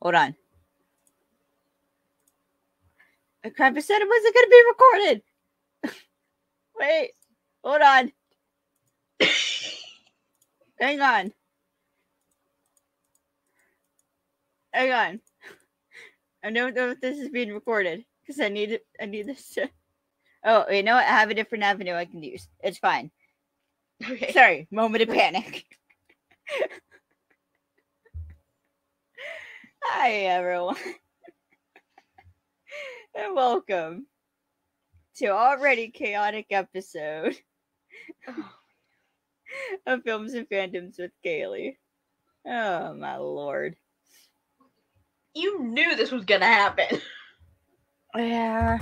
Hold on. I kind of said it wasn't going to be recorded. Wait, hold on. Hang on. Hang on. I don't know if this is being recorded because I need it. I need this to. Oh, you know what? I have a different avenue I can use. It's fine. Okay. Sorry, moment of panic. Hi, everyone, and welcome to already chaotic episode oh. of Films and Fandoms with Kaylee. Oh my lord. You knew this was gonna happen. Yeah.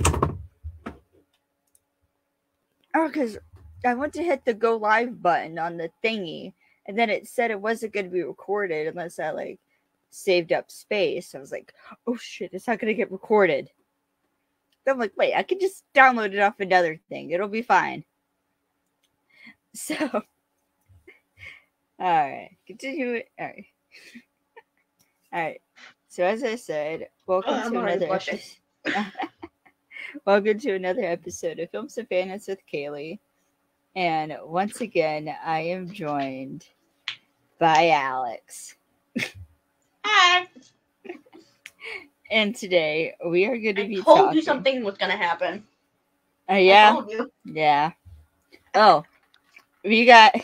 Oh, because I went to hit the go live button on the thingy, and then it said it wasn't going to be recorded unless I like saved up space. I was like, oh shit, it's not going to get recorded. Then I'm like, wait, I can just download it off another thing. It'll be fine. So, all right, continue. All right. all right. So, as I said, welcome Oh, to another episode. Welcome to another episode of Films and Fandoms with Kaylee. And once again, I am joined by Alex. Hi. And today we are going to I be told talking. you something was gonna happen. Uh, yeah, yeah. Oh, we got.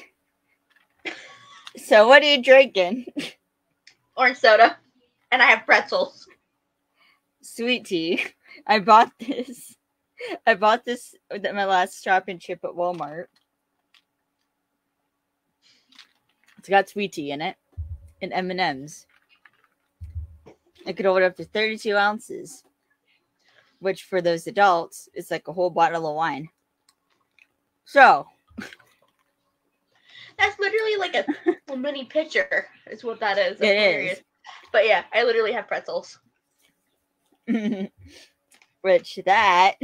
So, what are you drinking? Orange soda, and I have pretzels. Sweet tea. I bought this. I bought this at my last shopping trip at Walmart. It's got sweet tea in it and M and M's. It could hold up to thirty-two ounces, which for those adults is like a whole bottle of wine. So That's literally like a, a mini pitcher. Is what that is. That's It is. But yeah, I literally have pretzels. which that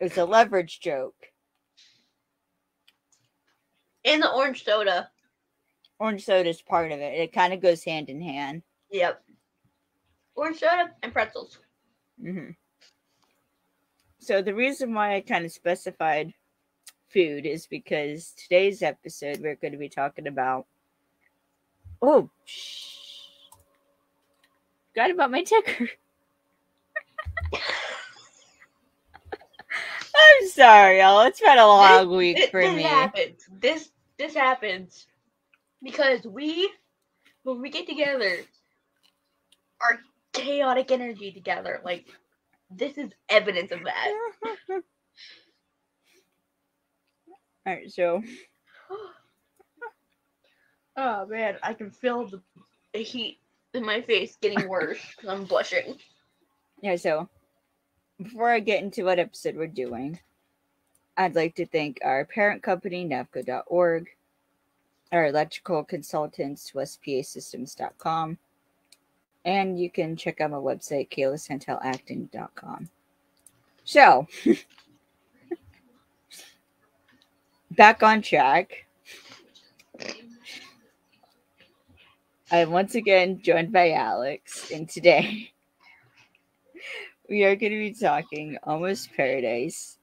is a leverage joke. And the orange soda. Orange soda is part of it. It kind of goes hand in hand. Yep. Orange soda and pretzels. hmm So the reason why I kind of specified food is because today's episode we're going to be talking about. Oh, shh. Forgot about my ticker. I'm sorry, y'all. It's been a long week This- for this me. happens. This this happens because we when we get together our chaotic energy together. Like this is evidence of that. All right, so oh man, I can feel the, heat in my face getting worse because I'm blushing. yeah, so before I get into what episode we're doing, I'd like to thank our parent company, Nafco.org, our electrical consultants, WestPASystems.com, and you can check out my website, KayleeSantellActing.com. So, back on track. I'm once again joined by Alex, and today we are going to be talking Almost Paradise,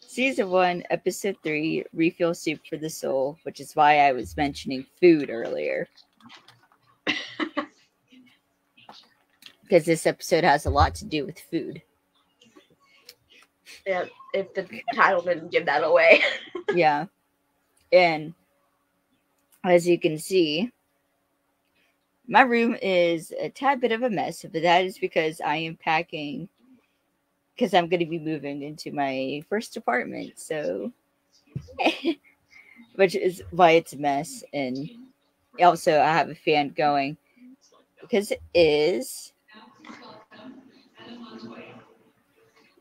Season 1, Episode 3, Reef Eel Soup for the Soul, which is why I was mentioning food earlier. Because this episode has a lot to do with food. Yeah, if the title didn't give that away. Yeah. And as you can see, my room is a tad bit of a mess, but that is because I am packing because I'm going to be moving into my first apartment. So, which is why it's a mess. And also, I have a fan going because it is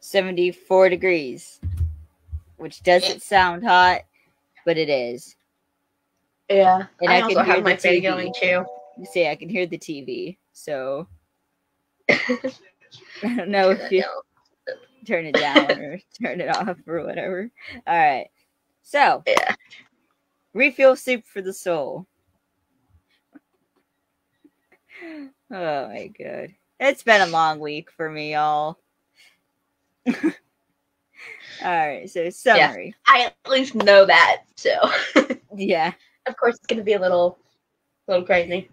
74 degrees, which doesn't sound hot, but it is. Yeah, And I, I also can hear have my the fan TV. going too. You see, I can hear the TV. So, I don't know if you turn it down or turn it off or whatever. All right. So, Yeah. Reef Eel soup for the soul. Oh my god. It's been a long week for me, y'all. All right, so summary. I at least know that. So Yeah. of course it's gonna be a little, little crazy.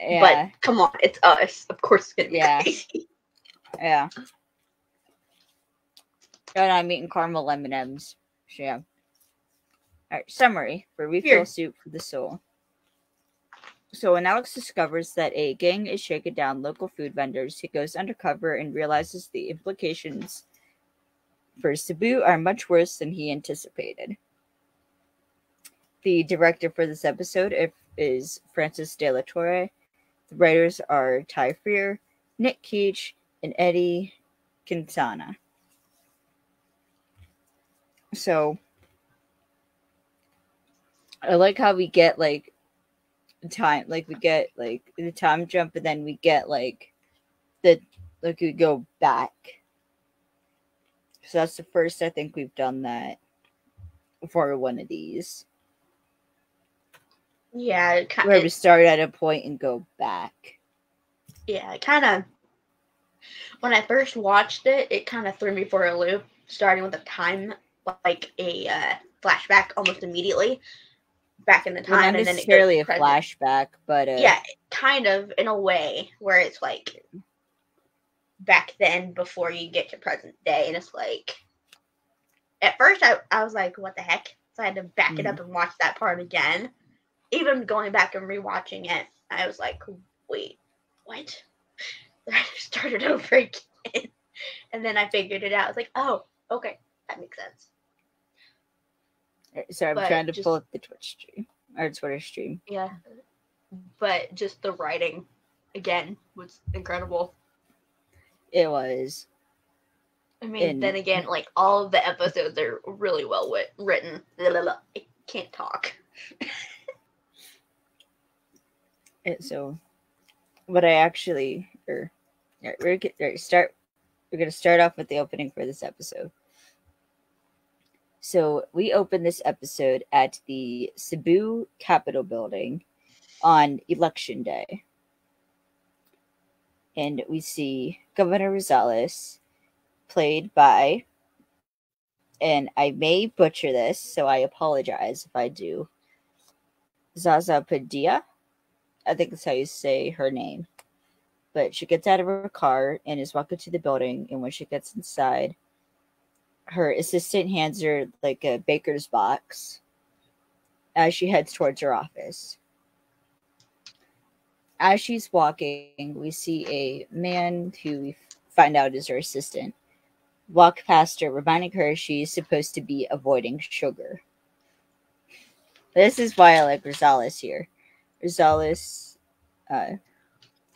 Yeah. But come on, it's us. Of course it's gonna be Yeah. crazy. yeah. And I'm eating caramel M&Ms. So, yeah. All right, summary for Reef Eel Here. soup for the soul. So when Alex discovers that a gang is shaking down local food vendors, he goes undercover and realizes the implications for Cebu are much worse than he anticipated. The director for this episode is Francis De La Torre. The writers are Ty Freer, Nick Keetch, and Eddie Quintana. So I like how we get like time like we get like the time jump and then we get like the like we go back. So that's the first I think we've done that for one of these. Yeah, it kind Where we start at a point and go back. yeah, it kind of. When I first watched it, it kind of threw me for a loop, starting with a time like a uh, flashback almost immediately back in the Well, time, not and then it necessarily a present. flashback, but uh, Yeah, kind of in a way where it's like back then before you get to present day, and it's like at first I, I was like, what the heck? So I had to back it up mm. and watch that part again. Even going back and rewatching it, I was like, wait, what? I started over again. And then I figured it out. I was like, oh, okay, that makes sense. Uh, sorry, I'm But trying to just- pull up the Twitch stream or Twitter stream. Yeah. But just the writing again was incredible. It was. I mean, And- then again, like all of the episodes are really well wit- written. I can't talk. It, so, what I actually, or we're right, start. We're gonna start off with the opening for this episode. So we open this episode at the Cebu Capitol building on election day, and we see Governor Rosales, played by, and I may butcher this, so I apologize if I do. Zsa Zsa Padilla. I think that's how you say her name. But she gets out of her car and is walking to the building. And when she gets inside, her assistant hands her like a baker's box as she heads towards her office. As she's walking, we see a man who we find out is her assistant walk past her, reminding her she's supposed to be avoiding sugar. This is why I like Rosales here. Rosales uh,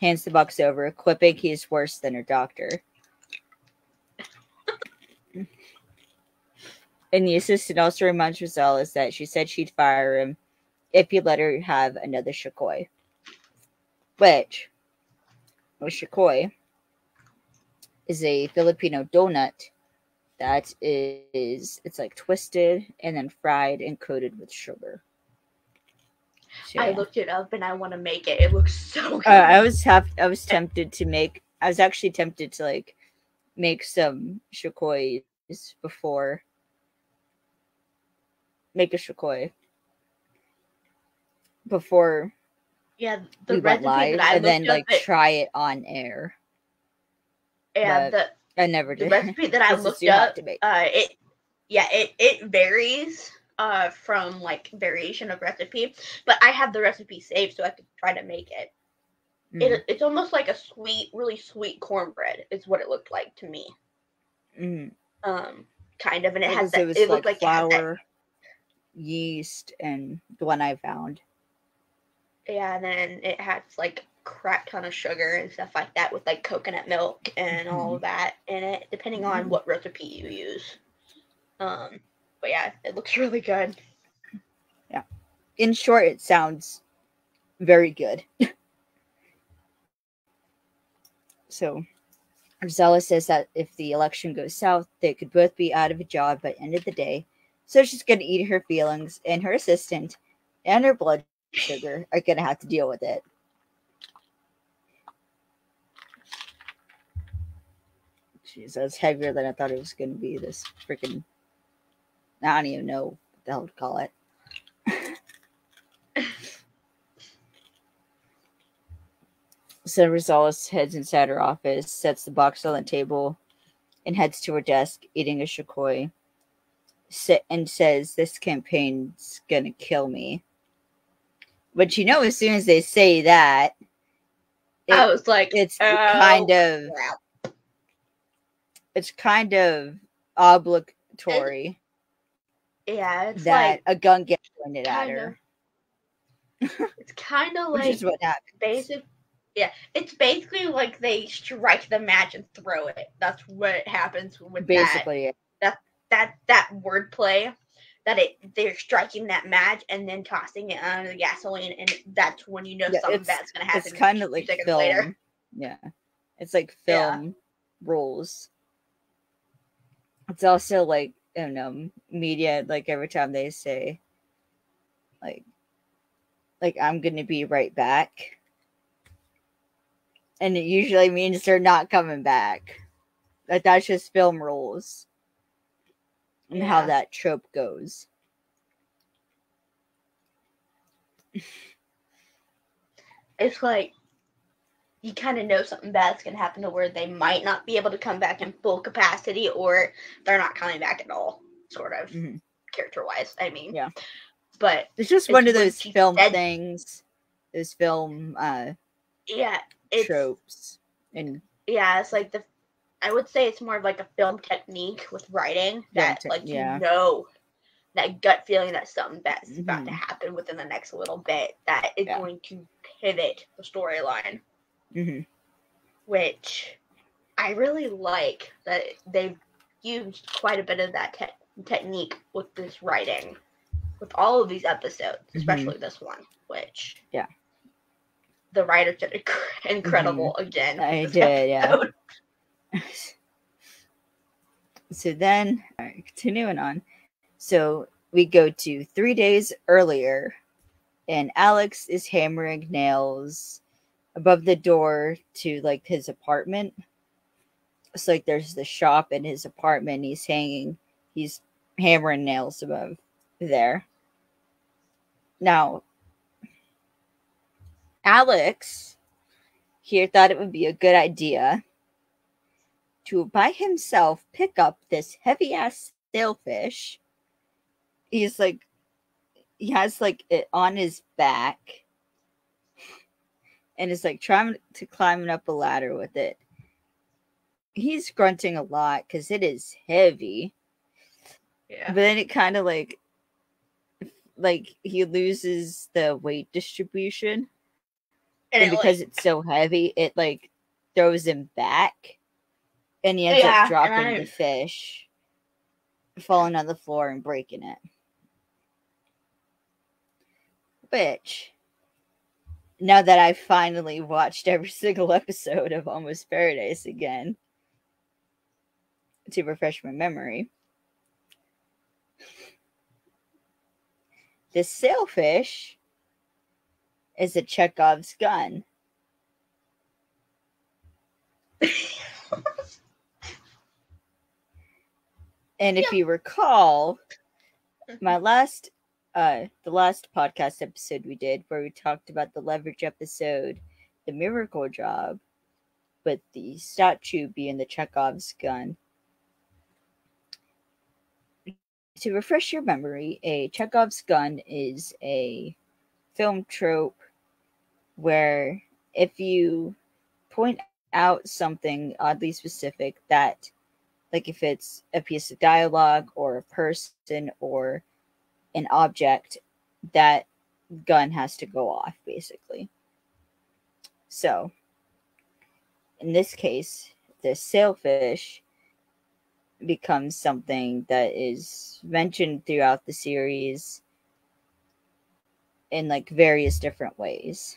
hands the box over, quipping he is worse than her doctor. and the assistant also reminds Rosales that she said she'd fire him if he let her have another Shakoy. Which, with Shakoy, is a Filipino donut that is, it's like twisted and then fried and coated with sugar. So, I yeah. looked it up and I want to make it. It looks so good. Uh, I was half. I was tempted to make. I was actually tempted to like make some shakoy before. Make a shakoy before yeah, the we went recipe live, that I and then like it- try it on air. yeah, but the I never did. the recipe that I looked up, uh, it yeah, it it varies uh from like variation of recipe, but I have the recipe saved so I could try to make it. Mm, It it's almost like a sweet, really sweet cornbread. Is what it looked like to me. mm. Um, kind of, and it has that. it was it like looked like flour, yeast, and the one I found. Yeah, and then it has like crap ton of sugar and stuff like that with like coconut milk and all Mm-hmm. of that in it, depending on Mhm. what recipe you use. Um, but yeah, it looks really good. Yeah. In short, it sounds very good. so, Rosella says that if the election goes south, they could both be out of a job by the end of the day. So she's going to eat her feelings, and her assistant and her blood sugar are going to have to deal with it. Jeez, that's heavier than I thought it was going to be. This freaking. I don't even know what the hell to call it. So, Rosales heads inside her office, sets the box on the table, and heads to her desk, eating a shakoy, and says, This campaign's gonna kill me. But you know, as soon as they say that, it, I was like, it's oh, kind of, crap. it's kind of obligatory. yeah, it's that like a gun gets pointed at her. it's kind of like is what happens. Basic, yeah, it's basically like they strike the match and throw it. That's what happens with basically that. That that that wordplay that it they're striking that match and then tossing it under the gasoline, and that's when you know yeah, something bad's gonna happen. It's kind of like film. Later. Yeah, it's like film yeah. rules. It's also like I don't know media. Like every time they say, like, like I'm gonna be right back, and it usually means they're not coming back. That that's just film rules and yeah. how that trope goes. It's like you kind of know something bad's going to happen to where they might not be able to come back in full capacity or they're not coming back at all, sort of, mm-hmm. character wise. I mean, yeah. But it's just it's one of those film said, things, those film uh, yeah, tropes. And yeah, it's like the I would say it's more of like a film technique with writing that, te- like, yeah. you know, that gut feeling that something bad's mm-hmm. about to mm-hmm. happen within the next little bit that is yeah. going to pivot the storyline. Mm-hmm. Which I really like that they've used quite a bit of that te- technique with this writing, with all of these episodes, mm-hmm. especially mm-hmm. this one, which yeah, the writer did incredible mm-hmm. again. I did, episode. yeah. so then, right, continuing on. So we go to three days earlier, and Alex is hammering nails above the door to like his apartment. It's like there's the shop in his apartment. He's hanging, he's hammering nails above there. Now, Alex here thought it would be a good idea to by himself pick up this heavy ass sailfish. He's like, he has like it on his back and is like trying to climb up a ladder with it. He's grunting a lot because it is heavy. Yeah. But then it kind of like, like he loses the weight distribution. And, and it because like, it's so heavy, it like throws him back and he ends yeah, up dropping the fish, falling on the floor and breaking it. Which, now that I've finally watched every single episode of Almost Paradise again to refresh my memory, the sailfish is a Chekhov's gun. And if yeah. you recall, my last uh the last podcast episode we did where we talked about the leverage episode, the miracle job, but the statue being the Chekhov's gun. To refresh your memory, a Chekhov's gun is a film trope where if you point out something oddly specific that like if it's a piece of dialogue or a person or an object that gun has to go off basically. So in this case the sailfish becomes something that is mentioned throughout the series in like various different ways.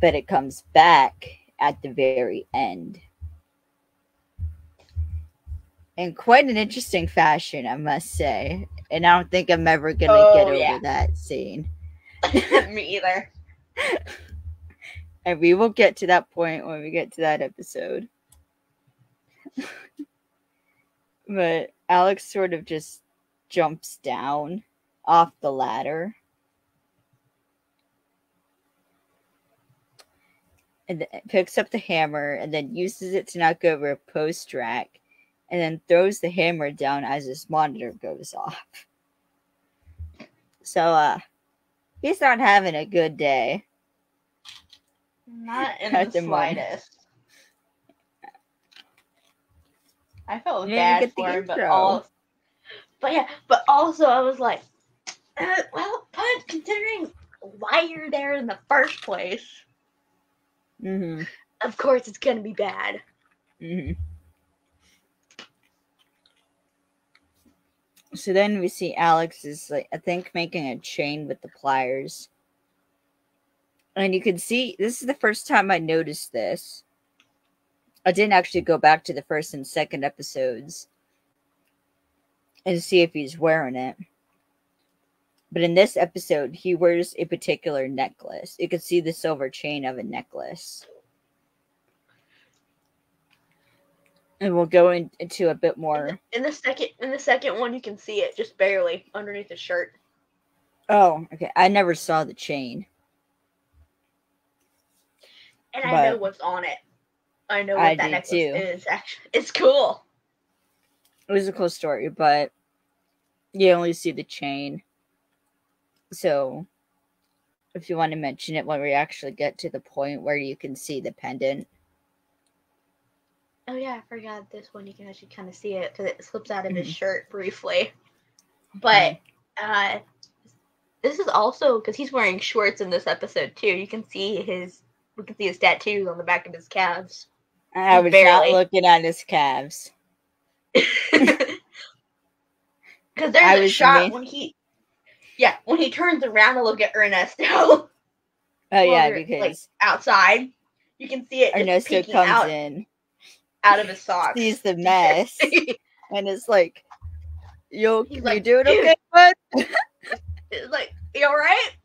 But it comes back at the very end in quite an interesting fashion, I must say. And I don't think I'm ever gonna oh, get over yeah. that scene. Me either. and we will get to that point when we get to that episode. but Alex sort of just jumps down off the ladder. And picks up the hammer and then uses it to knock over a post rack and then throws the hammer down as his monitor goes off. So uh he's not having a good day. Not in the moment. slightest. I felt bad for him, but all, but yeah, but also I was like, uh, well, but considering why you're there in the first place, Mm-hmm. of course it's gonna be bad. Mm-hmm. So then we see Alex is like I think making a chain with the pliers. And you can see this is the first time I noticed this. I didn't actually go back to the first and second episodes and see if he's wearing it. But in this episode, he wears a particular necklace. You can see the silver chain of a necklace. And we'll go in, into a bit In more. the, in the second, in the second one, you can see it just barely underneath his shirt. Oh, okay. I never saw the chain. And I know what's on it. I know what I that necklace too. is. Actually, it's cool. It was a cool story, but you only see the chain. So, if you want to mention it when we actually get to the point where you can see the pendant. Oh yeah, I forgot this one. You can actually kind of see it because it slips out of his Mhm. shirt briefly. But uh, this is also because he's wearing shorts in this episode too. You can see his, we can see his tattoos on the back of his calves. I was Barely. not looking at his calves. Because there's I a shot ama- when he, yeah, when he turns around to look at Ernesto Oh yeah, Well, like, because outside. You can see it Ernesto comes out, in, out of his socks. sees the mess, and it's like, "You, He's you like, doing "Dude." okay, bud?" Like, you alright?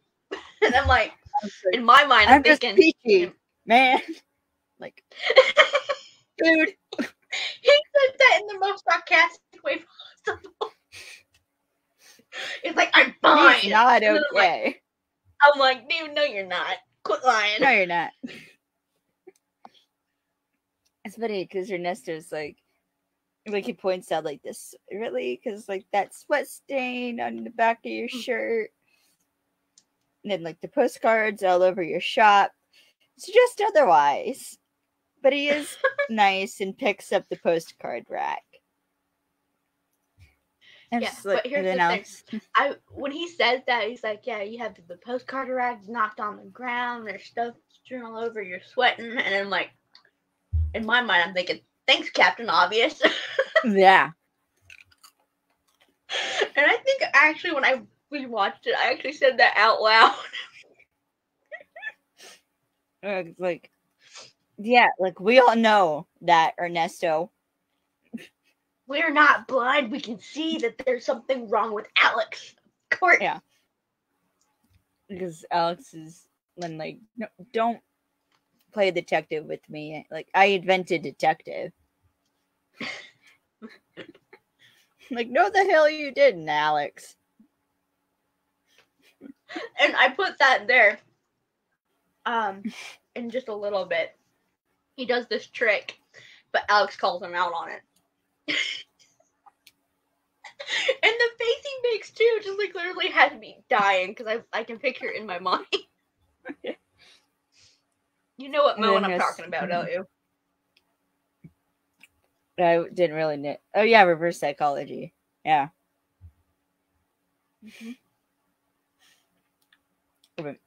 And I'm like, in my mind, I'm, I'm just thinking, peachy, man. Like, dude, he said that in the most sarcastic way possible. It's like, I'm fine. he's not And I'm like- okay. I'm like, dude, no, you're not. Quit lying. No, you're not. It's funny because Ernesto's like, like he points out like this really because like that sweat stain on the back of your mm. shirt, and then like the postcards all over your shop. Suggest otherwise, but he is nice and picks up the postcard rack. I'm Yeah, just but here's the thing. I when he says that, he's like, yeah, you have the postcard rags knocked on the ground. There's stuff strewn all over. You're sweating, and I'm like, in my mind, I'm thinking, thanks, Captain Obvious. yeah, and I think actually when I rewatched it, I actually said that out loud. Uh, like yeah like we all know that ernesto We're not blind. We can see that there's something wrong with Alex. Court. Yeah. because alex is when like no, don't play detective with me like i invented detective like no the hell you didn't alex And I put that there. Um, in just a little bit. He does this trick, but Alex calls him out on it. and the face he makes too, just like literally had me dying because I I can picture it in my mind. You know what And then I'm talking about, don't you? i didn't really know oh yeah reverse psychology yeah Mm-hmm. But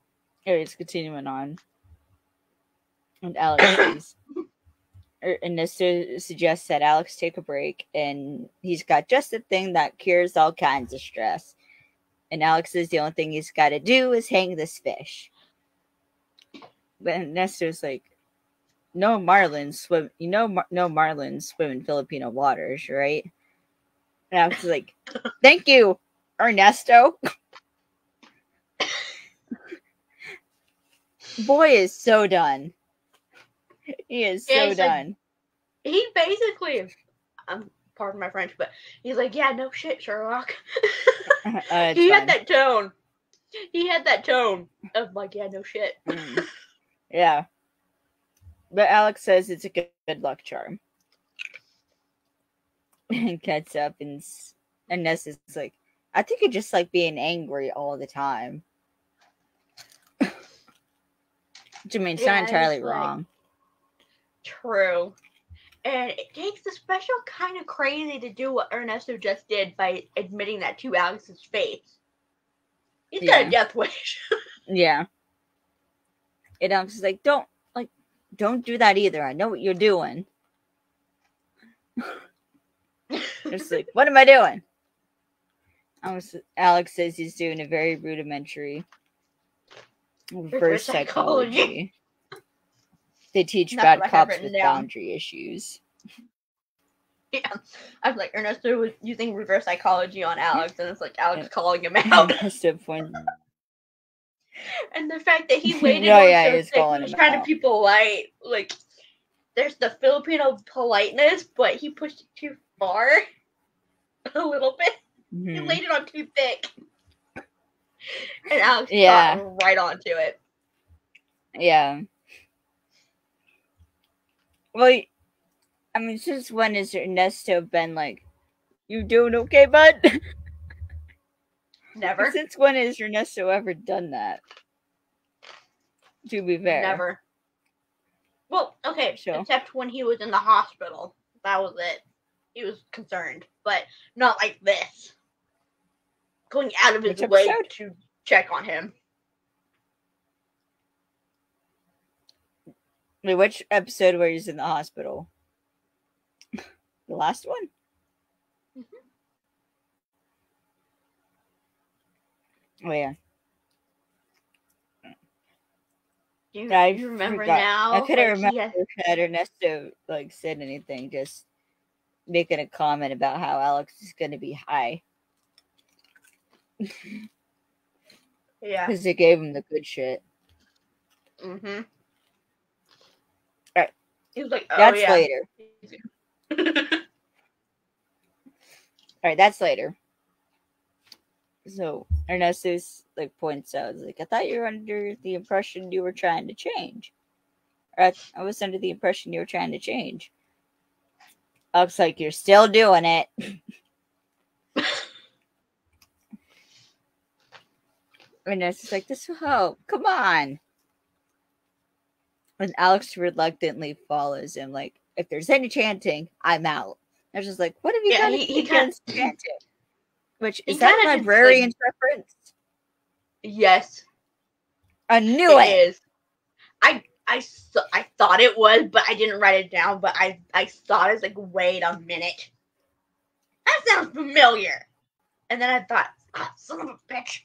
anyways, continuing on. And Alex er, suggests that Alex take a break, and he's got just the thing that cures all kinds of stress. And Alex says the only thing he's got to do is hang this fish. But Ernesto's like, no marlins swim. You know, mar- no marlins swim in Filipino waters, right? And I was like, thank you, Ernesto. Boy is so done. He is Yeah, so like- done. he basically, um, pardon my French, but he's like, yeah, no shit, Sherlock. Uh, he fine. had that tone. He had that tone of like, yeah, no shit. Mm. Yeah. But Alex says it's a good, good luck charm. And gets up and and Ness is like, I think you just like being angry all the time. Which I mean, it's Yeah, not it's entirely like- wrong. True. And it takes a special kind of crazy to do what Ernesto just did by admitting that to Alex's face. He's got a death wish. Yeah. And Alex is like, don't like, don't do that either. I know what you're doing. It's like, what am I doing? Alex, Alex says he's doing a very rudimentary reverse psychology. psychology. They teach That's bad I cops with down. boundary issues. yeah. I was like, Ernesto was using reverse psychology on Alex, and it's like Alex Yeah. calling him out. Have pointed- and the fact that he waited No, on yeah, so he was thick, he calling was him trying out. to be polite. Like, there's the Filipino politeness, but he pushed it too far. A little bit. He Mhm. laid it on too thick. And Alex Yeah. got right onto it. Yeah. Well, I mean, since when has Ernesto been like, "You doing okay, bud"? Never. since when has Ernesto ever done that? To be fair, Never. Well, okay, Sure. except when he was in the hospital. That was it. He was concerned, but not like this. Going out of his Which way episode? to check on him. Wait, which episode where he's in the hospital? the last one. Oh yeah, Do you, I you remember forgot. now? I couldn't remember had- had Ernesto like said anything. Just making a comment about how Alex is going to be high yeah. because they gave him the good shit. Mm-hmm. Right. He was like, oh That's yeah. later. All right, that's later. So Ernesto's like points out, like, I thought you were under the impression you were trying to change. Or I, I was under the impression you were trying to change. Looks like you're still doing it. Ernesto's like, this will help. Come on. And Alex reluctantly follows him, like, if there's any chanting, I'm out. I was just like, what have you Yeah, got he- he against chanting? Which is that kinda like- librarian's reference? yes, I knew it it. is. I I I thought it was, but I didn't write it down. But I I saw it as like, wait a minute, that sounds familiar. And then I thought, ah, son of a bitch,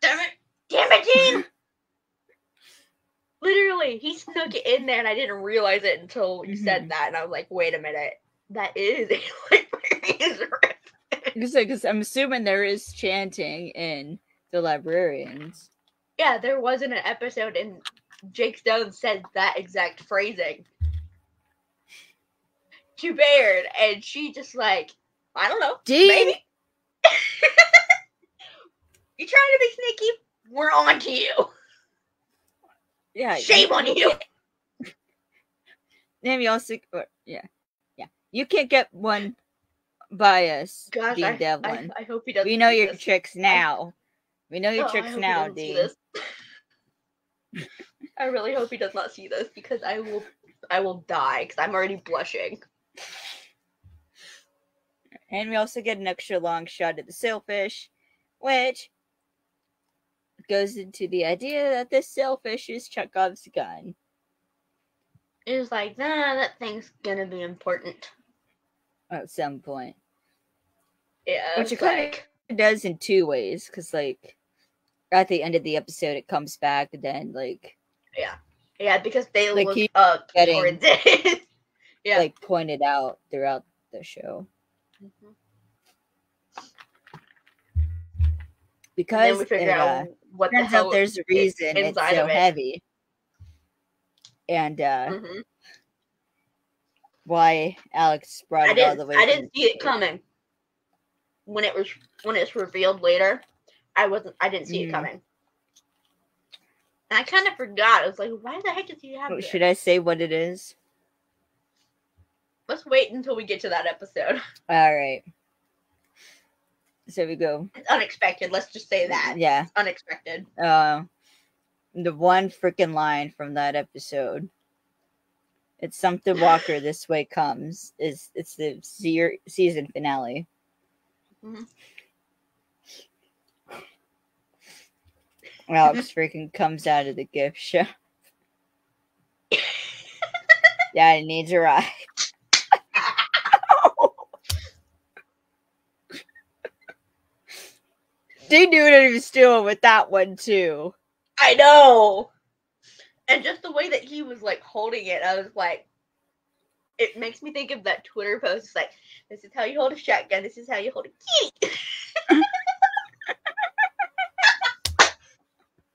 damn it, damn it, Dean. Literally, he snuck it in there, and I didn't realize it until you Mhm. said that, and I was like, wait a minute, that is a librarian's reference. Because I'm assuming there is chanting in the librarians. Yeah, there wasn't an episode, and Jake Stone said that exact phrasing to Baird, and she just like, I don't know, Dean? maybe. you trying to be sneaky? We're on to you. Yeah. Shame on you. Name you also, or, yeah, yeah. You can't get one by us, Gosh, Dean I, I, Devlin. I hope he doesn't. we know your this. tricks now. We know your Oh, tricks now, Dean. I really hope he does not see this because I will, I will die because I'm already blushing. And we also get an extra long shot at the sailfish, which goes into the idea that this sailfish is Chekhov's gun. It was like, nah, that thing's gonna be important. at some point. Yeah, Which it like, It does in two ways, because like at the end of the episode, it comes back, and then like yeah, Yeah, because they Like, look keep up getting-. Yeah. like pointed out throughout the show Mhm. And because then we figure it, uh, out what the turns hell out there's a reason it's so it. heavy, and uh, Mhm. why Alex brought I it all the way. I didn't see it the- coming. When it was when it's revealed later, I wasn't I didn't see Mhm. it coming. And I kind of forgot. I was like, why the heck does he have Oh, this? Should I say what it is? Let's wait until we get to that episode. All right. So we go. It's unexpected. Let's just say that. Yeah. Unexpected. Uh, the one freaking line from that episode. It's something Walker this way comes. Is it's the se- season finale. Mhm. Alex freaking comes out of the gift shop. Daddy needs a ride. they knew what he was doing with that one too. I know. And just the way that he was like holding it, I was like, it makes me think of that Twitter post. It's like, this is how you hold a shotgun. This is how you hold a kitty.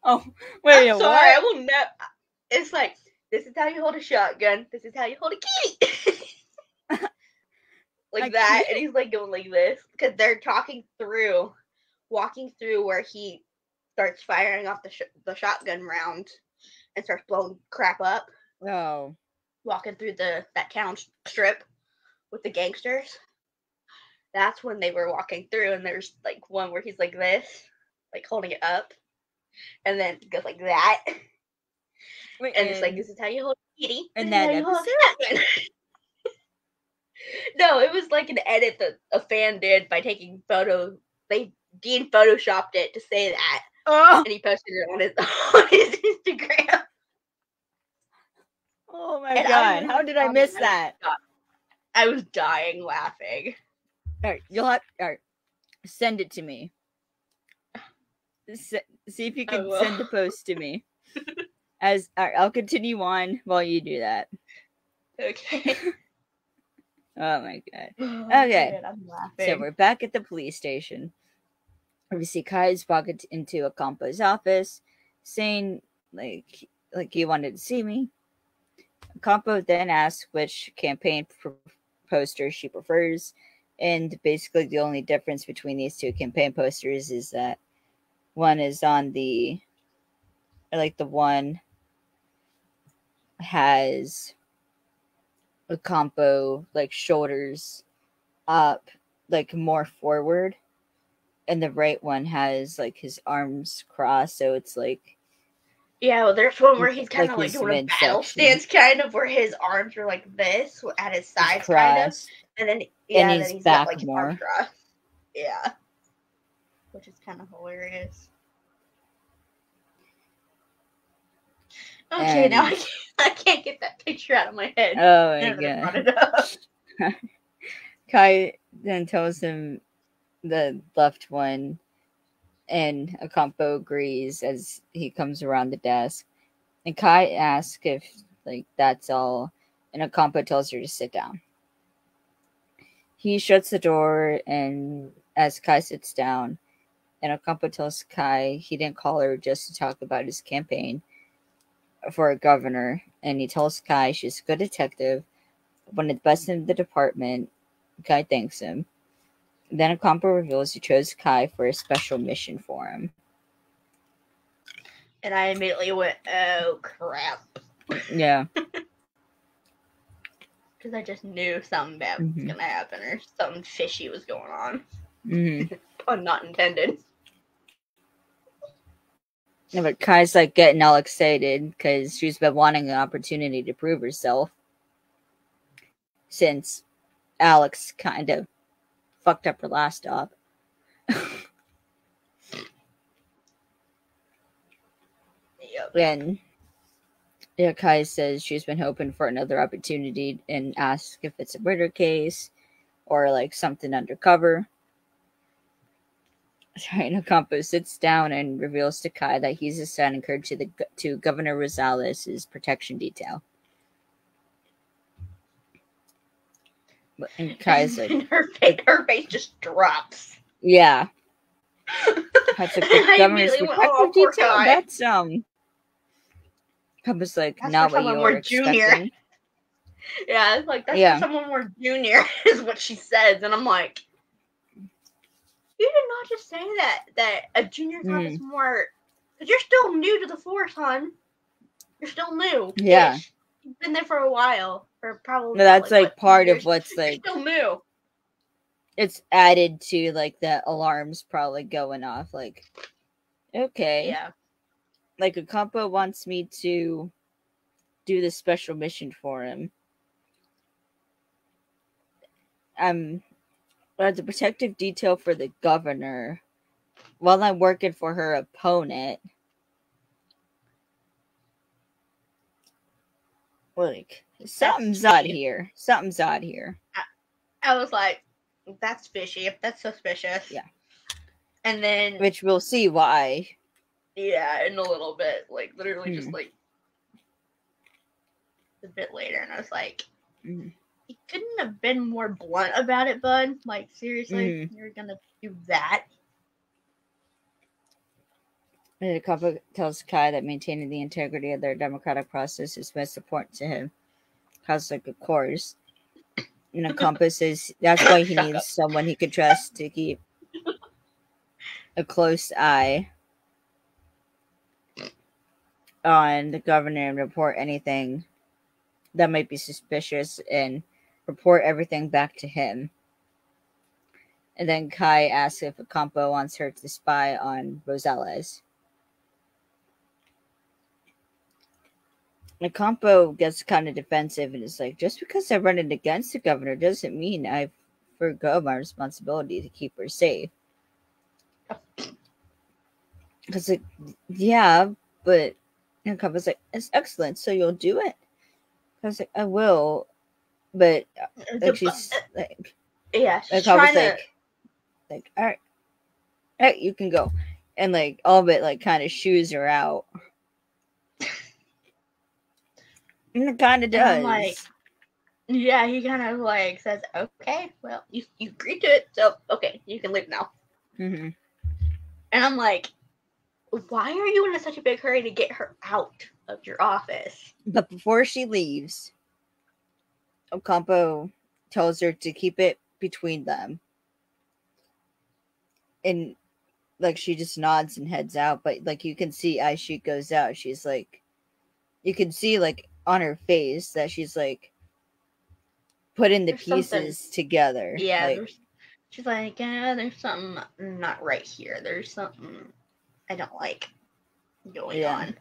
Oh, wait, I'm sorry, I will never. It's like, this is how you hold a shotgun. This is how you hold a kitty. like A that. kitty? And he's like going like this because they're talking through, walking through where he starts firing off the, sh- the shotgun round and starts blowing crap up. Oh, walking through the that town strip with the gangsters. That's when they were walking through, and there's like one where he's like this, like holding it up, and then goes like that, wait, and it's like this is how you hold a kitty. this that how you hold a shotgun." no, it was like an edit that a fan did by taking photos. They Dean photoshopped it to say that, oh, and he posted it on his on his Instagram. Oh my And god, how did I um, miss that? I was dying laughing. All right, you'll have. All right, send it to me. Se- see if you can send the post to me. As all right, I'll continue on while you do that. Okay. Oh my god. okay. I'm laughing. So we're back at the police station. We see Kai's walk it- into Ocampo's office, saying like like he wanted to see me. Ocampo then asks which campaign poster she prefers, and basically the only difference between these two campaign posters is that one is on the like the one has a compo like shoulders up like more forward and the right one has like his arms crossed so it's like yeah, well, there's one where he's like kind of like, his doing a battle stance, kind of where his arms are like this at his sides, kind of, and then yeah, and he's then he's back got like more. Yeah, which is kind of hilarious. Okay, now I can't, I can't get that picture out of my head. oh my now that I brought god kai then tells him the left one and Ocampo agrees as he comes around the desk. And kai asks if like that's all and Ocampo tells her to sit down. He shuts the door and as kai sits down and Ocampo tells kai he didn't call her just to talk about his campaign for a governor and he tells kai she's a good detective one of the best in the department. Kai thanks him. Then Ocampo reveals he chose Kai for a special mission for him. and I immediately went, "Oh crap," Yeah. because I just knew something bad was Mhm. gonna happen or something fishy was going on. hmm Pun not intended. Yeah, but Kai's like getting all excited because she's been wanting an opportunity to prove herself since Alex kind of fucked up her last stop. Yep. And yeah, Kai says she's been hoping for another opportunity and asks if it's a murder case or like something undercover. Sorry, Ocampo sits down and reveals to Kai that he's assigning her to the to Governor Rosales' protection detail. And Kai's like, And her face, her face just drops. "Yeah, that's a good governor's protective "Oh, detail. Kai." That's um." Ocampo's like, That's not what you were more junior." expecting. Yeah, it's like that's Yeah. someone more junior is what she says, and I'm like, you did not just say that that a junior cop is more because you're still new to the force, hon. You're still new. Yeah. You've been there for a while, probably. No, that's like two part of what's like still new. it's added to like the alarms probably going off. Like, okay, Yeah. like Ocampo wants me to do this special mission for him. I'm as a protective detail for the governor while I'm working for her opponent. Like something's odd here. Something's odd here. I was like, that's fishy. That's suspicious. Yeah. And then Which we'll see why. Yeah, in a little bit, like literally just Hmm. like a bit later, and I was like, Mhm. you couldn't have been more blunt about it, bud. Like seriously, Hmm. you're gonna do that? And the couple tells Kai that maintaining the integrity of their democratic process is most important to him. Kai's like, of course. And Ocampo says that's why he needs someone he can trust to keep a close eye on the governor and report anything that might be suspicious and report everything back to him. And then Kai asks if Ocampo wants her to spy on Rosales. Ocampo gets kind of defensive and is like, just because I run it against the governor doesn't mean I forgo my responsibility to keep her safe. Because, like, yeah, but and like, it's excellent, so you'll do it. I was like, I will, but uh, like she's like, yeah, she's like trying to. like, like, all right, all right, you can go, and like all of it like kind of shoos her out, and it kind of does. like- Yeah, he kind of like says, "Okay, well, you you agreed to it, so okay, you can leave now." hmm And I'm like, "Why are you in such a big hurry to get her out of your office?" But before she leaves, Ocampo tells her to keep it between them, and like she just nods and heads out. But like you can see as she goes out, she's like, you can see like on her face that she's like putting the There's something- pieces together. Yeah, like, she's like, yeah, there's something not right here. There's something I don't like going Yeah. on.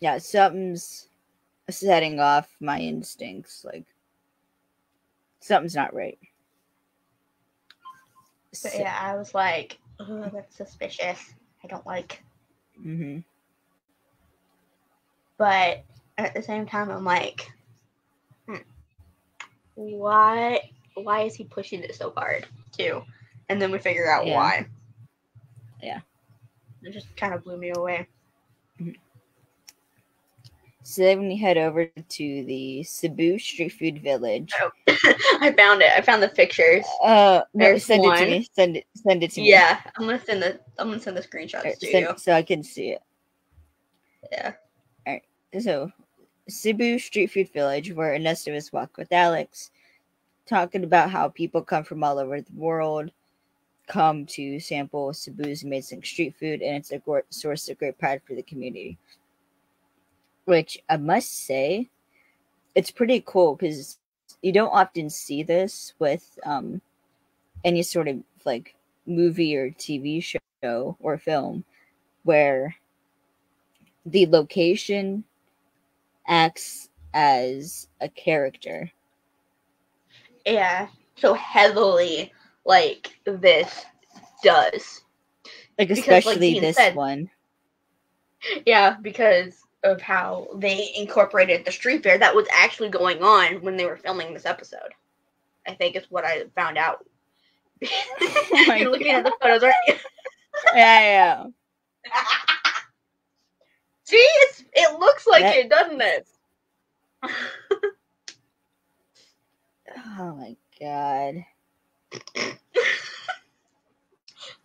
yeah, something's setting off my instincts. Like something's not right. But yeah, I was like, oh, that's suspicious. I don't like. hmm But at the same time, I'm like, hmm, why? Why is he pushing it so hard too? And then we figure out Yeah. why. Yeah. It just kind of blew me away. So then we head over to the Cebu Street Food Village. Oh, I found it. I found the pictures. Uh, no, send it to me. Send it. Send it to me. Yeah, I'm gonna send the I'm gonna send the screenshots to send- you. so I can see it. Yeah. So, Cebu Street Food Village, where Ernesto's walk with Alex, talking about how people come from all over the world, come to sample Cebu's amazing street food, and it's a source of great pride for the community. Which I must say, it's pretty cool because you don't often see this with um, any sort of like movie or TV show or film where the location acts as a character. Yeah. So heavily like this does. Like Because, like especially Dean this said- one. Yeah, because of how they incorporated the street fair that was actually going on when they were filming this episode. I think is what I found out. Oh my You're looking at the photos, aren't? Yeah, yeah. See, it's, it looks like That- it, doesn't it? Oh my god.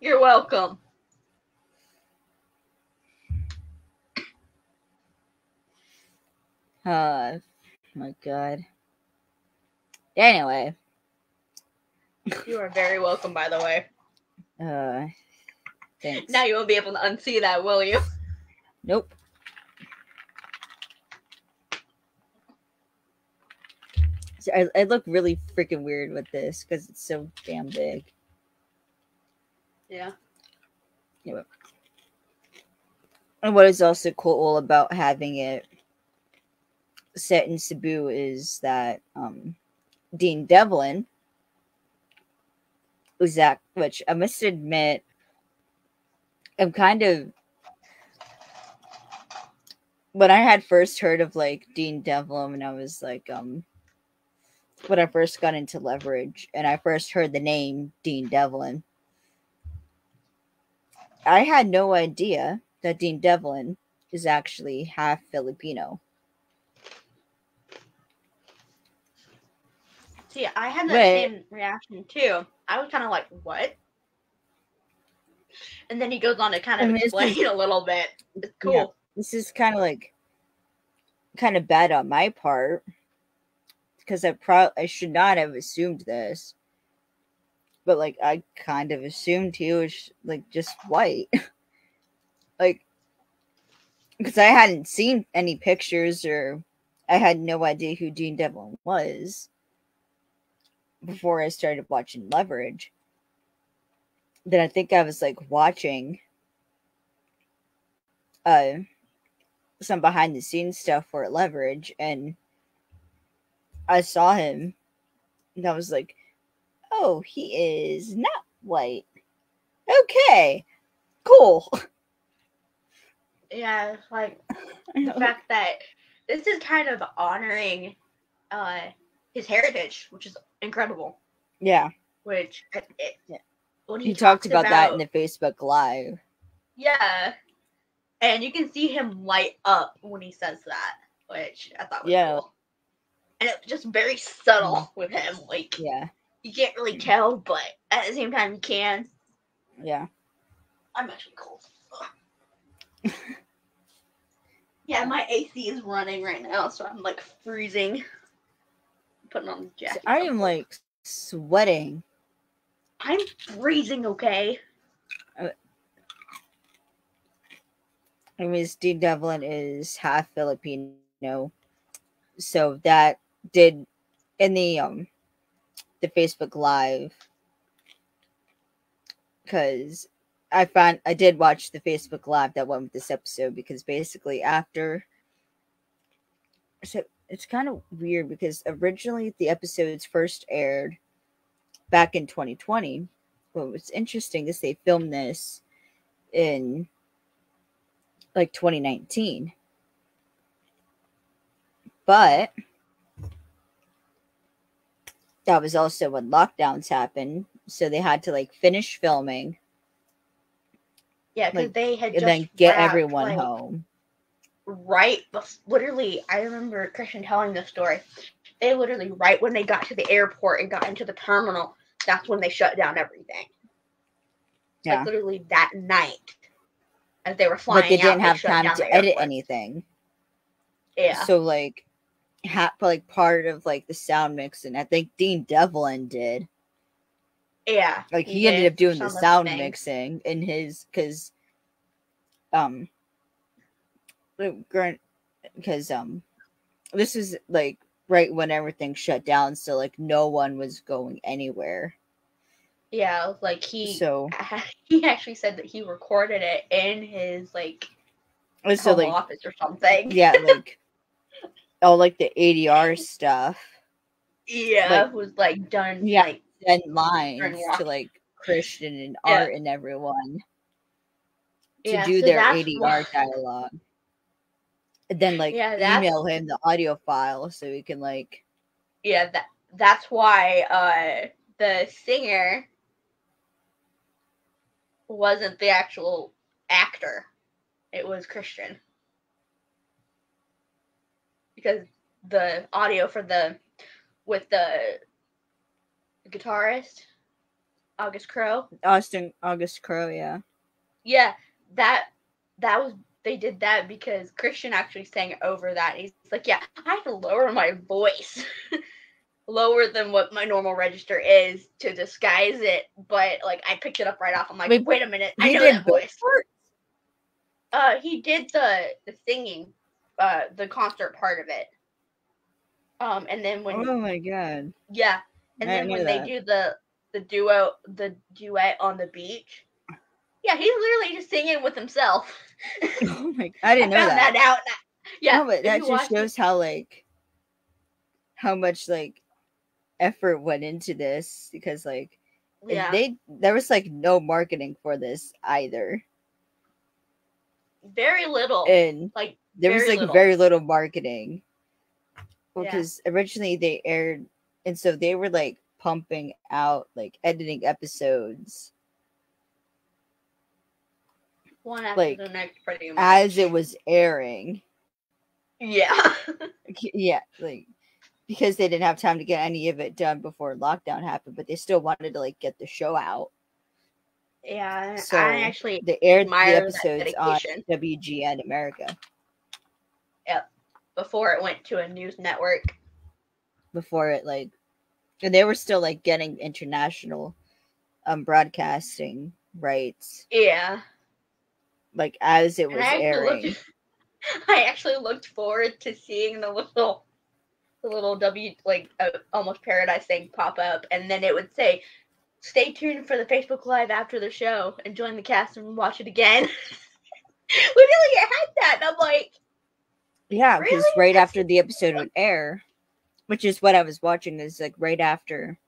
You're welcome. Uh, my God. Anyway, You are very welcome, by the way. uh, thanks. Now you won't be able to unsee that, will you? Nope. I, I look really freaking weird with this because it's so damn big. Yeah. And what is also cool about having it set in Cebu is that um, Dean Devlin was that, which I must admit, I'm kind of when I had first heard of like Dean Devlin and I was like um when I first got into leverage and I first heard the name Dean Devlin. I had no idea that Dean Devlin is actually half Filipino. See, I had that Wait. same reaction too. I was kind of like, "What?" And then he goes on to kind I of mean, explain a little bit. It's cool. Yeah. This is kind of like kind of bad on my part because I pro I should not have assumed this. But like I kind of assumed he was like just white. like because I hadn't seen any pictures or I had no idea who Dean Devlin was before I started watching Leverage. Then I think I was like watching uh some behind the scenes stuff for Leverage and I saw him and I was like, oh, he is not white. Okay, cool. Yeah, like the fact that this is kind of honoring uh his heritage, which is incredible. yeah, Which it, Yeah. when he, talked talks about, that in the Facebook Live. yeah, and you can see him light up when he says that, which I thought was Yeah. cool. And it's just very subtle mm. with him. Like Yeah, you can't really mm. tell, but at the same time you can. yeah. I'm actually cold. Yeah, my AC is running right now, so I'm like freezing. Putting on the So jacket. I am like sweating. I'm freezing, okay? Uh, Anyways, Dean Devlin is half Filipino, so that did in the um the Facebook Live because I found I did watch the Facebook Live that went with this episode because basically after so it's kind of weird because originally the episodes first aired back in 2020. But what's interesting is they filmed this in like 2019. But that was also when lockdowns happened. So they had to like finish filming Yeah, because Like, they had and then get wrapped, everyone like, home. right literally i remember christian telling this story they literally right when they got to the airport and got into the terminal that's when they shut down everything Yeah. like literally that night as they were flying But they didn't have shut time to edit anything. yeah So like ha- like part of like the sound mixing, I think Dean Devlin did. yeah like he, ended did up doing the sound mixing in his because um Grant because um this is like right when everything shut down so like no one was going anywhere. Yeah like he so he actually said that he recorded it in his like so like office or something. Yeah like all like the adr stuff yeah like- was like done Yeah. like send lines to like christian and Yeah. art and everyone to Yeah, do so their ADR why- dialogue. And then like Yeah, email him the audio file so he can like yeah that that's why uh the singer wasn't the actual actor it was christian because the audio for the with the guitarist august crow Austin August Crow, yeah. yeah that that was they did that because Christian actually sang over that. He's like, yeah, I have to lower my voice. lower than what my normal register is to disguise it, but like I picked it up right off. I'm like, wait, wait a minute, I know that voice. Uh, he did the the singing, uh, the concert part of it. Um, and then when oh my god, yeah, and I then when that. they do the the duo the duet on the beach, yeah, he's literally just singing with himself. oh my! God. I didn't I know that. that out. Yeah, no, but that just shows it. how like how much like effort went into this because like yeah. they there was like no marketing for this either. Very little. And like there was like little. very little marketing. Because yeah. originally they aired and so they were like pumping out like editing episodes one after like, the next pretty much. as it was airing yeah yeah like because they didn't have time to get any of it done before lockdown happened, but they still wanted to like get the show out. Yeah, so I actually they aired the episodes on WGN America. Before it went to a news network. Before it like, and they were still like getting international um broadcasting rights. Yeah, like as it was I airing. Looked, I actually looked forward to seeing the little the little W like uh, almost paradise thing pop up, and then it would say, "Stay tuned for the Facebook Live after the show and join the cast and watch it again." Literally, it had that, and I'm like, "Yeah," because really? right after the episode would air, which is what I was watching, is like right after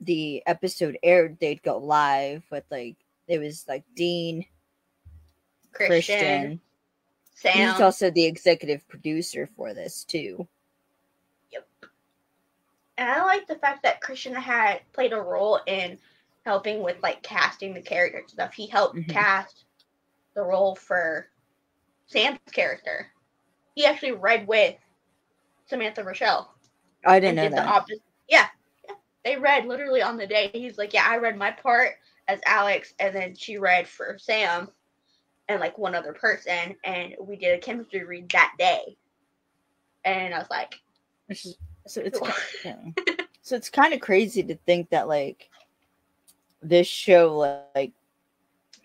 the episode aired, they'd go live with like it was like Dean, Christian, Christian Sam. He's also the executive producer for this too. Yep. And I like the fact that Christian had played a role in helping with like casting the character stuff. He helped mm-hmm. cast the role for Sam's character. He actually read with Samantha Richelle. I didn't know that. Opposite, yeah, yeah, they read literally on the day. He's like, "Yeah, I read my part as Alex, and then she read for Sam, and like one other person, and we did a chemistry read that day." And I was like, so it's kind of, yeah. so it's kind of crazy to think that like this show like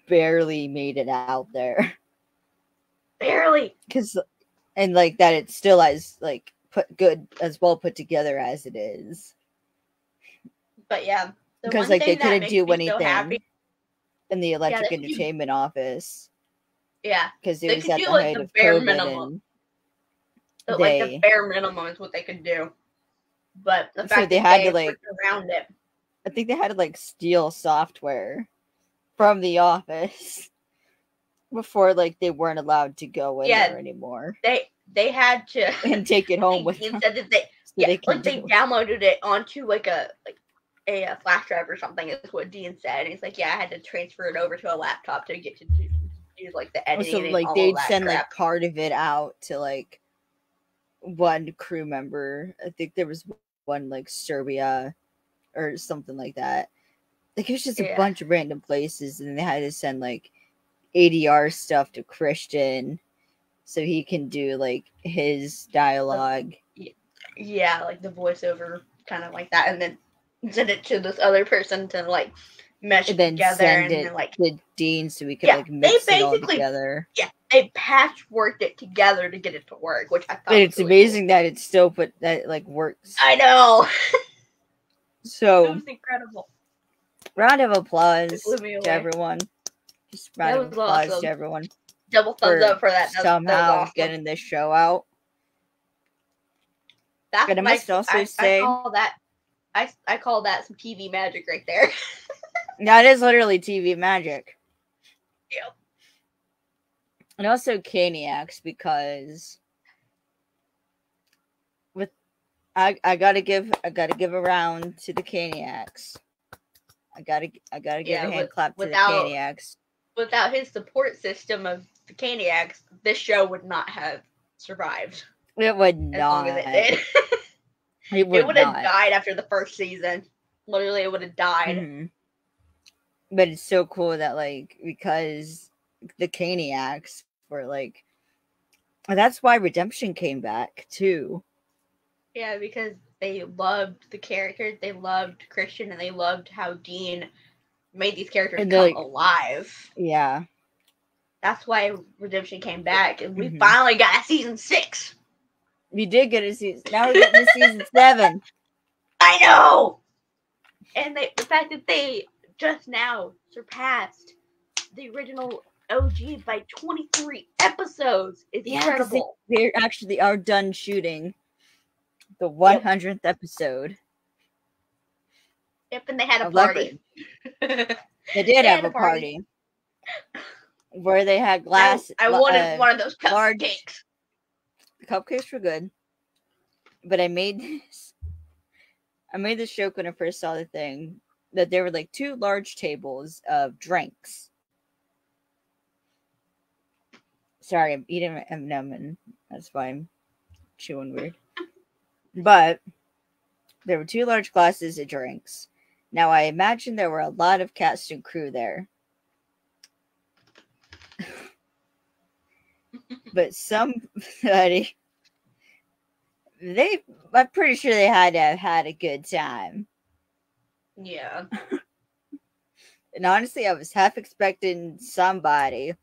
barely made it out there. Barely. Cuz and like that it's still as like put good as well put together as it is. But yeah, because like they couldn't do anything so in the electric yeah, entertainment you, office. Yeah, because it was at the height of bare COVID minimum. But, they, like the bare minimum is what they could do. But the so fact they had to like around it. I think they had to like steal software from the office before like they weren't allowed to go in yeah, there anymore. They they had to and take it home with them. Said that they, so yeah, they like they downloaded it onto like a like a, a, flash drive or something is what Dean said. And he's like, yeah, I had to transfer it over to a laptop to get to do, use like the oh, editing. So like they'd send crap. like part of it out to like one crew member. I think there was one like Serbia or something like that. Like it was just a bunch of random places, and they had to send like ADR stuff to Christian so he can do like his dialogue. Yeah, like the voiceover, kind of like that, and then send it to this other person to like mesh and then together send and it then, like to Dean so we could yeah, like mix it all together. Yeah, they patchworked it together to get it to work, which I thought. But it's really amazing cool. that it still put that like works. I know. so it was incredible. Round of applause to everyone. Just round of applause awesome. to everyone. Double thumbs up for that. somehow awesome. getting this show out. That's but I must my, also I, say I call that I I call that some TV magic right there. that is literally TV magic. Yep and also Caniacs because with I I gotta give I gotta give a round to the Caniacs. I gotta I gotta give yeah, a hand with, clap to without, the Caniacs. Without his support system of the Caniacs, this show would not have survived. It would not. it did. it would, it would have died after the first season. Literally, it would have died. Mm-hmm. But it's so cool that like because the Caniacs were like that's why Redemption came back too. Yeah, because they loved the characters, they loved Christian, and they loved how Dean made these characters And come like- alive. Yeah. That's why Redemption came back, and we Mhm. finally got season six. We did get a season. Now we're getting season seven. I know. And they, the fact that they just now surpassed the original OG by 23 episodes is Yeah, 'cause they, incredible. they actually are done shooting the 100th episode. Yep, and they had a party. They did They have a party. party where they had glass. I, I wanted uh, one of those large- cupcakes. the cupcakes were good, but I made this. I made this joke when I first saw the thing that there were like two large tables of drinks. Sorry, I'm eating M&M and that's why I'm chewing weird. But there were two large glasses of drinks. Now I imagine there were a lot of cast and crew there. but somebody they I'm pretty sure they had to have had a good time. Yeah. And honestly, I was half expecting somebody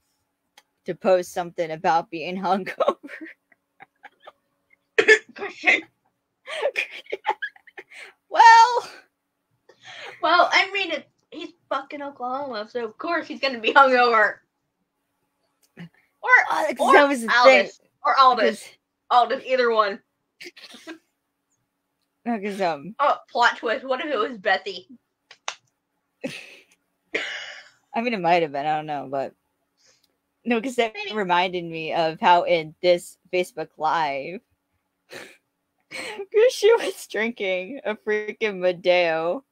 to post something about being hungover. well, well, I mean, it, he's fucking Oklahoma, so of course he's gonna be hungover. Or, uh, 'cause or that was the thing. Or Aldis. Aldis, either one. no, 'cause, um, Oh, plot twist. What if it was Bethy? I mean, it might have been. I don't know, but no, because that Maybe. reminded me of how in this Facebook Live, because she was drinking a freaking Modelo.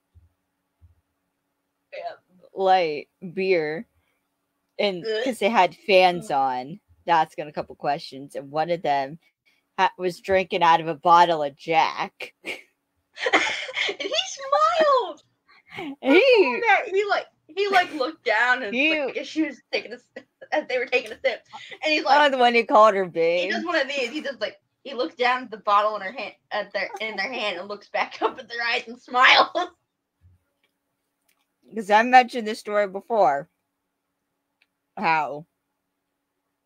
Light beer, and because they had fans mm. on, asking a couple questions, and one of them ha- was drinking out of a bottle of Jack. and he smiled. he, he like he like looked down and You- like, she was taking a sip, as they were taking a sip, and he's oh, like the one who called her babe." he does one of these. He just like he looks down at the bottle in her hand at their in their hand and looks back up at their eyes and smiles. Because I mentioned this story before. How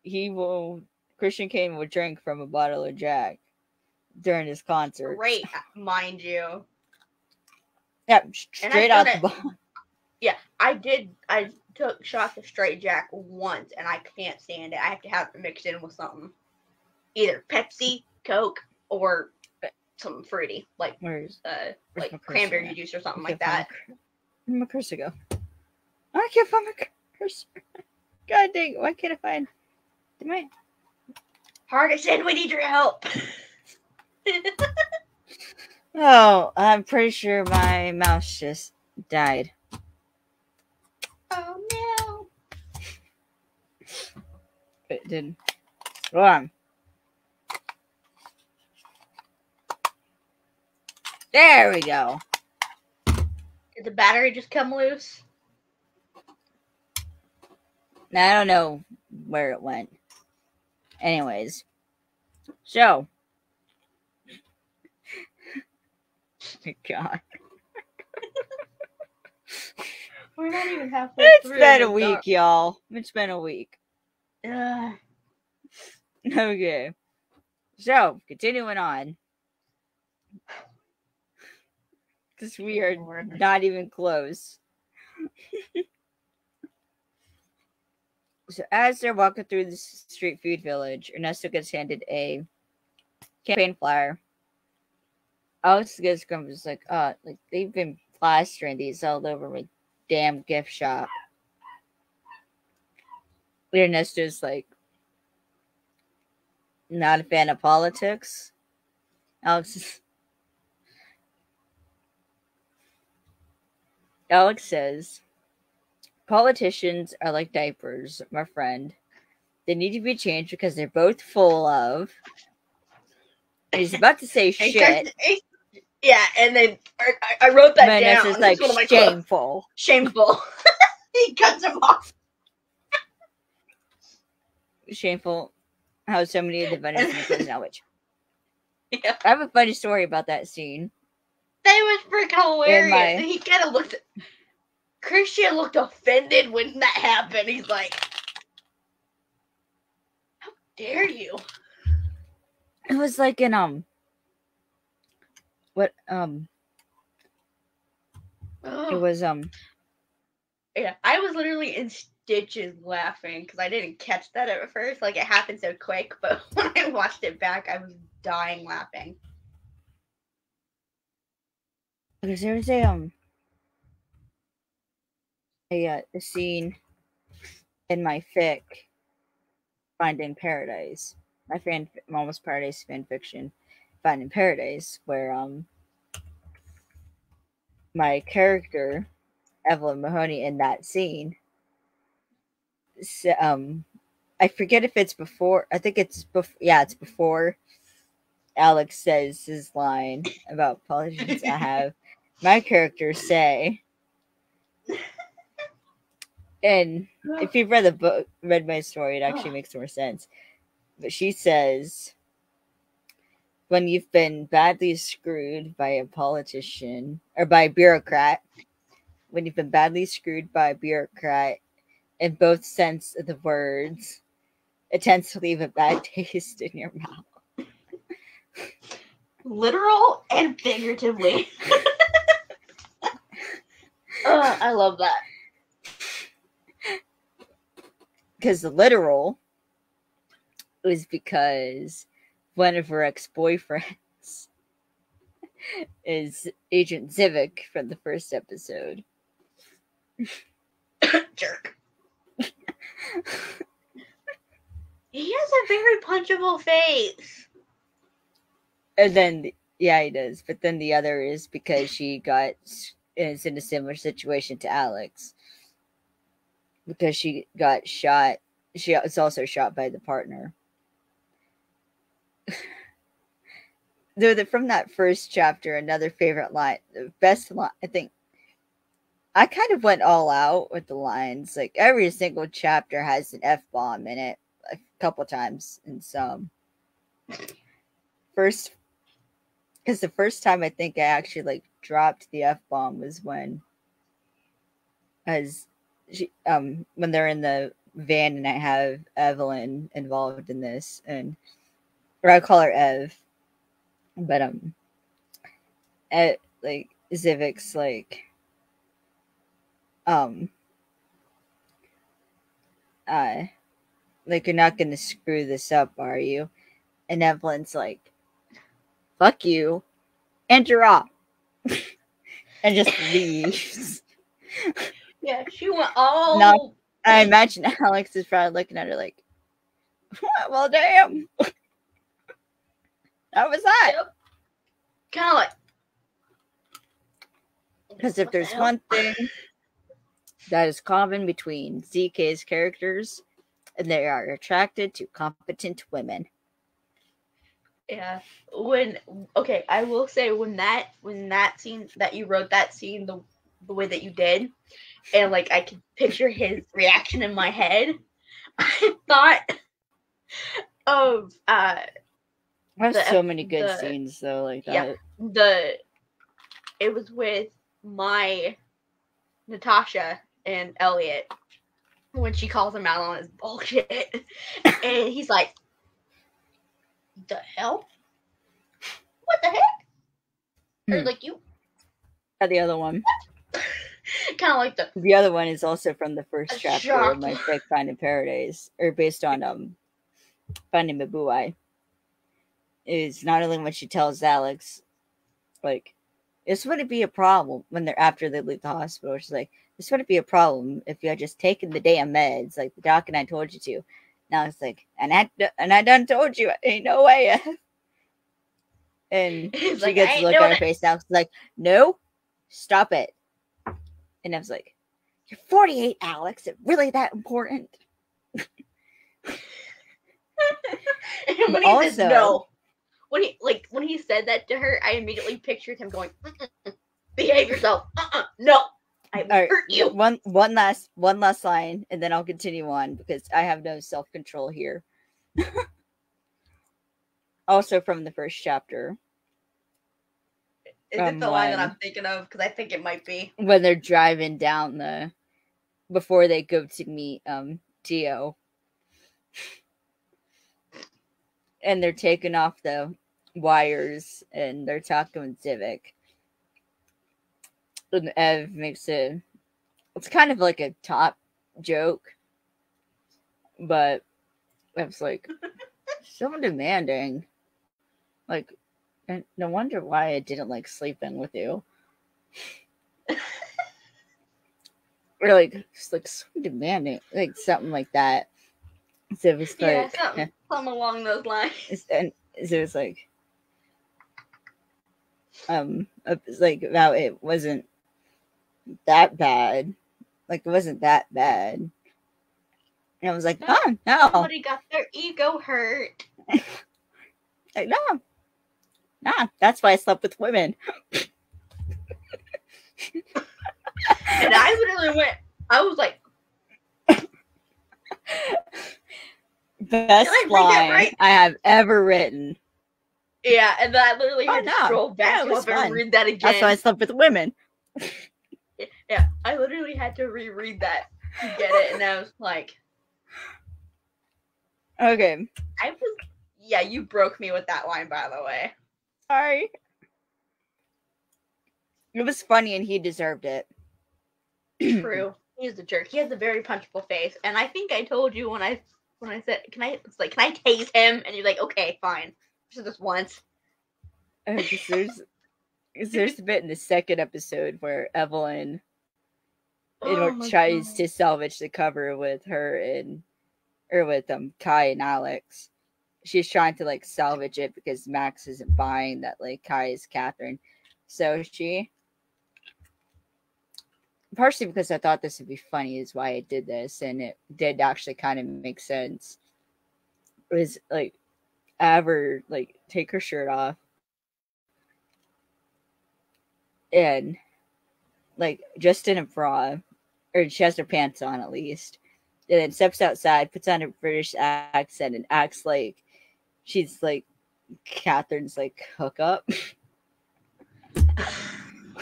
he will Christian Kane would drink from a bottle of Jack during his concert. Great, mind you. Yeah, straight out the bottle. Yeah, I did. I took shots of straight Jack once, and I can't stand it. I have to have it mixed in with something, either Pepsi, Coke, or something fruity like uh like cranberry juice or something like that. Find my cur- Where'd my cursor go? Oh, I can't find my cursor. God dang! Why can't I find? Did my Hardison, we need your help. Oh, I'm pretty sure my mouse just died. oh no. It didn't. Hold on. There we go. Did the battery just come loose? Now I don't know where it went. Anyways, so. God, We're not even halfway it's through. been a week, dark- y'all. It's been a week. Ugh. Okay. So, continuing on. Because we are Lord. not even close. so, as they're walking through the street food village, Ernesto gets handed a campaign flyer. Alex gets comes is like, uh, like they've been plastering these all over my damn gift shop. Ernesto's like, not a fan of politics. Alex is. Alex says, politicians are like diapers, my friend. They need to be changed because they're both full of. And he's about to say shit. yeah, and then I, I wrote that But down. That's like one of my quotes. shameful. Shameful. he cuts him off. shameful how so many of the vendors in the prison knowledge. Yeah. I have a funny story about that scene. That was freaking hilarious. my- And he kind of looked. Christian looked offended when that happened. He's like, "How dare you?" It was like in um what um it was um yeah, I was literally in stitches laughing because I didn't catch that at first. Like it happened so quick, but when I watched it back, I was dying laughing. Because there was a um a, uh, a scene in my fic Finding Paradise. My fan almost paradise fan fiction Finding Paradise where um my character Evelyn Mahoney in that scene s- um I forget if it's before I think it's before yeah it's before Alex says his line about politicians I have my characters say. And if you've read the book read my story it actually makes more sense. But she says when you've been badly screwed by a politician or by a bureaucrat when you've been badly screwed by a bureaucrat in both sense of the words it tends to leave a bad taste in your mouth. Literal and figuratively. Ugh, I love that. because the literal is because one of her ex-boyfriends is agent Zivik from the first episode Jerk. He has a very punchable face. and then yeah he does but then the other is because she got is in a similar situation to alex. Because she got shot she was also shot by the partner. Though the, from that first chapter another favorite line the best line i think i kind of went all out with the lines. Like every single chapter has an f-bomb in it a couple times in some. First because the first time I think I actually like dropped the f bomb was when, as she um when they're in the van and I have Evelyn involved in this and or I call her Ev, but um, at like Zivik's like um uh like you're not gonna screw this up, are you? And Evelyn's like fuck you, and off. And just leaves. Yeah, she went all. No. I imagine Alex is probably looking at her like, well, damn. that was that. Yep. Kind of like. Because if What the there's one thing that is common between ZK's characters, and they are attracted to competent women. Yeah. When okay, I will say when that when that scene that you wrote that scene the the way that you did, and like I could picture his reaction in my head, I thought of uh I have The- so many good the- scenes though, like that. yeah. the it was with my Natasha and Elliot when she calls him out on his bullshit. and he's like, The hell? What the heck? Or Hmm. like you Uh, The other one. kinda like the The other one is also from the first A chapter of my shock. fic Finding Paradise, or based on um Finding Mabuai. Is not only when she tells Alex, like, this wouldn't be a problem when they're after they leave the hospital. She's like, this wouldn't be a problem if you had just taken the damn meds, like the doc and I told you to. Now it's like, and I and I done told you, ain't no way. and she like, gets "I a look on her face. Alex is like, no, stop it. And I was like, you're 48, Alex. Is it really that important? and when he says no. When he like when he said that to her, I immediately pictured him going, "Mm-mm-mm. behave yourself. Uh-uh. No. I will right, hurt you. one one last one last line, and then I'll continue on because I have no self control here. also from the first chapter, Is it the line that I'm thinking of? Because I think it might be. when they're driving down the before they go to meet um Dio. And they're taking off the wires and they're talking with Zivik. And Ev makes it. it's kind of like a top joke. But Ev's like so demanding. Like and no wonder why I didn't like sleeping with you. or like just like so demanding, like something like that. So it was Yeah, like, something, something along those lines. and so it was like, um, it was like about it wasn't that bad, like it wasn't that bad. And I was like, No, oh no, Somebody got their ego hurt. like, no, nah, that's why I slept with women. And I literally went, I was like, Best that line right? I have ever written. yeah. And then I literally Oh, had to no. scroll back Yeah, up and read that again. That's why I slept with women. Yeah, I literally had to reread that to get it. And I was like, Okay, I was, yeah, you broke me with that line, by the way. sorry. It was funny, and he deserved it. True. He's a jerk. He has a very punchable face. And I think I told you when I when I said, "Can I?" It's like, "Can I tase him?" And you're like, "Okay, fine." Just this once. Uh, 'cause there's, there's a bit in the second episode where Evelyn you know Oh tries God. to salvage the cover with her and or with um Kai and Alex. She's trying to like salvage it because Max isn't buying that like Kai is Catherine. So she partially because I thought this would be funny is why I did this and it did actually kind of make sense. Was like ever like take her shirt off and like just in a bra or she has her pants on at least and then steps outside puts on a british accent and acts like she's like catherine's like hookup.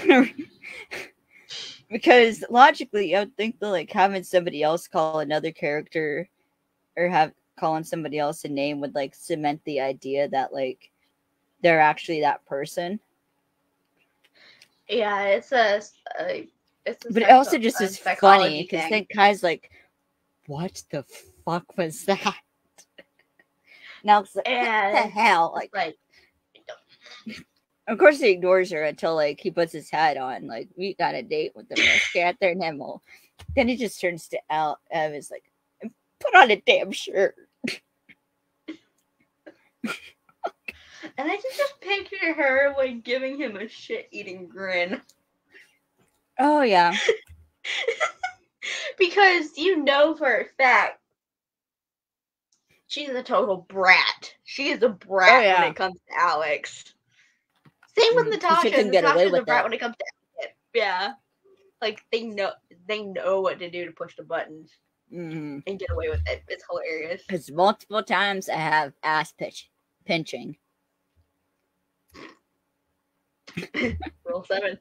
Because logically i would think that like having somebody else call another character or have calling somebody else a name would like cement the idea that like they're actually that person. Yeah, it's a, a it's but it also just is funny because then Kai's like, "What the fuck was that?" Now it's like, "What the hell?" Like, like of course he ignores her until like he puts his hat on. Like, we got a date with the Miss Catherine Himmel. Then he just turns to Al. Ev is like, "Put on a damn shirt." and I just, just picture her like giving him a shit eating grin. Oh yeah, because you know for a fact she's a total brat. She is a brat Oh, yeah. when it comes to Alex. Same with Mm, she Natasha. can get away Natasha's a brat it. when it comes to Elliot. Yeah. Like they know they know what to do to push the buttons because and get away with it. It's hilarious. Because multiple times I have ass pitch pinching. Rule seven.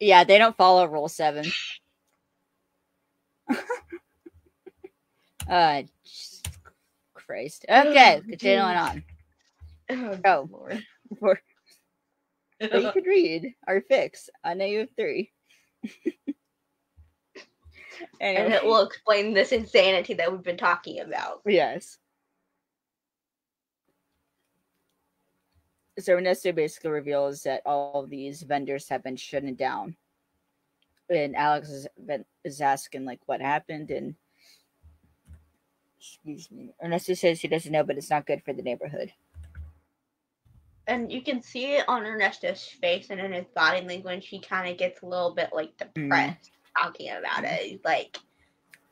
Yeah, they don't follow Rule Seven. uh, Christ. Okay, continuing on. Oh, Oh. Lord. For but you could read our fix on AU three. and it will explain this insanity that we've been talking about. yes. So Ernesto basically reveals that all of these vendors have been shutting down, and Alex is, is asking like what happened, and excuse me, Ernesto says he doesn't know, but it's not good for the neighborhood. And you can see it on Ernesto's face and in his body language. He kind of gets a little bit like mm. depressed talking about it. He's like,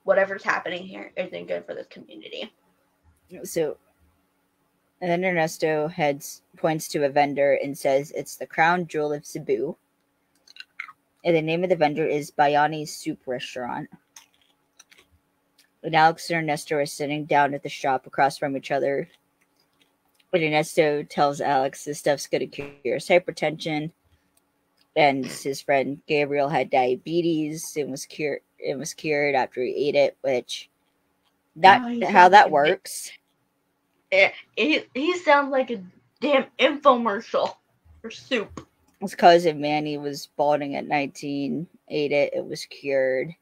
whatever's happening here isn't good for this community. So And then Ernesto heads points to a vendor and says it's the crown jewel of Cebu. And the name of the vendor is Bayani Soup Restaurant. And Alex and Ernesto are sitting down at the shop across from each other. And Ernesto tells Alex this stuff's going to cure his hypertension. And his friend Gabriel had diabetes and was cured. It was cured after he ate it, which that Oh, how that works. Yeah, he, he sounds like a damn infomercial for soup. His cousin Manny was balding at 19, ate it, it was cured.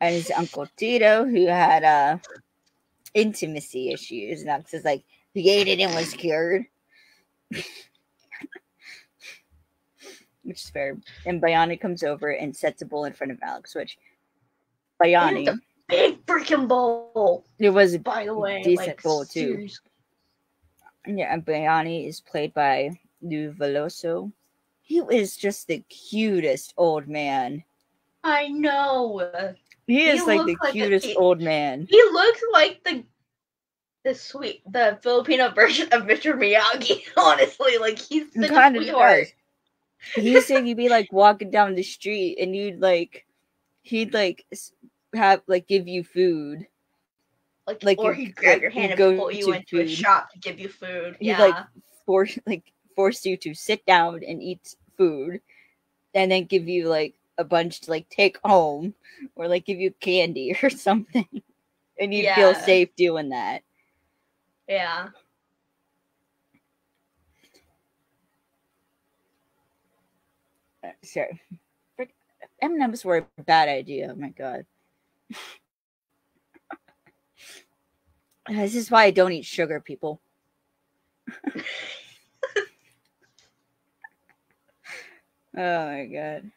And his uncle Tito, who had uh intimacy issues, and Alex is like, he ate it and was cured. which is fair. And Bayani comes over and sets a bowl in front of Alex, which Bayani, big freaking bowl, it was by the way. decent like, bowl too. seriously. Yeah, and Bayani is played by Lou Veloso. He is just the cutest old man. I know. He is He like the like cutest old man. He looks like the the sweet the Filipino version of Mr. Miyagi. Honestly, like he's the kind of sweetheart. He used to you'd be like walking down the street and you'd like he'd like have like give you food. Like, Like, or he'd grab like, your you hand and pull you to into a shop to give you food. He'd Yeah. like force like force you to sit down and eat food and then give you like a bunch to like take home or like give you candy or something. And you'd feel safe doing that. yeah. Uh, Sorry. Frick- M&M's were a bad idea. Oh my god. this is why I don't eat sugar, people. oh my god.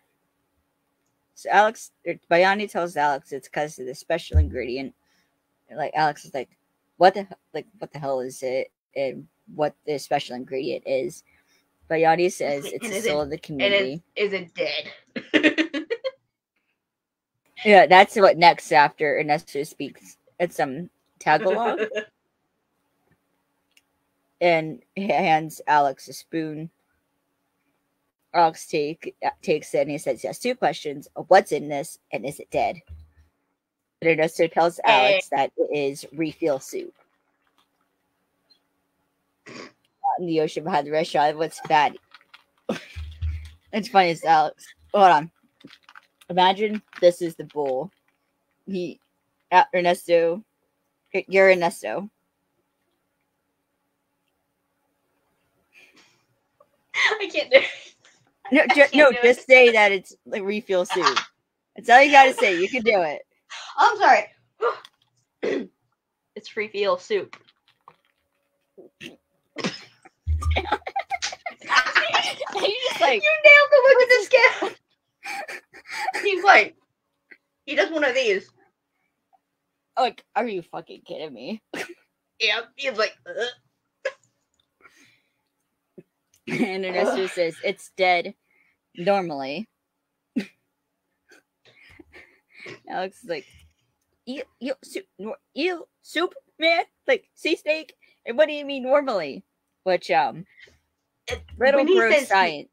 So Alex, er, Bayani tells Alex it's because of the special ingredient. Like Alex is like, what the like what the hell is it, and what the special ingredient is. Bayani says it's And the is it- of the community. is is it dead? Yeah, that's what next after Ernesto speaks. It's some Tagalog and hands Alex a spoon. Alex take takes it and he says, "Yes, two questions: What's in this, and is it dead?" But Ernesto tells Alex that it is Reef Eel soup. Out In the ocean behind the restaurant, what's fatty? it's funny as Alex. Hold on. Imagine this is the bowl. He, uh, Ernesto, you're Ernesto. I can't do it. No, ju- no, it. just say that it's like Reef Eel soup. That's all you gotta say. You can do it. I'm sorry. it's free feel soup. you just like you nailed the look at this kid. He's like, he does one of these. like, are you fucking kidding me? Yeah, he's like, "Ugh." And Ernesto says it's dead normally. Alex is like, ew, ew, soup, nor- ew, soup, man, like sea steak. And what do you mean normally? Which um, It- little when he gross says he-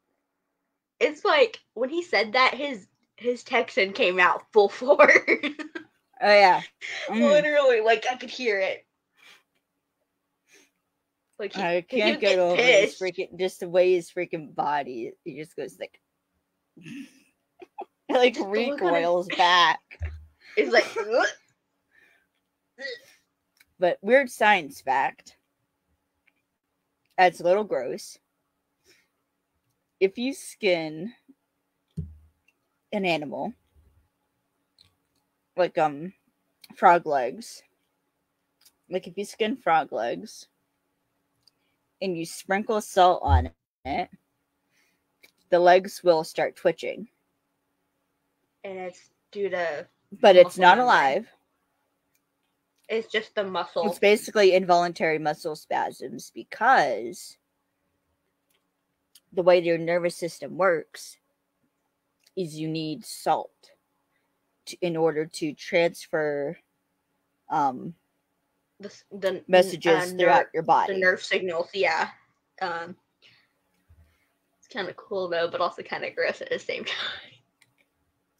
it's like when he said that, his his Texan came out full force. Oh yeah, Mm. Literally, like I could hear it. Like he, I can't get get over his freaking just the way his freaking body. He just goes like, like Just recoils back. It's like, But weird science fact. That's a little gross. If you skin an animal, like um frog legs, like if you skin frog legs and you sprinkle salt on it, the legs will start twitching. and it's due to But it's not memory. alive. it's just the muscle. It's basically involuntary muscle spasms because the way your nervous system works is you need salt to, in order to transfer um the the messages uh, throughout your the nerve signals. Yeah. Um. It's kind of cool though, but also kind of gross at the same time.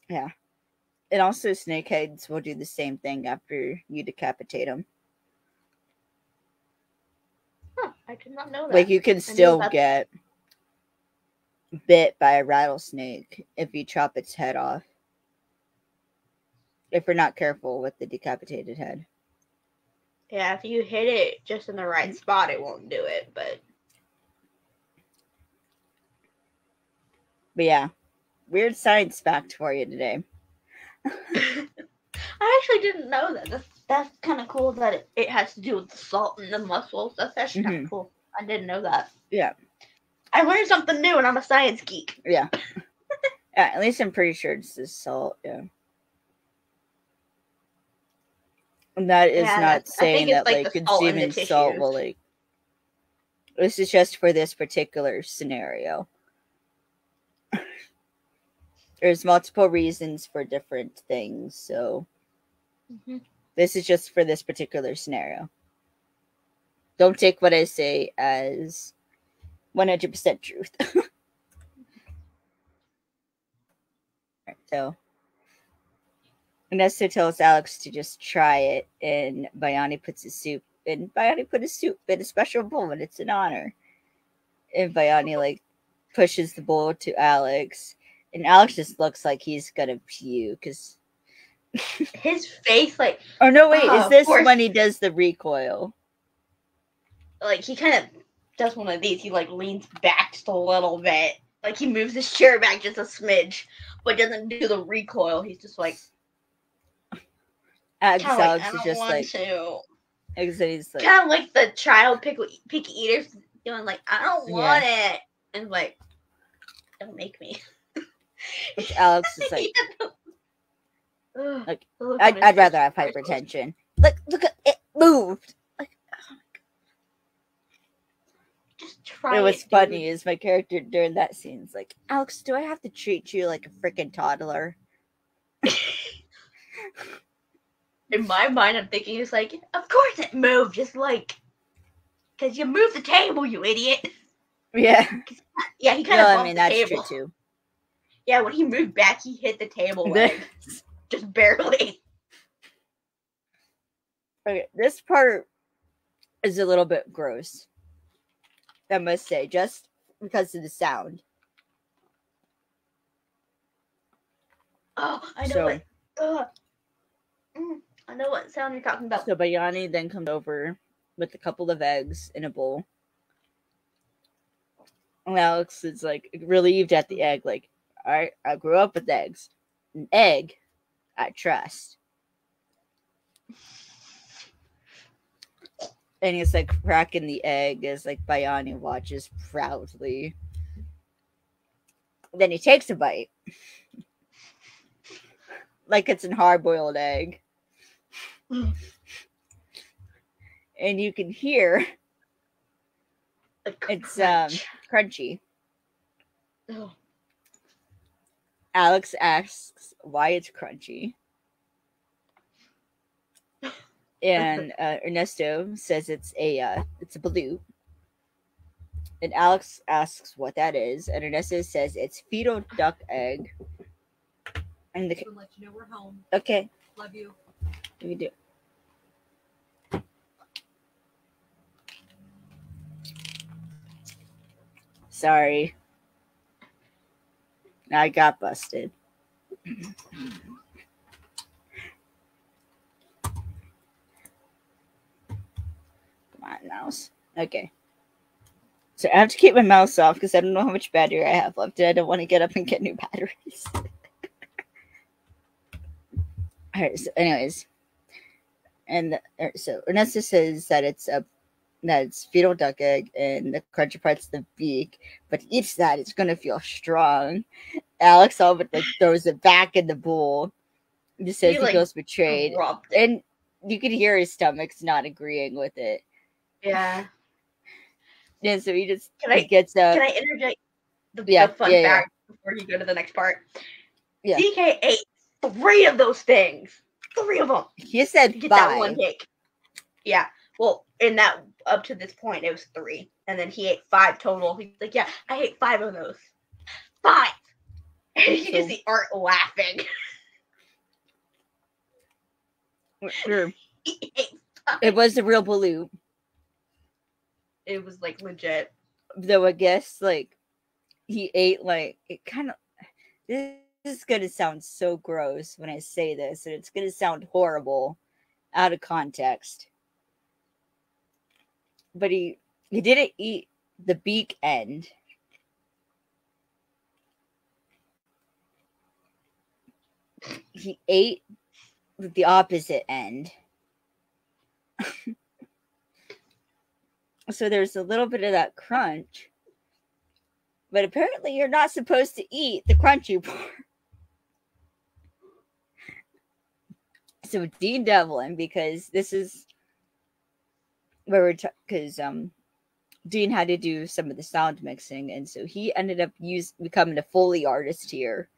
Yeah. And also, snakeheads will do the same thing after you decapitate them. Huh, I did not know that. Like you can still get bit by a rattlesnake if you chop its head off. If you're not careful with the decapitated head. yeah, if you hit it just in the right spot, it won't do it. But But yeah, weird science fact for you today. I actually didn't know that. That's that's kind of cool that it, it has to do with the salt in the muscles. That's actually kind of mm-hmm. cool. I didn't know that. Yeah. I learned something new, and I'm a science geek. Yeah. yeah, at least I'm pretty sure it's the salt. Yeah. And that is Yeah, not saying that like like the salt in the consuming salt will like. This is just for this particular scenario. There's multiple reasons for different things, so Mhm. this is just for this particular scenario. Don't take what I say as 100% truth. So Ernesto tells Alex to just try it, and Bayani puts his soup, and Bayani put his soup in a special bowl, and it's an honor. And Bayani like pushes the bowl to Alex, and Alex just looks like he's gonna puke. Cause, His face, like oh no, wait, Oh, is this when he does the recoil? like he kind of does one of these. He like leans back just a little bit, like he moves his chair back just a smidge, but doesn't do the recoil. He's just like, Alex, like is just like, to. Like, Kind of like the child pick, picky eaters doing like, I don't Yeah. want it, and like, don't make me. which Alex is like, Ugh, Like, look I'd, I'd rather have hypertension. Like, look it moved. Like, Just try it was dude. funny is my character during that scene is like, Alex, do I have to treat you like a freaking toddler? In my mind, I'm thinking it's like, of course it moved, just like, cause you moved the table, you idiot. Yeah. Yeah, he kind No, of I bumped mean the that's table. true too. Yeah, when he moved back, he hit the table leg, just barely. Okay, this part is a little bit gross. I must say, just because of the sound. Oh, I know So- what. Mm, I know what sound you're talking about. So Bayani then comes over with a couple of eggs in a bowl. And Alex is like relieved at the egg, like, all right, I grew up with eggs. An egg, I trust. And he's like cracking the egg as like Bayani watches proudly. Then he takes a bite. like it's an hard boiled egg. and you can hear It's, um, crunchy. Alex asks why it's crunchy. And uh, Ernesto says it's a uh, it's a balut. And Alex asks what that is, and Ernesto says it's fetal duck egg. And the wanna let you know we're home. okay, Love you. we do. Sorry. I got busted. on, mouse. Okay. So I have to keep my mouse off because I don't know how much battery I have left, and I don't want to get up and get new batteries. All right. So, anyways, and so Ernesto says that it's a that it's fetal duck egg and the crunchy part's the beak, but eats that it's gonna feel strong. Alex all but like throws it back in the bowl. He says He, he, like, feels betrayed, and you could hear his stomach's not agreeing with it. Yeah. And so he just Can I- gets up. Can I interject the, Yeah, the fun yeah, yeah. fact before you go to the next part? Yeah. DK ate three of those things. Three of them. he said Get that five. one take. Yeah. Well, in that up to this point, it was three, and then he ate five total. He's like, "Yeah, I ate five of those. Five. And you can So- see Art laughing. Or- He ate five. It was a real balloon. It was like legit. though I guess like he ate like it kind of this is gonna sound so gross when I say this, and it's gonna sound horrible out of context. But he he didn't eat the beak end. He ate the opposite end. so there's a little bit of that crunch. But apparently, you're not supposed to eat the crunchy part. So Dean Devlin, because this is where we're because um Dean had to do some of the sound mixing, and so he ended up use becoming a Foley artist here.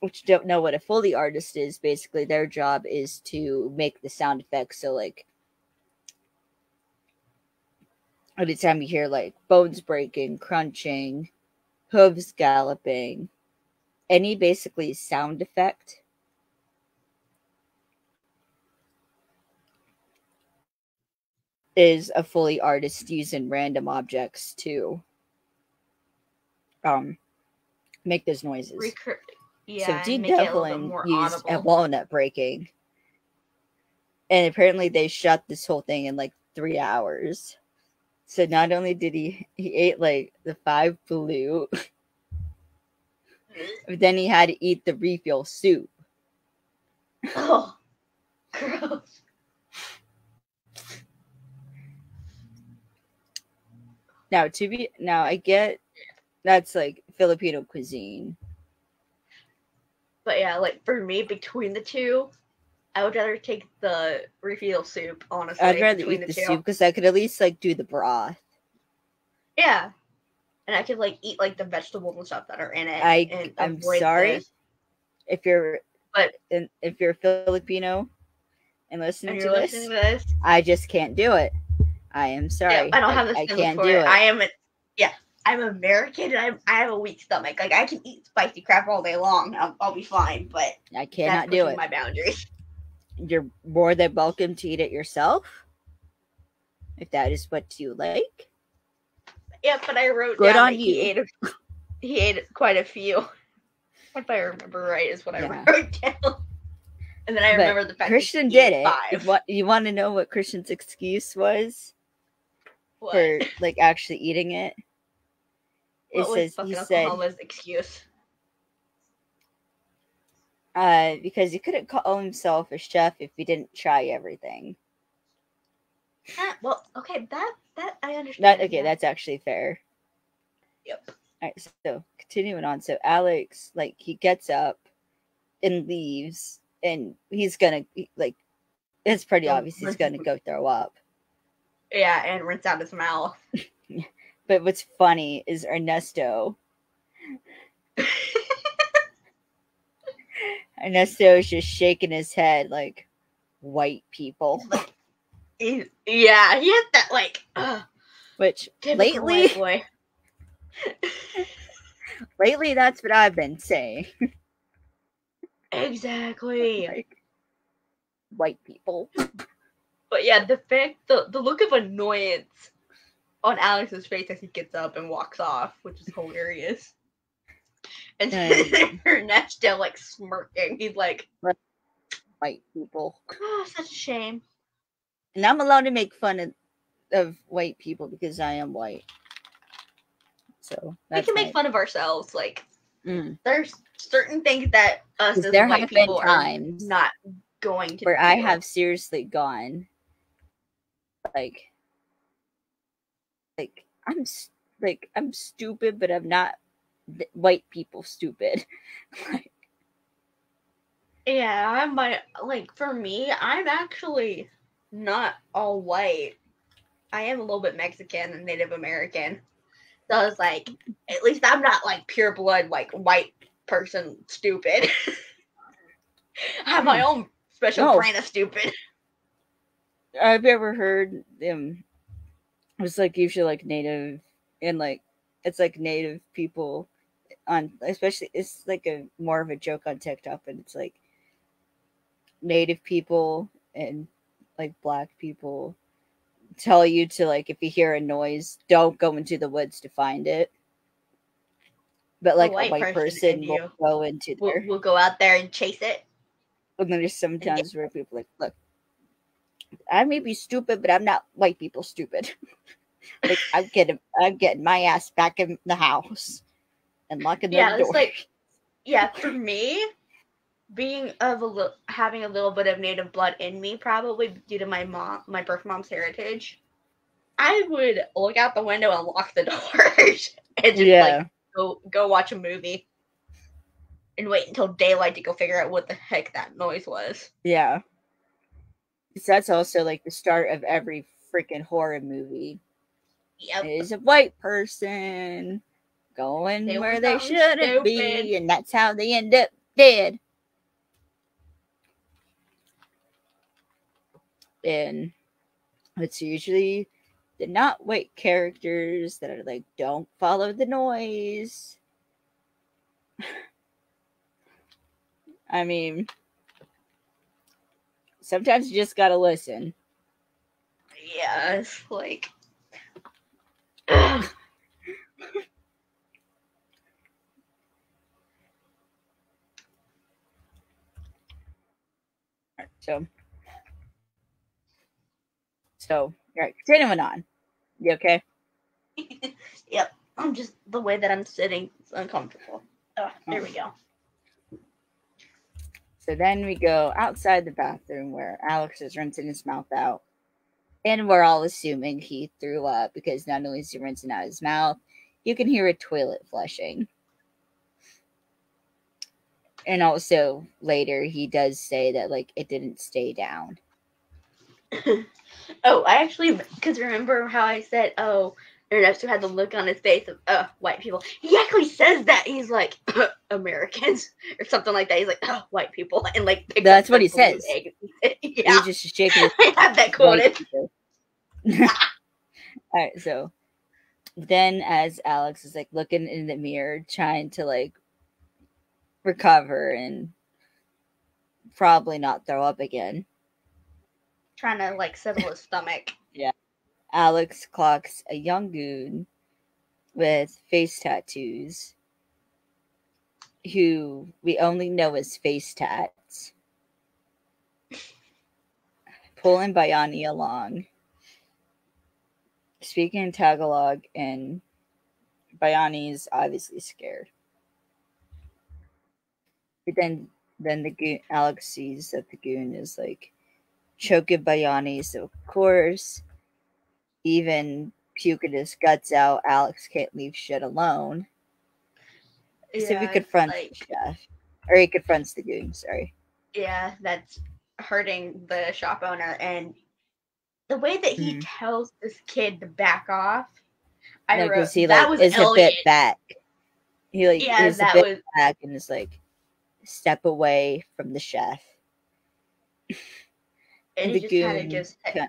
Which don't know what a Foley artist is. Basically, their job is to make the sound effects. So like anytime you hear like bones breaking, crunching, hooves galloping, any basically sound effect. Is a Foley artist using random objects to um make those noises. Recur- yeah, so Dean make it a little bit Devlin used a walnut breaking. And apparently they shot this whole thing in like three hours. So not only did he he ate like the five blue, hmm? but then he had to eat the Reef Eel soup. Oh, gross. Now to be now I get that's like Filipino cuisine. But yeah, like for me, between the two, I would rather take the Reef Eel soup. Honestly, I'd rather eat the two. soup because I could at least like do the broth. Yeah, and I could like eat like the vegetables and stuff that are in it. I I'm sorry, this. If you're But- if you're Filipino and listening And to this, listening to this. I just can't do it. I am sorry. Yeah, I don't have the I stomach can't for do it. it. I am a yeah. I'm American and I'm, I have a weak stomach. Like I can eat spicy crap all day long. I'll, I'll be fine. But I cannot do it. My boundaries. You're more than welcome to eat it yourself. If that is what you like. Yeah, but I wrote Good down on that he ate a, he ate quite a few. If I remember right, is what Yeah. I wrote down. And then I But remember the fact that Christian did it. You Five. want, you want to know what Christian's excuse was What? for like actually eating it? It what was says fucking he said excuse? Uh because he couldn't call himself a chef if he didn't try everything. Ah, well, okay, that that I understand. That okay, that's actually fair. Yep. All right, so continuing on. So Alex, like, he gets up and leaves, and he's gonna like. It's pretty Oh, obvious he's gonna go throw up. Yeah, and rinse out his mouth. But what's funny is Ernesto. Ernesto is just shaking his head like white people. Yeah, he has that like uh, Which Lately- boy. lately, that's what I've been saying. Exactly. like white people. But yeah, the fact the the look of annoyance on Alex's face as he gets up and walks off, which is hilarious. And Um, Ernesto like smirking. He's like, White people. oh, such a shame. And I'm allowed to make fun of, of white people because I am white. So we can make my- fun of ourselves. Like Mm. there's certain things that us as there white have been people are times not going to where I have seriously gone like like I'm like I'm stupid, but I'm not white people stupid. like, Yeah, I'm my like for me, I'm actually not all white. I am a little bit Mexican and Native American. So it's like at least I'm not like pure blood like white person stupid. I have my hmm. own special No. brand of stupid. I've ever heard them. It was like usually like native and like it's like native people on especially it's like a more of a joke on TikTok, but it's like native people and like black people tell you to like if you hear a noise, don't go into the woods to find it. But like white a white person person, will go into We'll, there. we'll go out there and chase it. And then there's sometimes where people like, look, I may be stupid, but I'm not white people stupid. like I'm getting I'm getting my ass back in the house and locking the Yeah, door. it's like yeah, for me, being of a li- having a little bit of native blood in me, probably due to my mom, my birth mom's heritage, I would look out the window and lock the doors and just yeah. like go go watch a movie and wait until daylight to go figure out what the heck that noise was. yeah. 'Cause That's also like the start of every freaking horror movie. Yep. Is a white person going They where they shouldn't be, and that's how they end up dead. And it's usually the not white characters that are like, don't follow the noise. I mean, sometimes you just gotta listen. Yes, like So, so all right, continuing on. You okay? yep. I'm just the way that I'm sitting is uncomfortable. Oh, there we go. So then we go outside the bathroom where Alex is rinsing his mouth out. And we're all assuming he threw up because not only is he rinsing out his mouth, you can hear a toilet flushing. And also later he does say that like it didn't stay down. Oh, I actually because remember how I said, oh, Ernesto had the look on his face of uh white people. He actually says that he's like Americans or something like that. He's like oh, white people and like That's what he says. yeah, He's just shaking his I have that quoted. All right, so then as Alex is like looking in the mirror, trying to like recover and probably not throw up again, Trying to like settle his stomach. Yeah. Alex clocks a young goon with face tattoos who we only know as face tats. Pulling Bayani along. Speaking in Tagalog, and Bayani's obviously scared. But then then the goon Alex sees that the goon is like choking Bayani, so of course even puking his guts out, Alex can't leave shit alone. So he confronts like- chef. Or he confronts the goon, sorry. yeah, that's hurting the shop owner and the way that he Mhm. tells this kid to back off. I Like, wrote, he that like was is a bit back. He like yeah, is a bit was back and is like step away from the chef. and the he just kind of gives ca-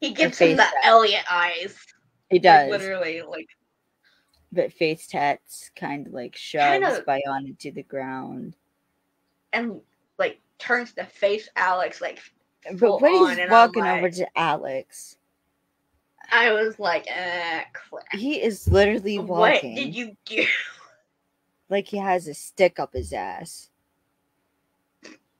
he gives him the that. Eliot eyes. He Like, does. literally like but face tats kind of like shoves Kinda- to the ground. and like turns to face Alex like But when he's and walking over to Alex, I was like, eh, crap. he is literally walking. What did you do? like he has a stick up his ass.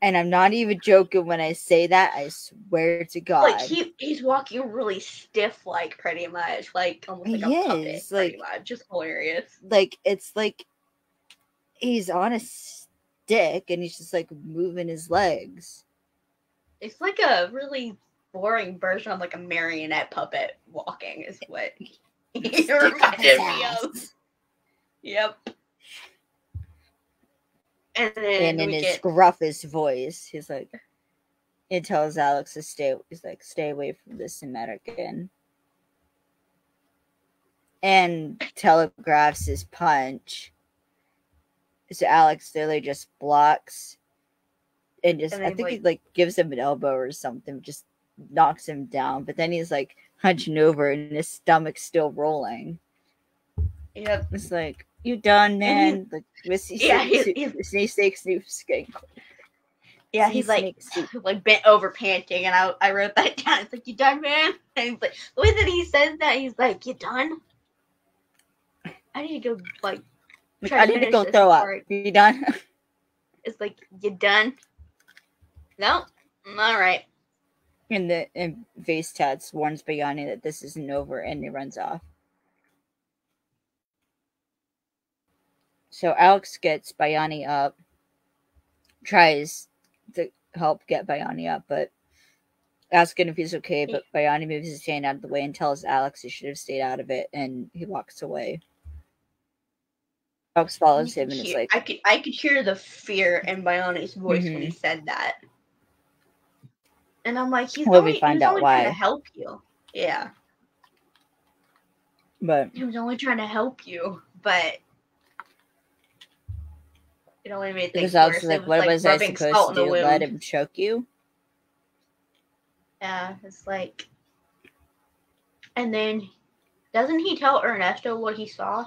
And I'm not even joking when I say that. I swear to God. Like he he's walking really stiff, like pretty much, like almost like He a puppet, like- much. Just hilarious. like it's like he's on a stick and he's just like moving his legs. It's like a really boring version of like a marionette puppet walking, is what he reminded me of. Yep. And then And in his get gruffest voice, he's like it tells Alex to stay he's like, stay away from this American. And telegraphs his punch. So Alex literally just blocks and just And I think he like- like gives him an elbow or something, just knocks him down. But then he's like hunching over and his stomach's still rolling. Yep. It's like, you done, man? Like, Missy Yeah, Snake, he- Snoop- Snake, Snake, Snoop. Yeah, he's like like bent over panting, and I I wrote that down. It's like you done, man. And he's like the way that he says that, he's like you done. I need to go like Like, try I need to go throw up. You done? it's like you done. No, all right. and the and face tats warns Bayani that this isn't over and he runs off. So Alex gets Bayani up, tries to help get Bayani up, but asking if he's okay, but Bayani moves his hand out of the way and tells Alex he should have stayed out of it, and he walks away. Alex follows him and is hear- like, I could I could hear the fear in Bayani's voice when he mm-hmm. said that. And I'm like, he's Well, we only, find he's out only trying why. to help you. Yeah. but He was only trying to help you, but it only made things because Alex worse. is It like, what like was I supposed to do? Let him choke you? Yeah, it's like. And then, doesn't he tell Ernesto what he saw?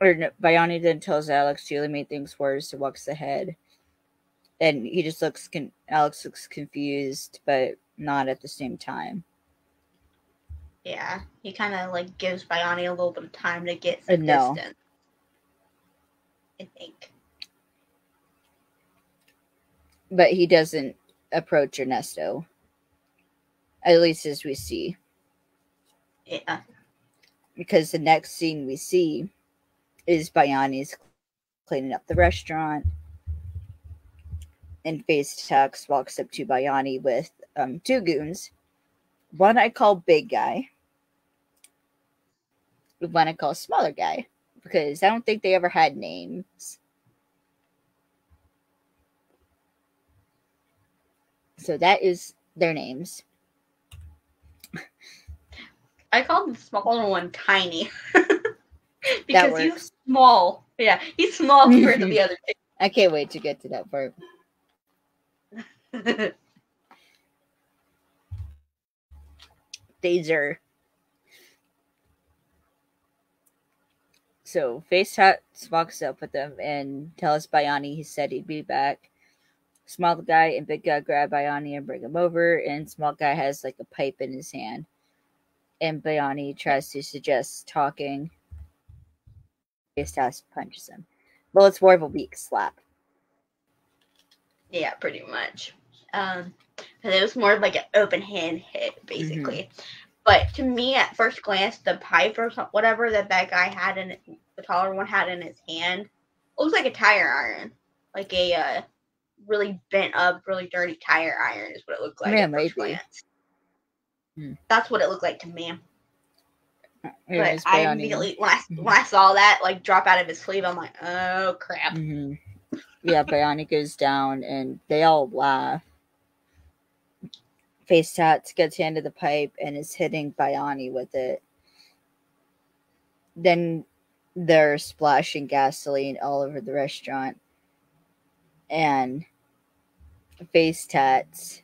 or no, Bayani then tells Alex Julie made things worse and walks ahead. And he just looks con- Alex looks confused, but not at the same time. Yeah, he kind of like gives Bayani a little bit of time to get Uh, no. distance. I think. But he doesn't approach Ernesto. At least as we see. Yeah. Because the next scene we see is Bayani's cleaning up the restaurant. And Face Tats walks up to Bayani with um, two goons. One I call Big Guy. One I call Smaller Guy. Because I don't think they ever had names. So that is their names. I called the smaller one tiny. because he's small. Yeah, he's small compared to the other Two. I can't wait to get to that part. are so Face Tats walks up with them and tells Bayani he said he'd be back. Small guy and big guy grab Bayani and bring him over, and small guy has like a pipe in his hand. And Bayani tries to suggest talking. Tats punches him. Well, it's more of a weak slap. yeah, pretty much. Um, it was more of like an open hand hit, basically. But to me, at first glance, the pipe or whatever that that guy had in the taller one had in his hand looks like a tire iron, like a uh, really bent up, really dirty tire iron is what it looked like. Yeah, first maybe. Hmm. That's what it looked like to me. Here's but I immediately when I Mhm. when I saw that like drop out of his sleeve, I'm like, oh crap. hmm Yeah, Bayani goes down and they all laugh. Face Tats gets handed the pipe and is hitting Bayani with it. Then they're splashing gasoline all over the restaurant. And Face Tats,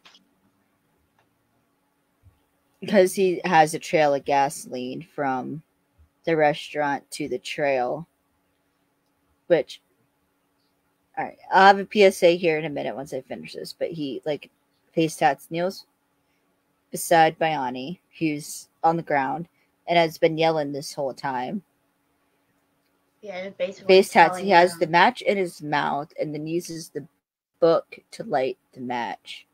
because he has a trail of gasoline from the restaurant to the trail, which all right, I'll have a PSA here in a minute once I finish this. But he like face tats kneels beside Bayani, who's on the ground and has been yelling this whole time. Yeah, basically. Face tats, he has the match in his mouth and then uses the book to light the match.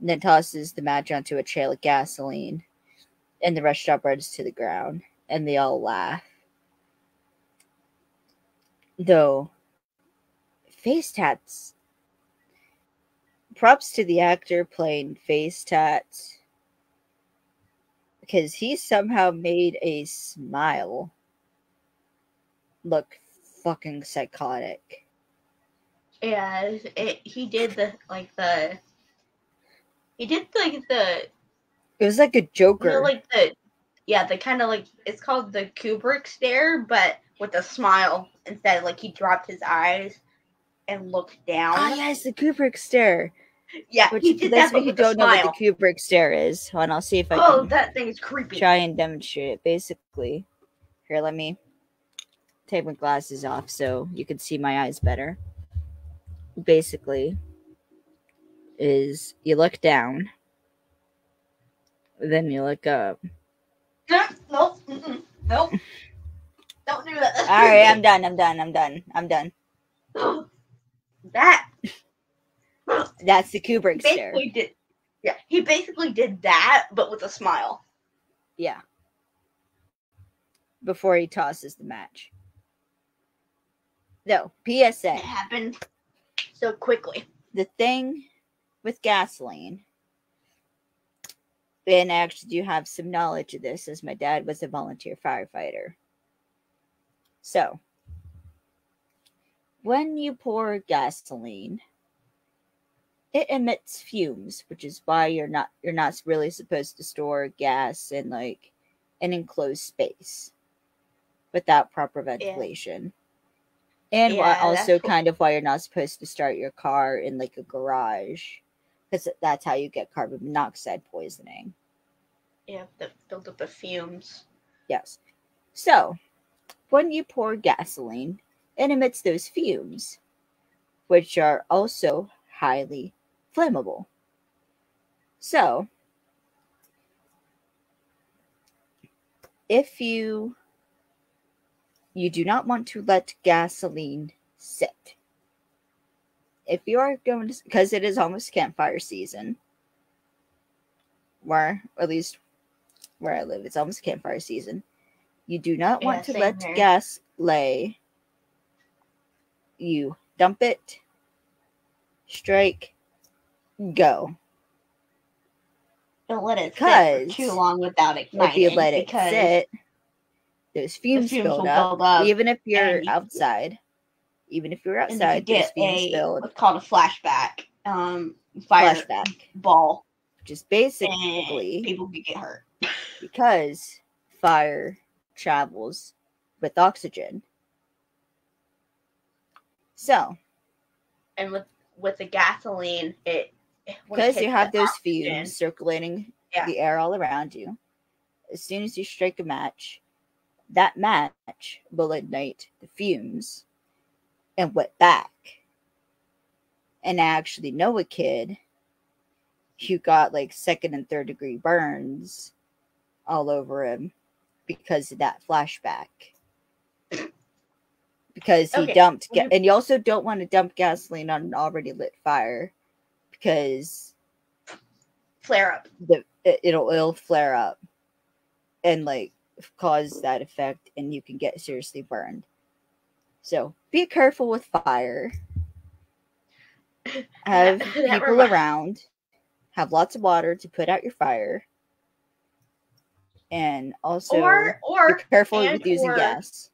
And then tosses the match onto a trail of gasoline. And the restaurant burns to the ground. And they all laugh. Though face tats props to the actor playing face tats because he somehow made a smile look fucking psychotic Yeah, it, he did the like the. He did like the it was like a you joker know, like the yeah the kind of like it's called the Kubrick stare, but with a smile instead. Like he dropped his eyes, and looked down. Oh yes, the Kubrick stare. yeah, Which he did those that of you don't know what the Kubrick stare is, hold on, I'll see if I Oh, can that thing is creepy. try and demonstrate it. Basically, here, let me take my glasses off so you can see my eyes better. Basically, is you look down, then you look up. No, nope, mm-mm, nope. Don't do that. All right, I'm done. I'm done. I'm done. I'm done. that That's the Kubrick stare. did. Yeah, he basically did that, but with a smile. Yeah. Before he tosses the match. No, PSA. It happened so quickly. the thing with gasoline, and I actually do have some knowledge of this as my dad was a volunteer firefighter. So, when you pour gasoline, it emits fumes, which is why you're not you're not really supposed to store gas in like an enclosed space without proper ventilation. And Yeah, also kind of why you're not supposed to start your car in like a garage because that's how you get carbon monoxide poisoning. Yeah, the buildup of fumes. Yes. So, when you pour gasoline, it emits those fumes, which are also highly flammable. So, if you you do not want to let gasoline sit. If you are going to because it is almost campfire season, where at least where I live, it's almost campfire season. You do not want Yeah, to let here. gas lay. You dump it, strike, go. Don't let it sit Because for too long without igniting. if you let it sit, those the fumes, fumes build up. build up. Even if you're you- outside, even if you're you outside, those get fumes a build what's called a flashback. Um, fire flashback, ball, which is and basically people could get hurt. because fire travels with oxygen. So, And with with the gasoline, it because you have those oxygen- fumes circulating Yeah. the air all around you, as soon as you strike a match, that match will ignite the fumes and wet back. And I actually know a kid who got like second and third degree burns all over him because of that flashback. Because he Okay, dumped, ga- mm-hmm. and you also don't want to dump gasoline on an already lit fire because flare up. the it, it'll it'll flare up and like cause that effect and you can get seriously burned. So be careful with fire. Have That people remi- around. Have lots of water to put out your fire. And also or be careful with using or- gas.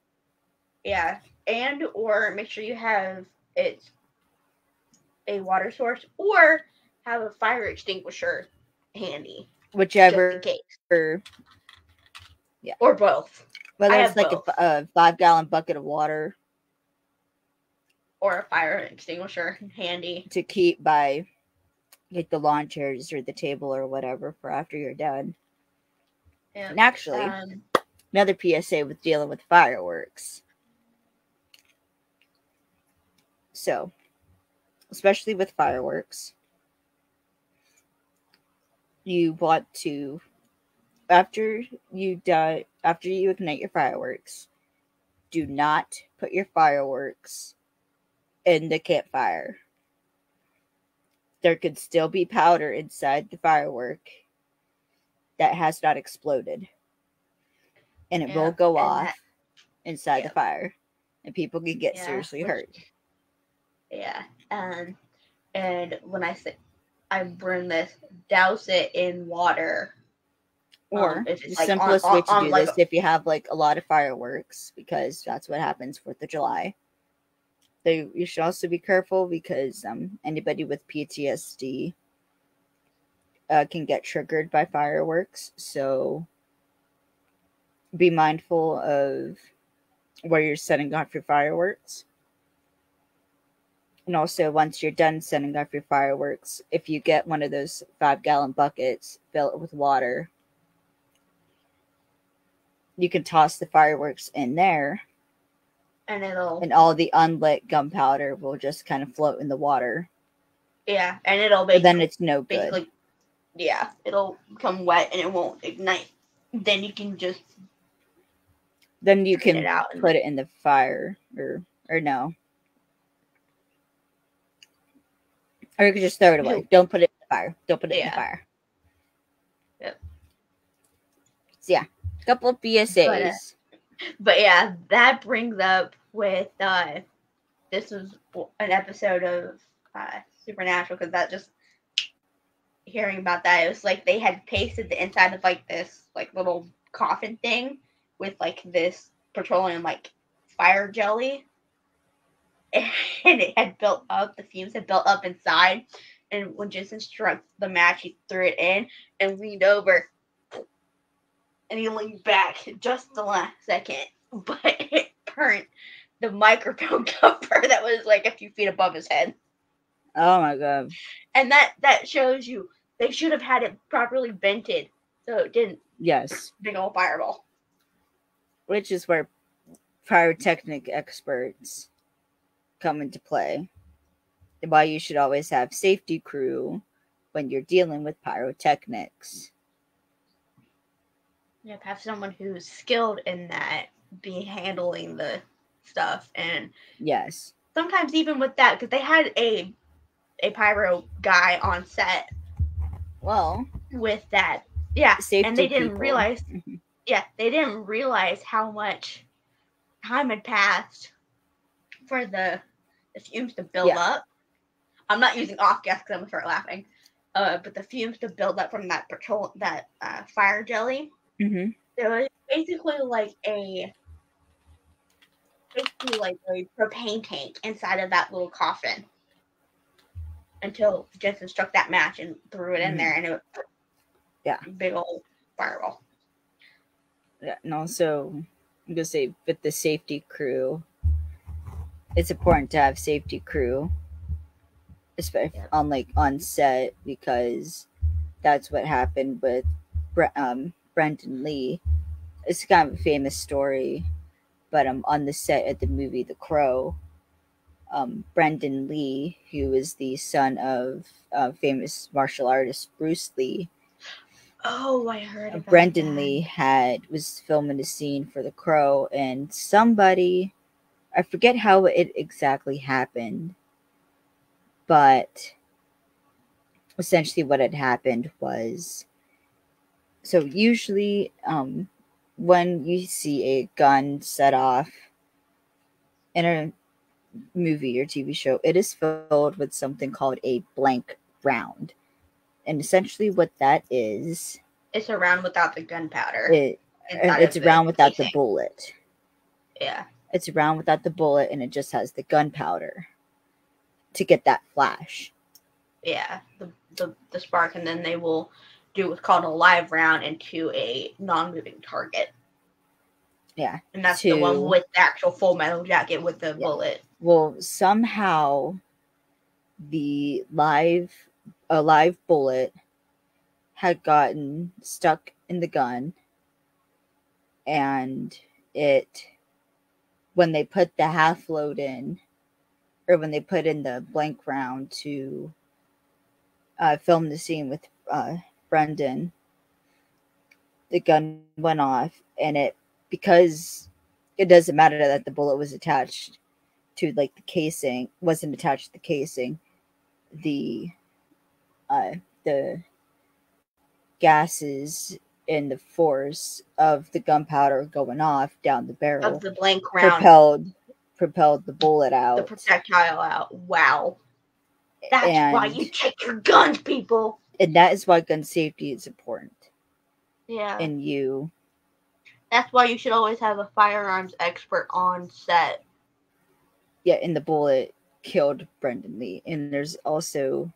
Yeah, and or make sure you have it a water source or have a fire extinguisher handy whichever case, or both, whether I it's like a, a five gallon bucket of water. Or a fire extinguisher handy. to keep by like the lawn chairs or the table or whatever for after you're done. And, and actually um, another PSA with dealing with fireworks. So, especially with fireworks, you want to after you die after you ignite your fireworks, do not put your fireworks in the campfire. There could still be powder inside the firework that has not exploded. And it Yeah, will go off that- inside yeah. the fire. And people can get Yeah, seriously which- hurt. Yeah. Um, and when I say I burn this, douse it in water. Or um, the like, on- simplest way to on, do like, this, if you have like a lot of fireworks, because that's what happens Fourth of July. So you should also be careful because um, anybody with PTSD uh, can get triggered by fireworks. So be mindful of where you're setting off your fireworks. And also, once you're done setting off your fireworks, if you get one of those five gallon buckets, fill it with water, you can toss the fireworks in there, And it'll and all the unlit gunpowder will just kind of float in the water. yeah, and it'll make then it's no good. yeah, it'll become wet and it won't ignite. Then you can just Then you can it out and put it in the fire, or or no, or you can just throw it away. Don't put it in the fire. Don't put it in the fire. Yep. So yeah, couple of BSAs. but yeah, that brings up with uh this was an episode of uh Supernatural because that just hearing about that it was like they had pasted the inside of like this like little coffin thing with like this petroleum like fire jelly and it had built up the fumes had built up inside and when Jensen struck the match he threw it in and leaned over and he leaned back just the last second, but it burnt the microphone cover that was like a few feet above his head. Oh my god. And that that shows you they should have had it properly vented so it didn't Yes, big old fireball. which is where pyrotechnic experts come into play. And Why you should always have safety crew when you're dealing with pyrotechnics. You have someone who's skilled in that be handling the stuff and Yes. sometimes even with that because they had a a pyro guy on set Well, with that yeah safety and they didn't people. realize Mhm. yeah, they didn't realize how much time had passed for the the fumes to build Yeah. up. I'm not using off gas because I'm gonna start laughing. Uh, but the fumes to build up from that petrol that uh, fire jelly, Mhm. there was basically like a basically like a propane tank inside of that little coffin until Jensen struck that match and threw it in Mhm. there and it Yeah. big old fireball. Yeah, and also I'm gonna say with the safety crew, it's important to have safety crew, especially Yep. on like on set because that's what happened with um, Brandon Lee. It's kind of a famous story, but um, on the set of the movie The Crow, um, Brandon Lee, who is the son of uh, famous martial artist Bruce Lee, Oh, I heard about Brandon that. Lee had was filming a scene for The Crow, and somebody, I forget how it exactly happened, but essentially what had happened was, so usually, um, when you see a gun set off in a movie or TV show, it is filled with something called a blank round. And essentially, what that is, It's a round without the gunpowder. it, it's a round without the bullet. Yeah. It's a round without the bullet, and it just has the gunpowder to get that flash. Yeah. The, the the spark and then they will do what's called a live round into a non moving target. Yeah. And that's the one with the actual full metal jacket with the Yeah. bullet. Well, somehow the live a live bullet had gotten stuck in the gun and it when they put the half load in or when they put in the blank round to uh, film the scene with uh, Brandon the gun went off and it because it doesn't matter that the bullet was attached to like the casing wasn't attached to the casing the uh the gases and the force of the gunpowder going off down the barrel Of the blank round. propelled propelled the bullet out the projectile out. Wow. That's why you check your guns, people. And that is why gun safety is important Yeah. and you That's why you should always have a firearms expert on set. yeah and the bullet killed brandon lee and there's also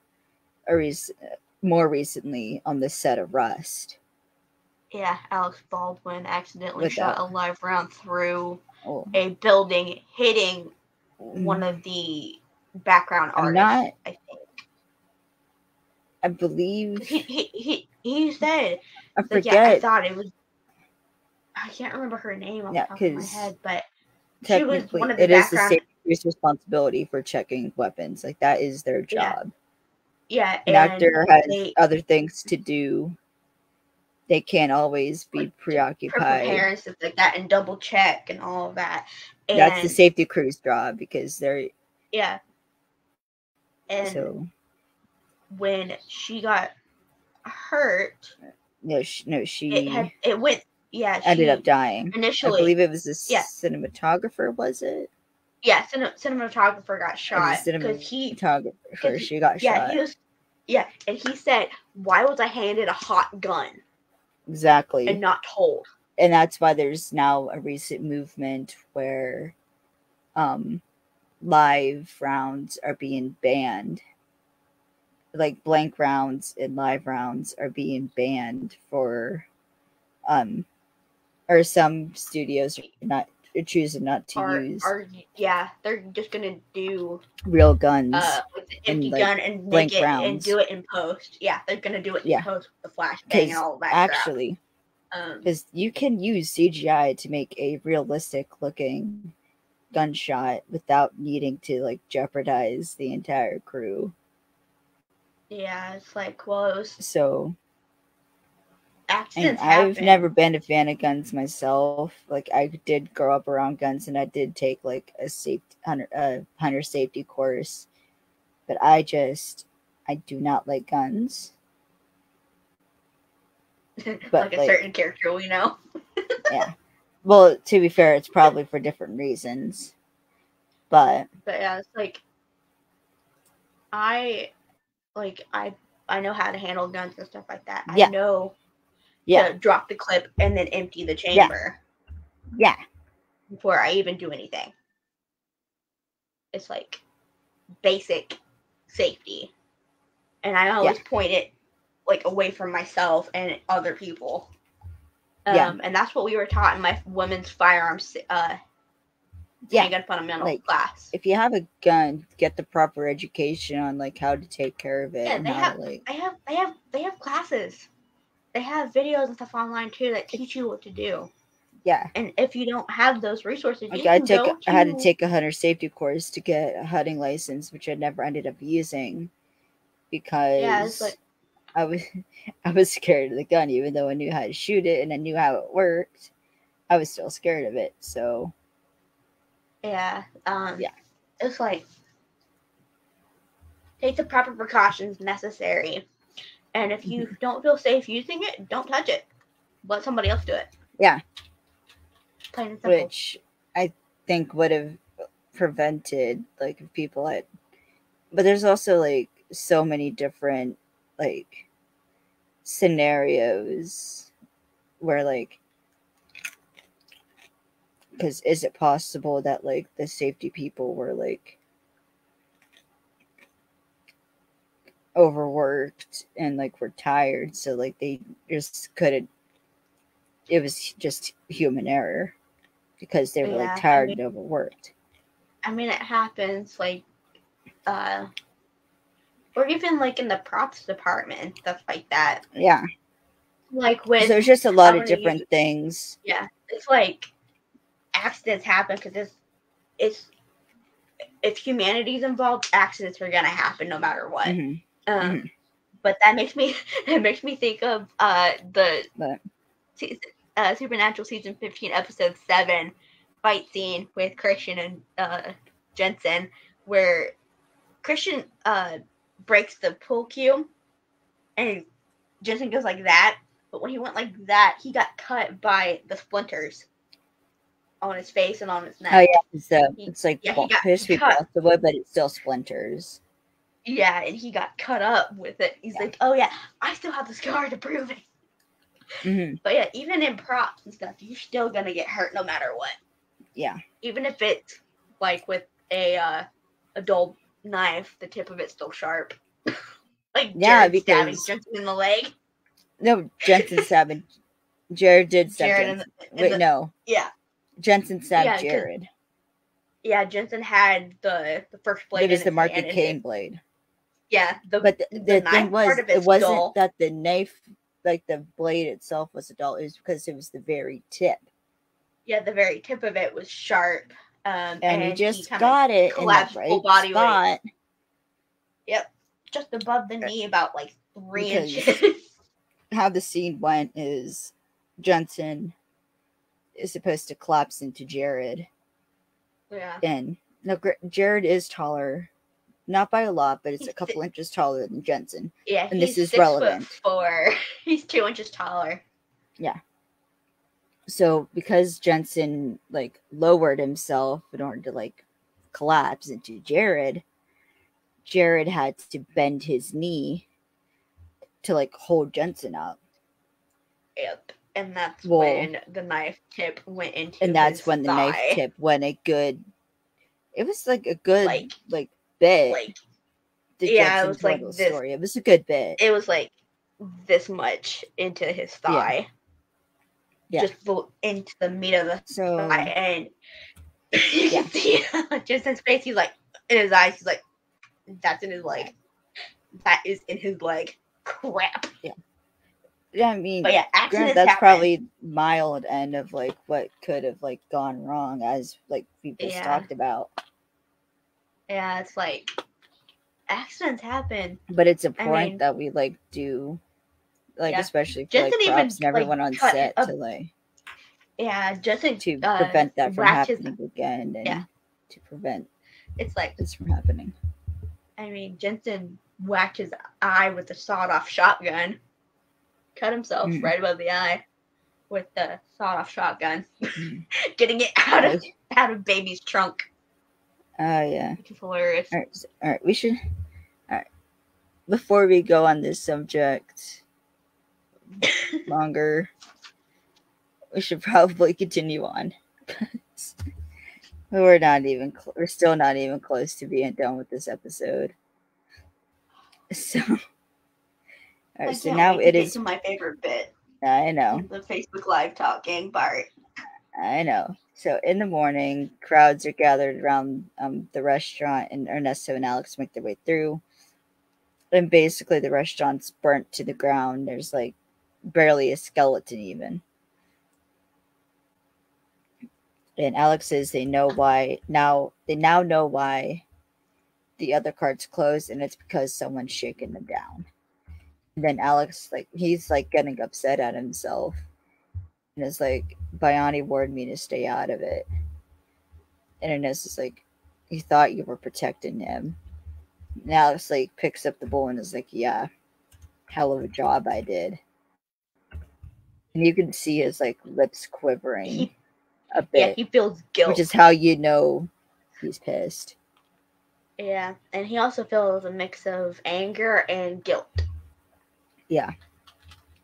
a reason more recently on the set of rust Yeah, Alex Baldwin accidentally With shot that. a live round through oh a building, hitting Mm-hmm. one of the background I'm artist. not- I think I believe he he he, he said I like, yeah, I thought it was. I can't remember her name off Yeah, the top of my head, but she was one of the it is the safety's responsibility for checking weapons. Like that is their Yeah, job. yeah, An and actor has they other things to do. They can't always be Like, preoccupied. prepare and stuff like that, and double check and all of that. And That's the safety crew's job because they're yeah. And so when she got hurt, no, she, no, she it had it went. Yeah, ended up dying. Initially. I believe it was a yeah. cinematographer, was it? yeah, cine- cinematographer got shot It was a because he. cinematographer. She got Yeah, shot. he was. Yeah, and he said, "Why was I handed a hot gun exactly. and not told?" and that's why there's now a recent movement where um live rounds are being banned like blank rounds and live rounds are being banned for um or some studios are not are choosing not to Are, use are yeah, they're just gonna do real guns uh with the and, empty like, gun and blank make it and do it in post. Yeah, they're gonna do it in Yeah. post with the flashbang and all that. actually um, because you can use cgi to make a realistic looking gunshot without needing to like jeopardize the entire crew yeah, it's like well, it was so and accidents i've happen. never been a fan of guns myself. Like i did grow up around guns and i did take like a safety hunter, uh, hunter safety course. But i just i do not like guns. But, like a like- certain character we know. yeah. Well to be fair it's probably for different reasons. But But yeah, it's like I like I I know how to handle guns and stuff like that. Yeah. I know yeah to drop the clip and then empty the chamber yeah before I even do anything. It's like basic safety. And I always point it like away from myself and other people. Um, Yeah. and that's what we were taught in my women's firearms uh yeah handgun fundamental like, class. if you have a gun, get the proper education on like how to take care of it Yeah, and they have- to like They have they have they have classes. They have videos and stuff online too that teach you what to do. yeah. And if you don't have those resources, Like you I can took go I had to to- take a hunter safety course to get a hunting license, which I never ended up using because Yeah, like I was I was scared of the gun, even though I knew how to shoot it and I knew how it worked. I was still scared of it. So yeah, um, Yeah. It's like take the proper precautions necessary, and if you don't feel safe using it, don't touch it. Let somebody else do it. Yeah. Plain and simple. which I think would have prevented like if people had but there's also like so many different like scenarios where like because is it possible that like the safety people were like overworked and like were tired so like they just couldn't it was just human error because they were Yeah, like tired mean- and overworked. I mean, it happens like, uh, or even like in the props department and stuff like that. yeah. Like so with there's just a lot of different things. Yeah, it's like accidents happen because it's it's if humanity's involved, accidents are gonna happen no matter what. Mhm. Um, Mhm. but that makes me it makes me think of uh the But- uh, Supernatural season fifteen episode seven fight scene with Christian and uh Jensen where Christian uh breaks the pool cue and Jensen goes like that, but when he went like that, he got cut by the splinters on his face and on his neck. oh yeah it's, He- it's like yeah, he ball- got supposed to be wood but it still splinters Yeah, and he got cut up with it. He's Yeah. like, "Oh yeah, I still have the scar to prove it." hmm But yeah, even in props and stuff, you're still gonna get hurt no matter what. yeah Even if it's like with a uh, a dull knife, the tip of it's still sharp. like Yeah, Jared stabbing because- Jensen in the leg. no jensen stabbed jared did stab Jared in the, in wait the- no yeah, jensen stabbed Yeah, jared yeah, Jensen had the the first blade. it was the hand, Cain blade. Yeah, the But the, the the knife thing was, part of it wasn't dull. that the knife, like the blade itself, was a dull. It was because it was the very tip, yeah, the very tip of it was sharp. Um, and, he just kinda got it in the right full body weight. spot. just above the knee, about like three Because- inches. How the scene went is Jensen is supposed to collapse into Jared, yeah, and no, Jared is taller, not by a lot, but it's He's a couple inches taller than Jensen. yeah. And this is relevant. Four. He's two inches taller. Yeah. So because Jensen like lowered himself in order to like collapse into Jared, Jared had to bend his knee to like hold Jensen up. Yep. And that's Well- when the knife tip went into And that's when the thigh. knife tip went a good it was like a good like, Like- bit. Like yeah, it was like this- story. It was a good bit. it was like this much into his thigh. Yeah. Just flew into the meat of the so thigh, and you Yeah. can see Jensen's face. He's like in his eyes. He's like, "That's in his leg. That is in his leg. Crap." yeah, I mean But yeah, granted, that's happen. probably mild end of like what could have like gone wrong as like people Yeah. talked about. yeah. It's like accidents happen. but it's important mean- that we like do like Yeah. especially for Jensen like even, props and like, everyone on set a- to like Yeah, Jensen to uh, prevent that from his- happening again and Yeah. to prevent It's like this from happening I mean, Jensen whacked his eye with a sawed-off shotgun, cut himself Mm. right above the eye with the sawed-off shotgun, Mm. getting it out of out of baby's trunk, Oh yeah which is hilarious. all right s- all right we should all right before we go on this subject longer we should probably continue on. we're not even cl- we're still not even close to being done with this episode so all I so now it is to it get is to my favorite bit, i know. The Facebook Live talking part. i know. So in the morning crowds are gathered around um, the restaurant and ernesto and alex make their way through. And basically the restaurant's burnt to the ground. There's like barely a skeleton even. And alex says they know why now they now know why the other cards closed and it's because someone's shaking them down and then alex like he's like getting upset at himself and it's like Bayani warned me to stay out of it and Ernest is like he thought you were protecting him and alex like picks up the bowl and is like yeah hell of a job i did and you can see his like lips quivering He- a bit. Yeah, he feels guilt. which is how you know he's pissed yeah, and he also feels a mix of anger and guilt. Yeah.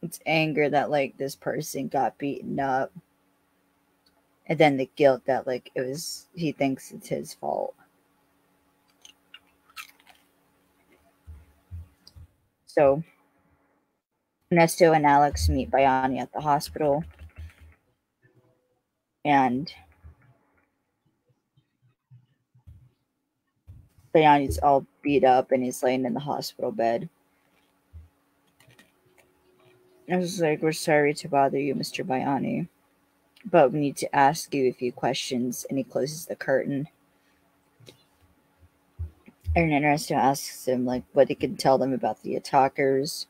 It's anger that like this person got beaten up. And then the guilt that like it was he thinks it's his fault. So Ernesto and Alex meet Bayani at the hospital. And Bayani's all beat up and he's laying in the hospital bed I was like, We're sorry to bother you, Mr. Bayani, but we need to ask you a few questions. And he closes the curtain. And Ernesto asks him, like, what he can tell them about the attackers.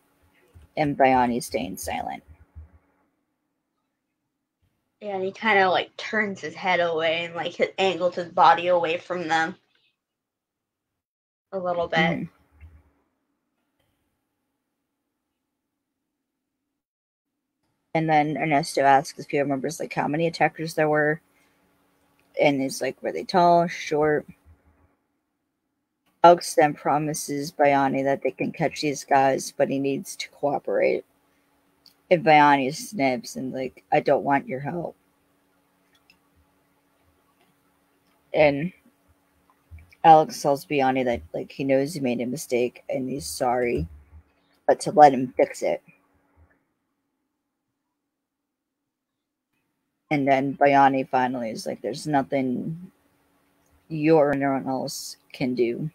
And Bayani staying silent. Yeah, and he kind of like turns his head away and like his, angles his body away from them a little bit. Mhm. And then Ernesto asks if he remembers like how many attackers there were. And he's like, were they tall, short? Alex then promises Bayani that they can catch these guys, but he needs to cooperate. And Bayani snips and like, I don't want your help. And Alex tells Bayani that like he knows he made a mistake and he's sorry, but to let him fix it. And then Bayani finally is like, there's nothing your or anyone else can do.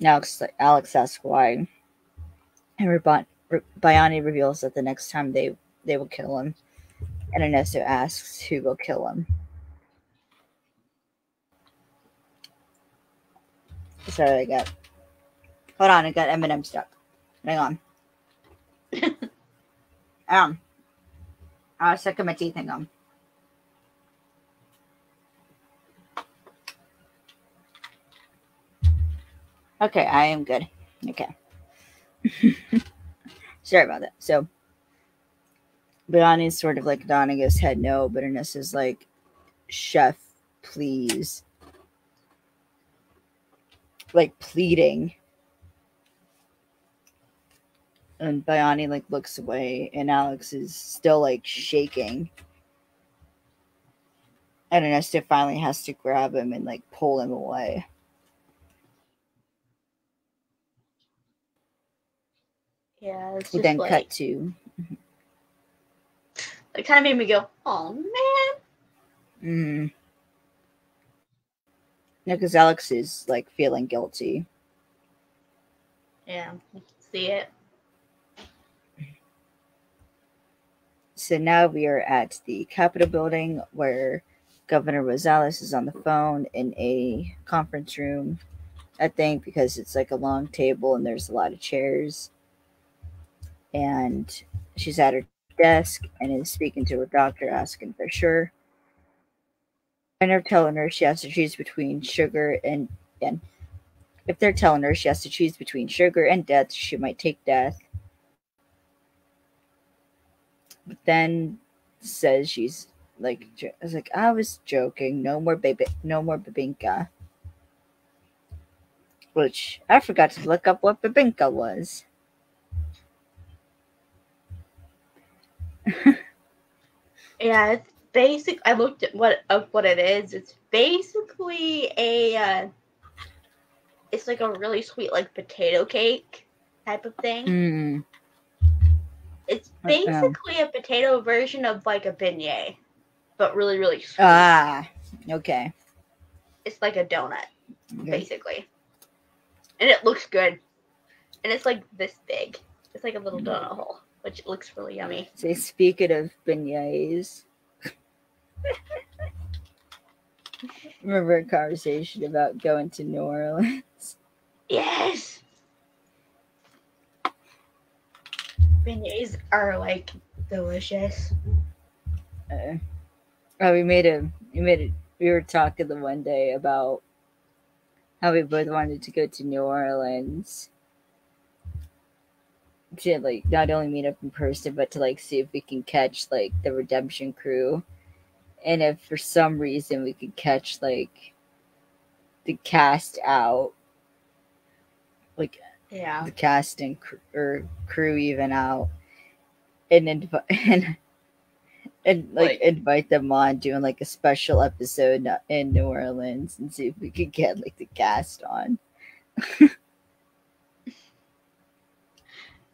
Now Alex asks why, and Bayani reveals that the next time they they will kill him, and Ernesto asks who will kill him. Sorry, I got. Hold on, I got M&M stuck. Hang on. um, In my teeth. Hang on. Okay, I am good. Okay. Sorry about that. So, Bayani's sort of like nodding his head no, but Ernest is like, Chef, please. Like pleading. And Bayani like looks away, and Alex is still like shaking. And Ernesto finally has to grab him and like pull him away. Yeah, it's We then like, cut to it kind of made me go, oh man. mm, no, because Alex is like feeling guilty. Yeah, see it. So now we are at the Capitol building where Governor Rosales is on the phone in a conference room, I think, because it's like a long table and there's a lot of chairs. And she's at her desk and is speaking to her doctor, asking for sure. And they're telling her she has to choose between sugar and and if they're telling her she has to choose between sugar and death, she might take death. But then says she's like I was like I was joking. No more baby, no more babinka. Which I forgot to look up what babinka was. Yeah, it's basic. I looked at what of what it is. It's basically a. Uh, it's like a really sweet like potato cake type of thing. Mm, It's basically a potato version of like a beignet, but really really sweet. ah, okay. it's like a donut okay. basically, and it looks good. And it's like this big. It's like a little donut hole, which looks really yummy. So speaking of beignets, remember a conversation about going to New Orleans? Yes. Beignets are like delicious. Uh, oh, we made a we made a we were talking the one day about how we both wanted to go to New Orleans to like not only meet up in person but to like see if we can catch like the redemption crew and if for some reason we could catch like the cast out like Yeah. the cast and cr- or crew even out and inv- and and like, Like- invite them on doing like a special episode in New Orleans and see if we could get like the cast on.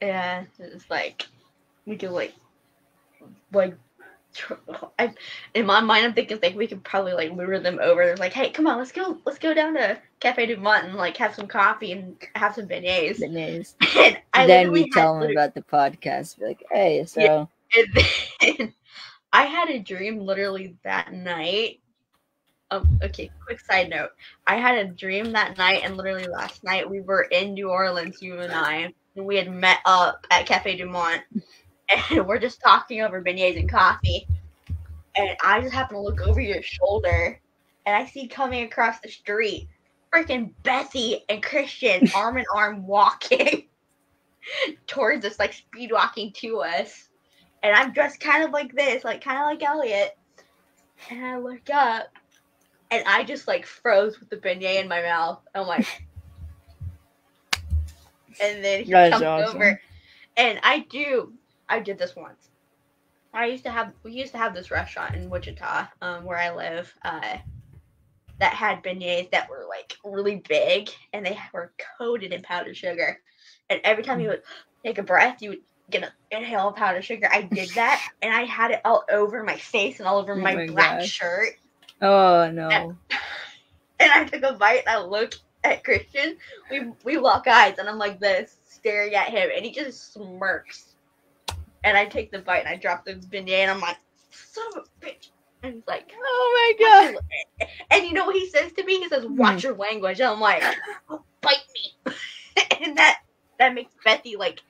Yeah. It's like we could like like I in my mind I'm thinking like we could probably like lure them over. They're like, hey, come on, let's go let's go down to Cafe Du Monde and like have some coffee and have some beignets. News. And I then we tell them about the podcast. Be like, hey, so Yeah. And then I had a dream literally that night. Um, okay, quick side note. I had a dream that night, and literally last night we were in New Orleans, you and I, and we had met up at Cafe Du Monde, and we're just talking over beignets and coffee. And I just happen to look over your shoulder, and I see coming across the street, freaking Bethy and Christian arm in arm walking towards us, like speed walking to us and I'm dressed kind of like this, like kind of like Eliot. And I look up, and I just like froze with the beignet in my mouth. I'm like, and then he That comes awesome. over, and I do, I did this once. I used to have, we used to have this restaurant in Wichita, um, where I live, uh, that had beignets that were like really big, and they were coated in powdered sugar. And every time you would take a breath, you would get an inhale of powdered sugar. I did that, and I had it all over my face and all over Oh my, my black gosh. shirt. oh no. and I took a bite and I look at Christian. We we lock eyes and I'm like this, staring at him, and he just smirks. And I take the bite and I drop the beignet and I'm like, son of a bitch. And he's like, Oh my god. and you know what he says to me? He says, hmm. "Watch your language." And I'm like, oh, "Bite me," and that that makes Bethy like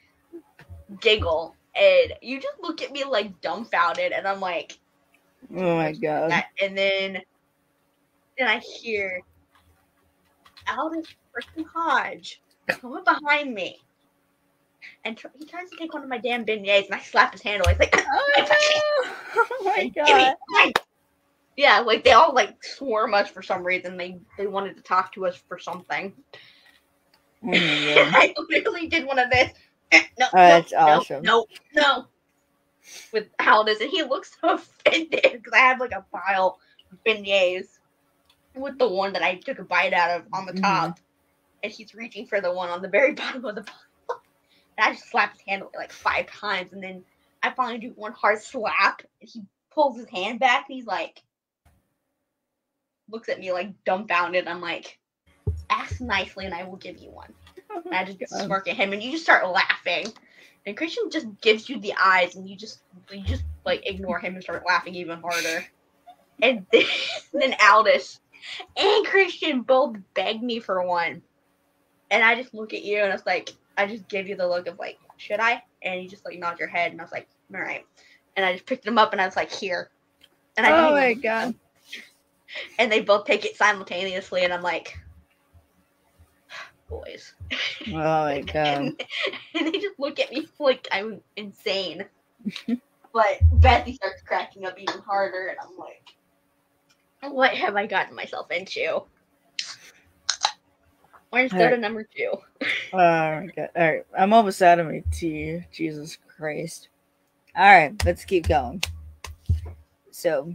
giggle, and you just look at me like dumbfounded, and I'm like, Oh my god. that, and then then I hear Aldis freaking Hodge coming behind me, and tr- he tries to take one of my damn beignets, and I slap his hand away. He's like, Oh no. Oh my Give me god. Yeah, like they all like swarm us for some reason. They they wanted to talk to us for something. Oh. I literally did one of this. No, Oh, that's no, awesome. No, no. With Aldis, and he looks so offended because I have like a pile of beignets with the one that I took a bite out of on the Mhm. top, and he's reaching for the one on the very bottom of the pile. And I just slap his hand away like five times, and then I finally do one hard slap, and he pulls his hand back, and he's like, looks at me like dumbfounded. I'm like, ask nicely, and I will give you one. And I just God. smirk at him, and you just start laughing. And Christian just gives you the eyes, and you just you just like ignore him and start laughing even harder. And then, then Aldis and Christian both beg me for one, and I just look at you, and it's like I just give you the look of like, should I? And you just like nod your head, and I was like, all right. And I just picked them up, and I was like, here. And I Oh my god. and they both take it simultaneously, and I'm like, boys. Oh my god. and, and they just look at me like I'm insane. but Bethy starts cracking up even harder, and I'm like, what have I gotten myself into? Orange soda Alright. number two. Oh my god. Alright. I'm almost out of my tea. Jesus Christ. Alright, let's keep going. So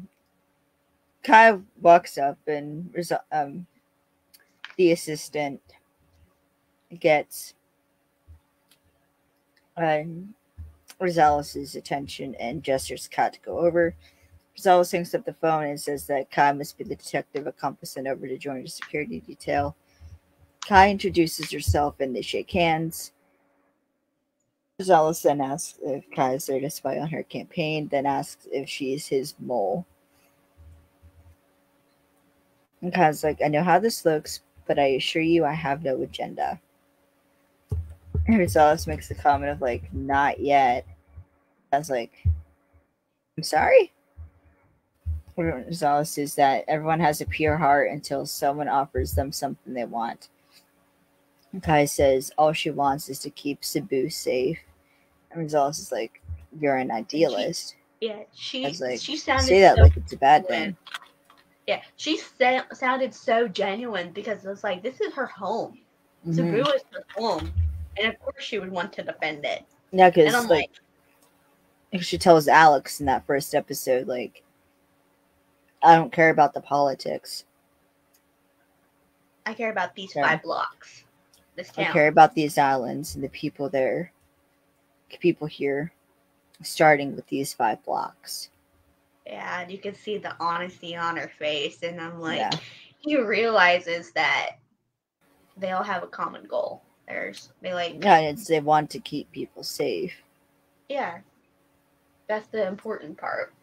Kai walks up and um the assistant gets um Rosales' attention and gestures Kai to go over. Rosales hangs up the phone and says that Kai must be the detective accomplice sent over to join the security detail. Kai introduces herself and they shake hands. Rosales then asks if Kai is there to spy on her campaign, then asks if she's his mole. And Kai's like, I know how this looks, but I assure you I have no agenda. And Rosales makes the comment of like, not yet. I like, I'm sorry. Rosales says that everyone has a pure heart until someone offers them something they want. Kai says all she wants is to keep Cebu safe. And Rosales is like, You're an idealist. Yeah, she I like, she sounded Say that so like it's a bad genuine. thing. Yeah, she sa- sounded so genuine because it was like this is her home. Mhm. Cebu is her home, and of course she would want to defend it. Yeah, because I'm like, like, she tells Alex in that first episode, like, I don't care about the politics. I care about these Yeah. five blocks. This I care about these islands and the people there, people here, starting with these five blocks. Yeah, and you can see the honesty on her face, and I'm like, Yeah. he realizes that they all have a common goal. There's they like Yeah, it's they want to keep people safe. yeah. That's the important part.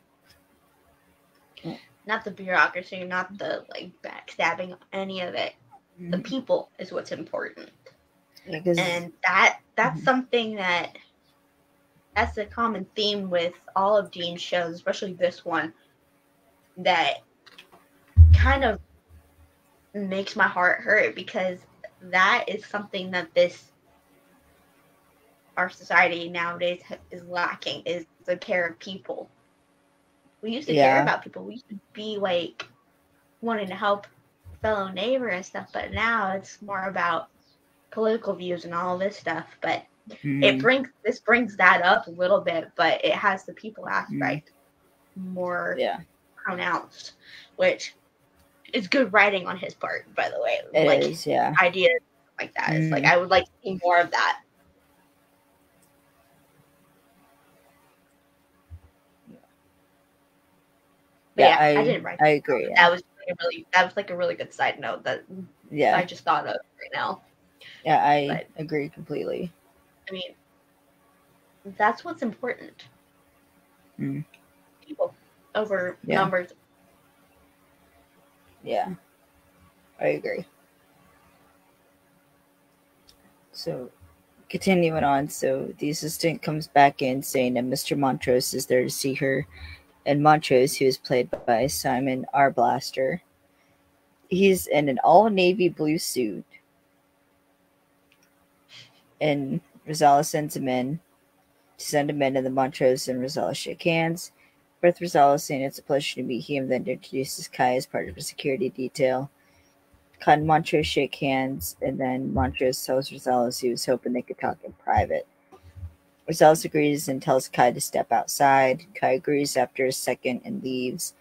Yeah. Not the bureaucracy, not the like backstabbing, any of it. The mm-hmm. people is what's important. Because and that that's Mhm. something that that's a common theme with all of Dean's shows, especially this one, that kind of makes my heart hurt because that is something that this our society nowadays is lacking is the care of people. We used to care about people. We used to be like wanting to help fellow neighbor and stuff, but now it's more about political views and all this stuff. But it Mhm. brings this brings that up a little bit, but it has the people aspect more yeah, pronounced, which is good writing on his part, by the way. it is. like Yeah, ideas like that. It's like Mhm. I would like to see more of that. But yeah. yeah, I, I didn't write I agree. Yeah. That was like a really that was like a really good side note that Yeah. I just thought of right now. Yeah, I but- agree completely. I mean, that's what's important. Mm. People over Yeah. numbers. Yeah. I agree. So continuing on, so the assistant comes back in saying that Mr. Montrose is there to see her. And Montrose, who is played by Simon R. Blaster, he's in an all navy blue suit. And Rosella sends him in to send him in, and the Montrose and Rosella shake hands. With Rosella saying it's a pleasure to meet him, then introduces Kai as part of a security detail. Kai and Montrose shake hands, and then Montrose tells Rosella he was hoping they could talk in private. Rosella agrees and tells Kai to step outside. Kai agrees after a second and leaves.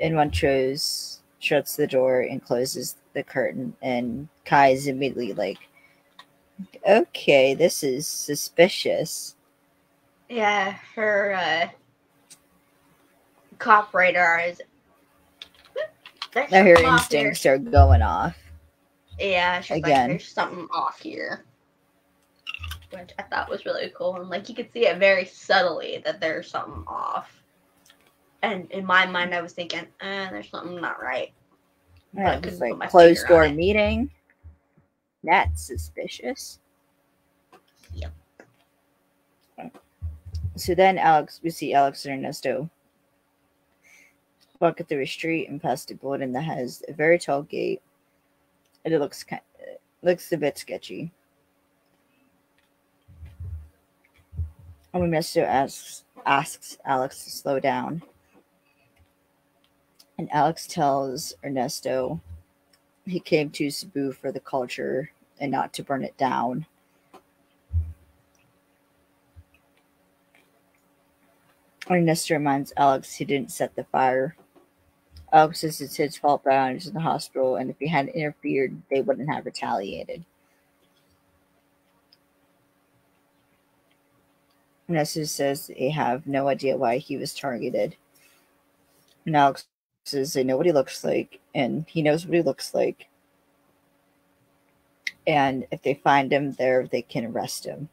And Montrose shuts the door and closes the curtain, and Kai is immediately like, okay, this is suspicious. Yeah, her uh, cop radar is. Now her off here. instincts are going off. Yeah, she's Again. like, there's something off here. Which I thought was really cool. And like you could see it very subtly that there's something off. And in my mind I was thinking, eh, there's something not right. Yeah, put my like closed door meeting. it. That's suspicious. Yep. So then Alex, we see Alex and Ernesto walking through a street and past a building that has a very tall gate, and it looks kind, it looks a bit sketchy. And Ernesto asks asks Alex to slow down, and Alex tells Ernesto he came to Cebu for the culture and not to burn it down. Ernesto reminds Alex he didn't set the fire. Alex says it's his fault that he's in the hospital, and if he hadn't interfered, they wouldn't have retaliated. Ernesto says they have no idea why he was targeted. And Alex says they know what he looks like, and he knows what he looks like. And if they find him there, they can arrest him.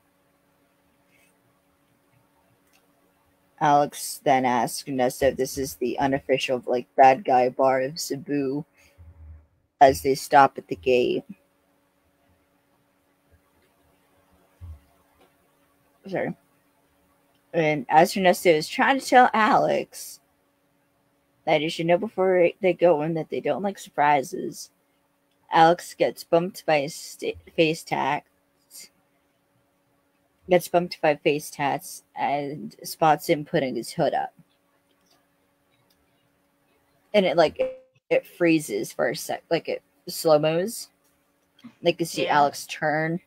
Alex then asks Nesta if this is the unofficial like bad guy bar of Cebu as they stop at the gate. Sorry. And as Ernesto is trying to tell Alex that he should know before they go in that they don't like surprises, Alex gets bumped by his sta- face tats, gets bumped by face tats and spots him putting his hood up. And it like it, it freezes for a sec, like it slow mo's. Like you see Yeah. Alex turn,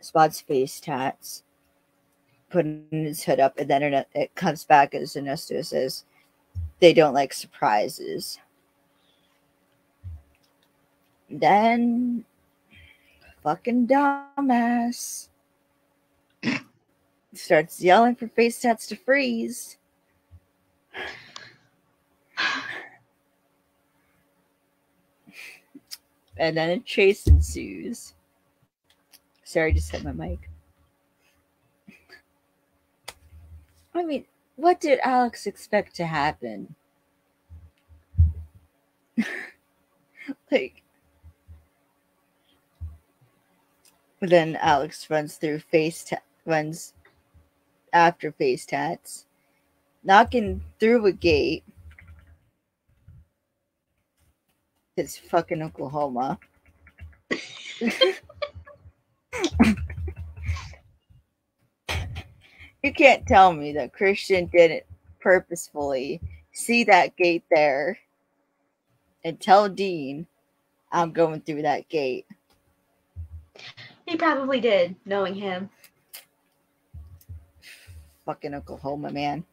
spots face tats, putting his hood up, and then it, it comes back as Ernesto says, "They don't like surprises." Then, fucking dumbass starts yelling for face tats to freeze. And then a chase ensues. Sorry, I just hit my mic. I mean, what did Alex expect to happen? like, then Alex runs through face ta- runs after face tats, knocking through a gate. It's fucking Oklahoma. you can't tell me that Christian didn't purposefully see that gate there and tell Dean, I'm going through that gate. He probably did, knowing him. Fucking Oklahoma, man.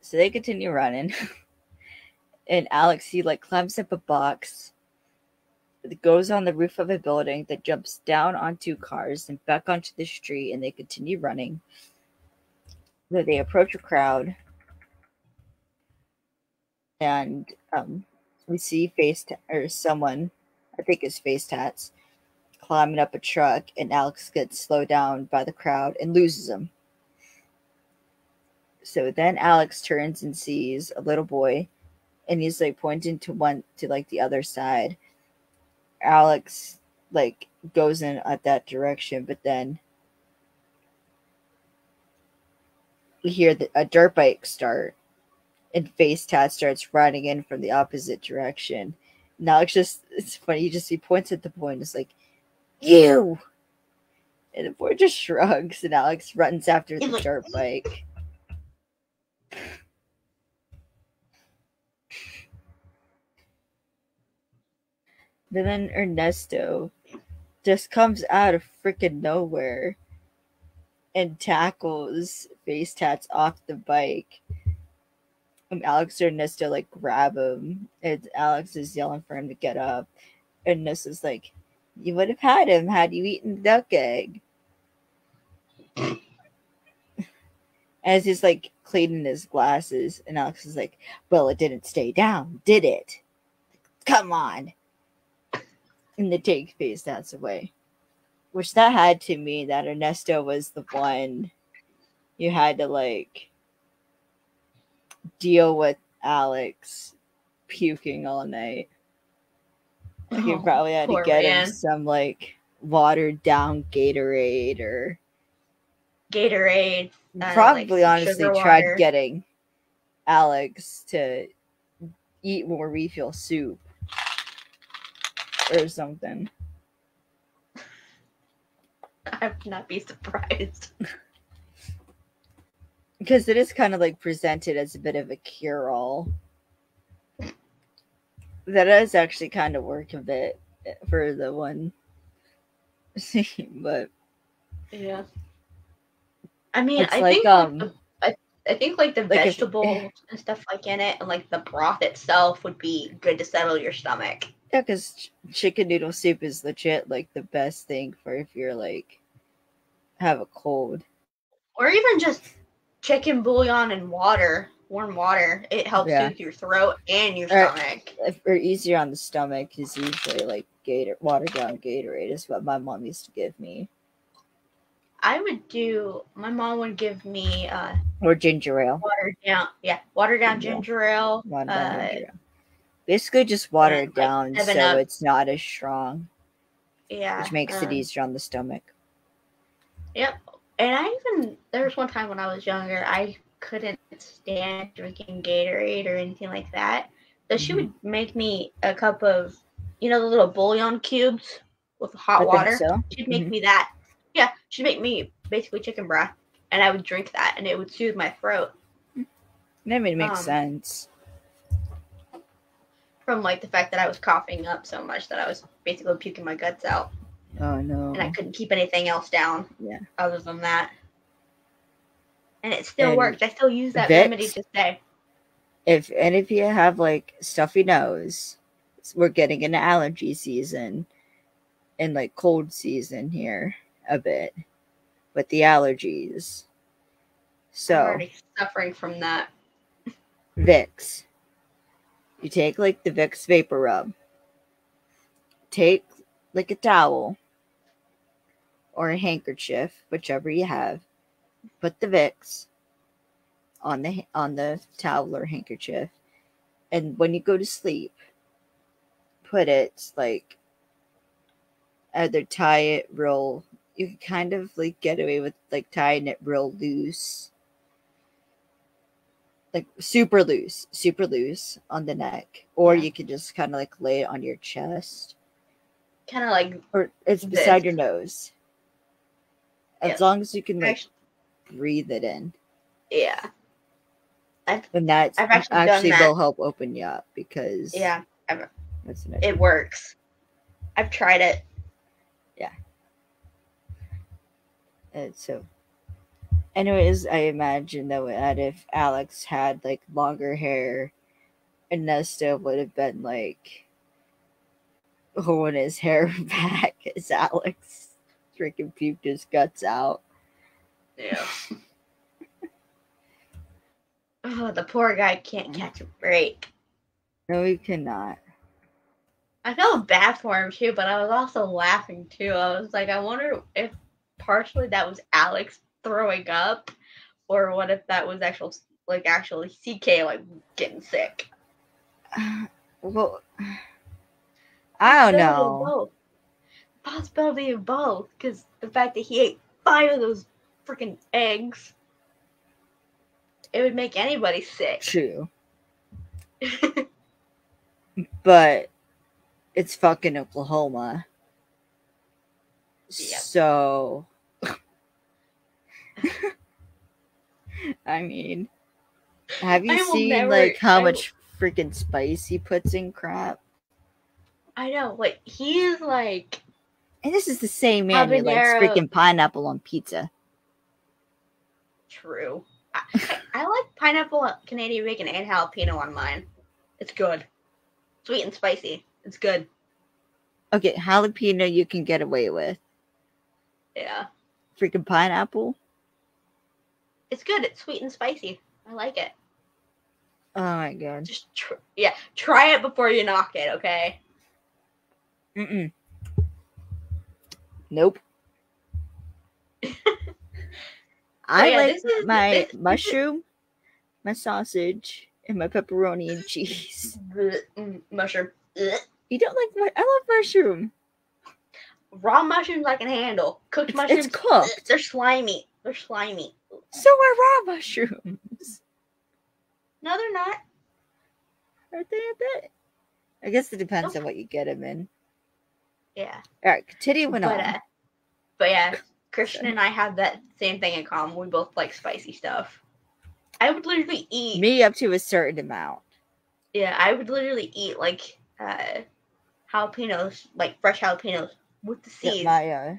So they continue running. and Alex, he like climbs up a box goes on the roof of a building that jumps down onto cars and back onto the street, and they continue running. So they approach a crowd, and um, we see face ta- or someone, I think it's face tats, climbing up a truck, and Alex gets slowed down by the crowd and loses him. So then Alex turns and sees a little boy, and he's like pointing to one to like the other side. Alex like goes in at that direction, but then we hear the, a dirt bike start, and Face Tat starts riding in from the opposite direction. And Alex just it's funny. He just he points at the boy and is like, "You," and the boy just shrugs, and Alex runs after the dirt bike. But then Ernesto just comes out of freaking nowhere and tackles Face Tats off the bike. And Alex and Ernesto like grab him. And Alex is yelling for him to get up. And Ernesto's like, You would have had him had you eaten the duck egg. As he's like cleaning his glasses, and Alex is like, Well, it didn't stay down, did it? Come on. And the take Face Tats away. Which that had to mean that Ernesto was the one you had to like deal with Alex puking all night. Like, you Oh, probably had to get man. him some like watered down Gatorade or Gatorade. uh, probably like honestly tried water. getting Alex to eat more Reef Eel soup or something. I would not be surprised. Because it is kind of like presented as a bit of a cure all. That does actually kind of work a bit for the one scene, but Yeah. I mean, I like, think um, the, I, I think like the like if- vegetables and stuff like in it, and like the broth itself would be good to settle your stomach. yeah, because ch- chicken noodle soup is legit like the best thing for if you're like have a cold. Or even just chicken bouillon and water, warm water. It helps Yeah. soothe your throat and your Or- stomach. Or easier on the stomach is usually like Gator watered down Gatorade is what my mom used to give me, I would do. My mom would give me uh, or ginger ale. Water down, yeah, watered down Yeah. ginger ale. Watered down uh, ginger ale. Basically, just water it like, down so 7-Up. it's not as strong, Yeah, which makes it um, easier on the stomach. Yep. And I even there was one time when I was younger, I couldn't stand drinking Gatorade or anything like that. So she would make me a cup of, you know, the little bouillon cubes with hot think water. so. She'd make Mhm. me that. Yeah, she'd make me basically chicken broth, and I would drink that, and it would soothe my throat That made make um, sense. from like the fact that I was coughing up so much that I was basically puking my guts out, Oh no. and I couldn't keep anything else down. Yeah. Other than that. And it still And worked. I still use that Vicks? remedy to day. if any of you have like stuffy nose, we're getting into allergy season and like cold season here a bit with the allergies. I'm So already suffering from that. Vicks. You take like the Vicks vapor rub. Take like a towel or a handkerchief, whichever you have. Put the Vicks on the on the towel or handkerchief, and when you go to sleep, put it like either tie it real. You can kind of like get away with like tying it real loose like super loose, super loose on the neck, or you could just kind of like lay it on your chest, Kind of like or it's beside your nose. As Yeah. long as you can like Actu- breathe it in, yeah, and that I've actually actually that. will help open you up because yeah, that's an it works. I've tried it. Yeah. And so, anyways, I imagine that that if Alex had like longer hair, Ernesto would have been like holding his hair back as Alex freaking puked his guts out. Yeah. Oh, the poor guy can't catch a break. No, he cannot. I felt bad for him too, but I was also laughing too. I was like, I wonder if partially that was Alex throwing up, or what if that was actual like actually CK like getting sick. Well, I don't know. Both. Possibility of both, because the fact that he ate five of those freaking eggs, it would make anybody sick. True, but it's fucking Oklahoma. Yep. So, I mean, have you I seen never- like how I will- much freaking spice he puts in crap? I know, like he's like And this is the same man who likes freaking pineapple on pizza. true. I, I- like pineapple, Canadian bacon, and jalapeno on mine. It's good, sweet and spicy. It's good. Okay, jalapeno you can get away with. Yeah, Freaking pineapple. it's good. It's sweet and spicy. I like it. Oh my god. Just tr- yeah, try it before you knock it. Okay. Mm-mm. Nope. I yeah, like is- my this- this mushroom, my sausage, and my pepperoni and cheese. Mm, Mushroom. You don't like my? I love mushroom. Raw mushrooms I can handle. Cooked It's- mushrooms. it's cooked. They're slimy. They're slimy. So are raw mushrooms. No, they're not. Aren't they a bit? I guess it depends Nope. on what you get them in. Yeah. All right, continuing but on. uh, but yeah, Christian and I have that same thing in common. We both like spicy stuff. I would literally eat. Me up to a certain amount. Yeah, I would literally eat like uh jalapenos, like fresh jalapenos with the Yeah, seeds. my uh,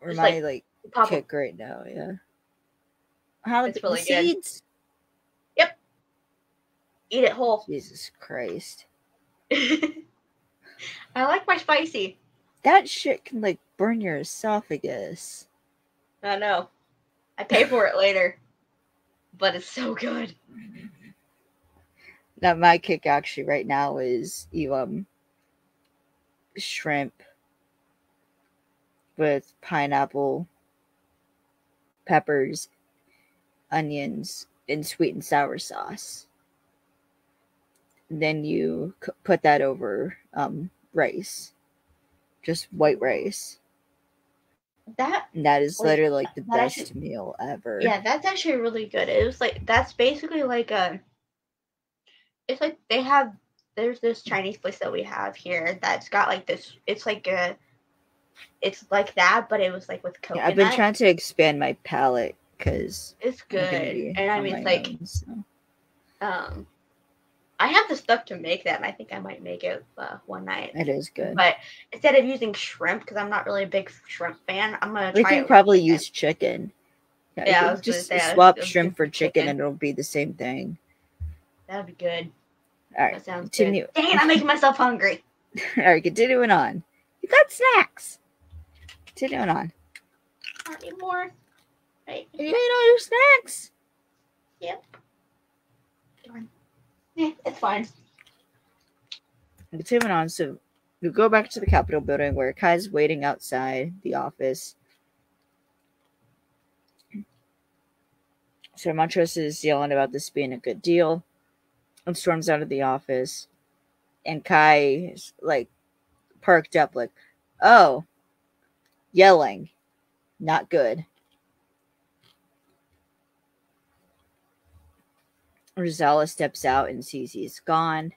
or Just my like like kick right now. Yeah. The really good. seeds? Eat it whole. Jesus Christ. I like my spicy. That shit can like burn your esophagus. I know. I pay for it later, but it's so good. Now my kick actually right now is you um shrimp with pineapple, peppers, onions, and sweet and sour sauce. Then you c- put that over um rice, just white rice. That And that is literally like the best actually- meal ever. yeah, that's actually really good. It was like that's basically like a. It's like they have. There's this Chinese place that we have here that's got like this. It's like a. It's like that, but it was like with Yeah, coconut. I've been trying to expand my palate because It's good, and I mean, it's like um, I have the stuff to make that, and I think I might make it uh, one night. it is good. But instead of using shrimp, because I'm not really a big shrimp fan, I'm gonna We try can it probably chicken. use chicken. Yeah, you I can was gonna just say, I was swap shrimp for chicken, chicken. and it'll be the same thing. That'd be good. All right, That sounds continue. good. Dang I'm making myself hungry. all right, continuing on. You got snacks. Continuing on. Not anymore. Right. You ate all your snacks. Darn. It's fine. Continuing on. So we go back to the Capitol building where Kai's waiting outside the office. So Montrose is yelling about this being a good deal and storms out of the office. And Kai is like perked up, like, oh, yelling. Not good. Rosella steps out and sees he's gone.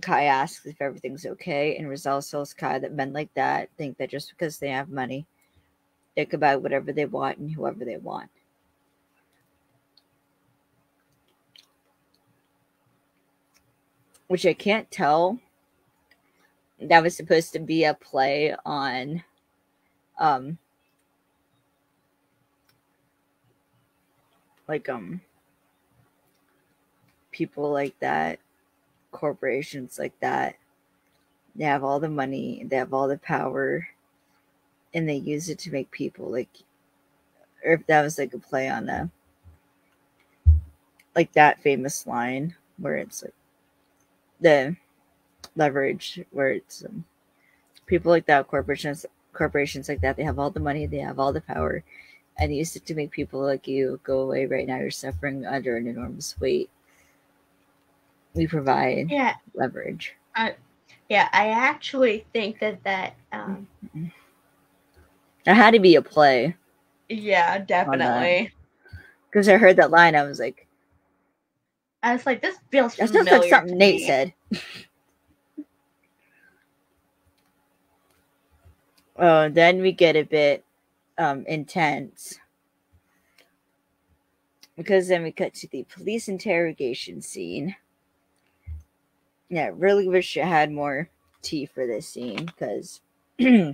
Kai asks if everything's okay, and Rosella tells Kai that men like that think that just because they have money, they can buy whatever they want and whoever they want. Which I can't tell. That was supposed to be a play on um like um people like that corporations like that they have all the money they have all the power and they use it to make people like or if that was like a play on a like that famous line where it's like the leverage where it's um, people like that corporations corporations like that they have all the money they have all the power and use it to make people like you go away right now. You're suffering under an enormous weight we provide Yeah, leverage yeah. I actually think that that. Um, there had to be a play yeah, definitely. because i heard that line i was like I was like, this feels that sounds like something nate me. said oh then we get a bit um intense because then we cut to the police interrogation scene. Yeah, really wish I had more tea for this scene because yeah.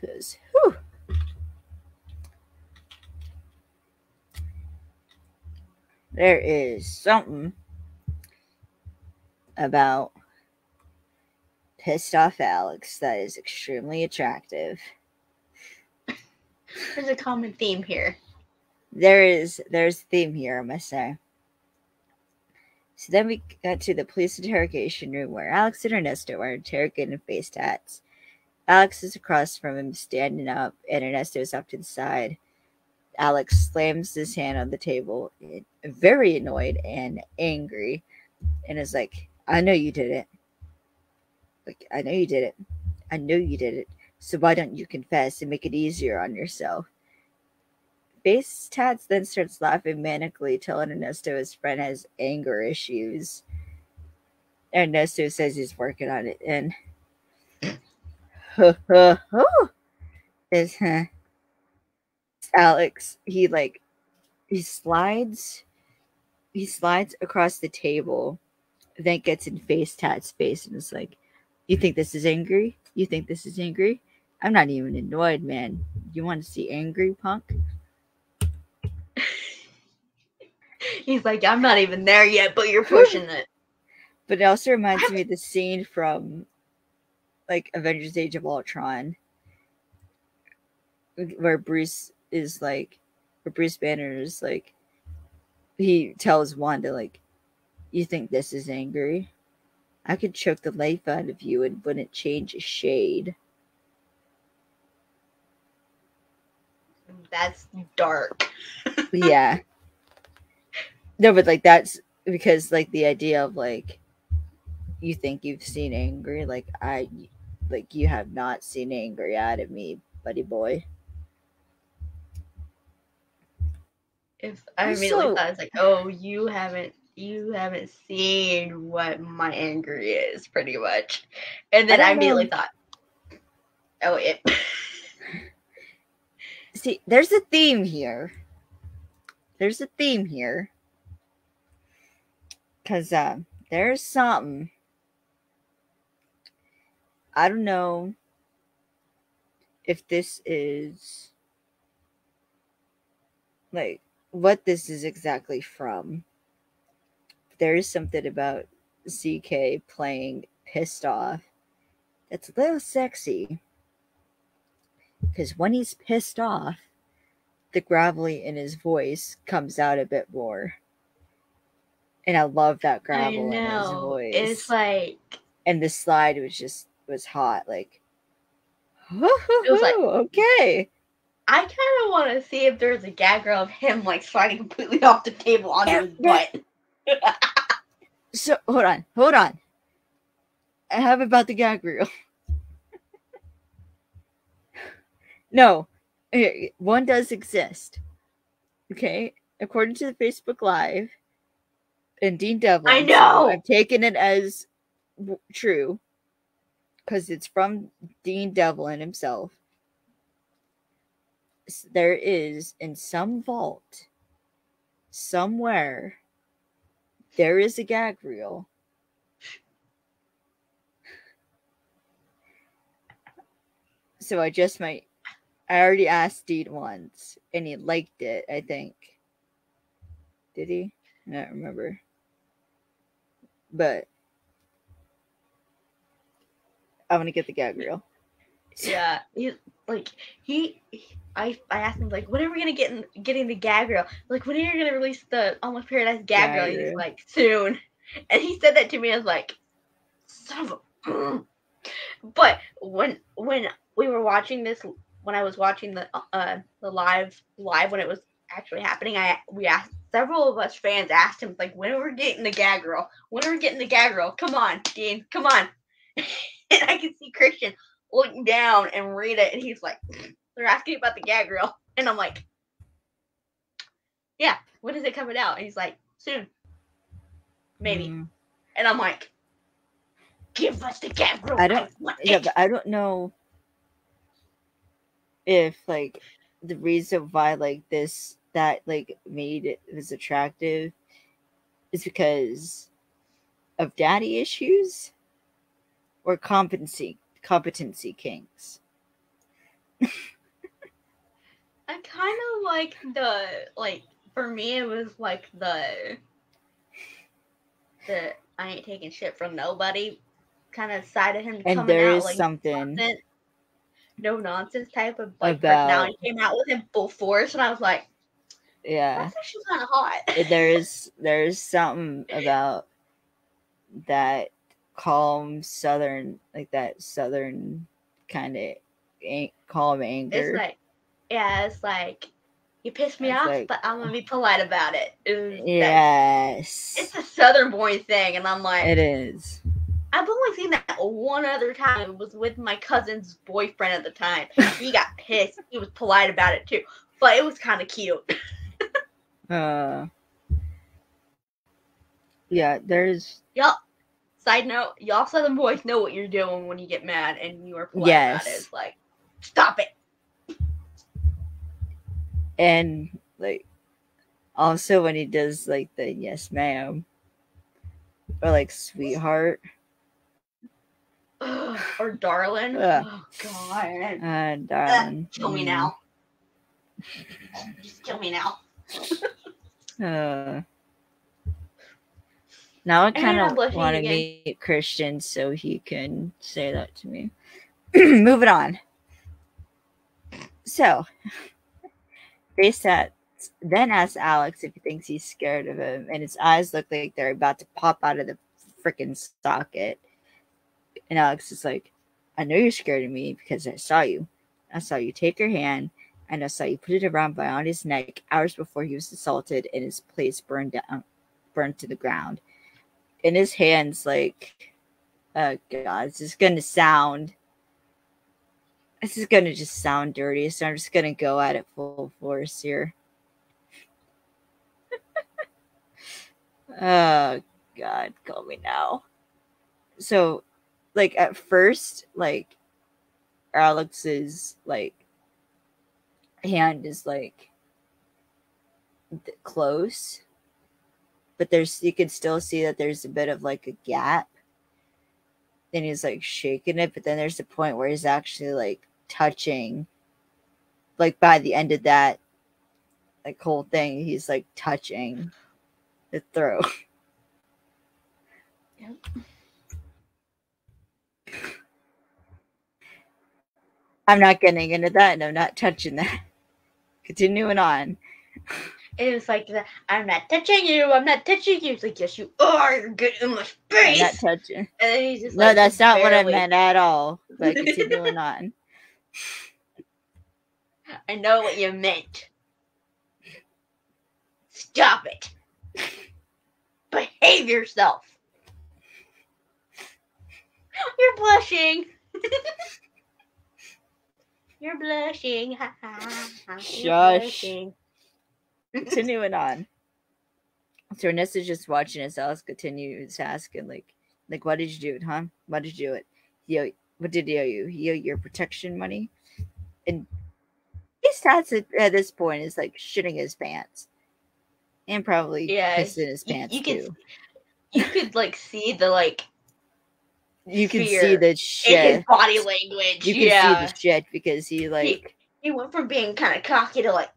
Because whew. there is something about pissed off Alex that is extremely attractive. There's a common theme here. There is there's a theme here, I must say. So then we got to the police interrogation room where Alex and Ernesto are interrogating face tats. Alex is across from him, standing up, and Ernesto is off to the side. Alex slams his hand on the table, eh, very annoyed and angry, and is like, I know you did it. Like, I know you did it. I know you did it. So why don't you confess and make it easier on yourself? Face Tats then starts laughing manically, telling Ernesto his friend has anger issues. Ernesto says he's working on it, and is huh, Alex. He like he slides, he slides across the table, then gets in Face Tat's face and is like, "You think this is angry? You think this is angry? I'm not even annoyed, man. You want to see angry, punk?" He's like, I'm not even there yet, but you're pushing it. But it also reminds me of the scene from like Avengers Age of Ultron where Bruce is like where Bruce Banner is like he tells Wanda like you think this is angry? I could choke the life out of you and wouldn't change a shade. That's dark. yeah. No, but like that's because like the idea of like you think you've seen angry, like I like you have not seen angry out of me, buddy boy. If I Also- immediately thought it's like, oh, you haven't you haven't seen what my anger is, pretty much. And then I I, immediately know. thought, oh, it. See, there's a theme here. There's a theme here. Cause uh, there's something. I don't know if this is like what this is exactly from. There is something about CK playing pissed off that's a little sexy. Because when he's pissed off, the gravelly in his voice comes out a bit more. And I love that gravel in his voice. It's like and the slide was just was hot. Like, it was like- okay. I kind of want to see if there's a gag reel of him like sliding completely off the table onto Yeah, his butt. So hold on, hold on. I have about the gag reel. no, one does exist. Okay, according to the Facebook Live, and Dean Devlin. I know! I've taken it as w- true because it's from Dean Devlin himself. There is in some vault somewhere there is a gag reel. So I just might. I already asked Dean once, and he liked it. I think. Did he? I don't remember. But I want to get the gag reel. Yeah, he, like he, he- I I asked him like when are we gonna get in, getting the gag reel? Like when are you gonna release the Almost Paradise gag reel? He's like soon, and he said that to me. I was like, son of a. But when when we were watching this, when I was watching the uh the live live when it was actually happening, I we asked several of us fans asked him like when are we getting the gag reel? When are we getting the gag reel? Come on, Dean, come on. and I can see Christian looking down and read it, and he's like, "They're asking about the gag reel," and I'm like, "Yeah, when is it coming out?" And he's like, "Soon, maybe." Mm. And I'm like, "Give us the gag reel." I don't- want Yeah, but I don't know if like the reason why like this that like made it was attractive is because of daddy issues or competency competency kinks. I kind of like the like for me it was like the the I ain't taking shit from nobody kind of side of him And coming there out is like something no nonsense type of like About- personality came out with him full force and I was like Yeah. that's actually kind of hot. there is there is something about that calm southern like that southern kind of calm anger. It's like yeah, it's like you pissed me It's off, like- but I'm gonna be polite about it. It was that- yes, it's a southern boy thing, and I'm like, it is. I've only seen that one other time. It was with my cousin's boyfriend at the time. He got pissed. He was polite about it too, but it was kind of cute. Uh, yeah, there's Y'all. Side note: Y'all southern boys know what you're doing when you get mad, and you are polite. Yes. It's like, stop it. and like also when he does like the yes ma'am or like sweetheart or darling. Ugh. Oh God. and Uh, um, kill me now. Just kill me now. Uh, now I kind of want to meet Christian so he can say that to me. Moving on. So, Face Tat then asks Alex if he thinks he's scared of him, and his eyes look like they're about to pop out of the freaking socket. And Alex is like, I know you're scared of me because I saw you. I saw you take her hand, and I saw you put it around Bayani's neck hours before he was assaulted and his place burned down, burned to the ground. And his hands, like, oh god, this is gonna sound. This is gonna just sound dirty, so I'm just gonna go at it full force here. oh god, call me now. So, like at first, like Alex's like hand is like close, but there's you can still see that there's a bit of like a gap. Then he's like shaking it, but then there's a point where he's actually like touching. Like by the end of that, like whole thing, he's like touching the throat. I'm not getting into that, and I'm not touching that. Continuing on. It was like, I'm not touching you. I'm not touching you. It's like, yes, you are. You're getting in my I'm not touching. and then he's just No, like, that's not what I meant at all. But continuing on. I know what you meant. Stop it. Behave yourself. You're blushing. You're blushing. Ha, ha. Shush. Continuing on. So Nessa's just watching as Alice continues asking, like, like, what did you do it, huh? Why did you do it? Yo, what did he owe you? He owe your protection money? And his stats at, at this point is like shitting his pants. And probably Yeah, pissing his pants you can too. You could like see the like You can see fear the in his body language. You can yeah. see the shit because he like he went from being kind of cocky to like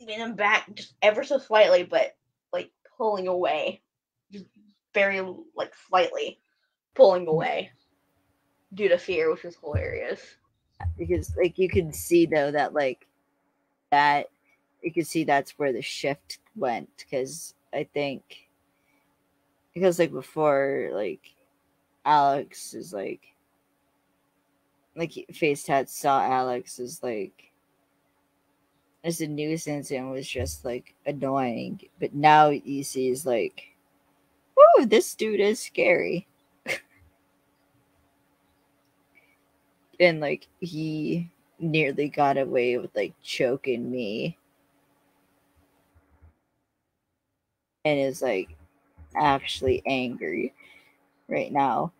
leaning back just ever so slightly, but like pulling away, just very like slightly pulling mm. away due to fear, which was hilarious. because like you can see though that like that you can see that's where the shift went because I think because like before like Alex is like like face tat saw Alex as like as a nuisance and was just like annoying. But now see is like oh this dude is scary. And like he nearly got away with like choking me. And is like actually angry right now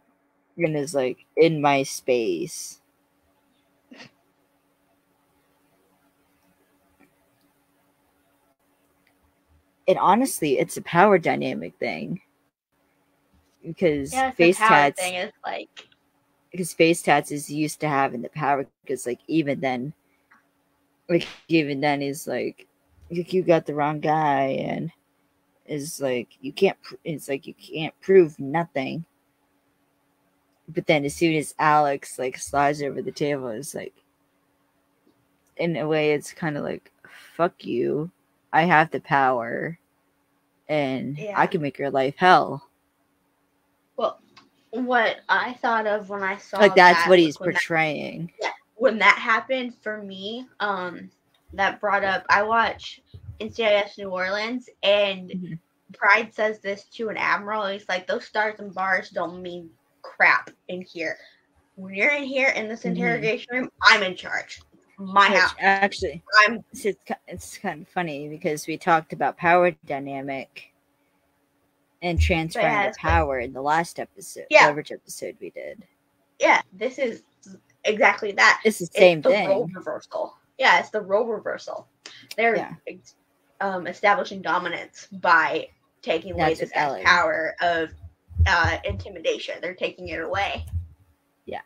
and is like in my space. And honestly it's a power dynamic thing. Because Yeah, face tats thing is like because face tats is used to having the power because like even then like even then he's like like you got the wrong guy and is like you can't pr- it's like you can't prove nothing but then as soon as alex like slides over the table it's like in a way it's kind of like fuck you i have the power and Yeah. i can make your life hell well what I thought of when I saw like that's that what he's when that- portraying when that happened for me, um, that brought up I watch NCIS New Orleans and Mhm. Pride says this to an admiral. He's like, those stars and bars don't mean crap in here. When you're in here in this Mhm. interrogation room, I'm in charge. My Which house. actually I'm it's, it's kind of funny because we talked about power dynamic and transferring Yeah, the it's power in the last episode, Yeah. leverage episode we did. yeah, this is exactly that. It's the It's same the role thing. reversal. Yeah, it's the role reversal. They're Yeah. um, establishing dominance by taking away That's this Ellie- guy's power of uh, intimidation. They're taking it away, Yeah,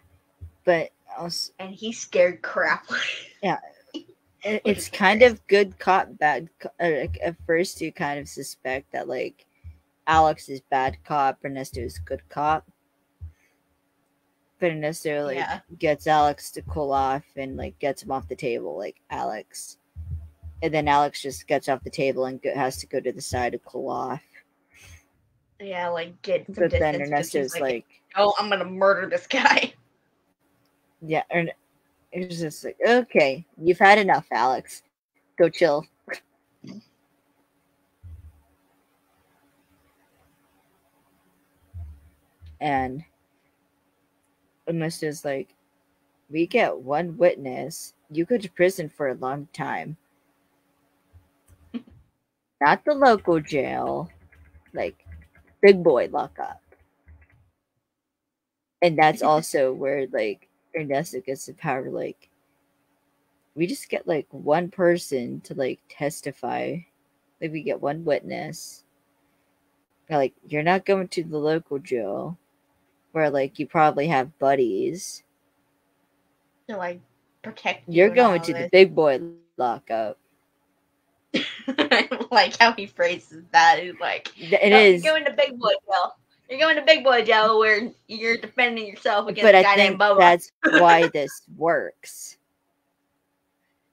But also, and he's scared crap. it- it's kind of good cop, bad. co- uh, at first, you kind of suspect that like Alex is bad cop, Ernesto is good cop. But Ernesto like Yeah. gets Alex to cool off and like gets him off the table, like Alex. And then Alex just gets off the table and has to go to the side to cool off. Yeah, like get some But then distance he's Ernesto's like, "Oh, I'm gonna murder this guy." yeah, and it's just like, okay, you've had enough, Alex. Go chill. and Ernesto's like, we get one witness. You go to prison for a long time. Not the local jail, like big boy lockup. And that's also where like Ernesto gets the power. Like, we just get like one person to like testify. Like, we get one witness. Like, you're not going to the local jail where like you probably have buddies. To like protect. you You're going to the big boy lockup. I like how he phrases that. He's like, It "No, is, You're going to big boy jail. You're going to big boy jail where you're defending yourself against but a I guy think named Boba. that's why this works.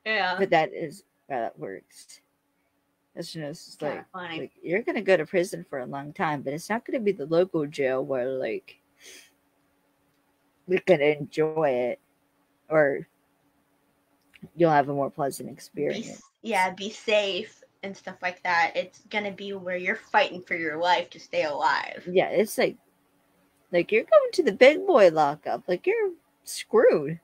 yeah. But that is how that works. It's just like, funny. like you're gonna go to prison for a long time, but it's not gonna be the local jail where like we can enjoy it, or you'll have a more pleasant Be, experience. yeah, be safe and stuff like that. It's gonna be where you're fighting for your life to stay alive. Yeah, it's like like you're going to the big boy lockup, like you're screwed.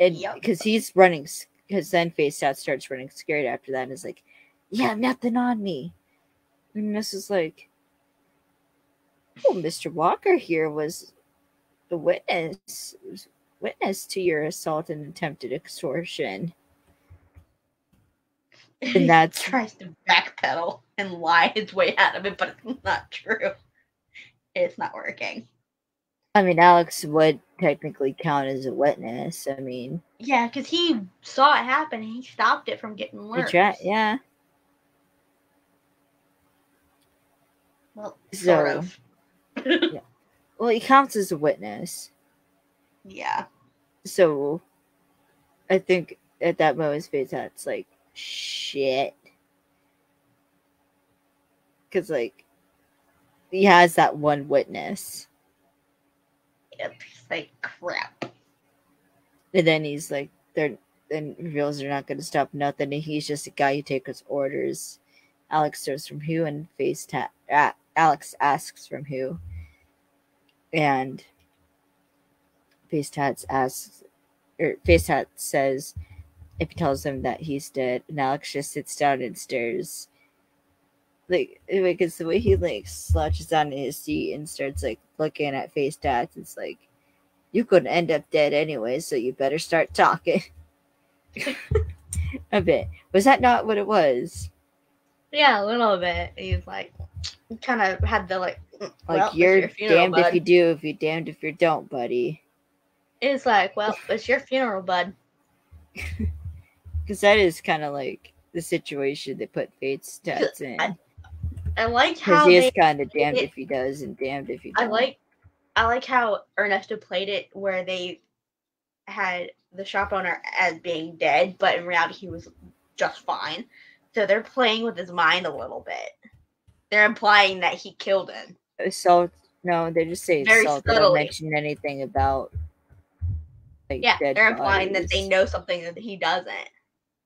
And Yep. because he's running, because then Face Out starts running scared after that, and is like, "Yeah, nothing on me." And this is like, "Oh, Mr. Walker here was the witness, was witness to your assault and attempted extortion." And that's- tries to backpedal and lie his way out of it, but it's not true. It's not working. I mean, Alex would technically count as a witness. I mean, Yeah, because he saw it happen and he stopped it from getting worse. yeah. Well, So- sort of. Well, he counts as a witness. Yeah. so I think at that moment, Face Tat's like, shit. Because, like, he has that one witness. Yep. It's like crap. And then he's like, they're then reveals they're not going to stop nothing. And he's just a guy who takes orders. Alex starts from who and face ta- uh, Alex asks from who. And Face Tats asks, or Face Tat says, if he tells him that he's dead, and Alex just sits down and stares. Like, like it's the way he like slouches down in his seat and starts like looking at Face Tats. It's like, you could end up dead anyway, so you better start talking. a bit. Was that not what it was? Yeah, a little bit. He's like, kind of had the like, Like well, you're damned if you do, if you're damned if you don't, buddy. It's like, well, it's your funeral, bud. Because that is kind of like the situation they put Fate's stats in. I- I like how he is kind of damned it- if he does and damned if he I don't. like, I like how Ernesto played it, where they had the shop owner as being dead, but in reality he was just fine. So they're playing with his mind a little bit. They're implying that he killed him. assault. No, they just say Very. They don't mention anything about. Like, Yeah, they're implying that they know something that he doesn't.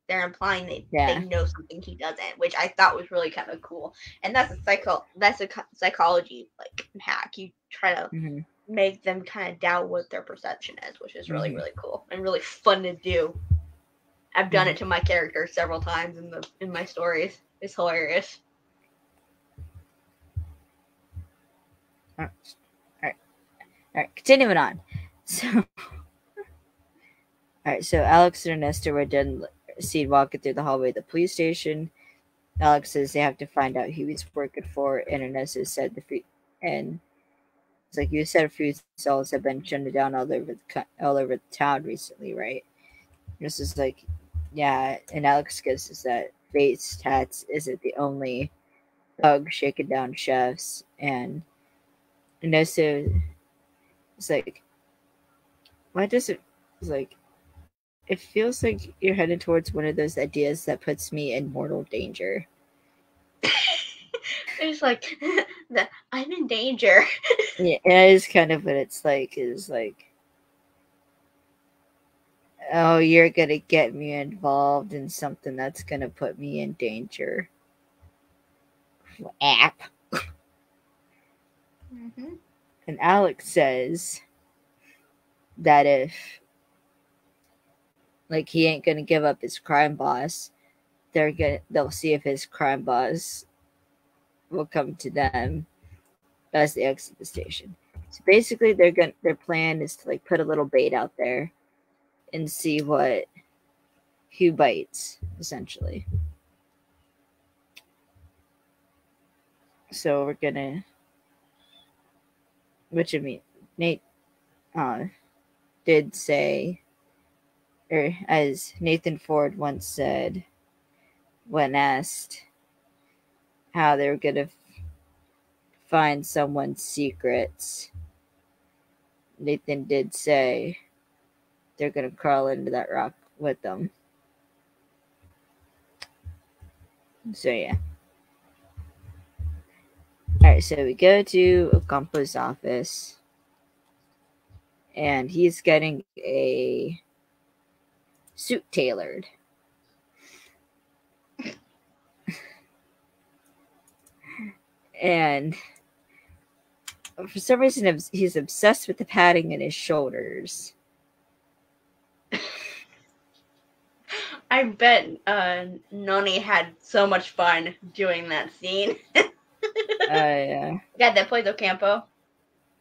They're implying that Yeah. they know something he doesn't, which I thought was really kind of cool. And that's a psycho that's a psychology like hack. You try to Mhm. make them kind of doubt what their perception is, which is really Mhm. really cool and really fun to do. I've done Mhm. it to my characters several times in the in my stories. It's hilarious. All right. All right. Continuing on. So, all right. So Alex and Ernesto were done seen walking through the hallway of the police station. Alex says they have to find out who he's working for, and Ernesto said the free and it's like you said, a few cells have been shut down all over the all over the town recently, right? This is like, yeah, and Alex guesses that Face Tats isn't the only thug shaking down chefs, and Ernesto it's like, why does it? It's like, it feels like you're headed towards one of those ideas that puts me in mortal danger. It's like the, I'm in danger. Yeah, it is kind of what it's like. Is like, oh, you're gonna get me involved in something that's gonna put me in danger. App. mm-hmm. And Alex says that if like he ain't gonna give up his crime boss, they're gonna they'll see if his crime boss will come to them as they exit the station. So basically they're gonna their plan is to like put a little bait out there and see what who bites, essentially. So we're gonna which I mean Nate uh did say or as Nathan Ford once said when asked how they were gonna find someone's secrets, Nathan did say they're gonna crawl into that rock with them. So yeah. Alright, so we go to Ocampo's office and he's getting a suit tailored. and for some reason he's obsessed with the padding in his shoulders. I bet uh, Noni had so much fun doing that scene. Uh, yeah. Yeah, that plays Ocampo.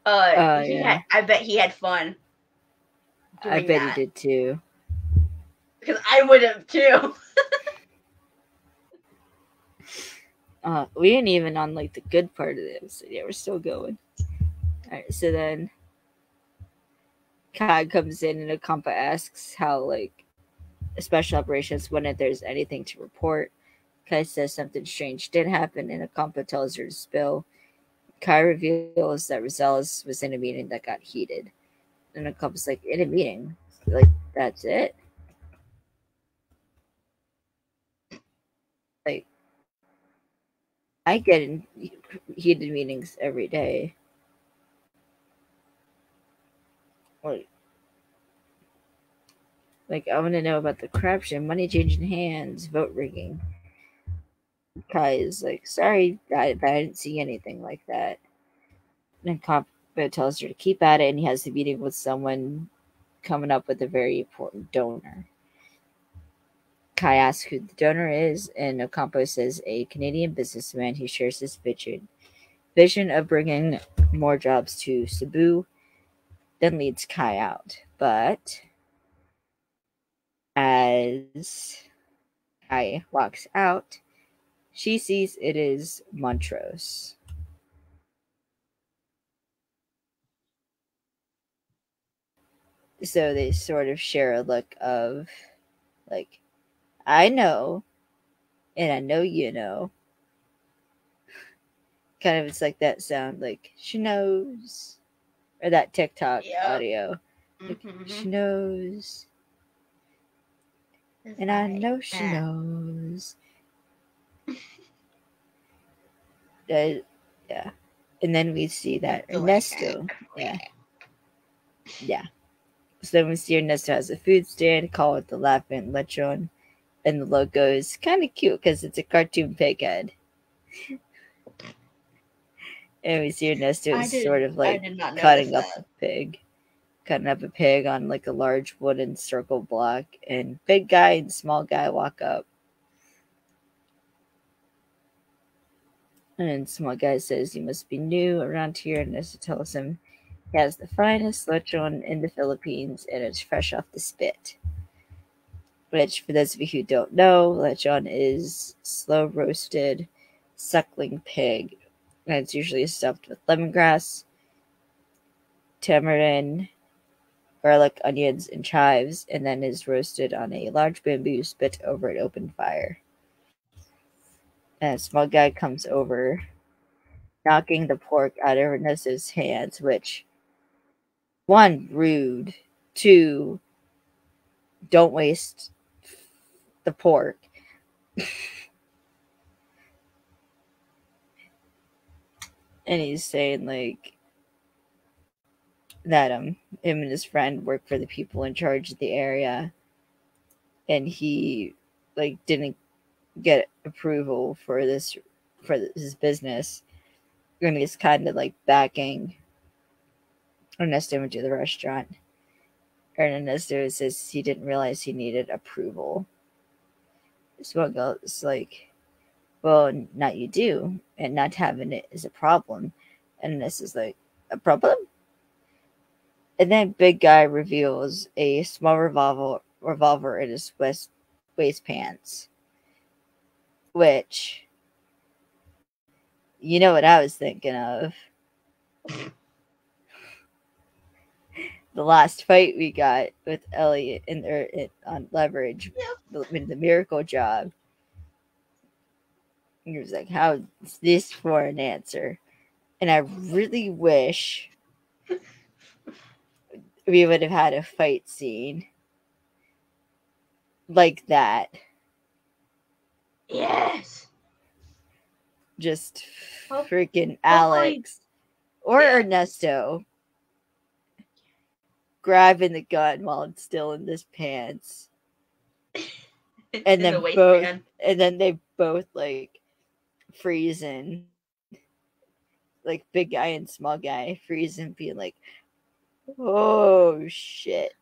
Uh, he yeah. had, I bet he had fun. I bet that. he did too. Because I would have too. Uh, we ain't even on like the good part of the episode yet. We're still going. Alright, so then Kai comes in and Ocampo asks how like special operations when if there's anything to report. Kai says something strange did happen and Ocampo tells her to spill. Kai reveals that Rosales was in a meeting that got heated. And Ocampo's like, in a meeting? like that's it. Like I get in heated meetings every day. Like, like I want to know about the corruption, money changing hands, vote rigging. Is like, sorry, I, I didn't see anything like that. And Compo uh, tells her to keep at it, and he has a meeting with someone coming up with a very important donor. Kai asks who the donor is, and Ocampo says a Canadian businessman who shares his vision, vision of bringing more jobs to Cebu, then leads Kai out. But as Kai walks out, she sees it is Montrose. So they sort of share a look of like, I know, and I know you know. Kind of, it's like that sound, like she knows, or that TikTok Yep. audio. Like, Mhm. She knows, It's and I like know she knows. Uh, yeah, and then we see that It's like Ernesto. that. Yeah, yeah. So then we see Ernesto has a food stand, call it the Laughing Lechon, and the logo is kind of cute because it's a cartoon pig head. and we see Ernesto is did- sort of like did not notice cutting up that. a pig, cutting up a pig on like a large wooden circle block, and big guy and small guy walk up. And small guy says "You must be new around here, and Ernesto tells him he has the finest lechon in the Philippines, and it's fresh off the spit. Which, for those of you who don't know, lechon is slow roasted suckling pig, and it's usually stuffed with lemongrass, tamarind, garlic, onions, and chives, and then is roasted on a large bamboo spit over an open fire. And a small guy comes over, knocking the pork out of Ernesto's hands, which, one, rude, two, don't waste the pork. and he's saying, like, that um him and his friend work for the people in charge of the area. And he like didn't get approval for this for his business. And he's kind of like backing Ernesto into the restaurant. Ernesto says he didn't realize he needed approval so goes like well not you do and not having it is a problem and this is like a problem and then big guy reveals a small revolver revolver in his waist waist pants. Which you know what I was thinking of. The last fight we got with Eliot in there in, on um, leverage, the, the miracle job. He was like, "How is this for an answer?" And I really wish we would have had a fight scene like that. Yes. Just freaking Alex or Yeah. Ernesto grabbing the gun while it's still in his pants. And then the both-. And then they both like freezing. Like big guy and small guy freezing, being like, oh shit.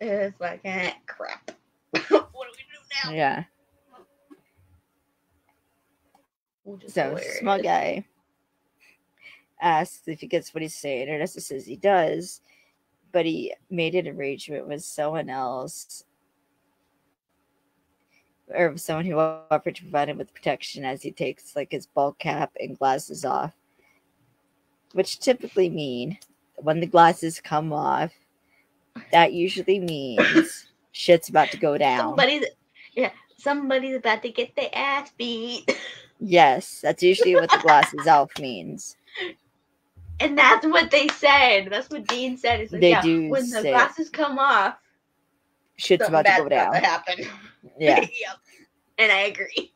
It's like eh, crap. what do we do now? Yeah. Is So hilarious. small guy asks if he gets what he's saying. and Ernesto says he does, but he made an arrangement with someone else or someone who offered to provide him with protection as he takes like his ball cap and glasses off. Which typically mean when the glasses come off, that usually means shit's about to go down. Somebody's yeah, somebody's about to get their ass beat. Yes, that's usually what the glasses off means. And that's what they said. That's what Dean said. It's like, They yeah, do when the glasses come off, shit's about to go down. to happen. Yeah. yep. And I agree.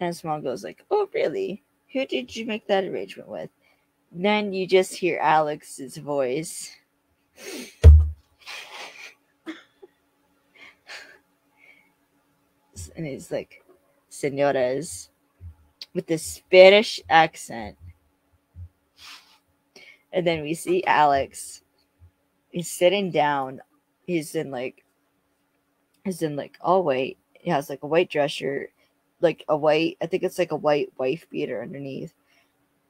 And Small goes like, "Oh, really? Who did you make that arrangement with?" Then you just hear Alex's voice. And he's like, "Senoras," with the Spanish accent. And then we see Alex. He's sitting down. He's in like, he's in like all white. He has like a white dress shirt, like a white. I think it's like a white wife beater underneath,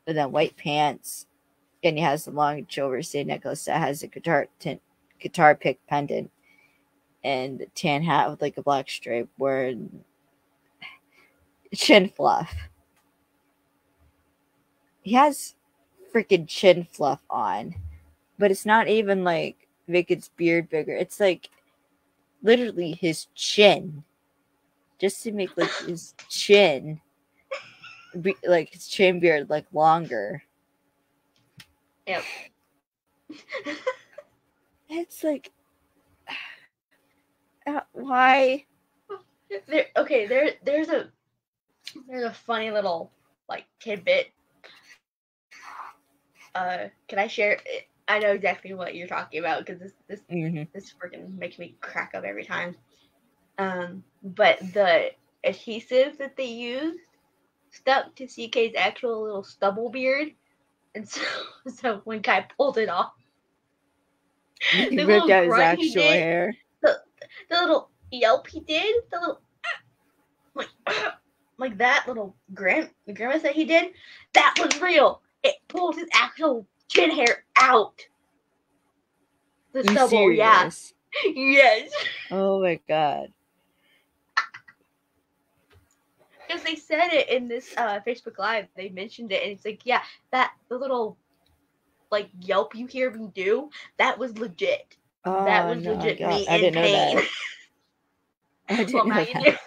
and then white pants. And he has a long Chilversay necklace that has a guitar guitar pick pendant, and a tan hat with like a black stripe, wearing chin fluff. He has freaking chin fluff on, but it's not even like make his beard bigger. It's like literally his chin, just to make like his chin, be, like his chin beard, like longer. Yep. It's like, uh, why? there, okay, there there's a there's a funny little like tidbit. Uh, can I share? I know exactly what you're talking about because this this Mhm. this freaking makes me crack up every time. Um, but the adhesive that they used stuck to CK's actual little stubble beard, and so so when Kai pulled it off, He the ripped out his actual did- hair. the little yelp he did, the little like like that little grim the grimace that he did, that was real. It pulls his actual chin hair out. The You stubble, yeah. serious? Yes. Oh my god. Because they said it in this uh Facebook Live. They mentioned it and it's like, yeah, that the little like yelp you hear me do, that was legit. Oh, that was no, legit God, me I in didn't know pain. that. I didn't well, know you that.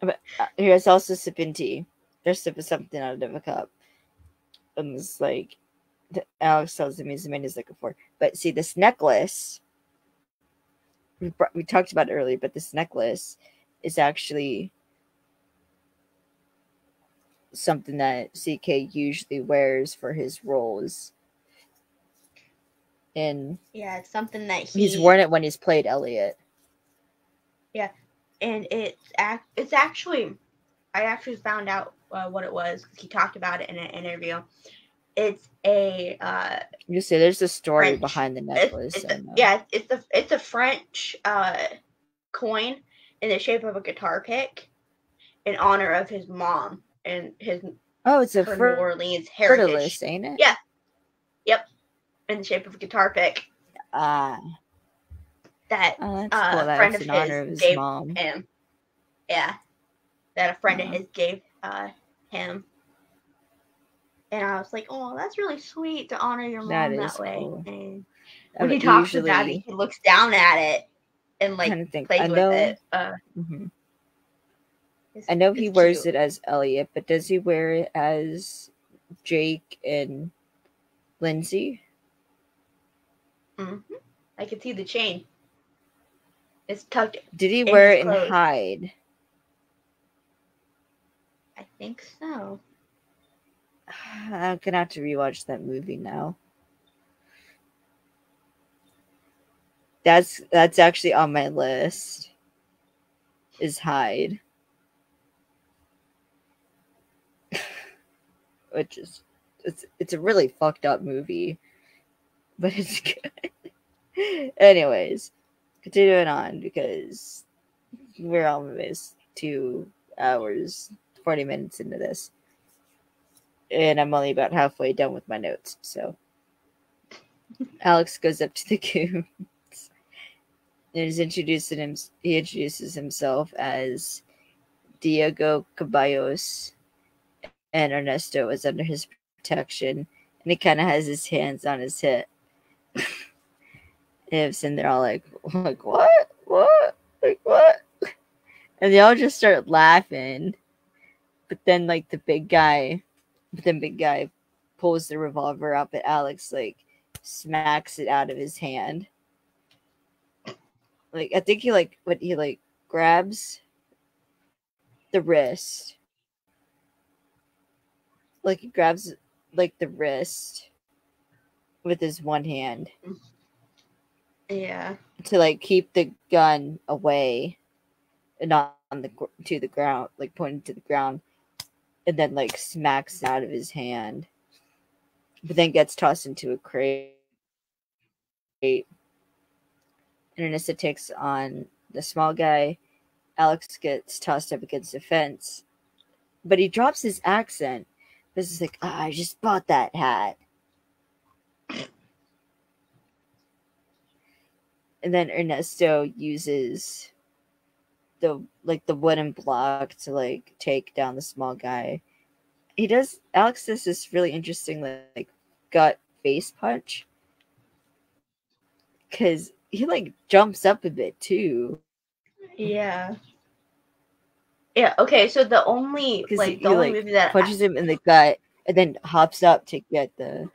But uh, here's also sipping tea. They're sipping something out of a cup. And it's like, Alex tells him he's the man he's looking for. But see, this necklace, we, br- we talked about it earlier, but this necklace is actually something that CK usually wears for his roles. And Yeah, it's something that he, he's worn it when he's played Eliot. Yeah, and it's ac- it's actually I actually found out uh, what it was 'cause he talked about it in an interview. It's a uh, You see, there's a story French. behind the necklace. it's I a, know. yeah, it's a it's a French uh, coin in the shape of a guitar pick in honor of his mom and his Oh, it's a fur- New Orleans heritage fleur-de-lis, ain't it? Yeah. Yep, in the shape of a guitar pick Ah, that oh, that's Uh, cool. That's friend in of honor his of his mom. him. Yeah, that a friend of his gave uh, him. And I was like, oh, that's really sweet to honor your mom That that, way. cool. And when he talks it, usually he looks down at it and like kind of think plays I with know. it. Uh, mhm. it's- I know he wears cute. it as Elliot, but does he wear it as Jake and Lindsay? Mhm. I can see the chain. It's tucked. Did he wear it in clothes. Think so. I'm gonna have to rewatch that movie now. That's that's actually on my list. Is Hide, which is it's it's a really fucked up movie, but it's good. Anyways, continuing on because we're almost two hours forty minutes into this and I'm only about halfway done with my notes. So Alex goes up to the goons and is introducing him. He introduces himself as Diego Caballos, and Ernesto is under his protection, and he kind of has his hands on his hip. Ifs and they're all like, like what, what, like what, and they all just start laughing. But then, like the big guy but then big guy pulls the revolver up at Alex, like smacks it out of his hand. like I think he like what he like grabs the wrist. Like he grabs like the wrist with his one hand Yeah. to like keep the gun away and not on the to the ground, like pointing to the ground, and then like smacks out of his hand, but then gets tossed into a crate. And Anissa takes on the small guy. Alex gets tossed up against the fence, but he drops his accent. This is like, "Ah, I just bought that hat. and then Ernesto uses the like the wooden block to like take down the small guy. He does Alex does this really interesting like gut face punch because he like jumps up a bit too. Yeah. Yeah. Okay. So the only like he, the only like, movie that Punches him in the gut and then hops up to get the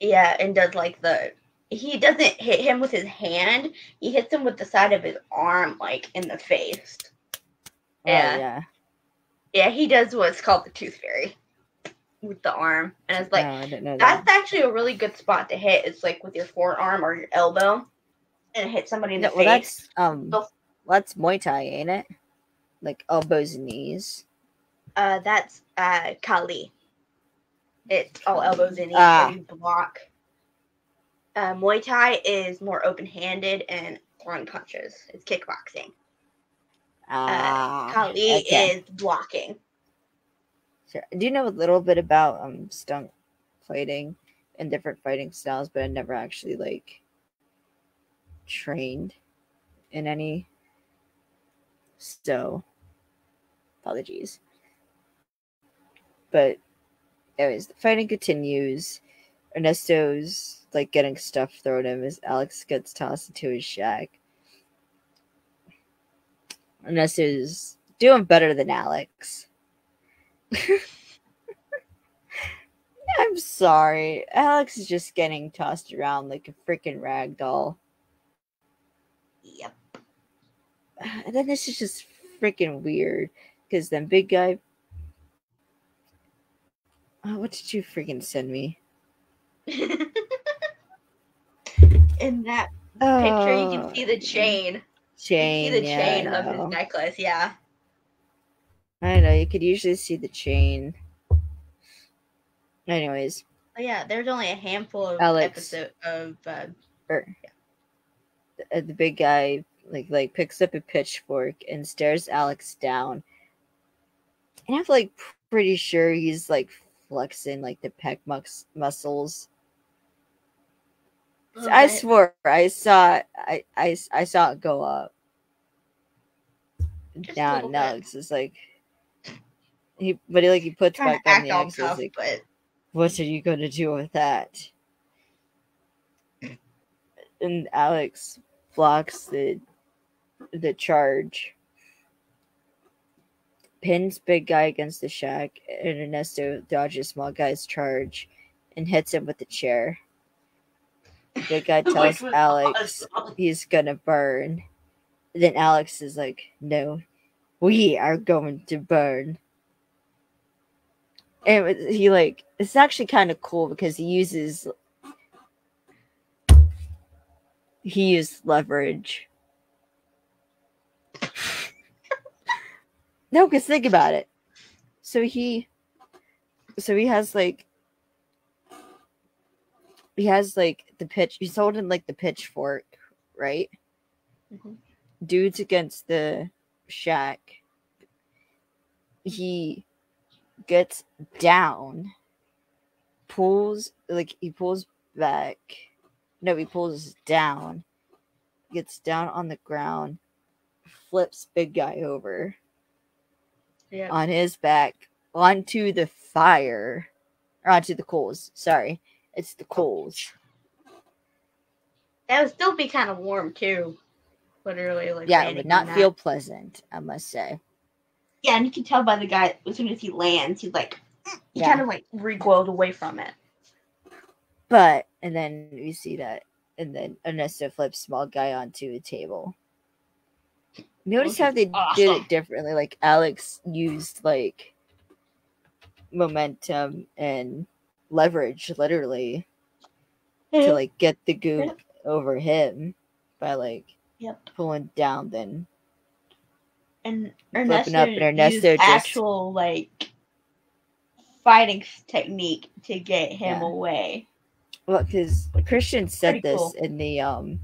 yeah, and does like the he doesn't hit him with his hand. He hits him with the side of his arm, like in the face. oh, Yeah. yeah. Yeah, he does what's called the tooth fairy with the arm, and it's like no, I that. that's actually a really good spot to hit. It's like with your forearm or your elbow, and hit somebody in the No, well, face. that's um, The- that's Muay Thai, ain't it? Like elbows and knees. Uh, that's uh Kali. It's all elbows Ah. and you block. Uh, Muay Thai is more open-handed and throwing punches. It's kickboxing. Ah, Uh, Kali okay. is blocking. Sure. I do know a little bit about um stunt fighting and different fighting styles, but I never actually like trained in any. So, apologies. But, anyways, the fighting continues. Ernesto's like getting stuff thrown at him as Alex gets tossed into his shack. Ernesto's doing better than Alex. I'm sorry. Alex is just getting tossed around like a freaking rag doll. Yep. And then this is just freaking weird. Because then big guy. Oh, what did you freaking send me? In that picture, you can see the Oh, chain. Chain. you can see the yeah, chain I of his necklace. Yeah. I know. You could usually see the chain. Anyways, Oh, yeah. There's only a handful of Alex. episode of. Uh, er, the, the big guy like like picks up a pitchfork and stares Alex down. And I'm like pretty sure he's like flexing like the pec mus- muscles. I Okay. swore I saw I, I I saw it go up. Just Down now it's just like he but he like he puts back on the X. like but what are you gonna do with that? And Alex blocks the the charge. Pins big guy against the shack, and Ernesto dodges small guy's charge and hits him with the chair. Big guy tells Alex he's gonna burn. Then Alex is like, "No, we are going to burn." And he like it's actually kind of cool because he uses he used leverage. no, because think about it. So he, so he has like, he has like the pitch. He's holding like the pitchfork, right? Mhm. Dudes against the shack. He gets down, pulls like he pulls back. No, he pulls down, gets down on the ground, flips big guy over Yeah. on his back onto the fire or onto the coals. Sorry, it's the coals. That would still be kind of warm too. Literally, like Yeah, it would on not that. feel pleasant, I must say. Yeah, and you can tell by the guy as soon as he lands, he's like, mm, he Yeah. kind of like recoiled away from it. But and then we see that, and then Ernesto flips small guy onto a table. Notice how how is they did it differently. Like Alex used like momentum and leverage literally to like get the goon Yep. over him by like Yep. pulling down then and Ernesto, up, and Ernesto used just- actual like fighting technique to get him Yeah. away. well because christian said Pretty this cool. in the um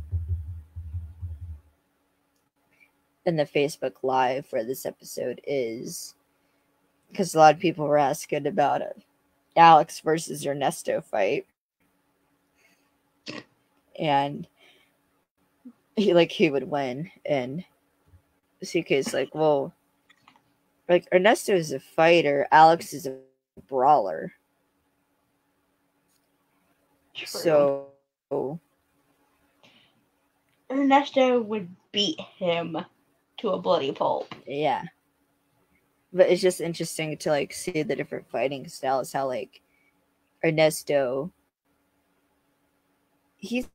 in the facebook live for this episode is because a lot of people were asking about a alex versus ernesto fight and he like he would win and CK's like well like ernesto is a fighter alex is a brawler True. so Ernesto would beat him to a bloody pulp. yeah but it's just interesting to like see the different fighting styles how like ernesto he's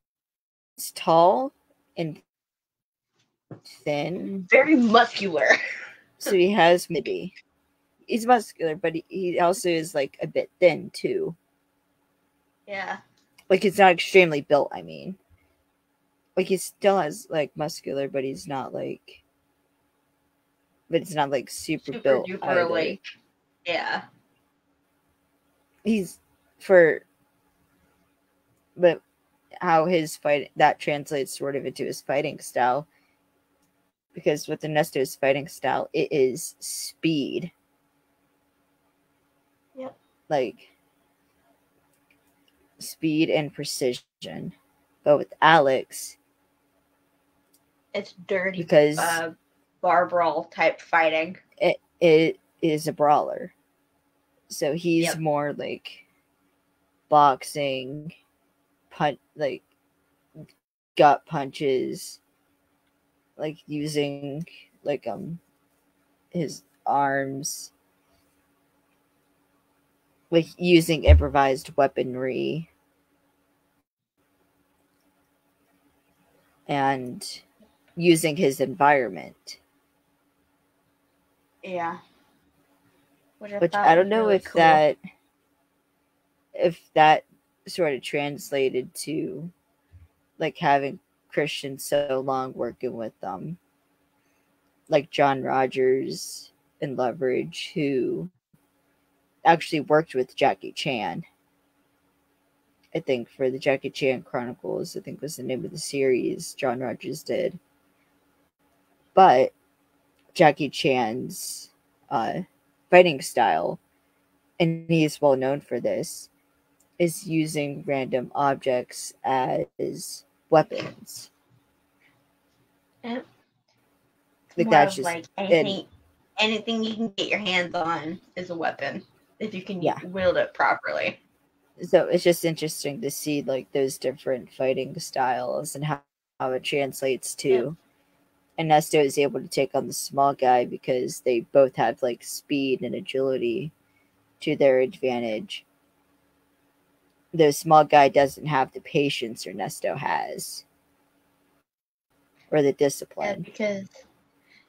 tall and thin Very muscular. so he has maybe he's muscular but he, he also is like a bit thin too Yeah. like he's not extremely built i mean like he still has like muscular but he's not like but it's not like super, Super built duper either. like yeah. he's for but how his fight that translates sort of into his fighting style because with Ernesto's fighting style it is speed Yep. like speed and precision but with alex It's dirty because uh bar brawl type fighting. it is a brawler. So he's Yep. more like boxing, punch like gut punches, like using like um his arms, like using improvised weaponry. And using his environment. Yeah. Which I, which I don't know really if cool. that if that sort of translated to like having Christian so long working with them. like John Rogers and Leverage who actually worked with Jackie Chan. I think for the Jackie Chan Chronicles, I think was the name of the series John Rogers did. But Jackie Chan's uh fighting style, and he's well known for this, is using random objects as weapons. Yep. Like More that's just like anything anything you can get your hands on is a weapon if you can Yeah. wield it properly. so it's just interesting to see like those different fighting styles and how, how it translates to Ernesto is able to take on the small guy because they both have like speed and agility to their advantage. The small guy doesn't have the patience Ernesto has. Or the discipline. Yeah, because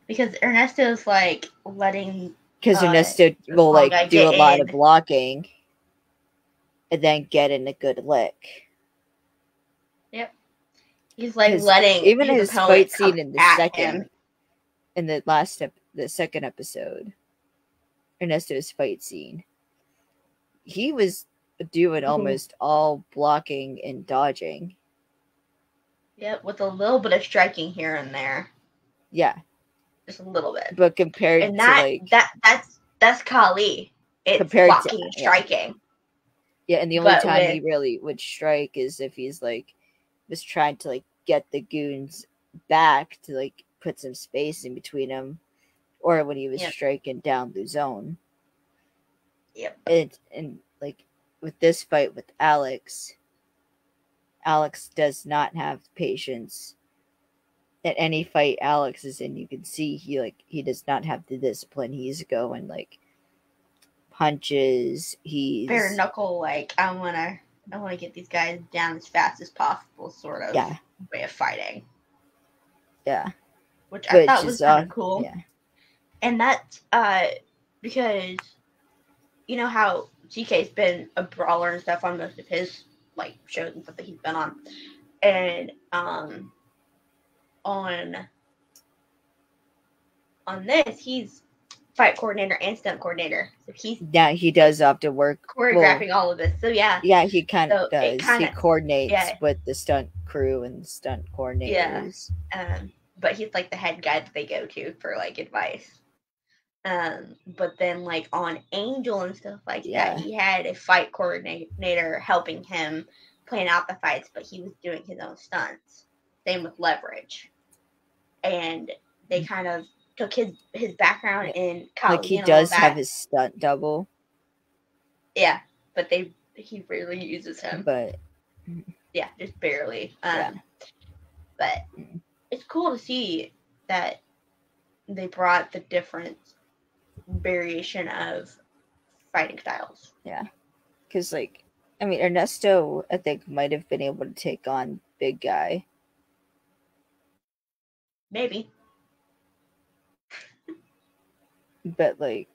because Ernesto's like letting Because uh, Ernesto will like do a lot of blocking and then get in a good lick. He's like letting even his, fight scene in the second him. in the last the second episode ernesto's fight scene he was doing Mhm. almost all blocking and dodging Yep, with a little bit of striking here and there, yeah just a little bit. but compared And to that like that that's that's Kali. It's Compared to- and striking. yeah and the only but time he really would strike is if he's like was trying to like get the goons back to like put some space in between them or when he was Yep. striking down the zone Yep. and and like with this fight with Alex, Alex does not have patience. At any fight Alex is in, you can see he like he does not have the discipline. He's going like punches. He's Bare knuckle, like I wanna I wanna get these guys down as fast as possible, sort of yeah, way of fighting. yeah. which I Which thought was kind of cool. Yeah. And that's uh, because, and that's uh, because, you know how CK's been a brawler and stuff on most of his like shows and stuff that he's been on, and um, on on this he's fight coordinator and stunt coordinator, so he's Yeah, he does have to work. choreographing all of this. So yeah, Yeah, he kind of it does. kinda- he coordinates yeah. with the stunt crew and stunt coordinators. um, but he's like the head guy that they go to for like advice. Um, but then like on Angel and stuff like Yeah. that, he had a fight coordinator helping him plan out the fights, but he was doing his own stunts. Same with Leverage, and they kind of took his his background in college. like he does have his stunt double, yeah, but they he rarely uses him. but yeah, just barely. Um, Yeah. But it's cool to see that they brought the different variation of fighting styles. Yeah, because like I mean Ernesto, I think might have been able to take on Big Guy. Maybe. But like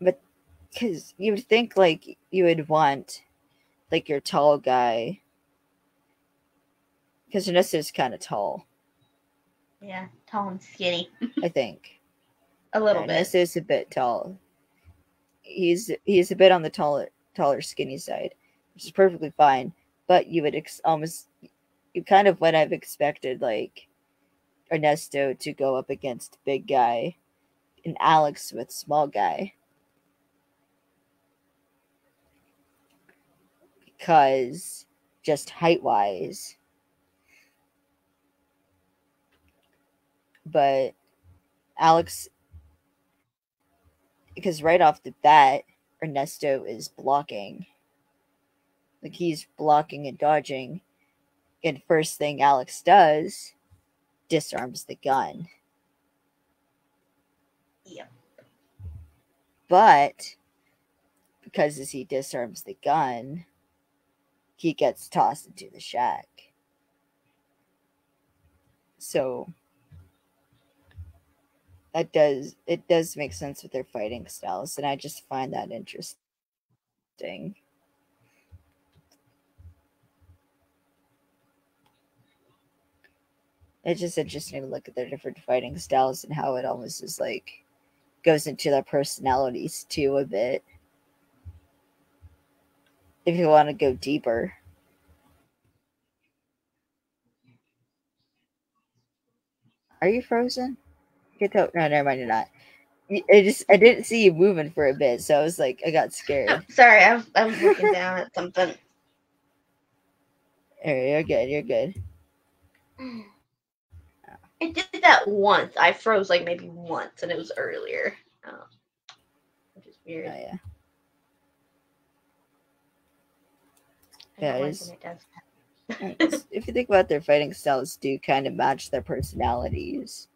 but because you would think like you would want like your tall guy because Ernesto's kind of tall Yeah, tall and skinny. i think A little bit. Ernesto's a bit tall he's he's a bit on the taller taller skinny side which is perfectly fine but you would ex- almost you kind of what I've expected like Ernesto to go up against big guy and Alex with small guy. Because just height wise. But Alex, because right off the bat, Ernesto is blocking. Like he's blocking and dodging. And first thing Alex does, disarms the gun. Yep. But because as he disarms the gun, he gets tossed into the shack. So that does it does make sense with their fighting styles, and I just find that interesting. It's just interesting to look at their different fighting styles and how it almost is like goes into their personalities too a bit. If you want to go deeper. Are you frozen? Get out. No, never mind. You're not. Y- I just I didn't see you moving for a bit, so I was like, I got Oh, scared. sorry, I'm I was looking down at something. Alright, you're good. You're good. It did that once. I froze like maybe once, and it was earlier. Oh, which is Oh weird. yeah. Yeah, don't it like is. when it does that. It's- if you think about their fighting styles, do kind of match their personalities.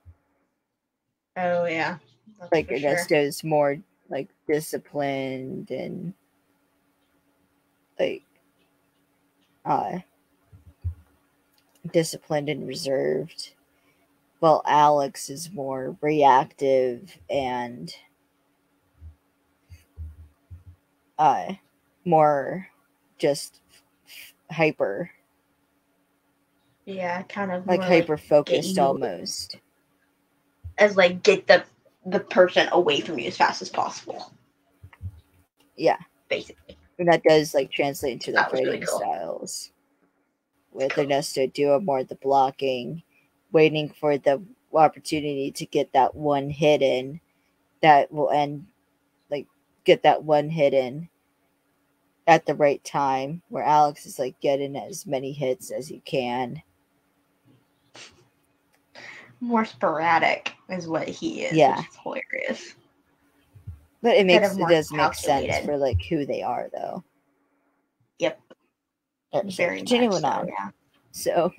oh yeah, That's Like for sure. Ernesto's more like disciplined and like uh disciplined and reserved. While Alex is more reactive and uh more just hyper Yeah, kind of like hyper focused you- almost. as like get the the person away from you as fast as possible. Yeah. basically. And that does like translate into the That was really fighting cool. styles. With Cool. Ernesto doing more of the blocking, waiting for the opportunity to get that one hit in that will end like get that one hit in at the right time where Alex is like getting as many hits as he can. More sporadic is what he is. Yeah. which is hilarious. But it makes it does make sense for like who they are though. Yep. Alright, so Very continuing so, on. yeah. So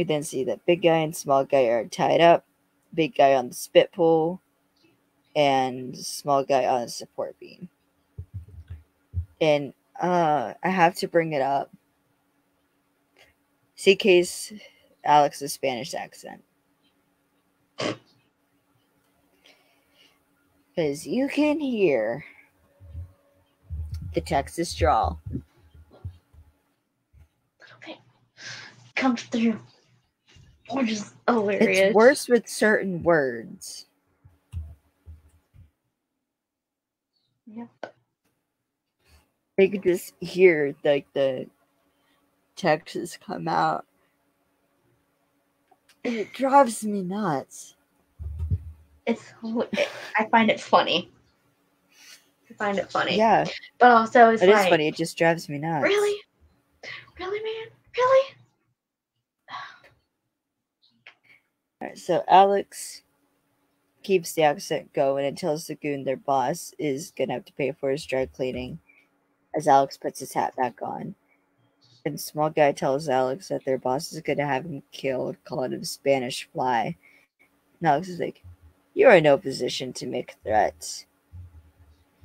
we then see that big guy and small guy are tied up. Big guy on the spit pole, and small guy on the support beam. And uh, I have to bring it up. CK's Alex's Spanish accent. Because you can hear the Texas drawl. Okay. Comes through. Which is hilarious. It's worse with certain words. Yep. I could just hear like the Texas come out. And it drives me nuts. It's I find it funny. I find it funny. Yeah, But also it's it is like funny. It just drives me nuts. Really? Really, man? Really? Alright, so Alex keeps the accent going and tells the goon their boss is gonna have to pay for his dry cleaning as Alex puts his hat back on. And small guy tells Alex that their boss is gonna have him killed, calling him Spanish fly. And Alex is like, You're in no position to make threats.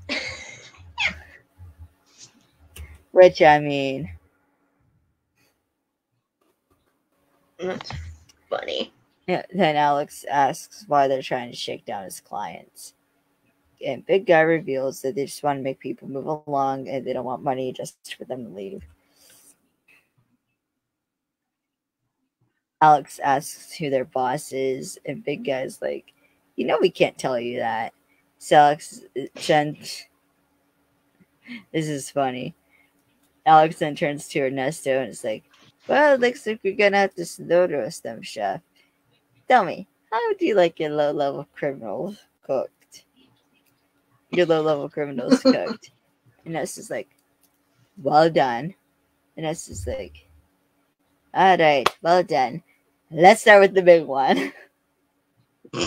Which I mean, That's funny. Then Alex asks why they're trying to shake down his clients. And Big Guy reveals that they just want to make people move along and they don't want money just for them to leave. Alex asks who their boss is, and Big Guy's like, You know, we can't tell you that. So Alex, Jen, this is funny. Alex then turns to Ernesto and is like, Well, it looks like we're gonna have to slow roast them, chef. Tell me, how would you like your low level criminals cooked? Your low level criminals cooked. And that's just like, well done. And that's just like, all right, well done. Let's start with the big one.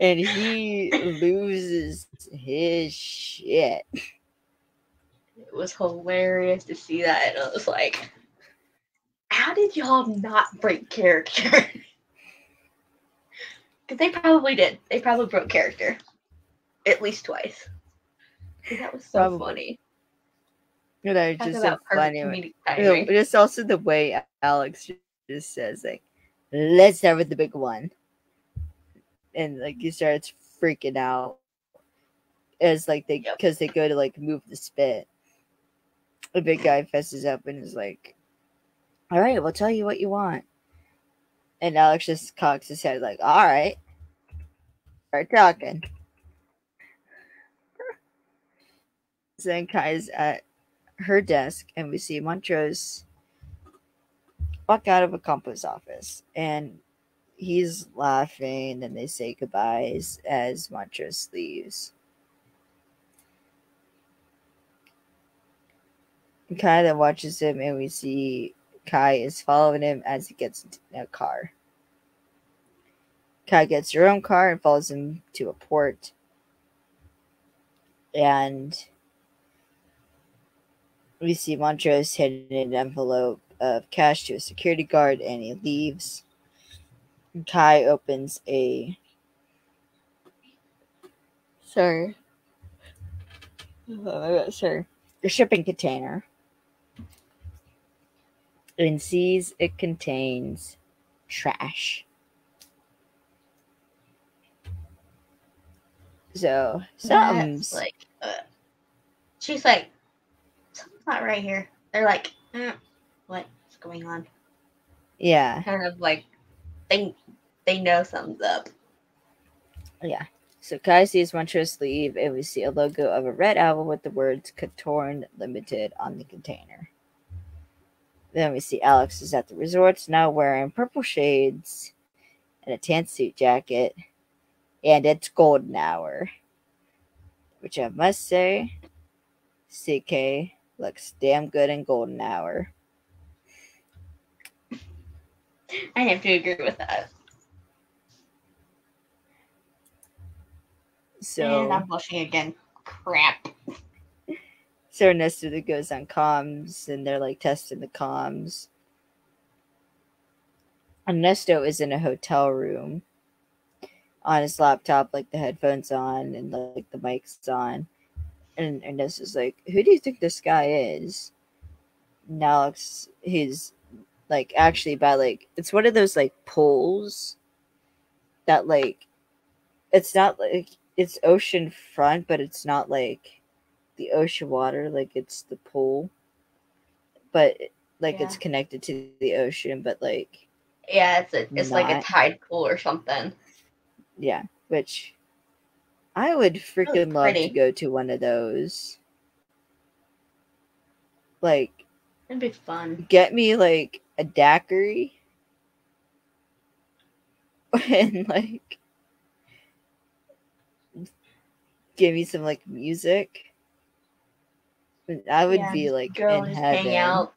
and he loses his shit. It was hilarious to see that, and I was like, "How did y'all not break character?" Because they probably did. They probably broke character at least twice. That was so Probably. funny. You know, Talk just so funny. comedic You know, it's also the way Alex just says, like, let's start with the big one. And like he starts freaking out as like they Yep. because they go to like move the spit. The big guy fesses up and is like, All right, we'll tell you what you want. And Alex just cocks his head like, All right. Start talking. Then Kai's at her desk and we see Montrose walk out of Ocampo's office and he's laughing and they say goodbyes as Montrose leaves. And Kai then watches him and we see Kai is following him as he gets into a car. Kai gets her own car and follows him to a port. And we see Montrose handing an envelope of cash to a security guard and he leaves. Kai opens a sorry. Oh sorry. A shipping container. And sees it contains trash. So something's like, uh, she's like, something's not right here. They're like, "Mm, what's going on? yeah. Kind of like, they they know something's up. Yeah. So Kai sees Montrose leave, and we see a logo of a red owl with the words Catorn Limited on the container. Then we see Alex is at the resorts now wearing purple shades and a tan suit jacket, and it's golden hour. Which I must say, CK looks damn good in golden hour. I have to agree with that. So and I'm blushing again. Crap. Ernesto that goes on comms and they're like testing the comms. Ernesto is in a hotel room on his laptop, like the headphones on and like the mic's on. And Ernesto's like, Who do you think this guy is? Alex he's like actually by like it's one of those like poles that like it's not like it's ocean front, but it's not like the ocean water, like it's the pool. But like Yeah. it's connected to the ocean, but like Yeah, it's a, it's like a tide pool or something. yeah, which I would freaking love to go to one of those. Like It'd be fun. get me like a daiquiri and like give me some like music. I would Yeah, be like in heaven. hang out.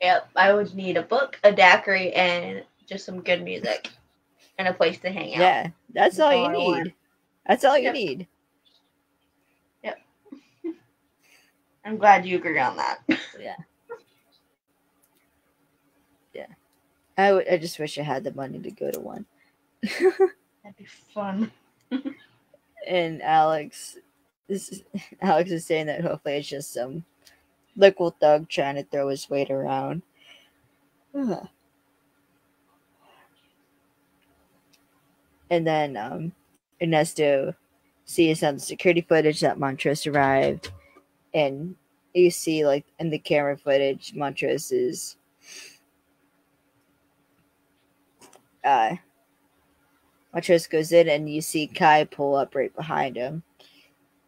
Yep, I would need a book, a daiquiri, and just some good music, and a place to hang out. Yeah, that's That's all all you I want. need. That's all you need. Yep. I'm glad you agree on that. Yeah. Yeah. I would I just wish I had the money to go to one. That'd be fun. and Alex this is, Alex is saying that hopefully it's just some local thug trying to throw his weight around. And then um Ernesto sees on the security footage that Montrose arrived and you see like in the camera footage Montrose is uh Montrose goes in and you see Kai pull up right behind him.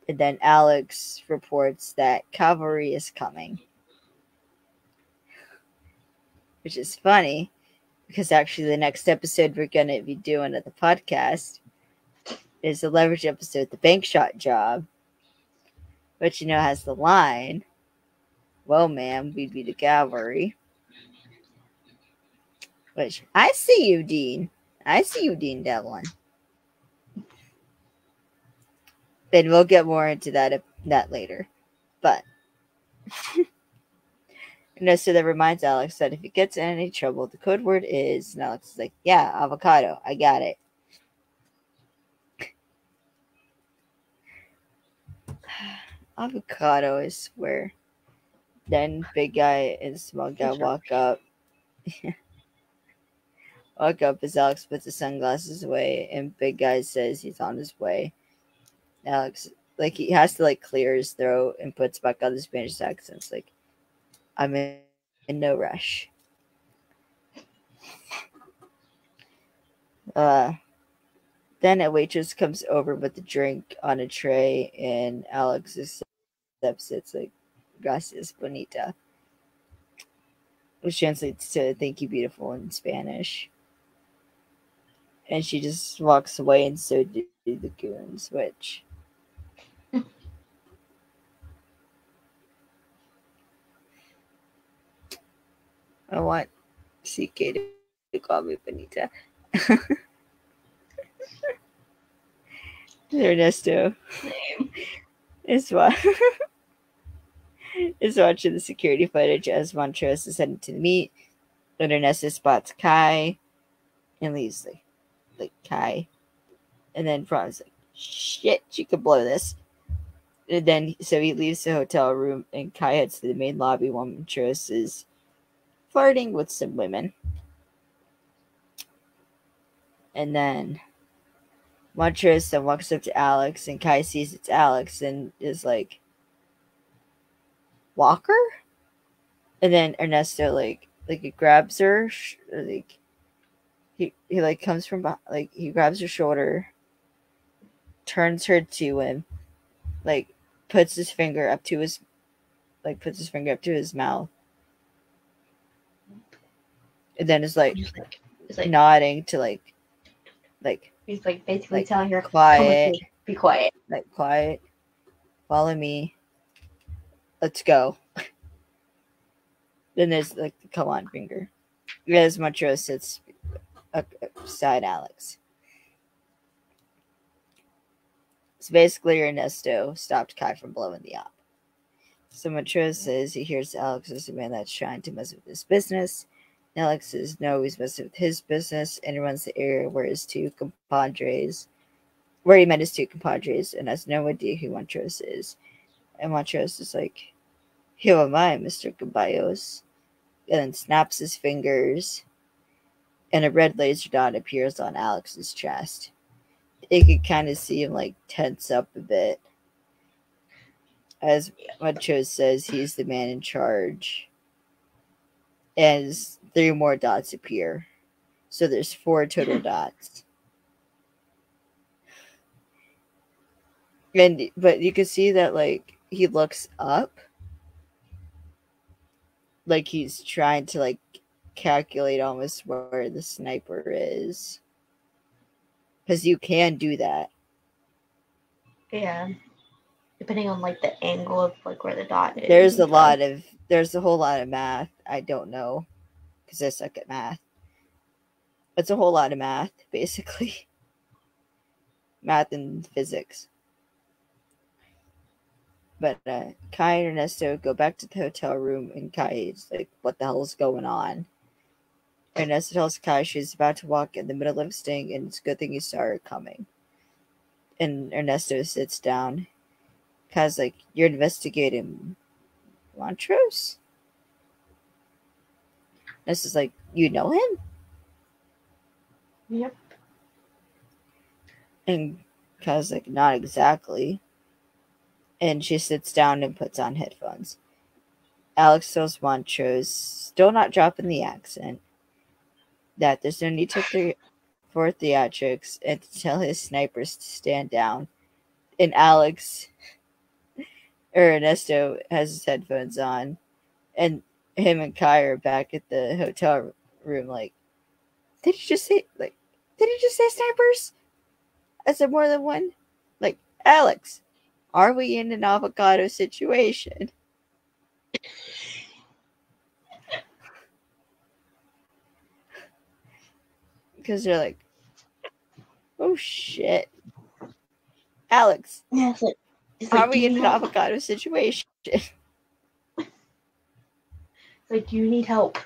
And then Alex reports that cavalry is coming. Which is funny because actually the next episode we're going to be doing at the podcast is the leverage episode, the bank shot job, which you know has the line, Well, ma'am, we'd be the cavalry. Which I see you, Dean. I see you, Dean Devlin. And we'll get more into that that later. But no, so that reminds Alex that if he gets in any trouble, the code word is and Alex is like, Yeah, avocado, I got it. avocado, I swear. Then big guy and small guy walk up. walk up as Alex puts the sunglasses away, and big guy says he's on his way. Alex, like he has to like clear his throat and puts back on the Spanish accent. It's like, I'm in, in no rush. Uh, then a waitress comes over with a drink on a tray, and Alex accepts it. It's like, gracias, bonita. Which translates to thank you, beautiful in Spanish. And she just walks away, and so do the goons, which. I want CK to call me Bonita. Ernesto is wa- is watching the security footage as Montrose is heading to the meet. Ernesto spots Kai and leaves like, like Kai. And then Fran's like, shit, you could blow this. And then so he leaves the hotel room and Kai heads to the main lobby while Montrose is flirting with some women. And then Montrose then walks up to Alex and Kai sees it's Alex and is like Walker? And then Ernesto like like he grabs her like he he like comes from like he grabs her shoulder turns her to him like puts his finger up to his like puts his finger up to his mouth and then is like Just like, it's like nodding to like like he's like basically like, telling her, quiet me, be quiet." like quiet. Follow me. Let's go. Then there's like the come on finger. As Montrose sits uh, beside alex. So basically ernesto stopped kai from blowing the op so Montrose says he hears alex is the man that's trying to mess with his business alex says no he's messing with his business and he runs the area where his two compadres where he met his two compadres and has no idea who Montrose is. And Montrose is like, Who am I, Mr. Caballos? And then snaps his fingers, and a red laser dot appears on Alex's chest. It could kind of see him like tense up a bit. As Montrose says, he's the man in charge. As three more dots appear. So there's four total dots. And but you can see that like he looks up like he's trying to like calculate almost where the sniper is because you can do that Yeah. Depending on like the angle of like where the dot is. there's a lot of there's a whole lot of math i don't know because i suck at math. It's a whole lot of math basically. Math and physics. But uh, kai and ernesto go back to the hotel room and kai is like what the hell is going on? Ernesto tells kai she's about to walk in the middle of a sting and it's a good thing you saw her coming. And ernesto sits down. Kai's like you're investigating Montrose? This is like, you know him? Yep. And Kai's like, not exactly. And she sits down and puts on headphones. Alex tells Montrose, still not dropping the accent, that there's no need to the- for theatrics and to tell his snipers to stand down. And Alex or Ernesto has his headphones on, and him and Kai are back at the hotel room. Like, did he just say like? Did he just say snipers? Is there more than one? Like, Alex, are we in an avocado situation? Because they're like, oh shit, Alex, Yeah, like, are like, we in an avocado situation? Like, you need help?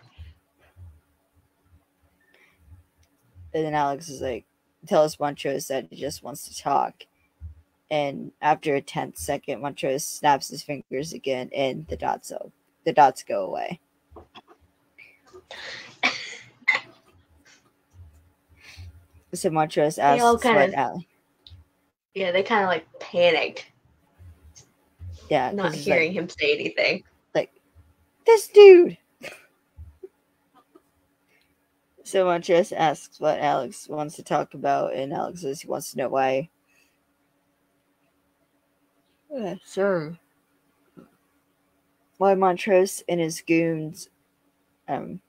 And then Alex is like, tells Montrose that he just wants to talk. And after a tenth second, Montrose snaps his fingers again, and the dots go, the dots go away. So Montrose asks all kinda- Ale- Yeah, they kind of like panicked. Yeah, not he's like, hearing him say anything. This dude. So Montrose asks what Alex wants to talk about, and Alex says he wants to know why. Yeah, sure. Why Montrose and his goons, um,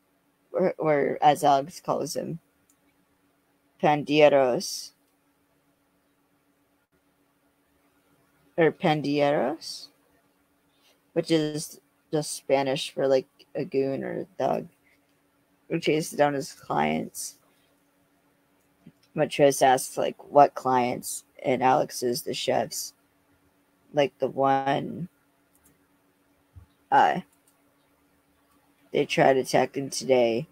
or, or as Alex calls them, pandilleros, or pandilleros, which is just Spanish for like a goon or a thug who chases down his clients. Montrose asks like what clients and Alex is the chefs. Like the one uh they tried attacking today.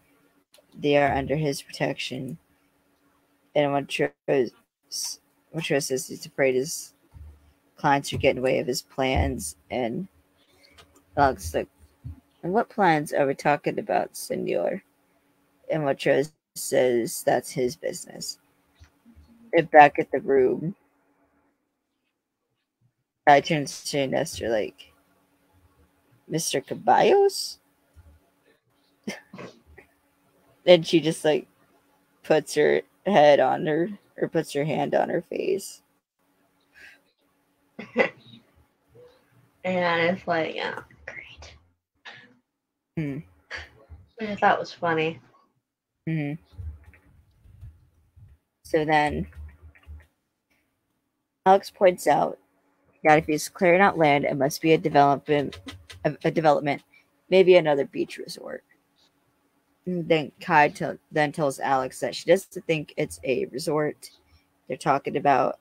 They are under his protection. And Montrose Montrose says he's afraid his clients are getting in the way of his plans and Like, and what plans are we talking about, senor? And Montrose says that's his business. And back at the room, I turns to Nestor like, Mr. Caballos? and she just like puts her head on her or puts her hand on her face. And it's like, yeah. I thought was funny. hmm So then Alex points out that if he's clearing out land, it must be a development, a, a development, maybe another beach resort. And then Kai tell then tells Alex that she doesn't think it's a resort. They're talking about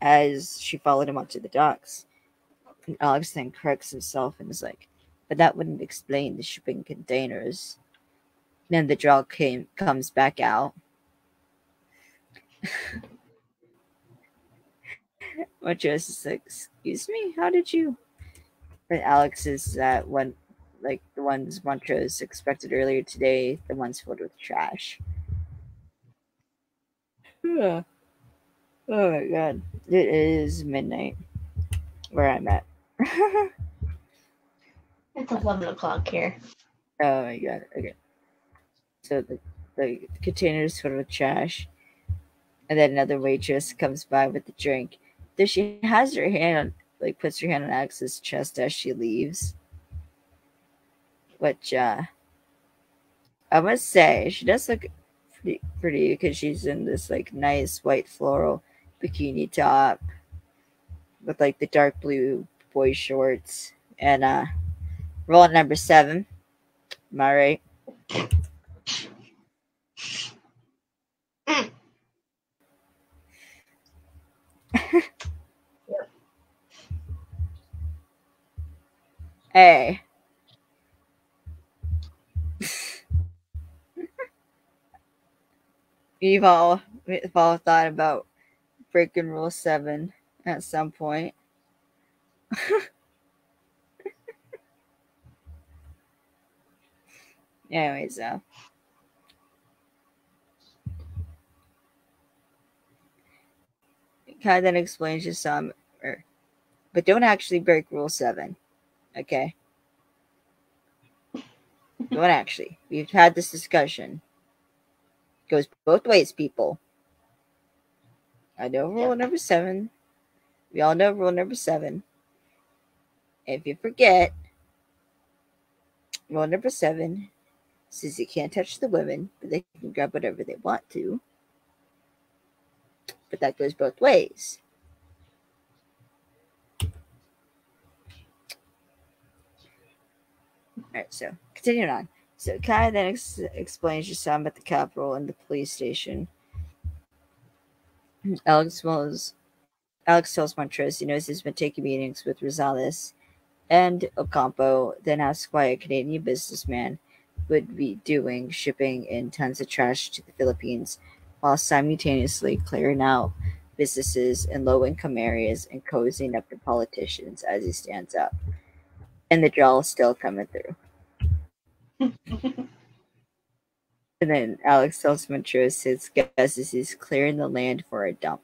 as she followed him onto the docks. And Alex then corrects himself and is like, "But that wouldn't explain the shipping containers." Then the draw came comes back out. Is like, excuse me, how did you? But Alex is that one, like the ones Montrose expected earlier today, the ones filled with trash. Yeah. Oh my god. It is midnight where I'm at. It's 11 o'clock here. Oh my god. Okay. So the, the container is full of trash. And then another waitress comes by with the drink. Then she has her hand on, like, puts her hand on Alex's chest as she leaves. Which, uh, I must say, she does look pretty, pretty because she's in this, like, nice white floral bikini top with, like, the dark blue boy shorts. And, uh, roll number seven. Am I right? Hey. We've all we've all thought about breaking rule seven at some point. Anyways, uh Kai then explains to some, er, but don't actually break rule seven. Okay. don't actually. We've had this discussion. It Goes both ways, people. I know rule Yeah. number seven. We all know rule number seven. If you forget, rule number seven says you can't touch the women, but they can grab whatever they want to. But that goes both ways. Alright, so continuing on. So Kai then ex- explains to Sam at the Capitol and the police station. Alex tells Alex tells Montrose he knows he's been taking meetings with Rosales and Ocampo, then asks why a Canadian businessman would be doing shipping in tons of trash to the Philippines while simultaneously clearing out businesses in low income areas and cozying up to politicians as he stands up. And the drawl is still coming through. And then Alex tells Montrose his guess is he's clearing the land for a dump.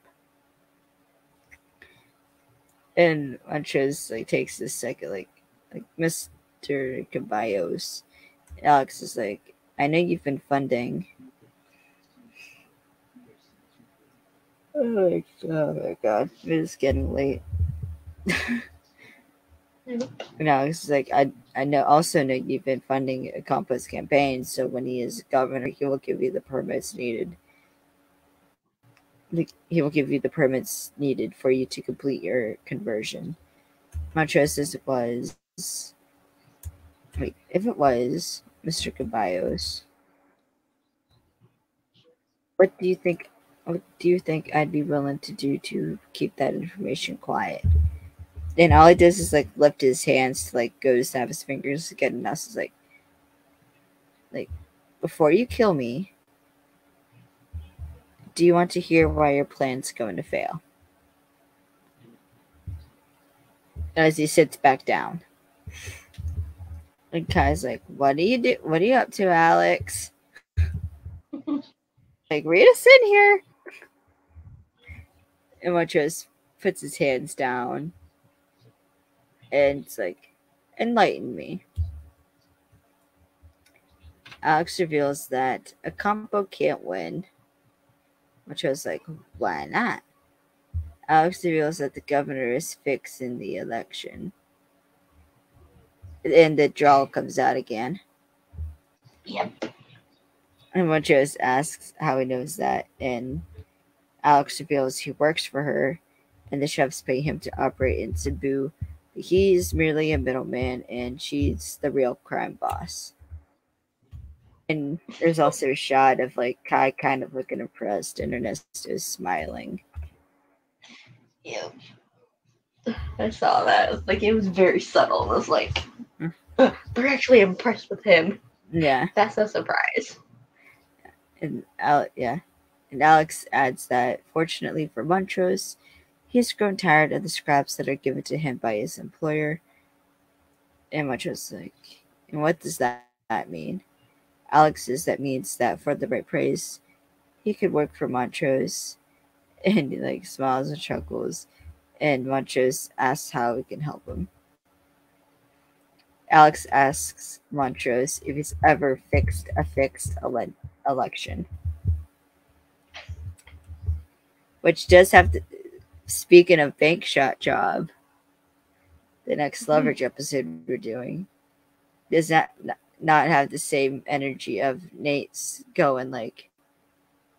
And Montrose like takes this second, like like Mr. Caballos. Alex is like, I know you've been funding. Oh my, oh my god, it is getting late. Mm-hmm. And Alex is like, I I know also know you've been funding Ocampo's campaign, so when he is governor, he will give you the permits needed. Like, He will give you the permits needed for you to complete your conversion. Montrose was. Wait, if it was Mr. Caballos, what do you think? What do you think I'd be willing to do to keep that information quiet? And all he does is like lift his hands to like go to snap his fingers to get us is like like before you kill me, do you want to hear why your plan's going to fail? As he sits back down. And Kai's like, What do you do what are you up to, Alex? like, read us in here. And Montrose puts his hands down and it's like, enlighten me. Alex reveals that Ocampo can't win, which I was like, why not? Alex reveals that the governor is fixing the election. And the draw comes out again. Yep. And Montrose asks how he knows that, and Alex reveals he works for her, and the chefs pay him to operate in Cebu. He's merely a middleman, and she's the real crime boss. And there's also a shot of like Kai kind of looking impressed, and Ernesto smiling. Yep. I saw that. It was like it was very subtle. It was like Mm. "Uh, they're actually impressed with him. Yeah, That's a surprise. and Al- yeah, and Alex adds that fortunately for Montrose, he has grown tired of the scraps that are given to him by his employer. And Montrose like, and what does that, that mean? Alex says that means that for the right price, he could work for Montrose. And he like smiles and chuckles. And Montrose asks how we can help him. Alex asks Montrose if he's ever fixed a fixed ele- election. Which does have to, speaking of bank shot job, the next Mhm. leverage episode we're doing does not not have the same energy of Nate's going like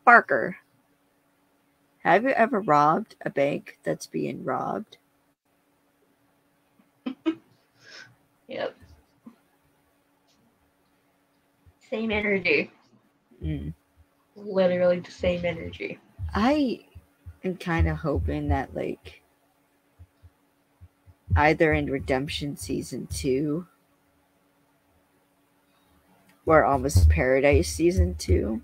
Parker. Have you ever robbed a bank that's being robbed? Yep. Same energy. Mm. Literally the same energy. I am kind of hoping that like either in Redemption season two or almost Paradise season two,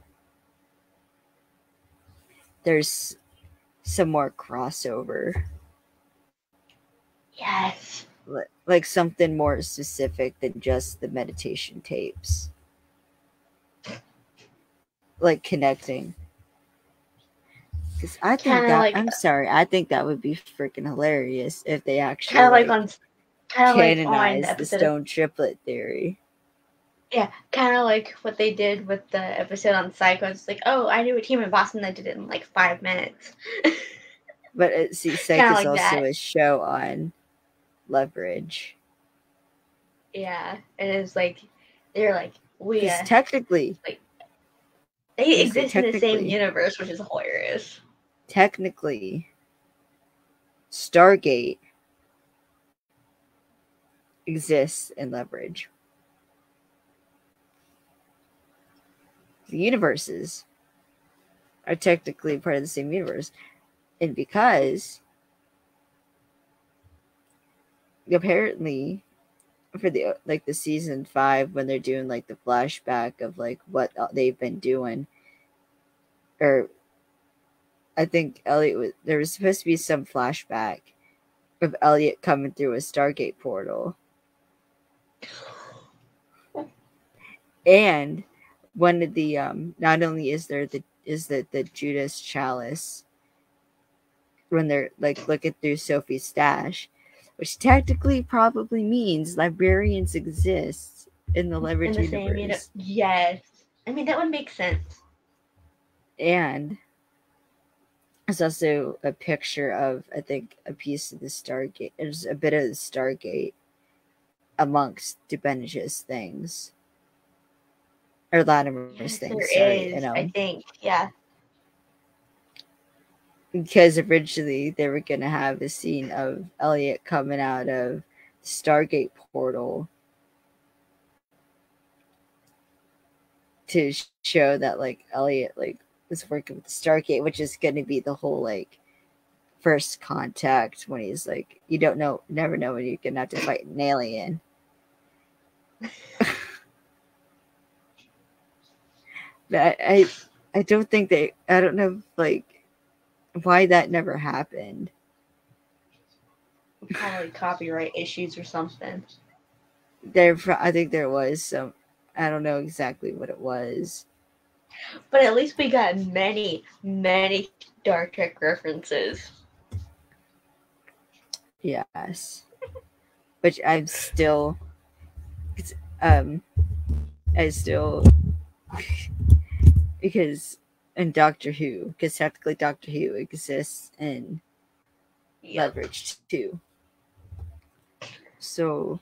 there's some more crossover, Yes. like something more specific than just the meditation tapes, like connecting. Because I think Kinda that like- I'm sorry, I think that would be freaking hilarious if they actually Kind of like like, on of like on canonize the stone triplet theory. Yeah, kind of like what they did with the episode on Psycho. It's like, oh, I knew a team in Boston that did it in like five minutes. But uh, see, Psych is like also that. a show on leverage. yeah, and it's like they're like we uh, technically, they exist in the same universe, which is hilarious. technically, Stargate exists in leverage. The universes are technically part of the same universe. And because apparently for the like the season five when they're doing like the flashback of like what they've been doing or i think eliot was there was supposed to be some flashback of eliot coming through a stargate portal. And one of the um not only is there the is that the judas chalice when they're like looking through sophie's stash which technically probably means librarians exist in the In leverage the same universe. uni- Yes, I mean that would make sense. And it's also a picture of i think a piece of the stargate there's a bit of the stargate amongst Dubenich's things or latimer's Yes, things there sorry is. you know I think. Yeah. because originally they were going to have a scene of Eliot coming out of the Stargate portal to show that like Eliot like was working with the Stargate, which is going to be the whole like first contact when he's like, you don't know, never know when you're going to have to fight an alien. but I, I, I don't think they. I don't know like why that never happened. Probably copyright issues or something. There, I think there was some. I don't know exactly what it was. But at least we got many, many Star Trek references. Yes, which I'm still. Um, I still because in Doctor Who, because technically Doctor Who exists in Yep. Leverage too. So,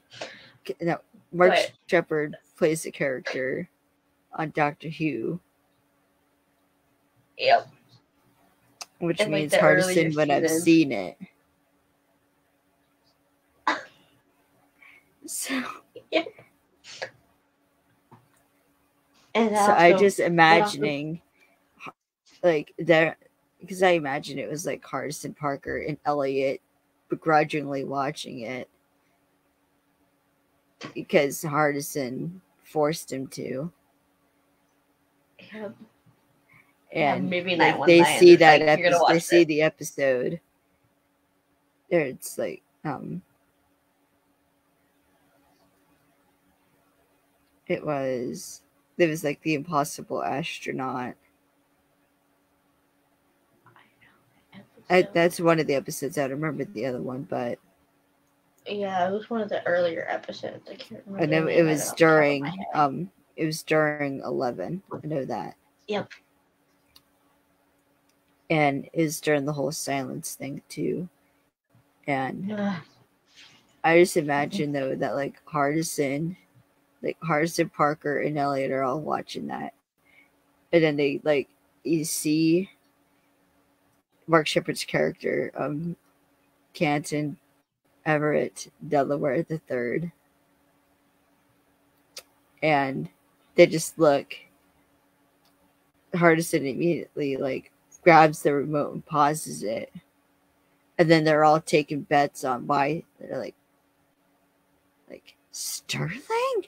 now Mark Sheppard plays a character on Doctor Who, Yep. which like, means earlier Hardison when I've seen it. So, yeah. And so I just imagining, h- like there, because I imagine it was like Hardison Parker and Eliot begrudgingly watching it because Hardison forced him to. Yeah, and maybe like, they see that like. They watch see the episode. There, it's like um. It was it was like the impossible astronaut. I, that's one of the episodes. I don't remember the other one, but yeah, it was one of the earlier episodes. I can't remember. I know it was off the top of during um it was during eleven. I know that. Yep. And is during the whole silence thing too. And Ugh. I just imagine though that like Hardison, like Hardison Parker and Eliot are all watching that. And then they like you see Mark Sheppard's character, um Canton Everett Delaware the third. And they just look Hardison immediately like grabs the remote and pauses it. And then they're all taking bets on why they're like like Sterling?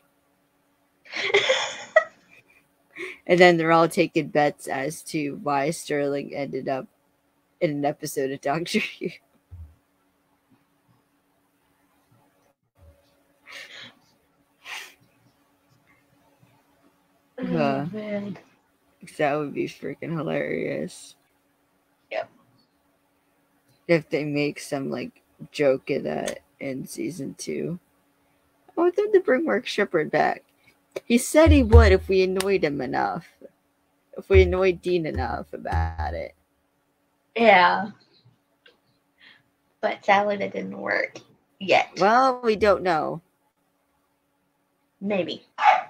And then they're all taking bets as to why Sterling ended up in an episode of Doctor Who. Oh, Uh. man. That would be freaking hilarious. If they make some like joke of that in season two. Oh, I want them to bring Mark Sheppard back. He said he would if we annoyed him enough. If we annoyed Dean enough about it. Yeah. But sadly, that didn't work yet. Well, we don't know. Maybe. I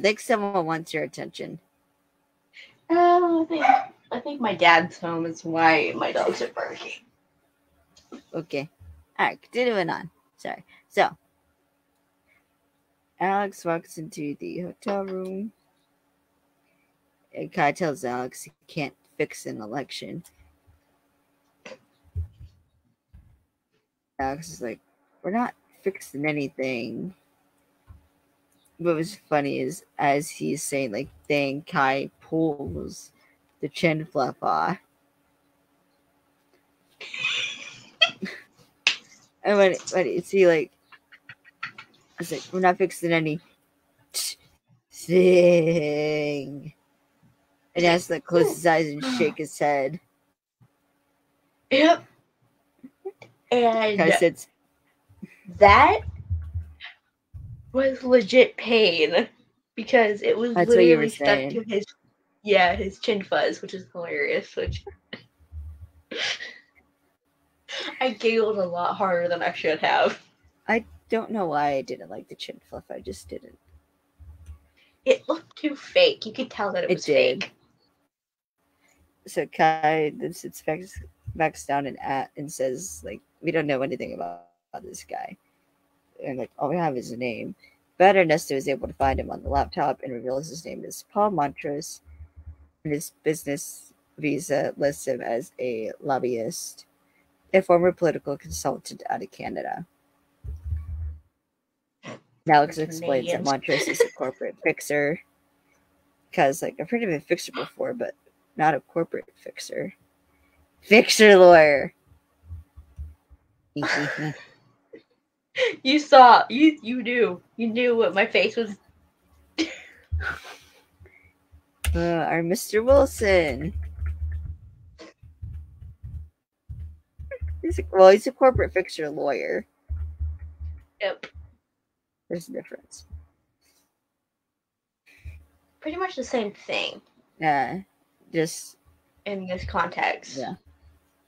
think someone wants your attention. Oh, I think I think my dad's home is why my dogs are barking. Okay. All right, continuing on. Sorry. So, Alex walks into the hotel room. And Kai tells Alex he can't fix an election. Alex is like, We're not fixing anything. What was funny is as he's saying, like, then Kai pulls the chin flap off. And when when it's he like, I was like, we're not fixing any thing. And has to close his eyes and shake his head. Yep. And Because it's that was legit pain because it was That's you literally stuck saying. to his yeah his chin fuzz, which is hilarious. Which I giggled a lot harder than I should have. I don't know why I didn't like the chin fluff. I just didn't. It looked too fake. You could tell that it It was did. fake. So Kai then sits back backs down and at and says like we don't know anything about, about this guy. And like all we have is a name. But Ernesto is able to find him on the laptop and reveals his name is Paul Montrose. His business visa lists him as a lobbyist, a former political consultant out of Canada. Alex explains that Montrose is a corporate fixer. Because like I've heard of a fixer before, but not a corporate fixer. Fixer lawyer. You saw you you knew you knew what my face was. Uh, our Mr. Wilson. He's a, well, he's a corporate fixture lawyer. Yep. There's a difference. Pretty much the same thing Yeah, just in this context. Yeah.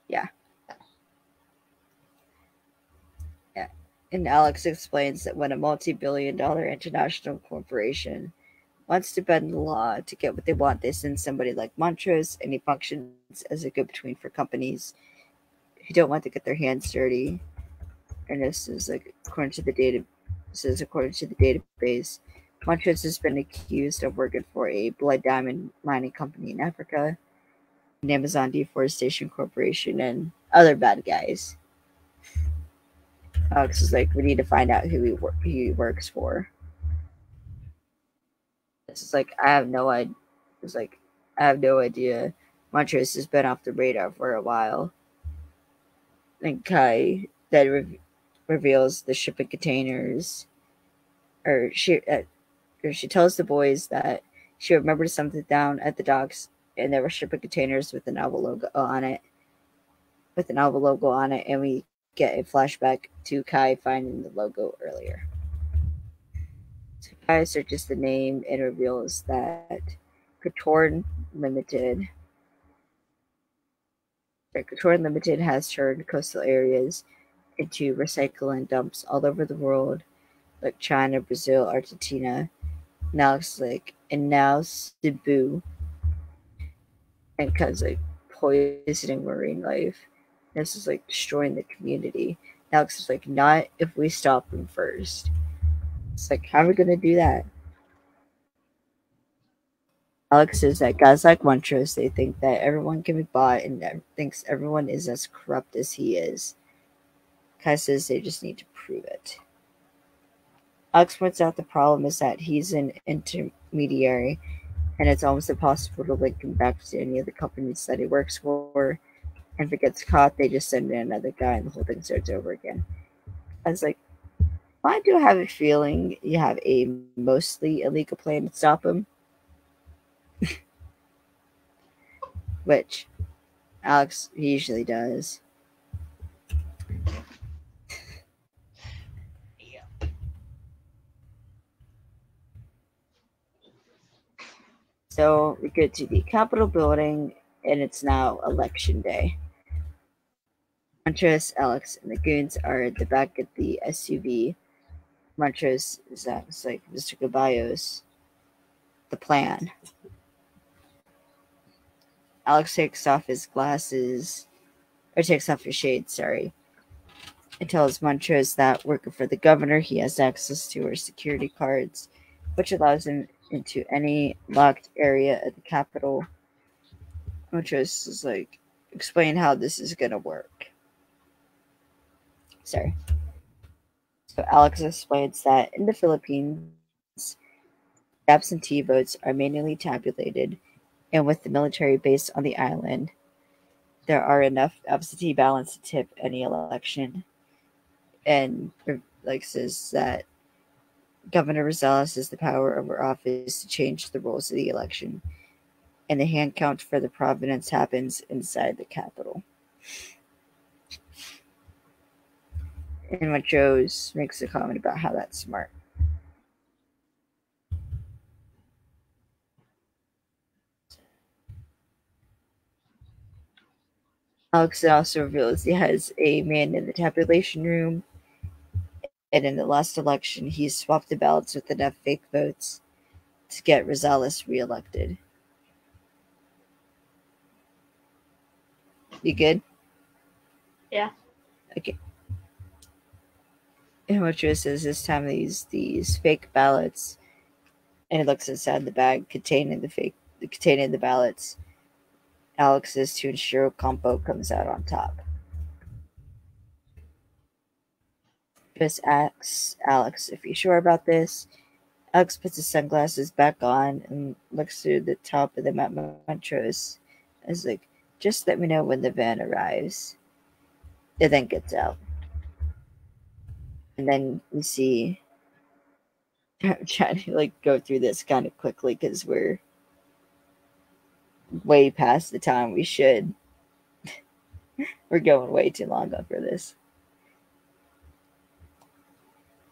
Yeah. Yeah. And Alex explains that when a multi billion dollar international corporation wants to bend the law to get what they want, they send somebody like Montrose, and he functions as a go between for companies who don't want to get their hands dirty. And this is like according to the data says according to the database, Montrose has been accused of working for a blood diamond mining company in Africa and Amazon Deforestation Corporation and other bad guys. Alex is like, we need to find out who he, wor- who he works for. This is like, I have no idea. It's like, I have no idea. Montrose has been off the radar for a while. And Kai then re- reveals the shipping containers, or she, uh, or she tells the boys that she remembered something down at the docks, and there were shipping containers with the Alva logo on it, with the Alva logo on it, and we get a flashback to Kai finding the logo earlier. Kai searches the name and reveals that Katorn Limited. Katorn Limited has turned coastal areas into recycling dumps all over the world, like China, Brazil, Argentina, now it's like and now Cebu, and because like poisoning marine life. This is like destroying the community. Alex is like, not if we stop them first. It's like, how are we gonna do that? Alex says that guys like Montrose, they think that everyone can be bought and thinks everyone is as corrupt as he is. Kai says they just need to prove it. Alex points out the problem is that he's an intermediary and it's almost impossible to link him back to any of the companies that he works for. And if it gets caught, they just send in another guy and the whole thing starts over again. I was like, I do have a feeling you have a mostly illegal plan to stop him. Which Alex usually does. So we go to the Capitol building, and it's now election day. Montrose, Alex, and the goons are at the back of the SUV. Montrose is like Mr. Caballos, the plan. Alex takes off his glasses, or takes off his shades, sorry, and tells Montrose that working for the governor, he has access to her security cards, which allows him into any locked area at the capital. Montrose is like, explain how this is going to work. Sorry. Alex explains that in the Philippines, absentee votes are manually tabulated, and with the military base on the island, there are enough absentee ballots to tip any election. And like says that Governor Rosales has the power over office to change the rules of the election, and the hand count for the province happens inside the capital. And what Joe's makes a comment about how that's smart. Alex also reveals he has a man in the tabulation room and in the last election, he swapped the ballots with enough fake votes to get Rosales reelected. You good? Yeah. Okay. What says this time they use these fake ballots, and it looks inside the bag containing the fake containing the ballots. Alex says to ensure Campo comes out on top. Chris asks Alex if he's sure about this. Alex puts his sunglasses back on and looks through the top of the map Montrose. It's like, just let me know when the van arrives. It then gets out. And then we see I'm trying to like go through this kind of quickly because we're way past the time we should. we're going way too long on for this.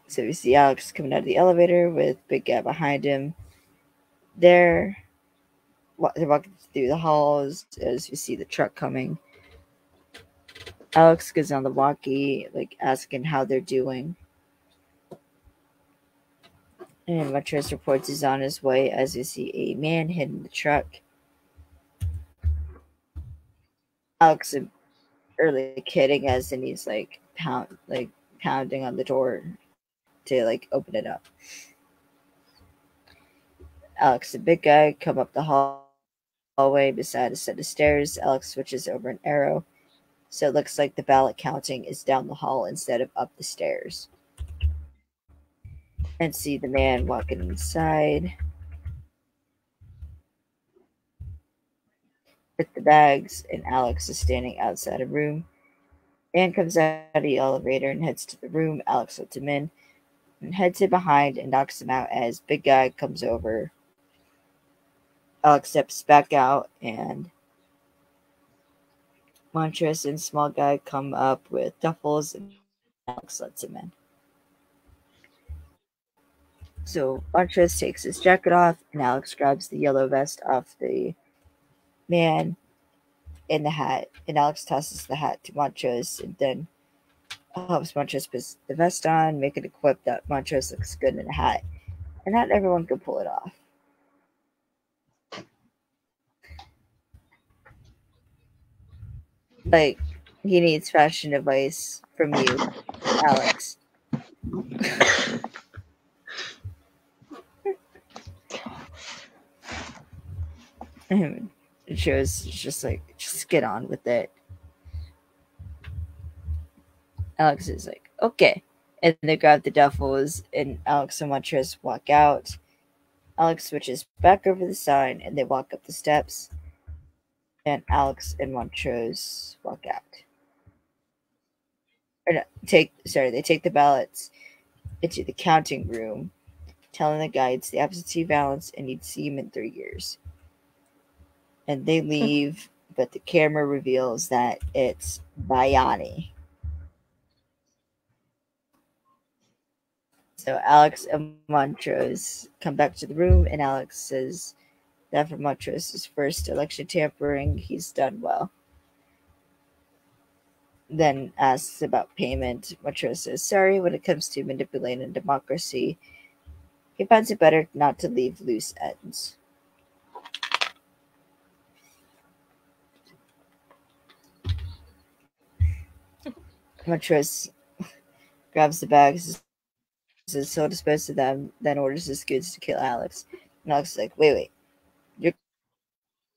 So we see Alex coming out of the elevator with Big Guy behind him. There, they're walking through the halls as you see the truck coming. Alex goes on the walkie, like asking how they're doing. And Montrose reports he's on his way as you see a man hitting the truck. Alex is early kidding as and he's like pound like pounding on the door to like open it up. Alex, the big guy, come up the hall- hallway beside a set of stairs. Alex switches over an arrow, so it looks like the ballot counting is down the hall instead of up the stairs. And see the man walking inside with the bags, and Alex is standing outside a room. Anne comes out of the elevator and heads to the room. Alex lets him in and heads in behind and knocks him out as Big Guy comes over. Alex steps back out and Montrose and Small Guy come up with duffels and Alex lets him in. So Montrose takes his jacket off and Alex grabs the yellow vest off the man in the hat. And Alex tosses the hat to Montrose and then helps Montrose put the vest on, make it equipped that Montrose looks good in a hat. And not everyone can pull it off. Like, he needs fashion advice from you, Alex. it shows just like just get on with it. Alex is like, okay. And they grab the duffels, and Alex and Montrose walk out. Alex switches back over the sign, and they walk up the steps. And Alex and Montrose walk out. Or no, take sorry, they take the ballots into the counting room, telling the guides the absentee balance and need to see him in three years. And they hmm. leave, but the camera reveals that it's Bayani. So Alex and Montrose come back to the room, and Alex says that for Montrose's first election tampering, he's done well. Then asks about payment. Montrose says sorry when it comes to manipulating democracy. He finds it better not to leave loose ends. Montrose grabs the bags is so disposed to them, then orders his goods to kill Alex. And Alex is like, wait, wait,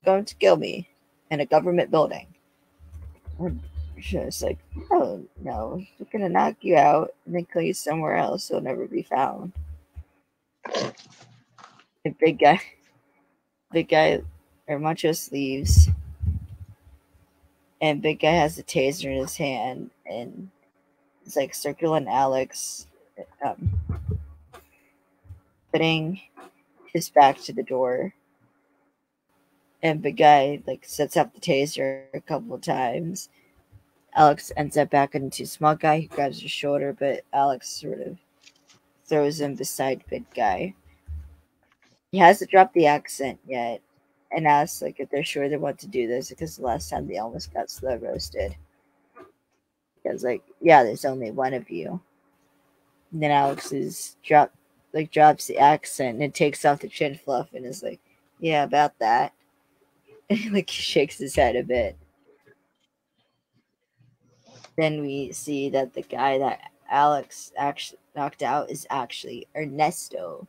going to kill me in a government building. And she's like, oh no, we're gonna knock you out and then kill you somewhere else. You'll never be found. The big guy, big guy, or Montrose leaves, and big guy has a taser in his hand, and it's like circling Alex um, putting his back to the door. And the guy like sets up the taser a couple of times. Alex ends up back into small guy. who grabs his shoulder, but Alex sort of throws him beside big guy. He hasn't dropped the accent yet, and asks like if they're sure they want to do this because the last time they almost got slow roasted. Because like, yeah, there's only one of you. And then Alex is drop like drops the accent and takes off the chin fluff and is like, Yeah, about that. Like he shakes his head a bit. Then we see that the guy that Alex actually knocked out is actually Ernesto.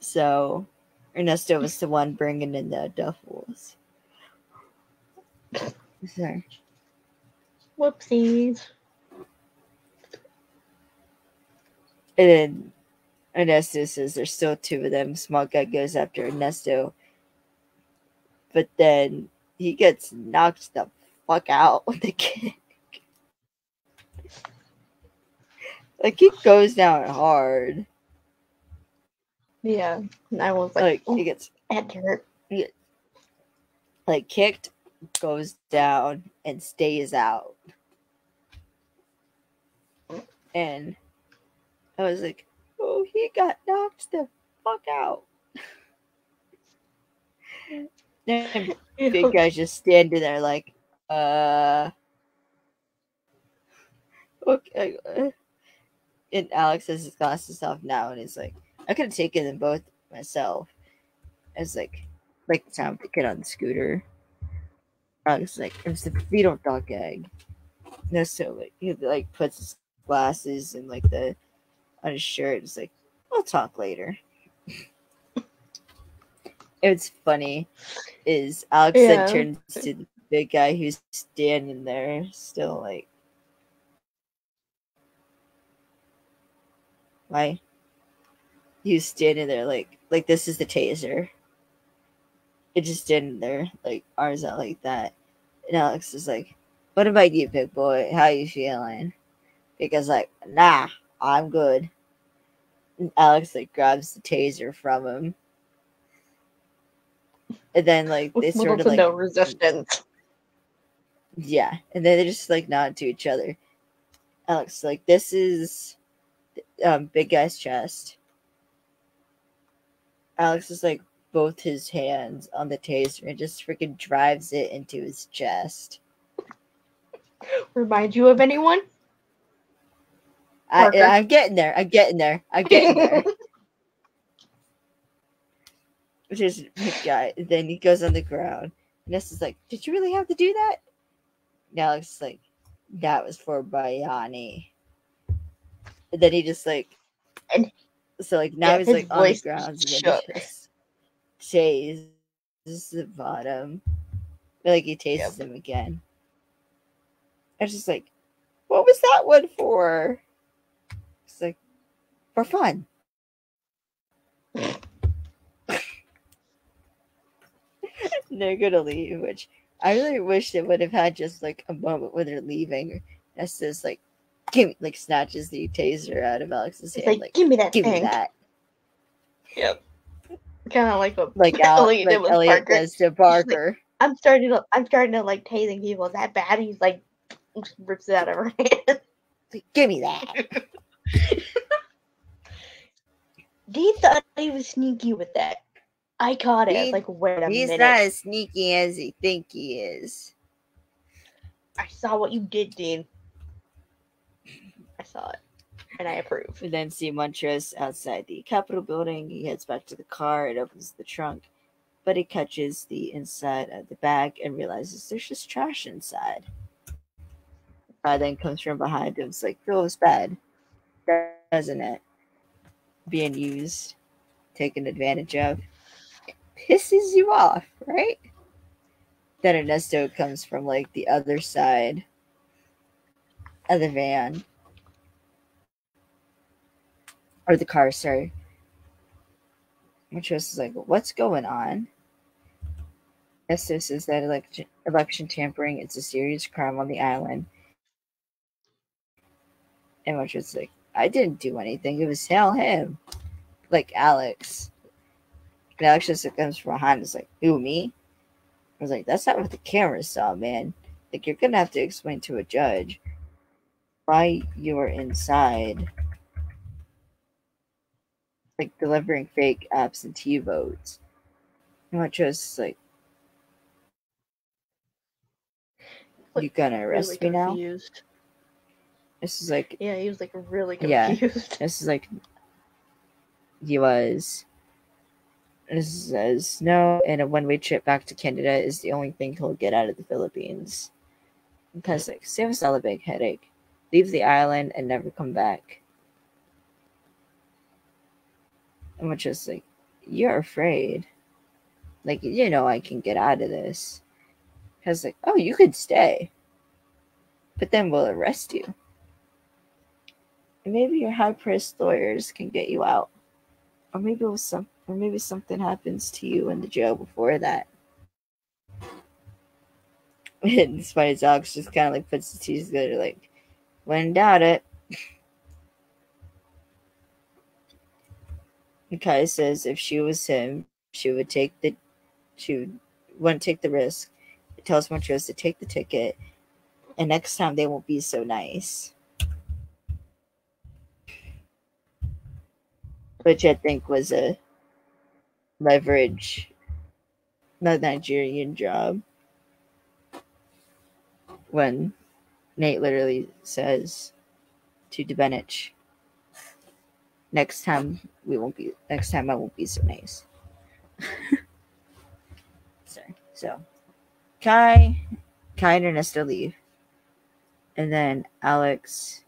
So Ernesto was the one bringing in the duffels. Sorry. Whoopsies. And then Ernesto says there's still two of them. Small guy goes after Ernesto. But then he gets knocked the fuck out with the kick. like he goes down hard. Yeah. And I was like, Like he oh, gets that hurt. like kicked, goes down, and stays out. And I was like, oh, he got knocked the fuck out. then big guy's just standing there like, uh, okay. uh." And Alex has his glasses off now, and he's like, I could have taken them both myself. As like, like the time the kid on the scooter. Alex is like, it was the fetal dog egg. No, so like he like puts his glasses and like the on his shirt. It's like, we'll talk later. it's funny is Alex Yeah. then turns to the big guy who's standing there, still like, why? He's standing there like, like this is the taser. It just standing there, like arms out like that. And Alex is like, What about you, big boy? How you feeling? Because like, nah, I'm good. And Alex like grabs the taser from him. And then like they With sort little of like no resistance. Yeah, and then they just like nod to each other. Alex, like this is um big guy's chest. Alex is like both his hands on the taser and just freaking drives it into his chest. Remind you of anyone? I. I'm getting there. I'm getting there. I'm getting there. Which is big guy. Then he goes on the ground. And this is like, did you really have to do that? And Alex is like, that was for Bayani. And then he just like, And- so like now yeah, he's like on the ground and then shook. he just tases the bottom. But, like he tases him again. I was just like, what was that one for? It's like for fun. they're gonna leave, which I really wish they would have had just like a moment when they're leaving. That's just like give me like snatches the taser out of Alex's It's hand, like, like, give me that give thing. me that. Yep. Kind of like what Like Al- Eliot like did Eliot Parker. does to Parker. I'm starting to I'm starting to like tasing people. That bad? He's like rips it out of her hand. Like, give me that. Dean thought he was sneaky with that. I caught it. I was Dean- like, wait a He's minute. not as sneaky as he think he is. I saw what you did, Dean. I saw it. And I approve. We then see Montrose outside the Capitol building. He heads back to the car and opens the trunk, but he catches the inside of the bag and realizes there's just trash inside. Uh, then comes from behind him. It's like, feels bad, doesn't it? Being used, taken advantage of. Pisses you off, right? Then Ernesto comes from like the other side of the van or the car, sorry. Montrose is like, what's going on? Estes says that election, election tampering is a serious crime on the island. And Montrose is like, I didn't do anything. It was hell him. Like Alex. And Alex just comes from behind and is like, who, me? I was like, that's not what the camera saw, man. Like, you're going to have to explain to a judge why you were inside like delivering fake absentee votes. Not just like Like, you gonna arrest really me now? This is like Yeah, he was like really confused. Yeah. this is like he was. This says no, and a one-way trip back to Canada is the only thing he'll get out of the Philippines. Because like save us all a big headache, leave the island and never come back. And we're just like, you're afraid. Like you know I can get out of this. Because like, oh, you could stay, but then we'll arrest you. And maybe your high-priced lawyers can get you out, or maybe some, or maybe something happens to you in the jail before that. And funny, Alex just kind of like puts the teeth together, like, when doubt it. Kai says if she was him, she would take the, she would, wouldn't take the risk. It tells Montrose to take the ticket, and next time they won't be so nice. Which I think was a leverage, not Nigerian job. When Nate literally says to Dubenich, next time we won't be, next time I won't be so nice. Sorry. So, Kai, Kai and Ernesto leave. And then Alex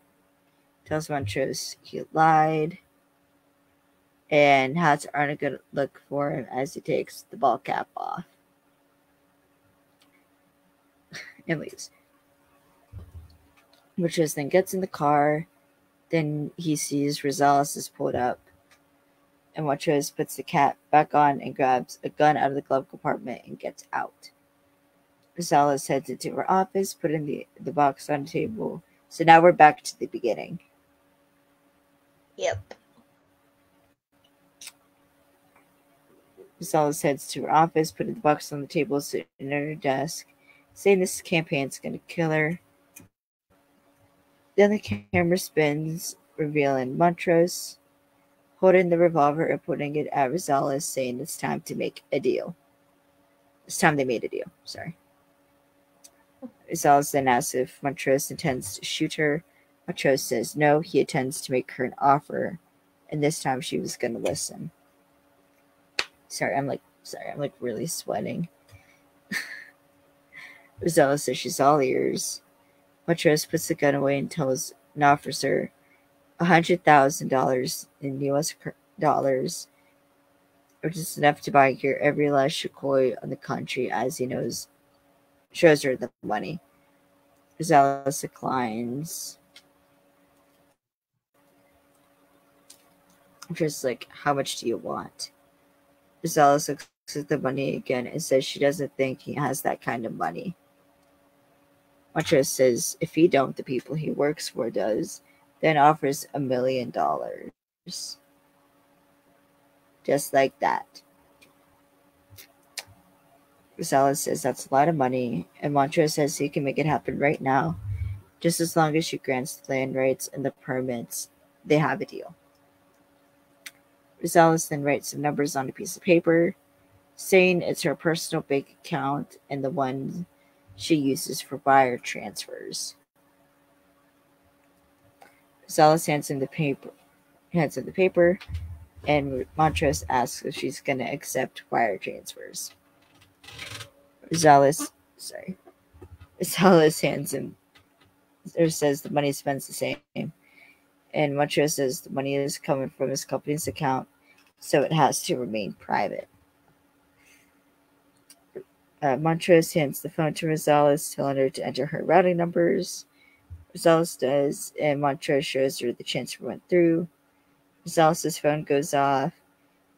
tells Montrose he lied and has a good look for him as he takes the ball cap off and leaves. Montrose then gets in the car. Then he sees Rosales is pulled up. And Montrose puts the cap back on and grabs a gun out of the glove compartment and gets out. Rosales heads into her office, putting the, the box on the table. So now we're back to the beginning. Yep. Rosales heads to her office, putting the box on the table, sitting at her desk, saying this campaign's going to kill her. Then the camera spins, revealing Montrose holding the revolver and putting it at Rosales, saying it's time to make a deal. It's time they made a deal. Sorry. Rosales then asks if Montrose intends to shoot her. Montrose says no, he intends to make her an offer, and this time she was going to listen. Sorry, I'm like, sorry, I'm like really sweating. Rosales says she's all ears. Montrose puts the gun away and tells an officer $100,000 in US dollars, which is enough to buy your every last shakoy on the country, as he knows, shows her the money. Rosales declines. Just like, how much do you want? Rosales looks at the money again and says she doesn't think he has that kind of money. Montrose says if he don't, the people he works for does, then offers a million dollars. Just like that. Rosales says that's a lot of money, and Montrose says he can make it happen right now, just as long as she grants the land rights and the permits. They have a deal. Rosales then writes some numbers on a piece of paper, saying it's her personal bank account and the one she uses for wire transfers. Rosales hands him the paper, hands him the paper, and Montrose asks if she's going to accept wire transfers. Rosales, sorry, Rosales hands him or says the money spends the same, and Montrose says the money is coming from his company's account, so it has to remain private. Uh, Montrose hands the phone to Rosales, telling her to enter her routing numbers. Rosales does, and Montrose shows her the transfer went through. Rosales' phone goes off,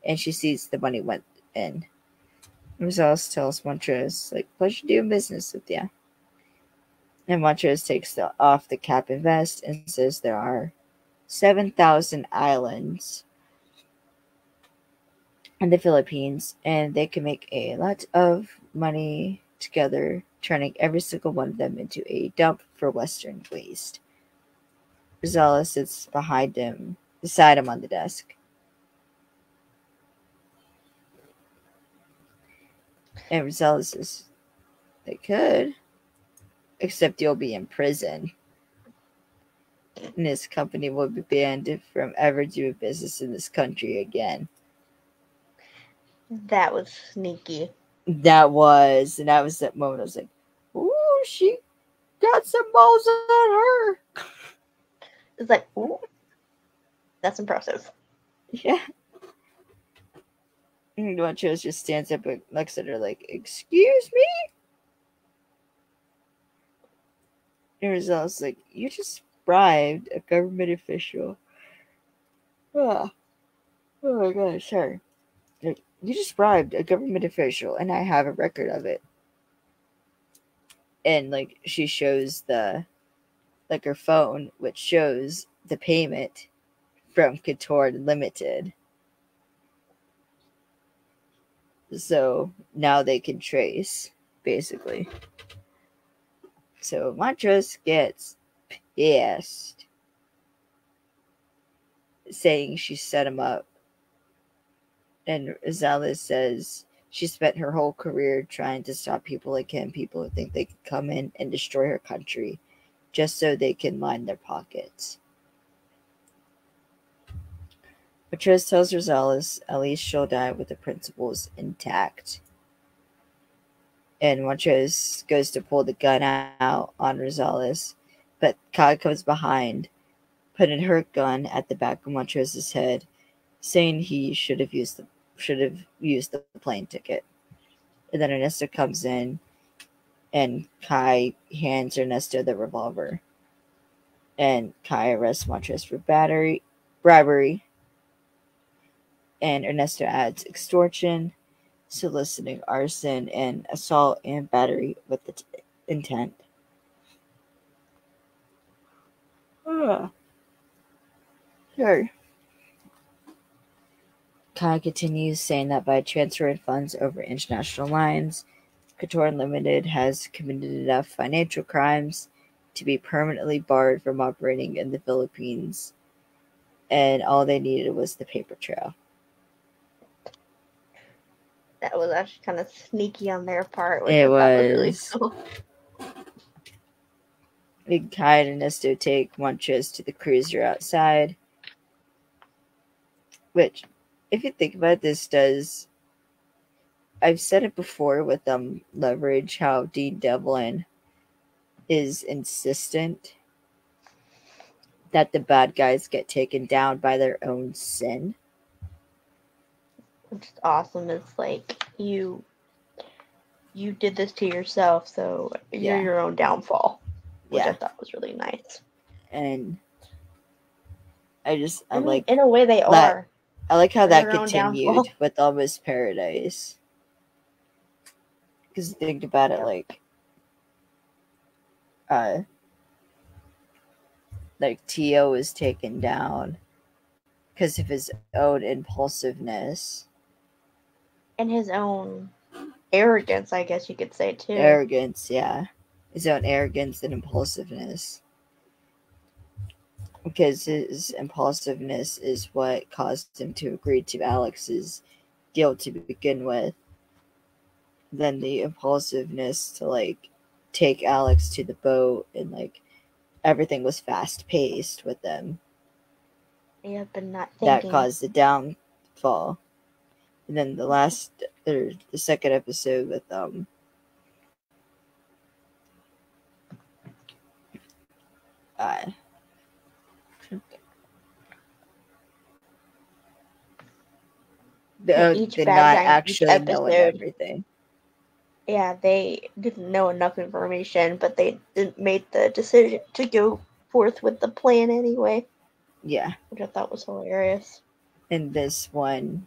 and she sees the money went in. Rosales tells Montrose, like, pleasure doing business with you. And Montrose takes the, off the cap and vest and says there are 7,000 islands in the Philippines, and they can make a lot of money together turning every single one of them into a dump for Western waste. Rosales sits behind him, beside him on the desk. And Rosales says, They could, except you'll be in prison. And this company will be banned from ever doing business in this country again. That was sneaky. That was, and that was that moment. I was like, "Ooh, she got some balls on her." It's like, ooh, that's impressive. Yeah. And Montrose just stands up and looks at her like, "Excuse me." And Rosales like, "You just bribed a government official." Oh, oh my gosh, sorry. You just bribed a government official, and I have a record of it. And like she shows the like her phone, which shows the payment from Couture Limited. So now they can trace, basically. So Montrose gets pissed, saying she set him up and Rosales says she spent her whole career trying to stop people like him, people who think they can come in and destroy her country just so they can line their pockets. Montrose tells Rosales at least she'll die with the principles intact. And Montrose goes to pull the gun out on Rosales, but Kai comes behind, putting her gun at the back of Montrose's head, saying he should have used the should have used the plane ticket. And then Ernesto comes in and Kai hands Ernesto the revolver. And Kai arrests Montrose for battery bribery. And Ernesto adds extortion, soliciting arson and assault and battery with the t- intent. Ah. Sure. Khan continues saying that by transferring funds over international lines, Couture Unlimited has committed enough financial crimes to be permanently barred from operating in the Philippines, and all they needed was the paper trail. That was actually kind of sneaky on their part. It thought really was. cool. Big Hyde and Nesto take Montrose to the cruiser outside. Which, if you think about it, this does. I've said it before with um leverage how Dean Devlin is insistent that the bad guys get taken down by their own sin. Which is awesome. It's like you you did this to yourself, so you're your own downfall. Which I Yeah. thought was really nice. And I just I I mean, like in a way they that- are. I like how that continued with Almost Paradise. Because think about it, like, uh, like Tio was taken down because of his own impulsiveness, And his own arrogance, I guess you could say too. arrogance, yeah, his own arrogance and impulsiveness. Because his impulsiveness is what caused him to agree to Alex's deal to begin with. Then the impulsiveness to like take Alex to the boat and like everything was fast paced with them. yeah, but not That caused the downfall. And then the last or the second episode with um uh the, uh, each the bad not each actually episode. everything. yeah, they didn't know enough information, but they didn't made the decision to go forth with the plan anyway, Yeah. which I thought was hilarious. And this one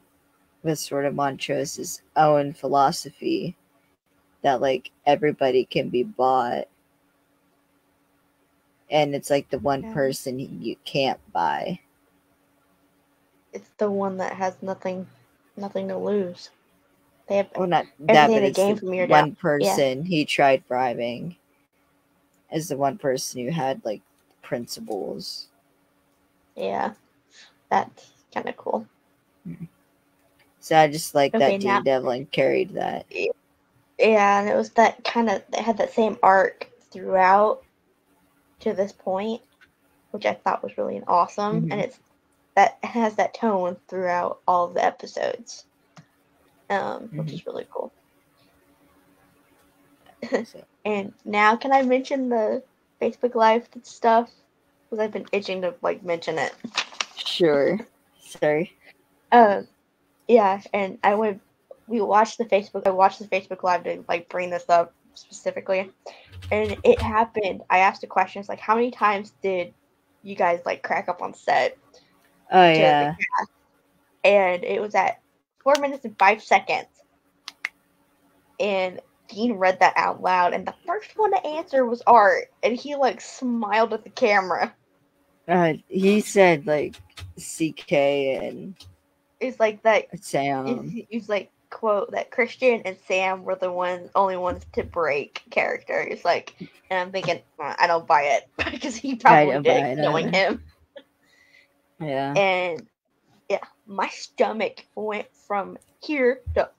was sort of Montrose's own philosophy that like everybody can be bought and it's like the one Yeah. person you can't buy It's the one that has nothing, nothing to lose. They have well not that but it's game the from your one person he tried bribing as the one person who had like principles yeah, that's kind of cool. so i just like Okay, that now- devlin carried that Yeah, and it was that kind of they had that same arc throughout to this point, which I thought was really awesome, Mhm. and it's that has that tone throughout all of the episodes, um, which Mhm. is really cool. And now, can I mention the Facebook Live stuff? Because I've been itching to like mention it. sure sorry Uh, yeah, and I went. We watched the Facebook. I watched the Facebook Live to like bring this up specifically, and it happened. I asked the questions like, how many times did you guys like crack up on set? Oh yeah? And it was at four minutes and five seconds. And Dean read that out loud, and the first one to answer was Art, and he like smiled at the camera. uh, he said like ck and It's like that sam He's, like quote that Christian and Sam were the ones only ones to break character. He's like, and I'm thinking "Uh, I don't buy it because he probably did knowing either. him. Yeah And yeah, my stomach went from here to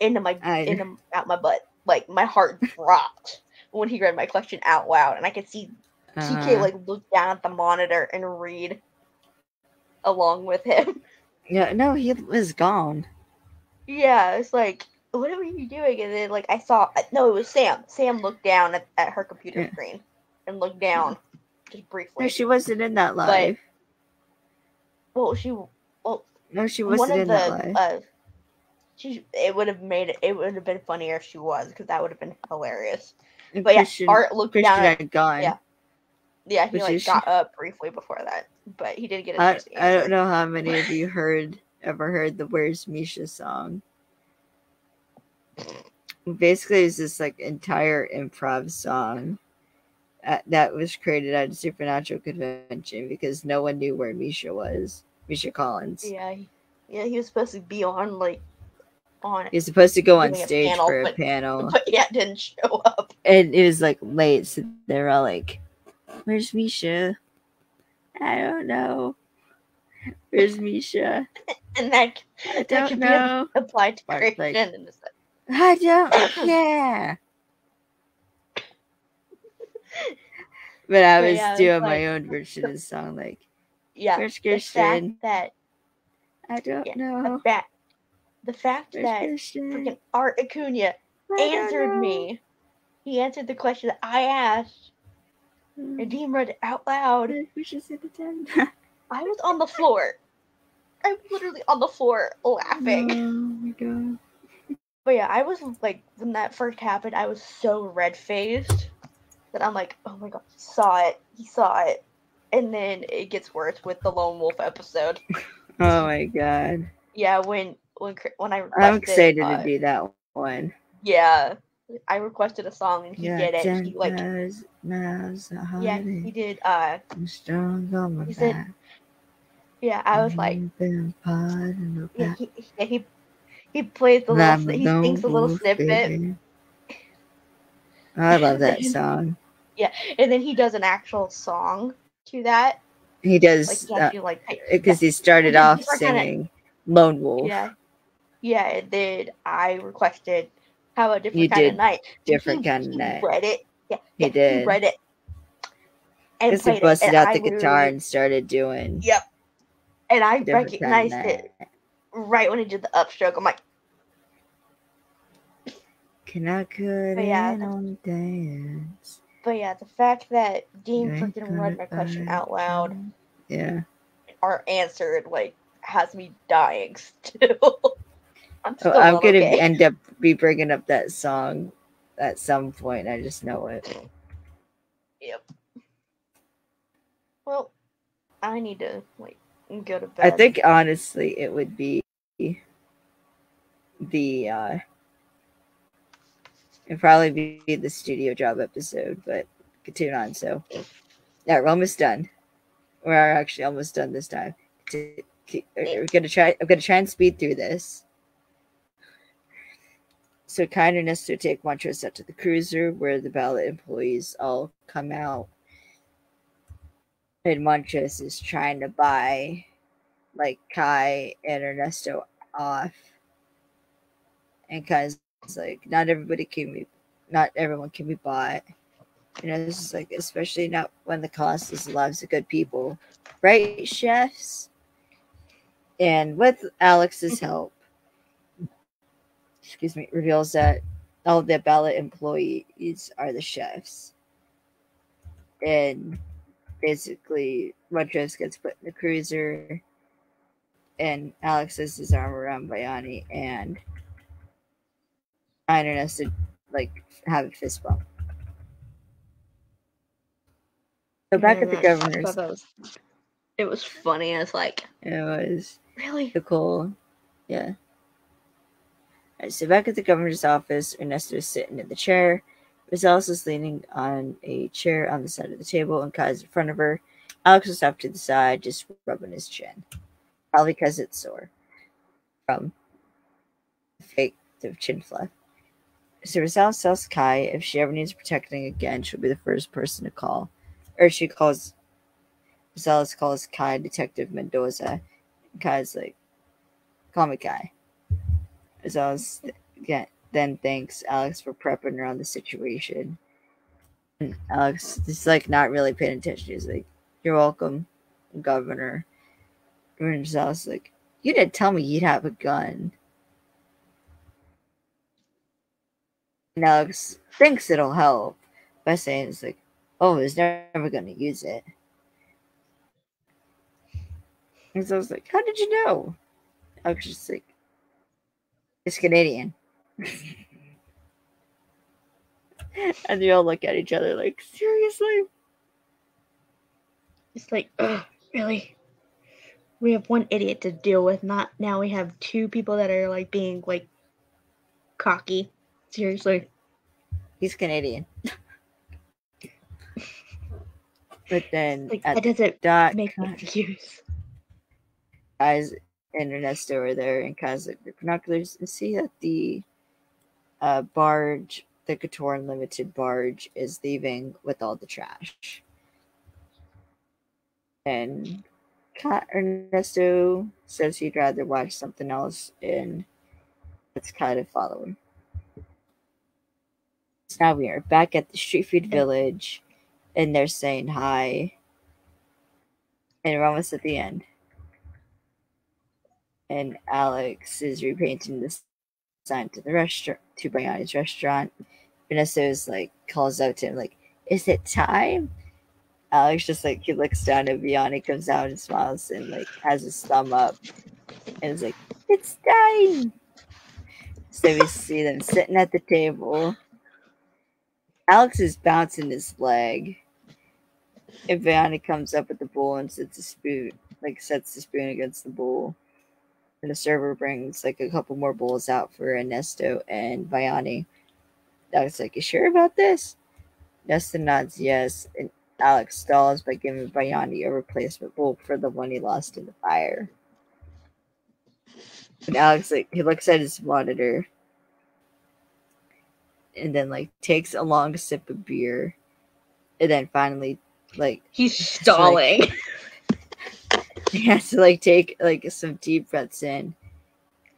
into my I- into out my butt. Like my heart dropped when he read my question out loud, and I could see TK Uh, like look down at the monitor and read along with him. yeah no he was gone Yeah, it's like, what are you doing? And then, like, I saw, no, it was Sam. Sam looked down at, at her computer Yeah. screen and looked down just briefly. No, she wasn't in that live. Well, she, well, no, she one wasn't of in the, that live. uh, she, it would have made it, it would have been funnier if she was, because that would have been hilarious. And But yeah, Christian, Art looked Christian down had gone. yeah. yeah, he, like, got up briefly before that, but he did get a I, I don't know how many of you heard ever heard the "Where's Misha" song. basically it's this like entire improv song uh, that was created at a supernatural convention because no one knew where Misha was. Misha Collins. Yeah, he- yeah, he was supposed to be on like on He was supposed to go on Giving a stage panel, for a but- panel, but yeah, didn't show up. and it was like late, so they were all like, "Where's Misha? I don't know. Where's Misha? And that I don't know. applied to Christian like- and it's like, I don't. Yeah." But I was yeah, doing my own version of the song, like, yeah, "Where's the fact Christian? that I don't yeah, know. the fact the fact that Christian? freaking Art Acuña I answered me. He answered the question that I asked, Mm. and Dean read it out loud. We should sit the down. I was on the floor. I'm literally on the floor laughing. Oh my god. But yeah, I was like, when that first happened, I was so red faced that I'm like, oh my god, he saw it. He saw it. And then it gets worse with the Lone Wolf episode. Oh my god. Yeah, when when when I requested, I'm excited uh, to do that one. Yeah, I requested a song and he Yeah, did it. He like, yeah, he did. Uh, I'm strong on my he said, back. yeah, I was like, You've been part of the yeah, he, yeah, he he plays the little, he sings a little snippet. I love that song. And then he does an actual song to that. He Like does he uh, like because he started off are kinda- singing Lone Wolf. Yeah. Yeah, and then I requested how a different You kind did of night. Different he- kind of he night. Read it. Yeah. He yeah, did. He read it. And he busted it. and out I the guitar and started doing Yep. And I different kind of recognized it right when he did the upstroke. I'm like, Can I cut yeah, in the- on the dance? But yeah, the fact that Dean freaking read my question out loud. Yeah. or answered like has me dying still. I'm still Oh, I'm gonna okay. end up be bringing up that song at some point. I just know it. Yep. Well, I need to like go to bed. I think honestly, it would be the uh it'd probably be the studio job episode, but continue on. So, yeah, we're almost done. We're actually almost done this time. We're gonna try. I'm gonna try and speed through this. So, Kind and Nestor take Montrose out to the cruiser where the ballot employees all come out. And Montrose is trying to buy like Kai and Ernesto off. And Kai's like, not everybody can be, not everyone can be bought. You know, this is like, especially not when the cost is the lives of good people, right, chefs? And with Alex's help, excuse me, reveals that all of the ballot employees are the chefs. And basically, Montrose gets put in the cruiser, and Alex has his arm around Bayani, and Iron has to like have a fist bump. So back at the Yeah, governor's, was- It was funny. I was like, it was really? cool. Yeah. Alright, so back at the governor's office, Ernesto is sitting in the chair. Rosales is leaning on a chair on the side of the table, and Kai's in front of her. Alex is off to the side, just rubbing his chin. Probably because it's sore from the fake the chin So Rosales tells Kai if she ever needs protecting again, she'll be the first person to call. Or she calls Rosales calls Kai Detective Mendoza. Kai's like, call me Kai. Rosales again then thanks Alex for prepping her on the situation. And Alex is like not really paying attention. He's like, You're welcome, Governor. And Rosales like, You didn't tell me you'd have a gun. Alex thinks it'll help by saying it's like, Oh, he's never gonna use it. And so I was like, How did you know? I was just like, It's Canadian. and they all look at each other like, Seriously? It's like, ugh, really? We have one idiot to deal with. Not now. We have two people that are like being like cocky. Seriously. He's Canadian. but then Like at that doesn't dot make me confused. guys and Ernesto are there like the binoculars and see that the uh, barge, the Couture Unlimited barge, is leaving with all the trash. And Ka- Ernesto says he'd rather watch something else and let's kind of follow him. So now we are back at the Street Food Village and they're saying hi. And we're almost at the end and Alex is repainting the sign to the restaurant to Bayani's restaurant. Vanessa is like calls out to him like, "Is it time?" Alex just like he looks down at Bayani, comes out and smiles and like has his thumb up, and is like, "It's time." So we see them sitting at the table. Alex is bouncing his leg. And Bayani comes up with the bowl and sets a spoon, like sets the spoon against the bowl and the server brings like a couple more bowls out for Ernesto and Bayani. Alex like, You sure about this? Ernesto nods yes, and Alex stalls by giving Bayani a replacement bowl for the one he lost in the fire. And Alex like he looks at his monitor and then like takes a long sip of beer and then finally like He's stalling. he has to like take like some deep breaths in,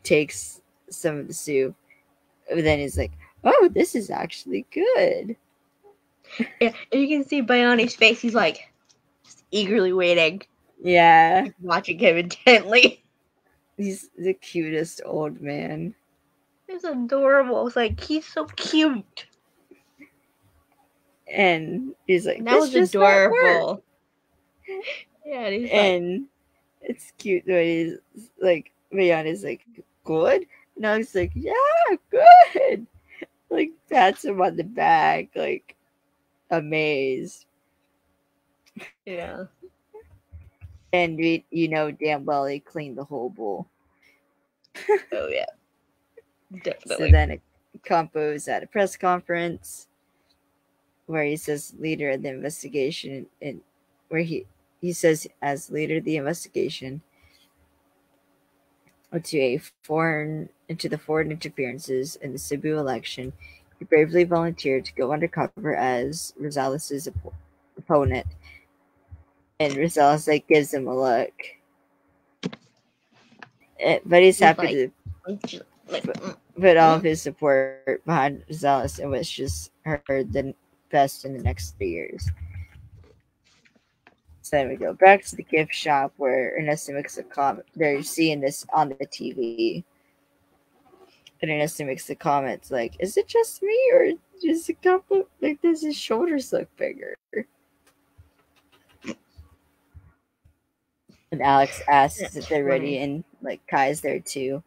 takes some of the soup, and then he's like, "Oh, this is actually good." yeah, and you can see Bayani's face. He's like just eagerly waiting, Yeah, watching him intently. he's the cutest old man. It's adorable. It's like he's so cute. And he's like, that "This was just might work." adorable. Yeah, and he's like, And it's cute the way he's like, Rihanna's like, "Good," and I was like, "Yeah, good." Like pats him on the back, like amazed. yeah. And we, you know damn well he cleaned the whole bowl. Oh yeah. So then Ocampo is at a press conference where he says leader of the investigation and where he he says as leader of the investigation to a foreign into the foreign interferences in the Cebu election, he bravely volunteered to go undercover as Rosales' oppo- opponent. And Rosales like gives him a look. Eh, But he's He's happy like- to like, put all of his support behind Rosales and was just her the best in the next three years. So then we go back to the gift shop where Ernesto makes a comment. They're seeing this on the TV. And Ernesto makes the comments like, is it just me or just a couple like does his shoulders look bigger? And Alex asks if they're ready and like Kai's there too.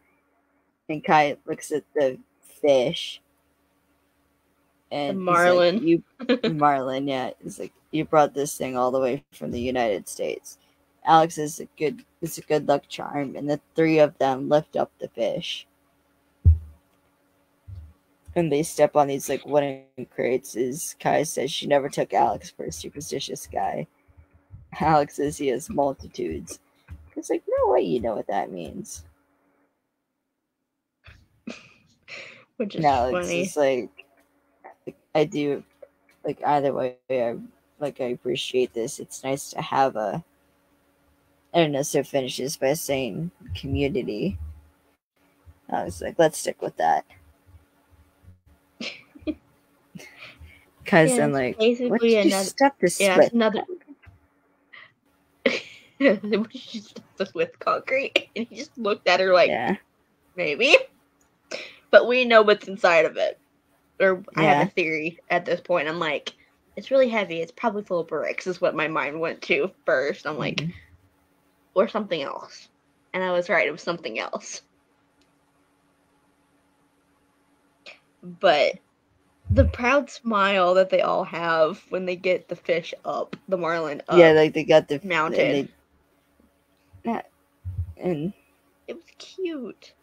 And Kai looks at the fish. And he's like, marlin. you Marlin, yeah. It's like you brought this thing all the way from the United States. Alex is a good it's a good luck charm, and the three of them lift up the fish. And they step on these like wooden crates. As Kai says, she never took Alex for a superstitious guy. Alex says he has multitudes. It's like, no way you know what that means. Which is Alex funny. is like, I do, like either way, I like I appreciate this. It's nice to have a. I don't know. So finishes by saying community. I was like, let's stick with that. Cause Yeah, I'm it's like, what basically another- stuff this Yeah, with? it's another. she stuffed us with concrete, and he just looked at her like, yeah, maybe. But we know what's inside of it. Or I have a theory at this point. I'm like, it's really heavy. It's probably full of bricks, is what my mind went to first. I'm like, Mhm. or something else. And I was right, it was something else. But the proud smile that they all have when they get the fish up, the marlin up, yeah, like they got the mounted. And, they, yeah, and it was cute.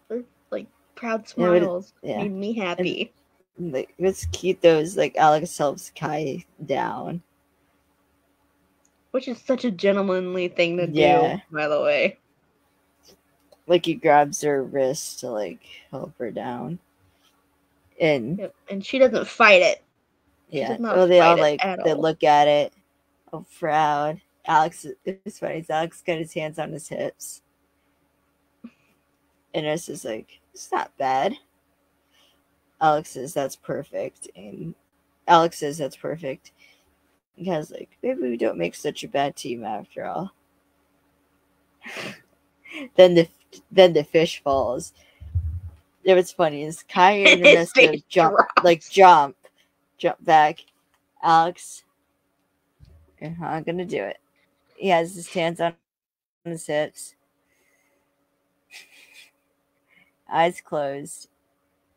Proud Yeah, but smiles yeah. made me happy. Like it's cute though. Is like Alex helps Kai down. Which is such a gentlemanly thing to Yeah. do, by the way. Like he grabs her wrist to like help her down. And Yep. And she doesn't fight it. She yeah, well they all like they all. look at it, all proud. Alex, it's funny. Alex got his hands on his hips, and it's just like it's not bad. Alex says that's perfect, and Alex says that's perfect. Because like maybe we don't make such a bad team after all. then the then the fish falls. Yeah, what's funny is Kai and Ernesto jump drops. like jump, jump back. Alex, I'm not gonna do it. He has his hands on his hips, eyes closed,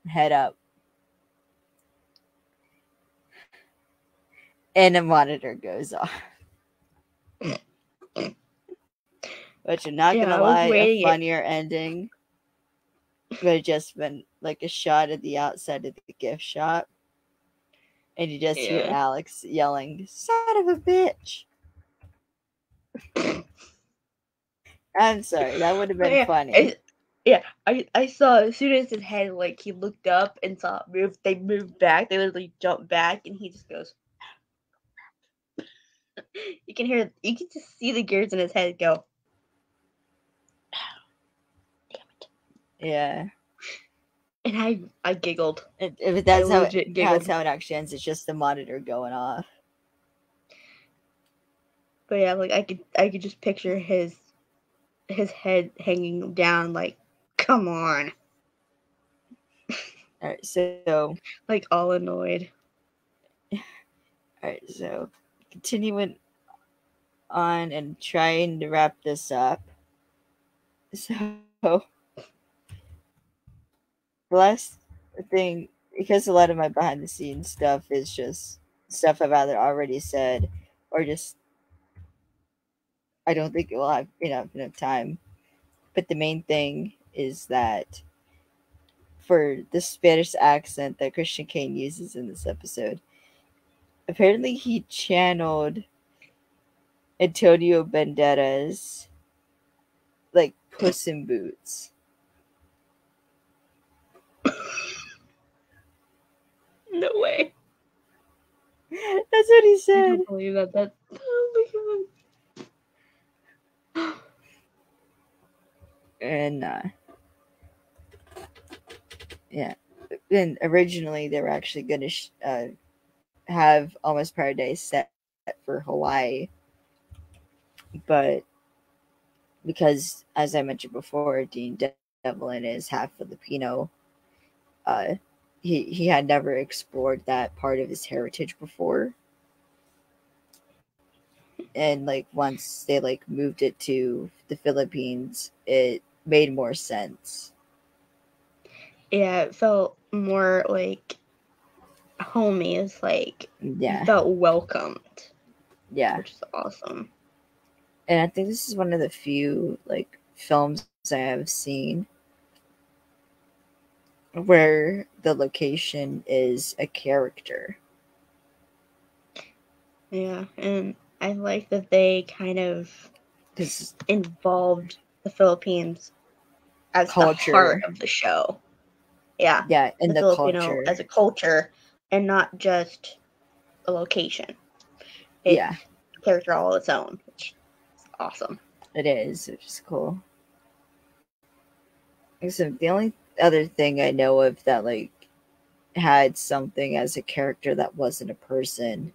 head up, and a monitor goes off. Which I'm not Yeah, gonna lie, a waiting it- funnier ending would have just been like a shot at the outside of the gift shop. And you just hear Alex yelling, Son of a bitch. I'm sorry, that would have been Yeah, funny. I- yeah, I, I saw as soon as his head like he looked up and saw it move, they moved back. They literally jumped back, and he just goes. you can hear, you can just see the gears in his head go. yeah. And I, I giggled. That's how, it, giggled. that's how it actually ends, it's just the monitor going off. But yeah, like I could, I could just picture his, his head hanging down. Like, come on, All right, so like all annoyed. all right, so continuing on and trying to wrap this up. So the last thing, because a lot of my behind the scenes stuff is just stuff I've either already said or just I don't think it will have enough enough time. But the main thing is that for the Spanish accent that Christian Kane uses in this episode, apparently he channeled Antonio Banderas like Puss in Boots. No way. That's what he I said. don't believe that. That. Oh my god. and uh yeah. And originally they were actually going to sh- uh, have almost paradise set for hawaii. But because as i mentioned before dean De- devlin is half filipino uh he he had never explored that part of his heritage before. And like once they like moved it to the philippines it made more sense Yeah, it felt more like homey. It's like yeah felt welcomed, yeah which is awesome. and i think this is one of the few like films i have seen where the location is a character Yeah, and I like that they kind of involved the Philippines as the Culture. heart of the show. Yeah, yeah in the, Filipino culture as a culture and not just a location. It's yeah a character all its own, which is awesome. It is, which is cool. So the only other thing I know of that like had something as a character that wasn't a person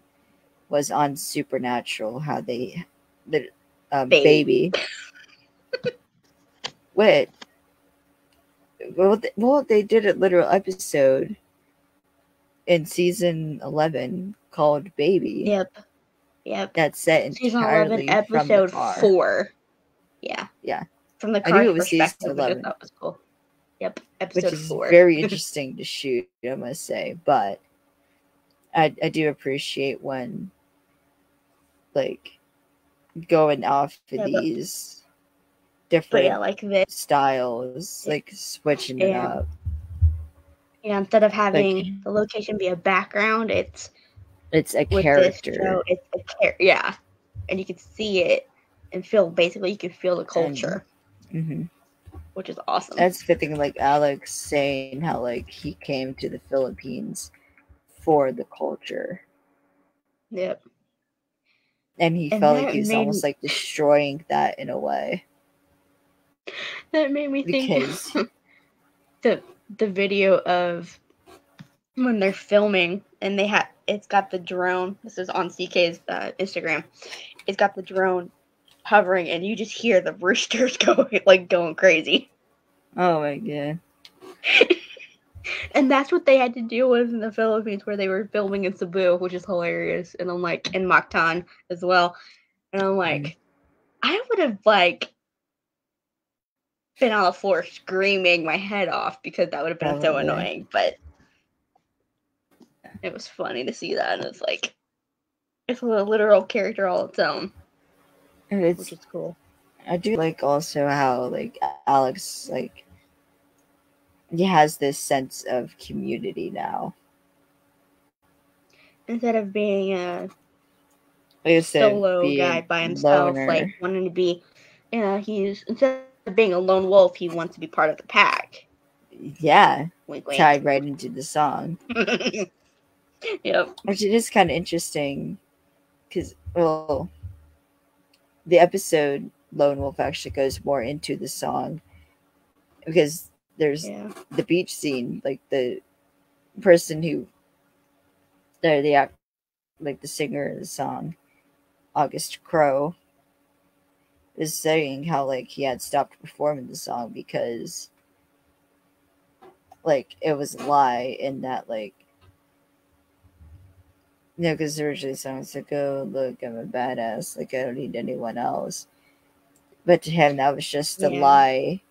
was on Supernatural. How they the um, Baby. baby. Wait. Well, they, well, they did a literal episode in season eleven called "Baby." Yep. Yep. That's set Season entirely 11, from the episode 4. Yeah. Yeah. From the I knew it was season perspective, which 11. thought was cool. Yep. Episode which is 4. very interesting to shoot, I must say. But I I do appreciate when like going off to Yeah, these different yeah, like this. styles, like switching it up. Yeah, instead of having the location be a background, it's It's a character. show, it's a char- yeah, and you can see it and feel basically you can feel the culture, hmm which is awesome. That's the thing, like Alex saying how like he came to the Philippines for the culture, yep. and he And felt like he was made almost like destroying that in a way That made me think because the the video of when they're filming and they have it's got the drone. This is on CK's uh, Instagram. It's got the drone hovering, and you just hear the roosters going like going crazy. oh my god, And that's what they had to deal with in the Philippines, where they were filming in Cebu, which is hilarious. And I'm like in Mactan as well. And I'm like, I would have like been on the floor screaming my head off because that would have been so oh, annoying. But it was funny to see that, and it's like it's a literal character all its own, And it's which is cool. I do like also how like Alex like he has this sense of community now. Instead of being a Like said, solo guy by himself, loner. like wanting to be, you know, he's instead being a lone wolf, he wants to be part of the pack. yeah, Wink, wink. tied right into the song. yep. which it is kind of interesting because well the episode lone wolf actually goes more into the song because there's Yeah. the beach scene like the person who they're the act like the singer of the song august crow is saying how like he had stopped performing the song because like it was a lie in that like you know, because originally the song was like, "Oh, look, I'm a badass. Like I don't need anyone else." But to him, that was just a Yeah. lie.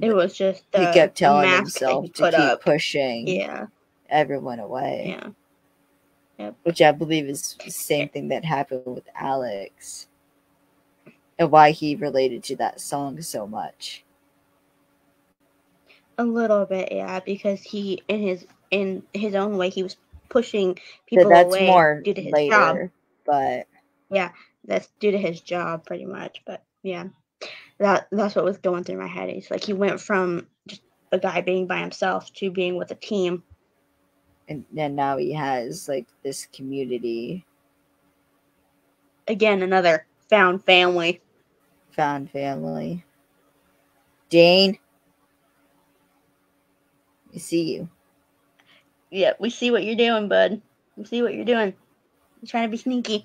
It was just he kept telling himself to keep up. pushing Yeah. everyone away, Yeah. which I believe is the same thing that happened with Alex, and why he related to that song so much. A little bit, yeah, because he in his in his own way he was pushing people But that's away more due to his later. job. But yeah, That's due to his job, pretty much. But yeah, that that's what was going through my head. It's like he went from just a guy being by himself to being with a team. and, then now he has like this community, Again, another found family. found family. Dane, we see you. Yeah, we see what you're doing, bud. We see what you're doing. You're trying to be sneaky.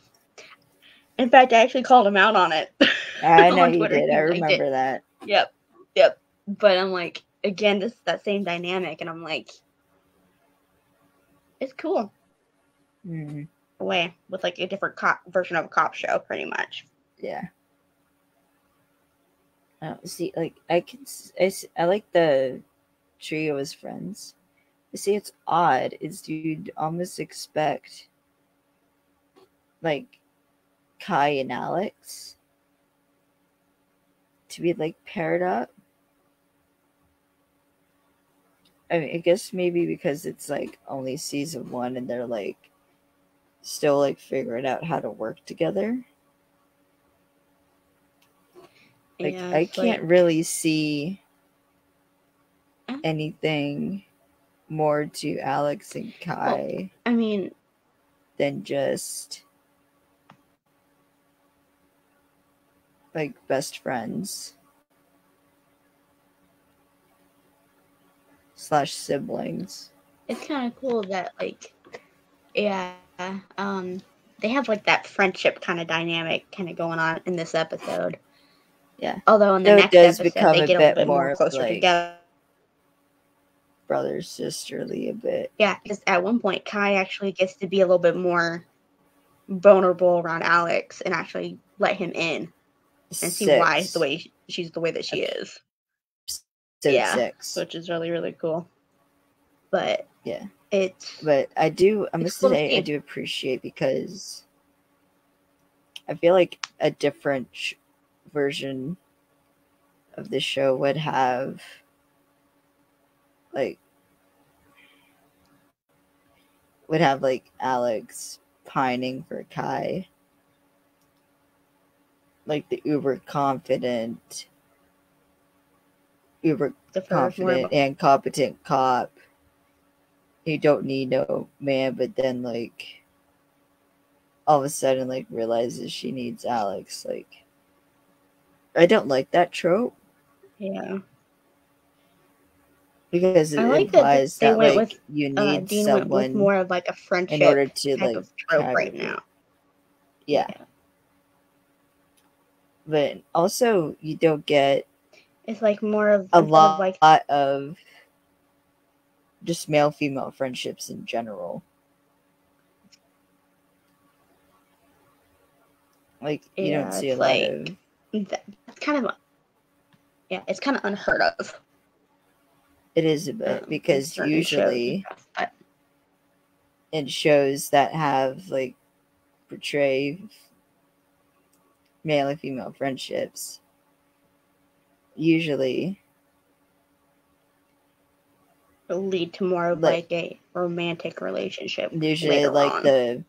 In fact, I actually called him out on it. I know you did. I it. remember that. Yep, yep. But I'm like, again, this that same dynamic, and I'm like, it's cool. Mhm. a way with like a different cop version of a cop show, pretty much. Yeah. Uh, see, like I can, I, I like the trio as friends. You see, it's odd. Is you'd almost expect like Kai and Alex to be like paired up. I mean, I guess maybe because it's like only season one and they're like still like figuring out how to work together. Like Yeah, I can't really see Uh. anything more to Alex and Kai I mean, than just like best friends slash siblings. it's kind of cool that like, yeah, um, they have like that friendship kind of dynamic kind of going on in this episode. Yeah. Although in the it next does episode become they a get a bit little bit more, closer like- together. Brother sisterly a bit. Yeah, because at one point Kai actually gets to be a little bit more vulnerable around Alex and actually let him in and see why the way she's the way that she is. So yeah. six. which is really really cool. But Yeah. it's but I do I must cool say I do appreciate because I feel like a different version of the show would have like would have like Alex pining for Kai. Like the uber confident, uber The confident and competent cop. You don't need no man, but then like all of a sudden like realizes she needs Alex. Like I don't like that trope yeah. because it I like that implies they that, went like with, you Uh, need Dean went with someone more of like a friendship in order to type like of trope right carry- now. yeah. But also you don't get It's like more of a instead of, lot of just male female friendships in general. Like you Yeah, don't see a lot like- of that, that's kind of yeah, it's kind of unheard of it is a bit um, because shows usually but in shows that have like portray male and female friendships usually it'll lead to more of Like- like a romantic relationship. usually like on. the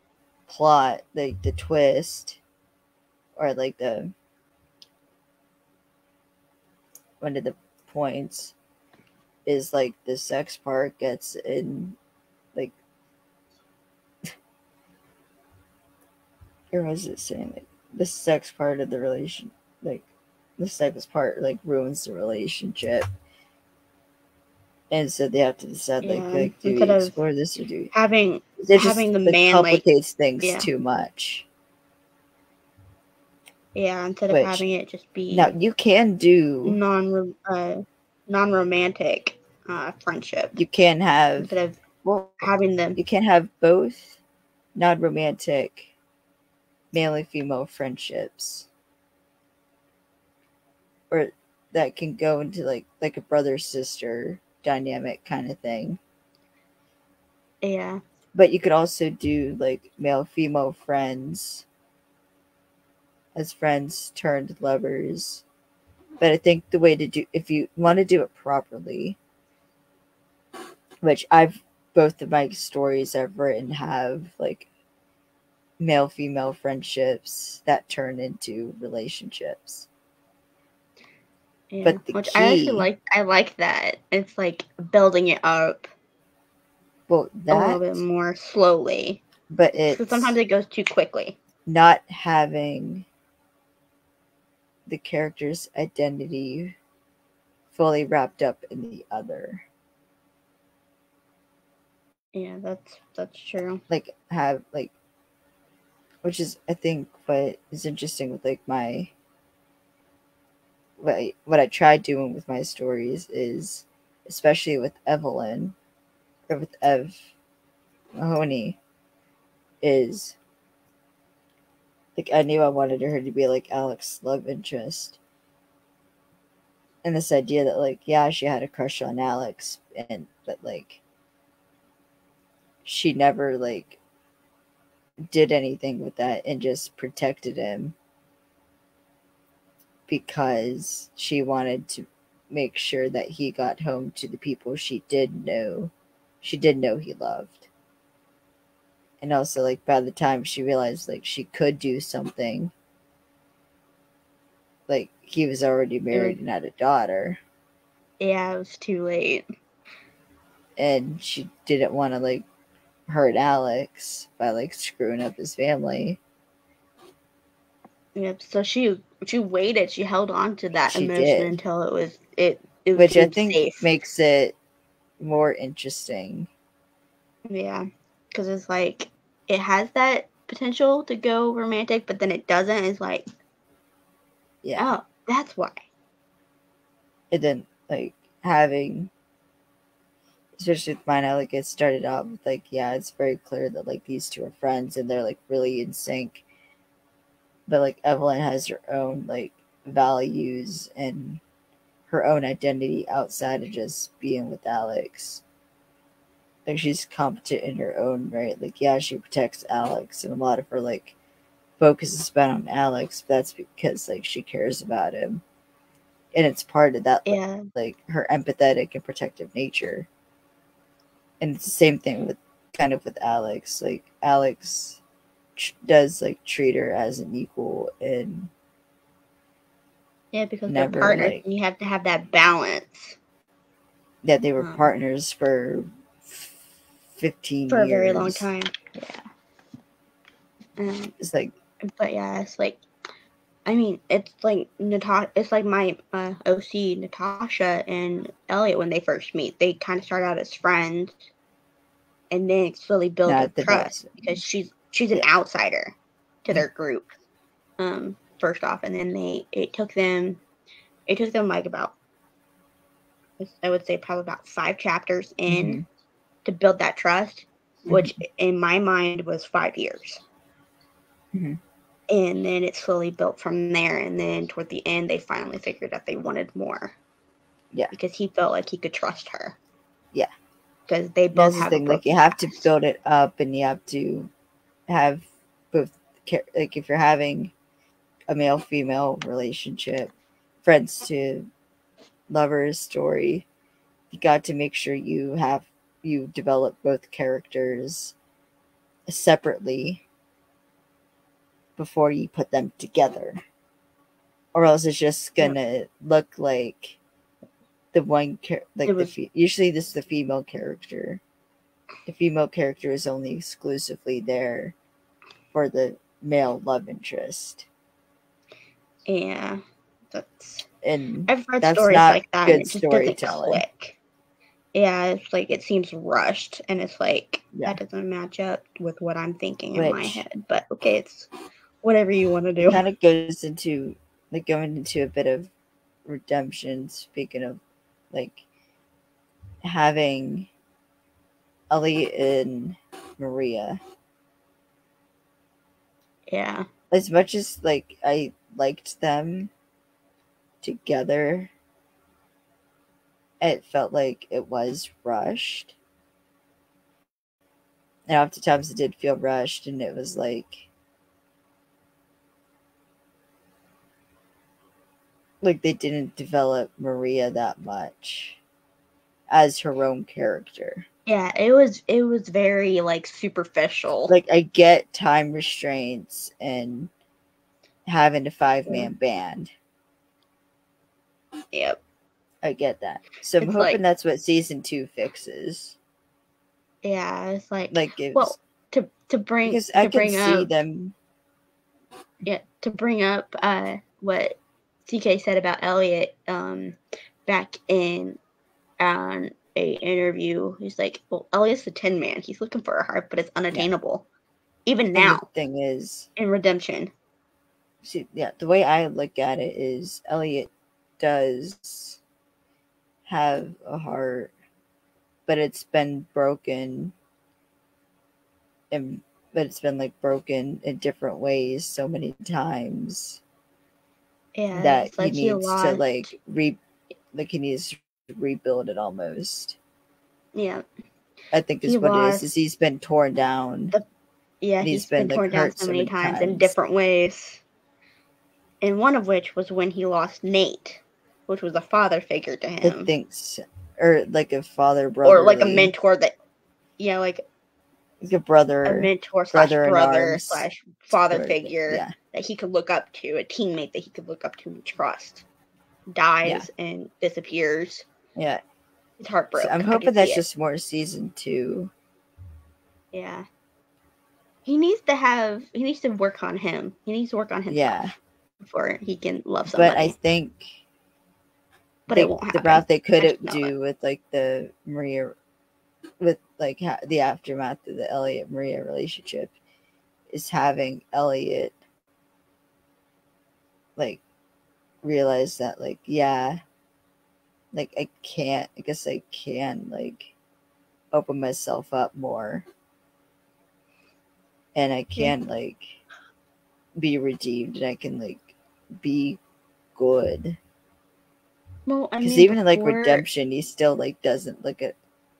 plot like the twist or like the one of the points is like the sex part gets in like or was it saying like the sex part of the relation like the sex part like ruins the relationship and so they have to decide like, Yeah, like do we explore this or do having having the like, man, like- complicates things yeah. too much. Yeah, instead of Which- having it just be Now you can do non uh, non romantic uh, friendship. You can have instead of well having them. You can have both non-romantic male and female friendships. Or that can go into like like a brother sister dynamic kind of thing. Yeah. But you could also do like male female friends as friends turned lovers. But i think the way to do if you want to do it properly which i've both of my stories i've written have like male female friendships that turn into relationships. Yeah But the which I actually like I like that. It's like building it up well a little bit more slowly. But it's sometimes it goes too quickly. not having the character's identity fully wrapped up in the other. yeah that's that's true Like have like which is I think what is interesting with like my what I, what I tried doing with my stories is especially with Evelyn or with Ev Mahoney is like I knew I wanted her to be like Alex's love interest. And this idea that like, yeah, she had a crush on Alex and but like she never like did anything with that and just protected him because she wanted to make sure that he got home to the people she did know she did know he loved and also like by the time she realized like she could do something like he was already married and had a daughter yeah it was too late and she didn't want to like hurt alex by like screwing up his family Yep. So she she waited. She held on to that She emotion did. until it was it. it which i think safe. makes it more interesting yeah, because it's like it has that potential to go romantic, but then it doesn't. It's like yeah oh, that's why. and then like having especially with mine I like it started out with like yeah it's very clear that like these two are friends and they're like really in sync but like evelyn has her own like values and her own identity outside of just being with alex like she's competent in her own right like yeah she protects alex and a lot of her like focus is spent on alex but that's because like she cares about him and it's part of that like, Yeah, like her empathetic and protective nature. And it's the same thing with kind of with Alex. Like Alex tr- does like treat her as an equal and Yeah, because Never, they're partners, like- and you have to have that balance that they were Hmm. partners for 15 for a very long time. Yeah. Um, It's like but yeah, it's like, I mean, it's like Natasha. It's like my uh, OC Natasha and Eliot when they first meet. They kind of start out as friends, and then slowly build up the trust best. because she's she's an outsider to their group. Um, first off, and then they it took them, it took them like about, I would say probably about five chapters in Mhm. To build that trust, which in my mind was five years. Mhm. And then it slowly built from there. And then toward the end, they finally figured out they wanted more. Yeah. Because he felt like he could trust her. Yeah. Because they both That's the thing. Like you have to build it up, and you have to have both. Like if you're having a male female relationship, friends to lovers story, you got to make sure you have you develop both characters separately before you put them together, or else it's just gonna look like the one char- like It the fe- usually this is the female character. The female character is only exclusively there for the male love interest, Yeah. That's and I've read That's stories like that good it just doesn't storytelling. click. Yeah, it's like it seems rushed and it's like Yeah. that doesn't match up with what I'm thinking in my head. But okay, it's whatever you want to do. kind of goes into like going into a bit of redemption. Speaking of like having Ellie and Maria, Yeah. as much as like I liked them together, it felt like it was rushed. And oftentimes it did feel rushed, and it was like, like they didn't develop Maria that much as her own character. Yeah, it was it was very like superficial. Like I get time restraints and having a five man band. yep. I get that. So I'm It's hoping like- that's what season two fixes. Yeah, it's like Like gives well to to bring because to I can bring see up them yeah to bring up uh what CK said about Eliot um back in on a interview. He's like, well, Eliot's the Tin Man. He's looking for a heart, but it's unattainable. Even and the now thing is in Redemption. see yeah, the way I look at it is Elliot does have a heart, but it's been broken and but it's been like broken in different ways so many times Yeah, that like he he needs to like re like he needs to rebuild it almost. yeah I think is He what it is, is he's been torn down. the- yeah he's he's been, been, like, torn down hurt so many many times in different ways. And one of which was when he lost Nate, which was a father figure to him, think, s- or like a father brother, or like a mentor that, yeah, like like a brother, a mentor slash brother brother slash father of, figure Yeah, that he could look up to, a teammate that he could look up to and trust, dies and disappears. yeah. It's So heartbroken. I'm hoping that's just more season two. yeah. He needs to have. He needs to work on him. He needs to work on himself Yeah, before he can love somebody. but I think but they- it won't the happen. route they could I just know do with like the Maria, with like ha- the aftermath of the Eliot Maria relationship, is having Eliot like realize that like yeah, like I can't. I guess I can like open myself up more, and I can like be redeemed, and I can like be good Well, I because mean, even in like redemption he still like doesn't look at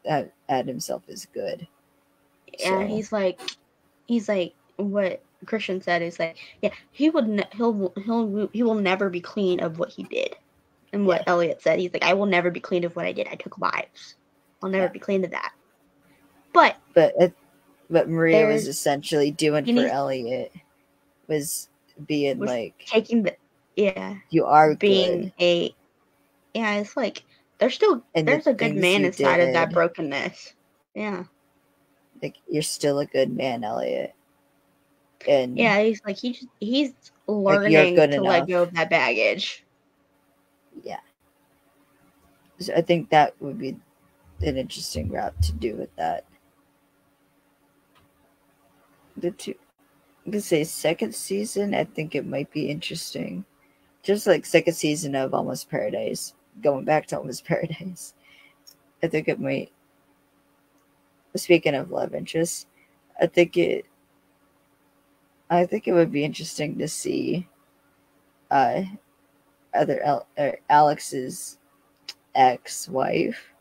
at, at himself as good Yeah, So- he's like, he's like what Christian said is like, yeah, he would, ne- he'll, he'll, he will never be clean of what he did, and what Eliot said, he's like, I will never be clean of what I did. I took lives. I'll never Yeah. be clean of that. But but at, what Maria was essentially doing for need- Eliot was being Was like, taking the yeah "You are being good." a yeah it's like there's still And the there's a good man inside of that brokenness yeah Like you're still a good man, Eliot. And yeah he's like he just he's learning good to let go of that baggage yeah. So I think that would be an interesting route to do with that. The two, I could say second season. I think it might be interesting, just like second season of Almost Paradise. Going back to Almost Paradise, I think it might. Speaking of love interest, I think it. I think it would be interesting to see, uh, other Al- Alex's ex-wife.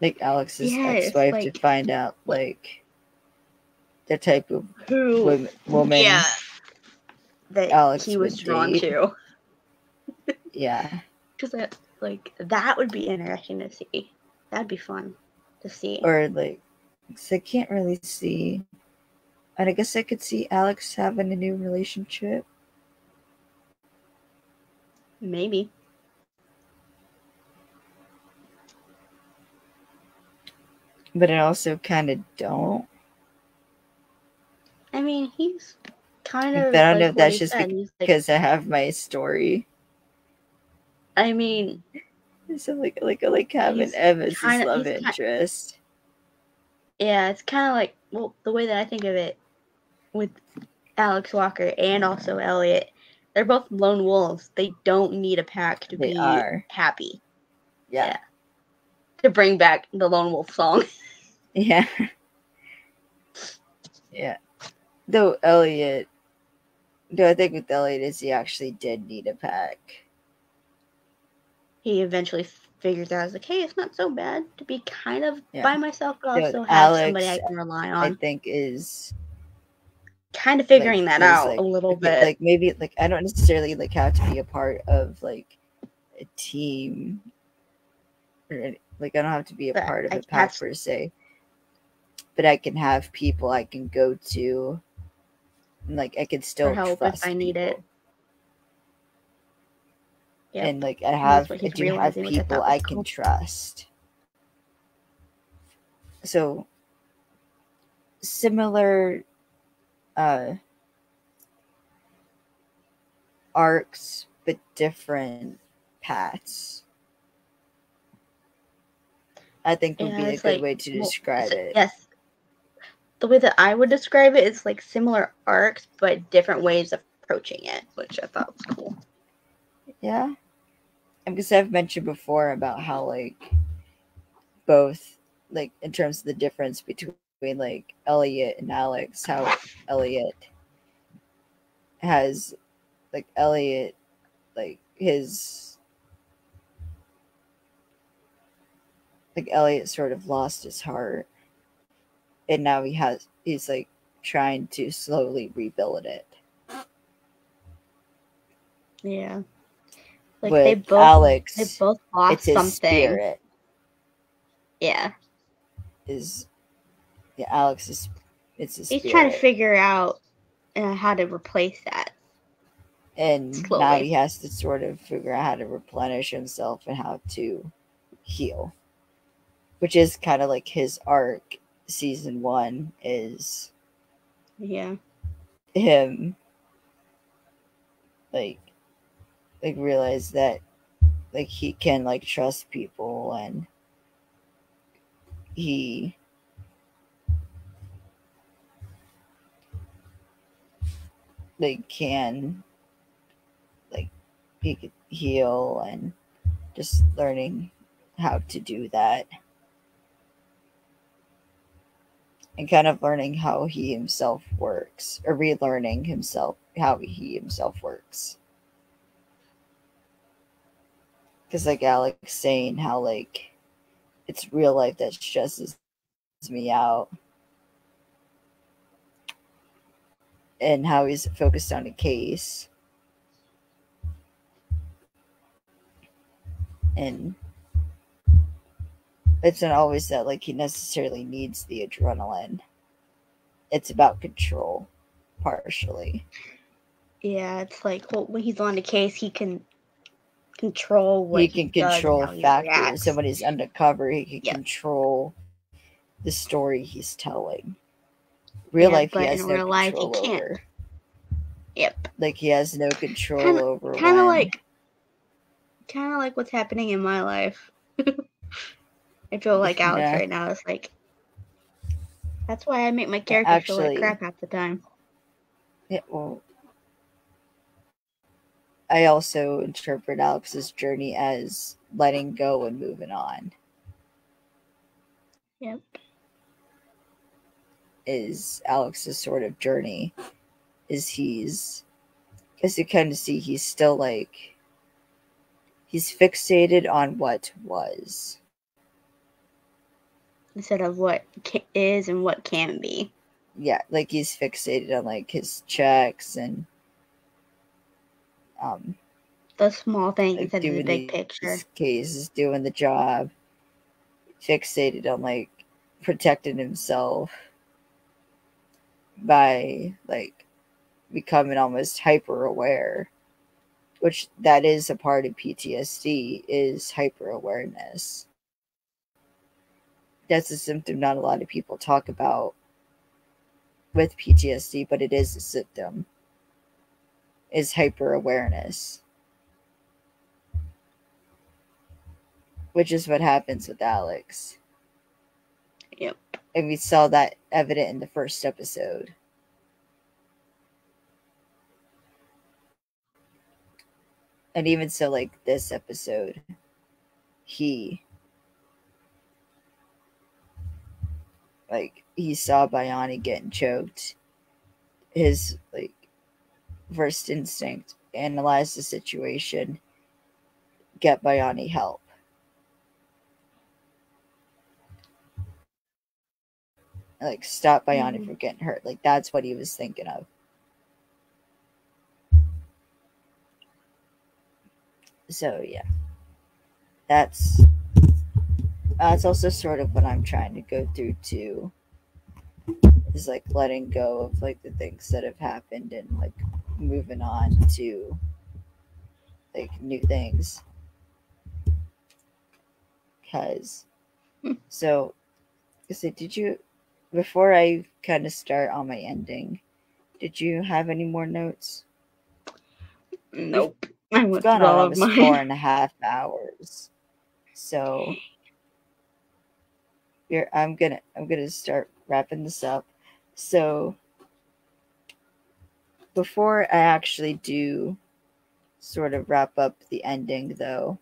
Like Alex's it's ex-wife like- to find out like the type of who woman, woman yeah that Alex he was drawn to yeah. because that like that would be interesting to see that'd be fun to see Or like 'cause I can't really see and I guess I could see Alex having a new relationship. maybe But I also kind of don't. i mean he's kind But I don't know if that's just he's like- Because I have my story. i mean So like like like having Eva's kinda- love interest. Yeah, it's kind of like well, the way that I think of it with Alex Walker and also Eliot, they're both lone wolves. They don't need a pack to They be are. happy. Yeah. To bring back the lone wolf song. Yeah. yeah. Though Eliot though I think with Eliot is he actually did need a pack. He eventually figures out, like, hey, it's not so bad to be kind of Yeah. by myself, but also have somebody I can rely on. I think is kind of figuring like, that is, out like- a little bit. Like maybe like I don't necessarily like have to be a part of like a team or like I don't have to be a But part of I- a pack per se. But I can have people I can go to like I could still help if trust I need it. people. Yep. And like I have I do have people I can trust. So similar uh arcs but different paths. I think would Yeah, be a good like- way to well, describe it. Yes. The way that I would describe it is like similar arcs, but different ways of approaching it, which I thought was cool. Yeah. Because I've mentioned before about how like both like in terms of the difference between like Eliot and Alex, how Eliot has like Eliot like his like Eliot sort of lost his heart and now he has he's like trying to slowly rebuild it. Yeah. Like With they both Alex they both lost something. spirit. Yeah. is yeah, Alex is it's his He's trying to figure out uh, how to replace that. and now he has to sort of figure out how to replenish himself and how to heal. Which is kind of like his arc season one is Yeah. him like like realize that like he can like trust people and he like can like he could heal and just learning how to do that and kind of learning how he himself works or relearning himself how he himself works. Because like alex saying how like it's real life that stresses me out. And how he's focused on a case. And it's not always that like he necessarily needs the adrenaline. It's about control, partially. Yeah, it's like well, when he's on the case, he can control what he can does and control he factors. So when he's undercover, he can Yep. control the story he's telling. Real Yeah, life, but he has in no real life, he control can't. over. Yep. Like he has no control Kinda- over. Kind of like, kind of like what's happening in my life. I feel like Alex Yeah. right now is like. That's why I make my characters feel like crap half the time. Yeah, well, I also interpret Alex's journey as letting go and moving on. Yep. Is Alex's sort of journey? Is he's, because you kind of see he's still like, he's fixated on what was. Instead of what is and what can be. Yeah, like he's fixated on like his checks and, um, The small things like instead of the big picture. cases, doing the job, fixated on like protecting himself by like becoming almost hyper aware, which that is a part of PTSD is hyper awareness. That's a symptom not a lot of people talk about with PTSD, but it is a symptom. Is hyper awareness. which is what happens with Alex. Yep. And we saw that evident in the first episode. And even so, like this episode, he like he saw Bayani getting choked. His like first instinct analyze the situation, get Bayani help. like stop Bayani Mhm. from getting hurt. Like that's what he was thinking of. So yeah, that's Uh, that's also sort of what I'm trying to go through too. Is like letting go of like the things that have happened and like moving on to like new things. Cause hmm. so I said, did you before I kind of start on my ending, did you have any more notes? Nope. I It's went gone on all of almost four and a half hours. So here I'm gonna I'm gonna start wrapping this up. So before I actually do sort of wrap up the ending though,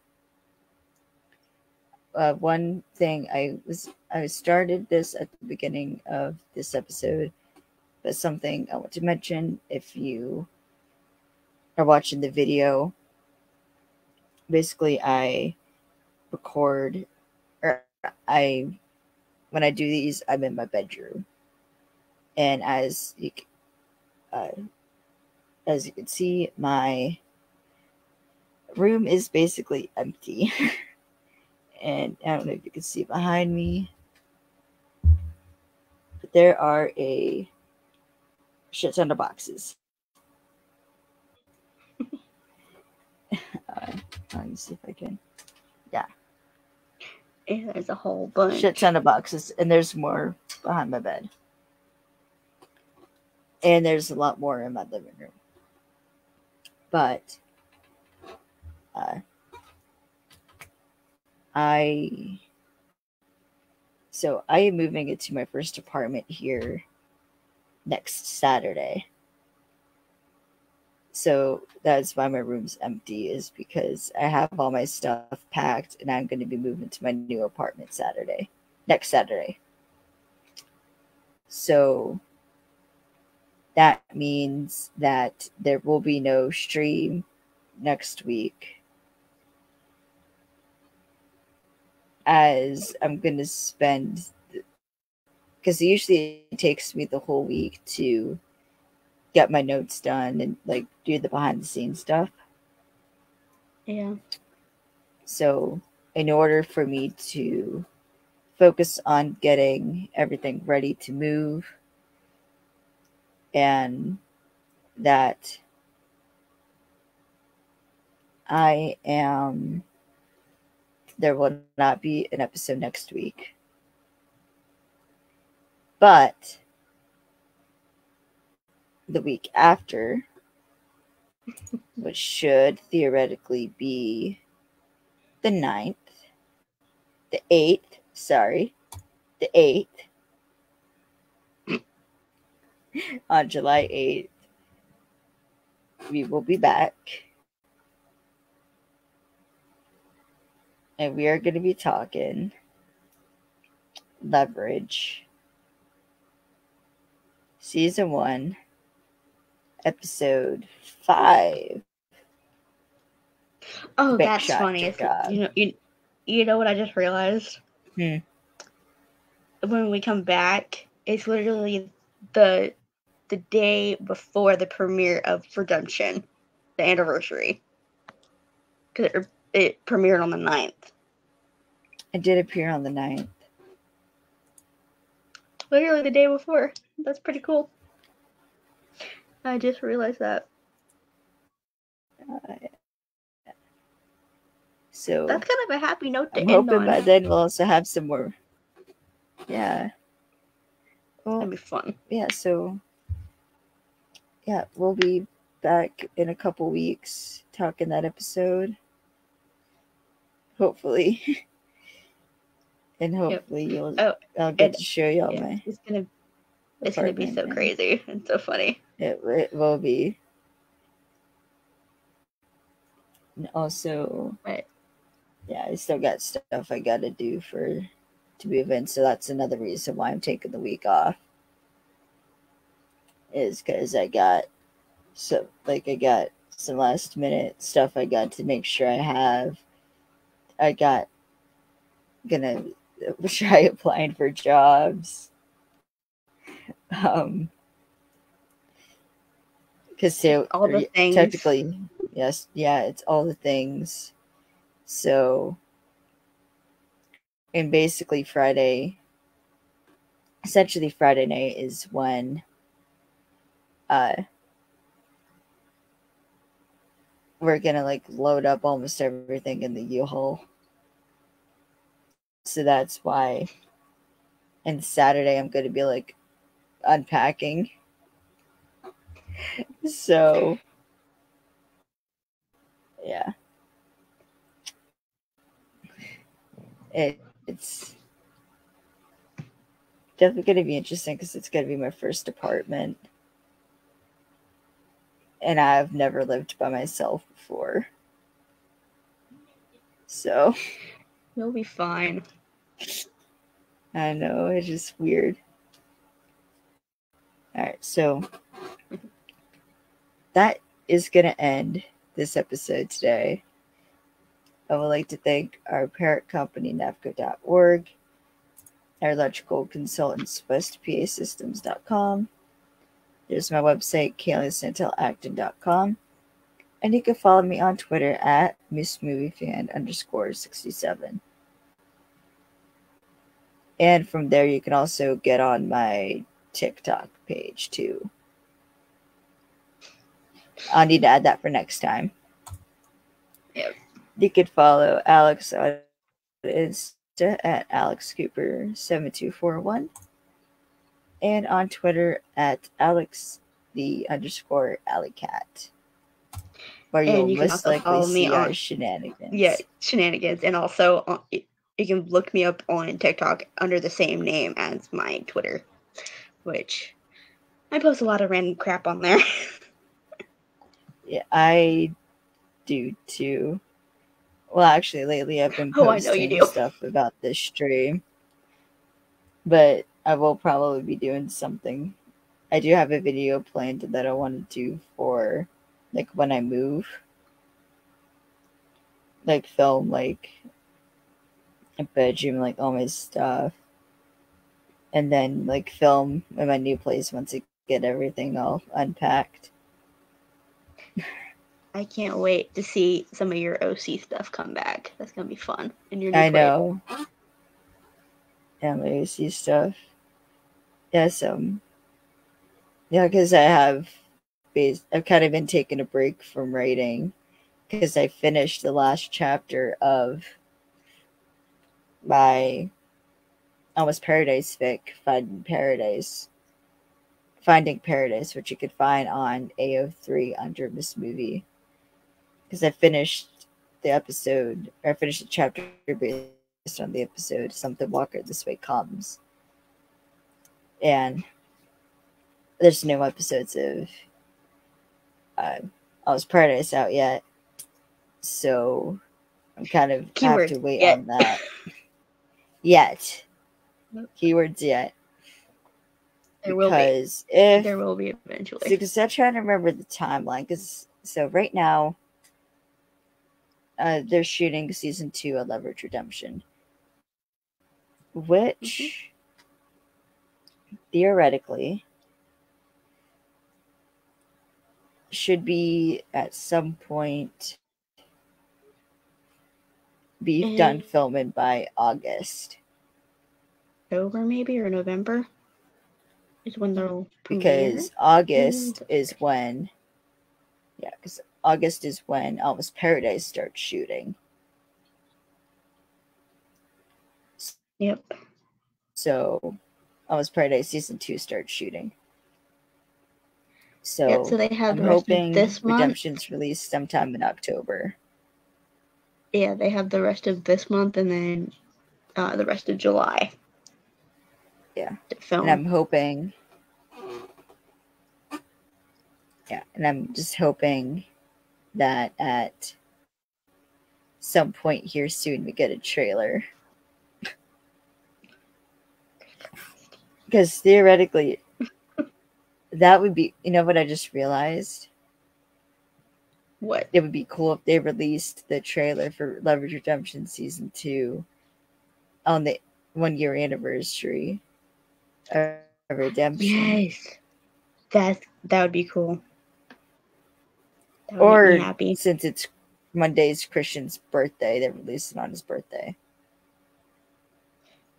uh, one thing I was I started this at the beginning of this episode, but something I want to mention if you are watching the video. Basically, I record or I when I do these, I'm in my bedroom, and as you uh, as you can see, my room is basically empty. and I don't know if you can see behind me, but there are a shit ton of boxes. uh, let me see if I can. Yeah, there's a whole bunch. Shit ton of boxes, and there's more behind my bed, and there's a lot more in my living room. But uh, I so I am moving into my first apartment here next Saturday. So that's why my room's empty, is because I have all my stuff packed and I'm going to be moving to my new apartment Saturday, next Saturday. So that means that there will be no stream next week as I'm going to spend because usually it takes me the whole week to get my notes done and like do the behind the scenes stuff. Yeah. So, in order for me to focus on getting everything ready to move and that I am there will not be an episode next week. But the week after, which should theoretically be the 9th, the 8th, sorry, the 8th, on July 8th, we will be back. And we are going to be talking leverage, season one, episode five. Oh, Big that's funny. to It's- God. You know, you, you know what I just realized? Hmm. When we come back, it's literally the the day before the premiere of Redemption, the anniversary. Because it, it premiered on the 9th. It did appear on the 9th. Literally the day before. That's pretty cool. I just realized that. Uh, so That's kind of a happy note to I'm end hoping on. by then we'll also have some more. Yeah. Well, That'd be fun. yeah, so yeah, we'll be back in a couple weeks talking that episode. Hopefully. and hopefully you'll Oh, I'll get to show y'all Yeah, my it's gonna it's gonna be so crazy and so funny. It, it will be. And also Right. yeah, I still got stuff I gotta do for to be events, so that's another reason why I'm taking the week off. Is because I got so like I got some last minute stuff I got to make sure I have. I got gonna try applying for jobs. Um, because All the things. technically, yes, yeah, it's all the things. So, and basically Friday, essentially Friday night is when, uh, we're gonna like load up almost everything in the U-Haul. So that's why. And Saturday I'm gonna be like unpacking. So yeah. It it's definitely gonna be interesting because it's gonna be my first apartment. And I've never lived by myself before. So You'll be fine. I know it's just weird. All right, so that is going to end this episode today. I would like to thank our parent company, Nafco.org, our electrical consultants, westpasystems.com. There's my website, KayleeSantellActing.com. And you can follow me on Twitter at MissMovieFan underscore 67. And from there, you can also get on my TikTok page too. I'll need to add that for next time. Yep. You could follow Alex on Insta at Alex Cooper 7241 and on Twitter at Alex the underscore alley cat. Where you'll you can most also likely follow me our on- shenanigans. Yeah, shenanigans, and also uh, on, you can look me up on TikTok under the same name as my Twitter, which I post a lot of random crap on there. Yeah, I do too. Well, actually, lately I've been Oh, I know you posting do. stuff about this stream, but I will probably be doing something. I do have a video planned that I want to do for like when I move, like film like a bedroom, like all my stuff, and then like film in my new place once I get everything all unpacked. I can't wait to see some of your OC stuff come back. That's gonna be fun. And your new I play- know. and legacy stuff. Yes, um, yeah, because I have, I've kind of been taking a break from writing because I finished the last chapter of my almost paradise fic, Finding Paradise, Finding Paradise, which you could find on AO3 under Miss Movie, because I finished the episode, or I finished the chapter based on the episode, Something Walker This Way Comes. And there's no episodes of uh, Almost Paradise out yet. So I'm kind of Keyword, have to wait yet. on that. yet. Nope. Keywords yet. There will be. if There will be eventually. because I'm trying to remember the timeline. Because so right now, uh, they're shooting season two of Leverage Redemption, which theoretically should be at some point be done filming by August. October maybe or November is when they'll because August is when, yeah, because August is when Almost Paradise starts shooting. Yep. So, Almost Paradise season two starts shooting. So, yeah, so they have I'm the hoping this month. Redemption's released sometime in October. Yeah, they have the rest of this month and then uh, the rest of July. Yeah. Film. And I'm hoping, yeah, and I'm just hoping that at some point here soon we get a trailer. Because theoretically, that would be, you know what I just realized? what? It would be cool if they released the trailer for Leverage Redemption Season 2 on the one year anniversary Redemption. Yes. That that would be cool. Would or make me happy. since it's Monday's Christian's birthday, they release it on his birthday.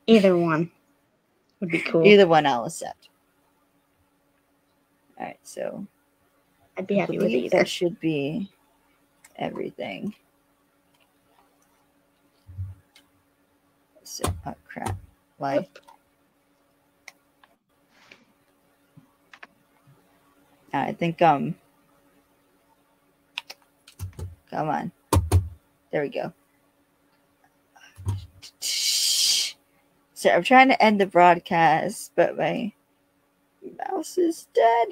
Either one would be cool. Either one, I'll accept. All right, so I'd be happy with either. that should be everything. So, oh crap! Why? I think um. Come on. There we go. So I'm trying to end the broadcast, but my mouse is dead.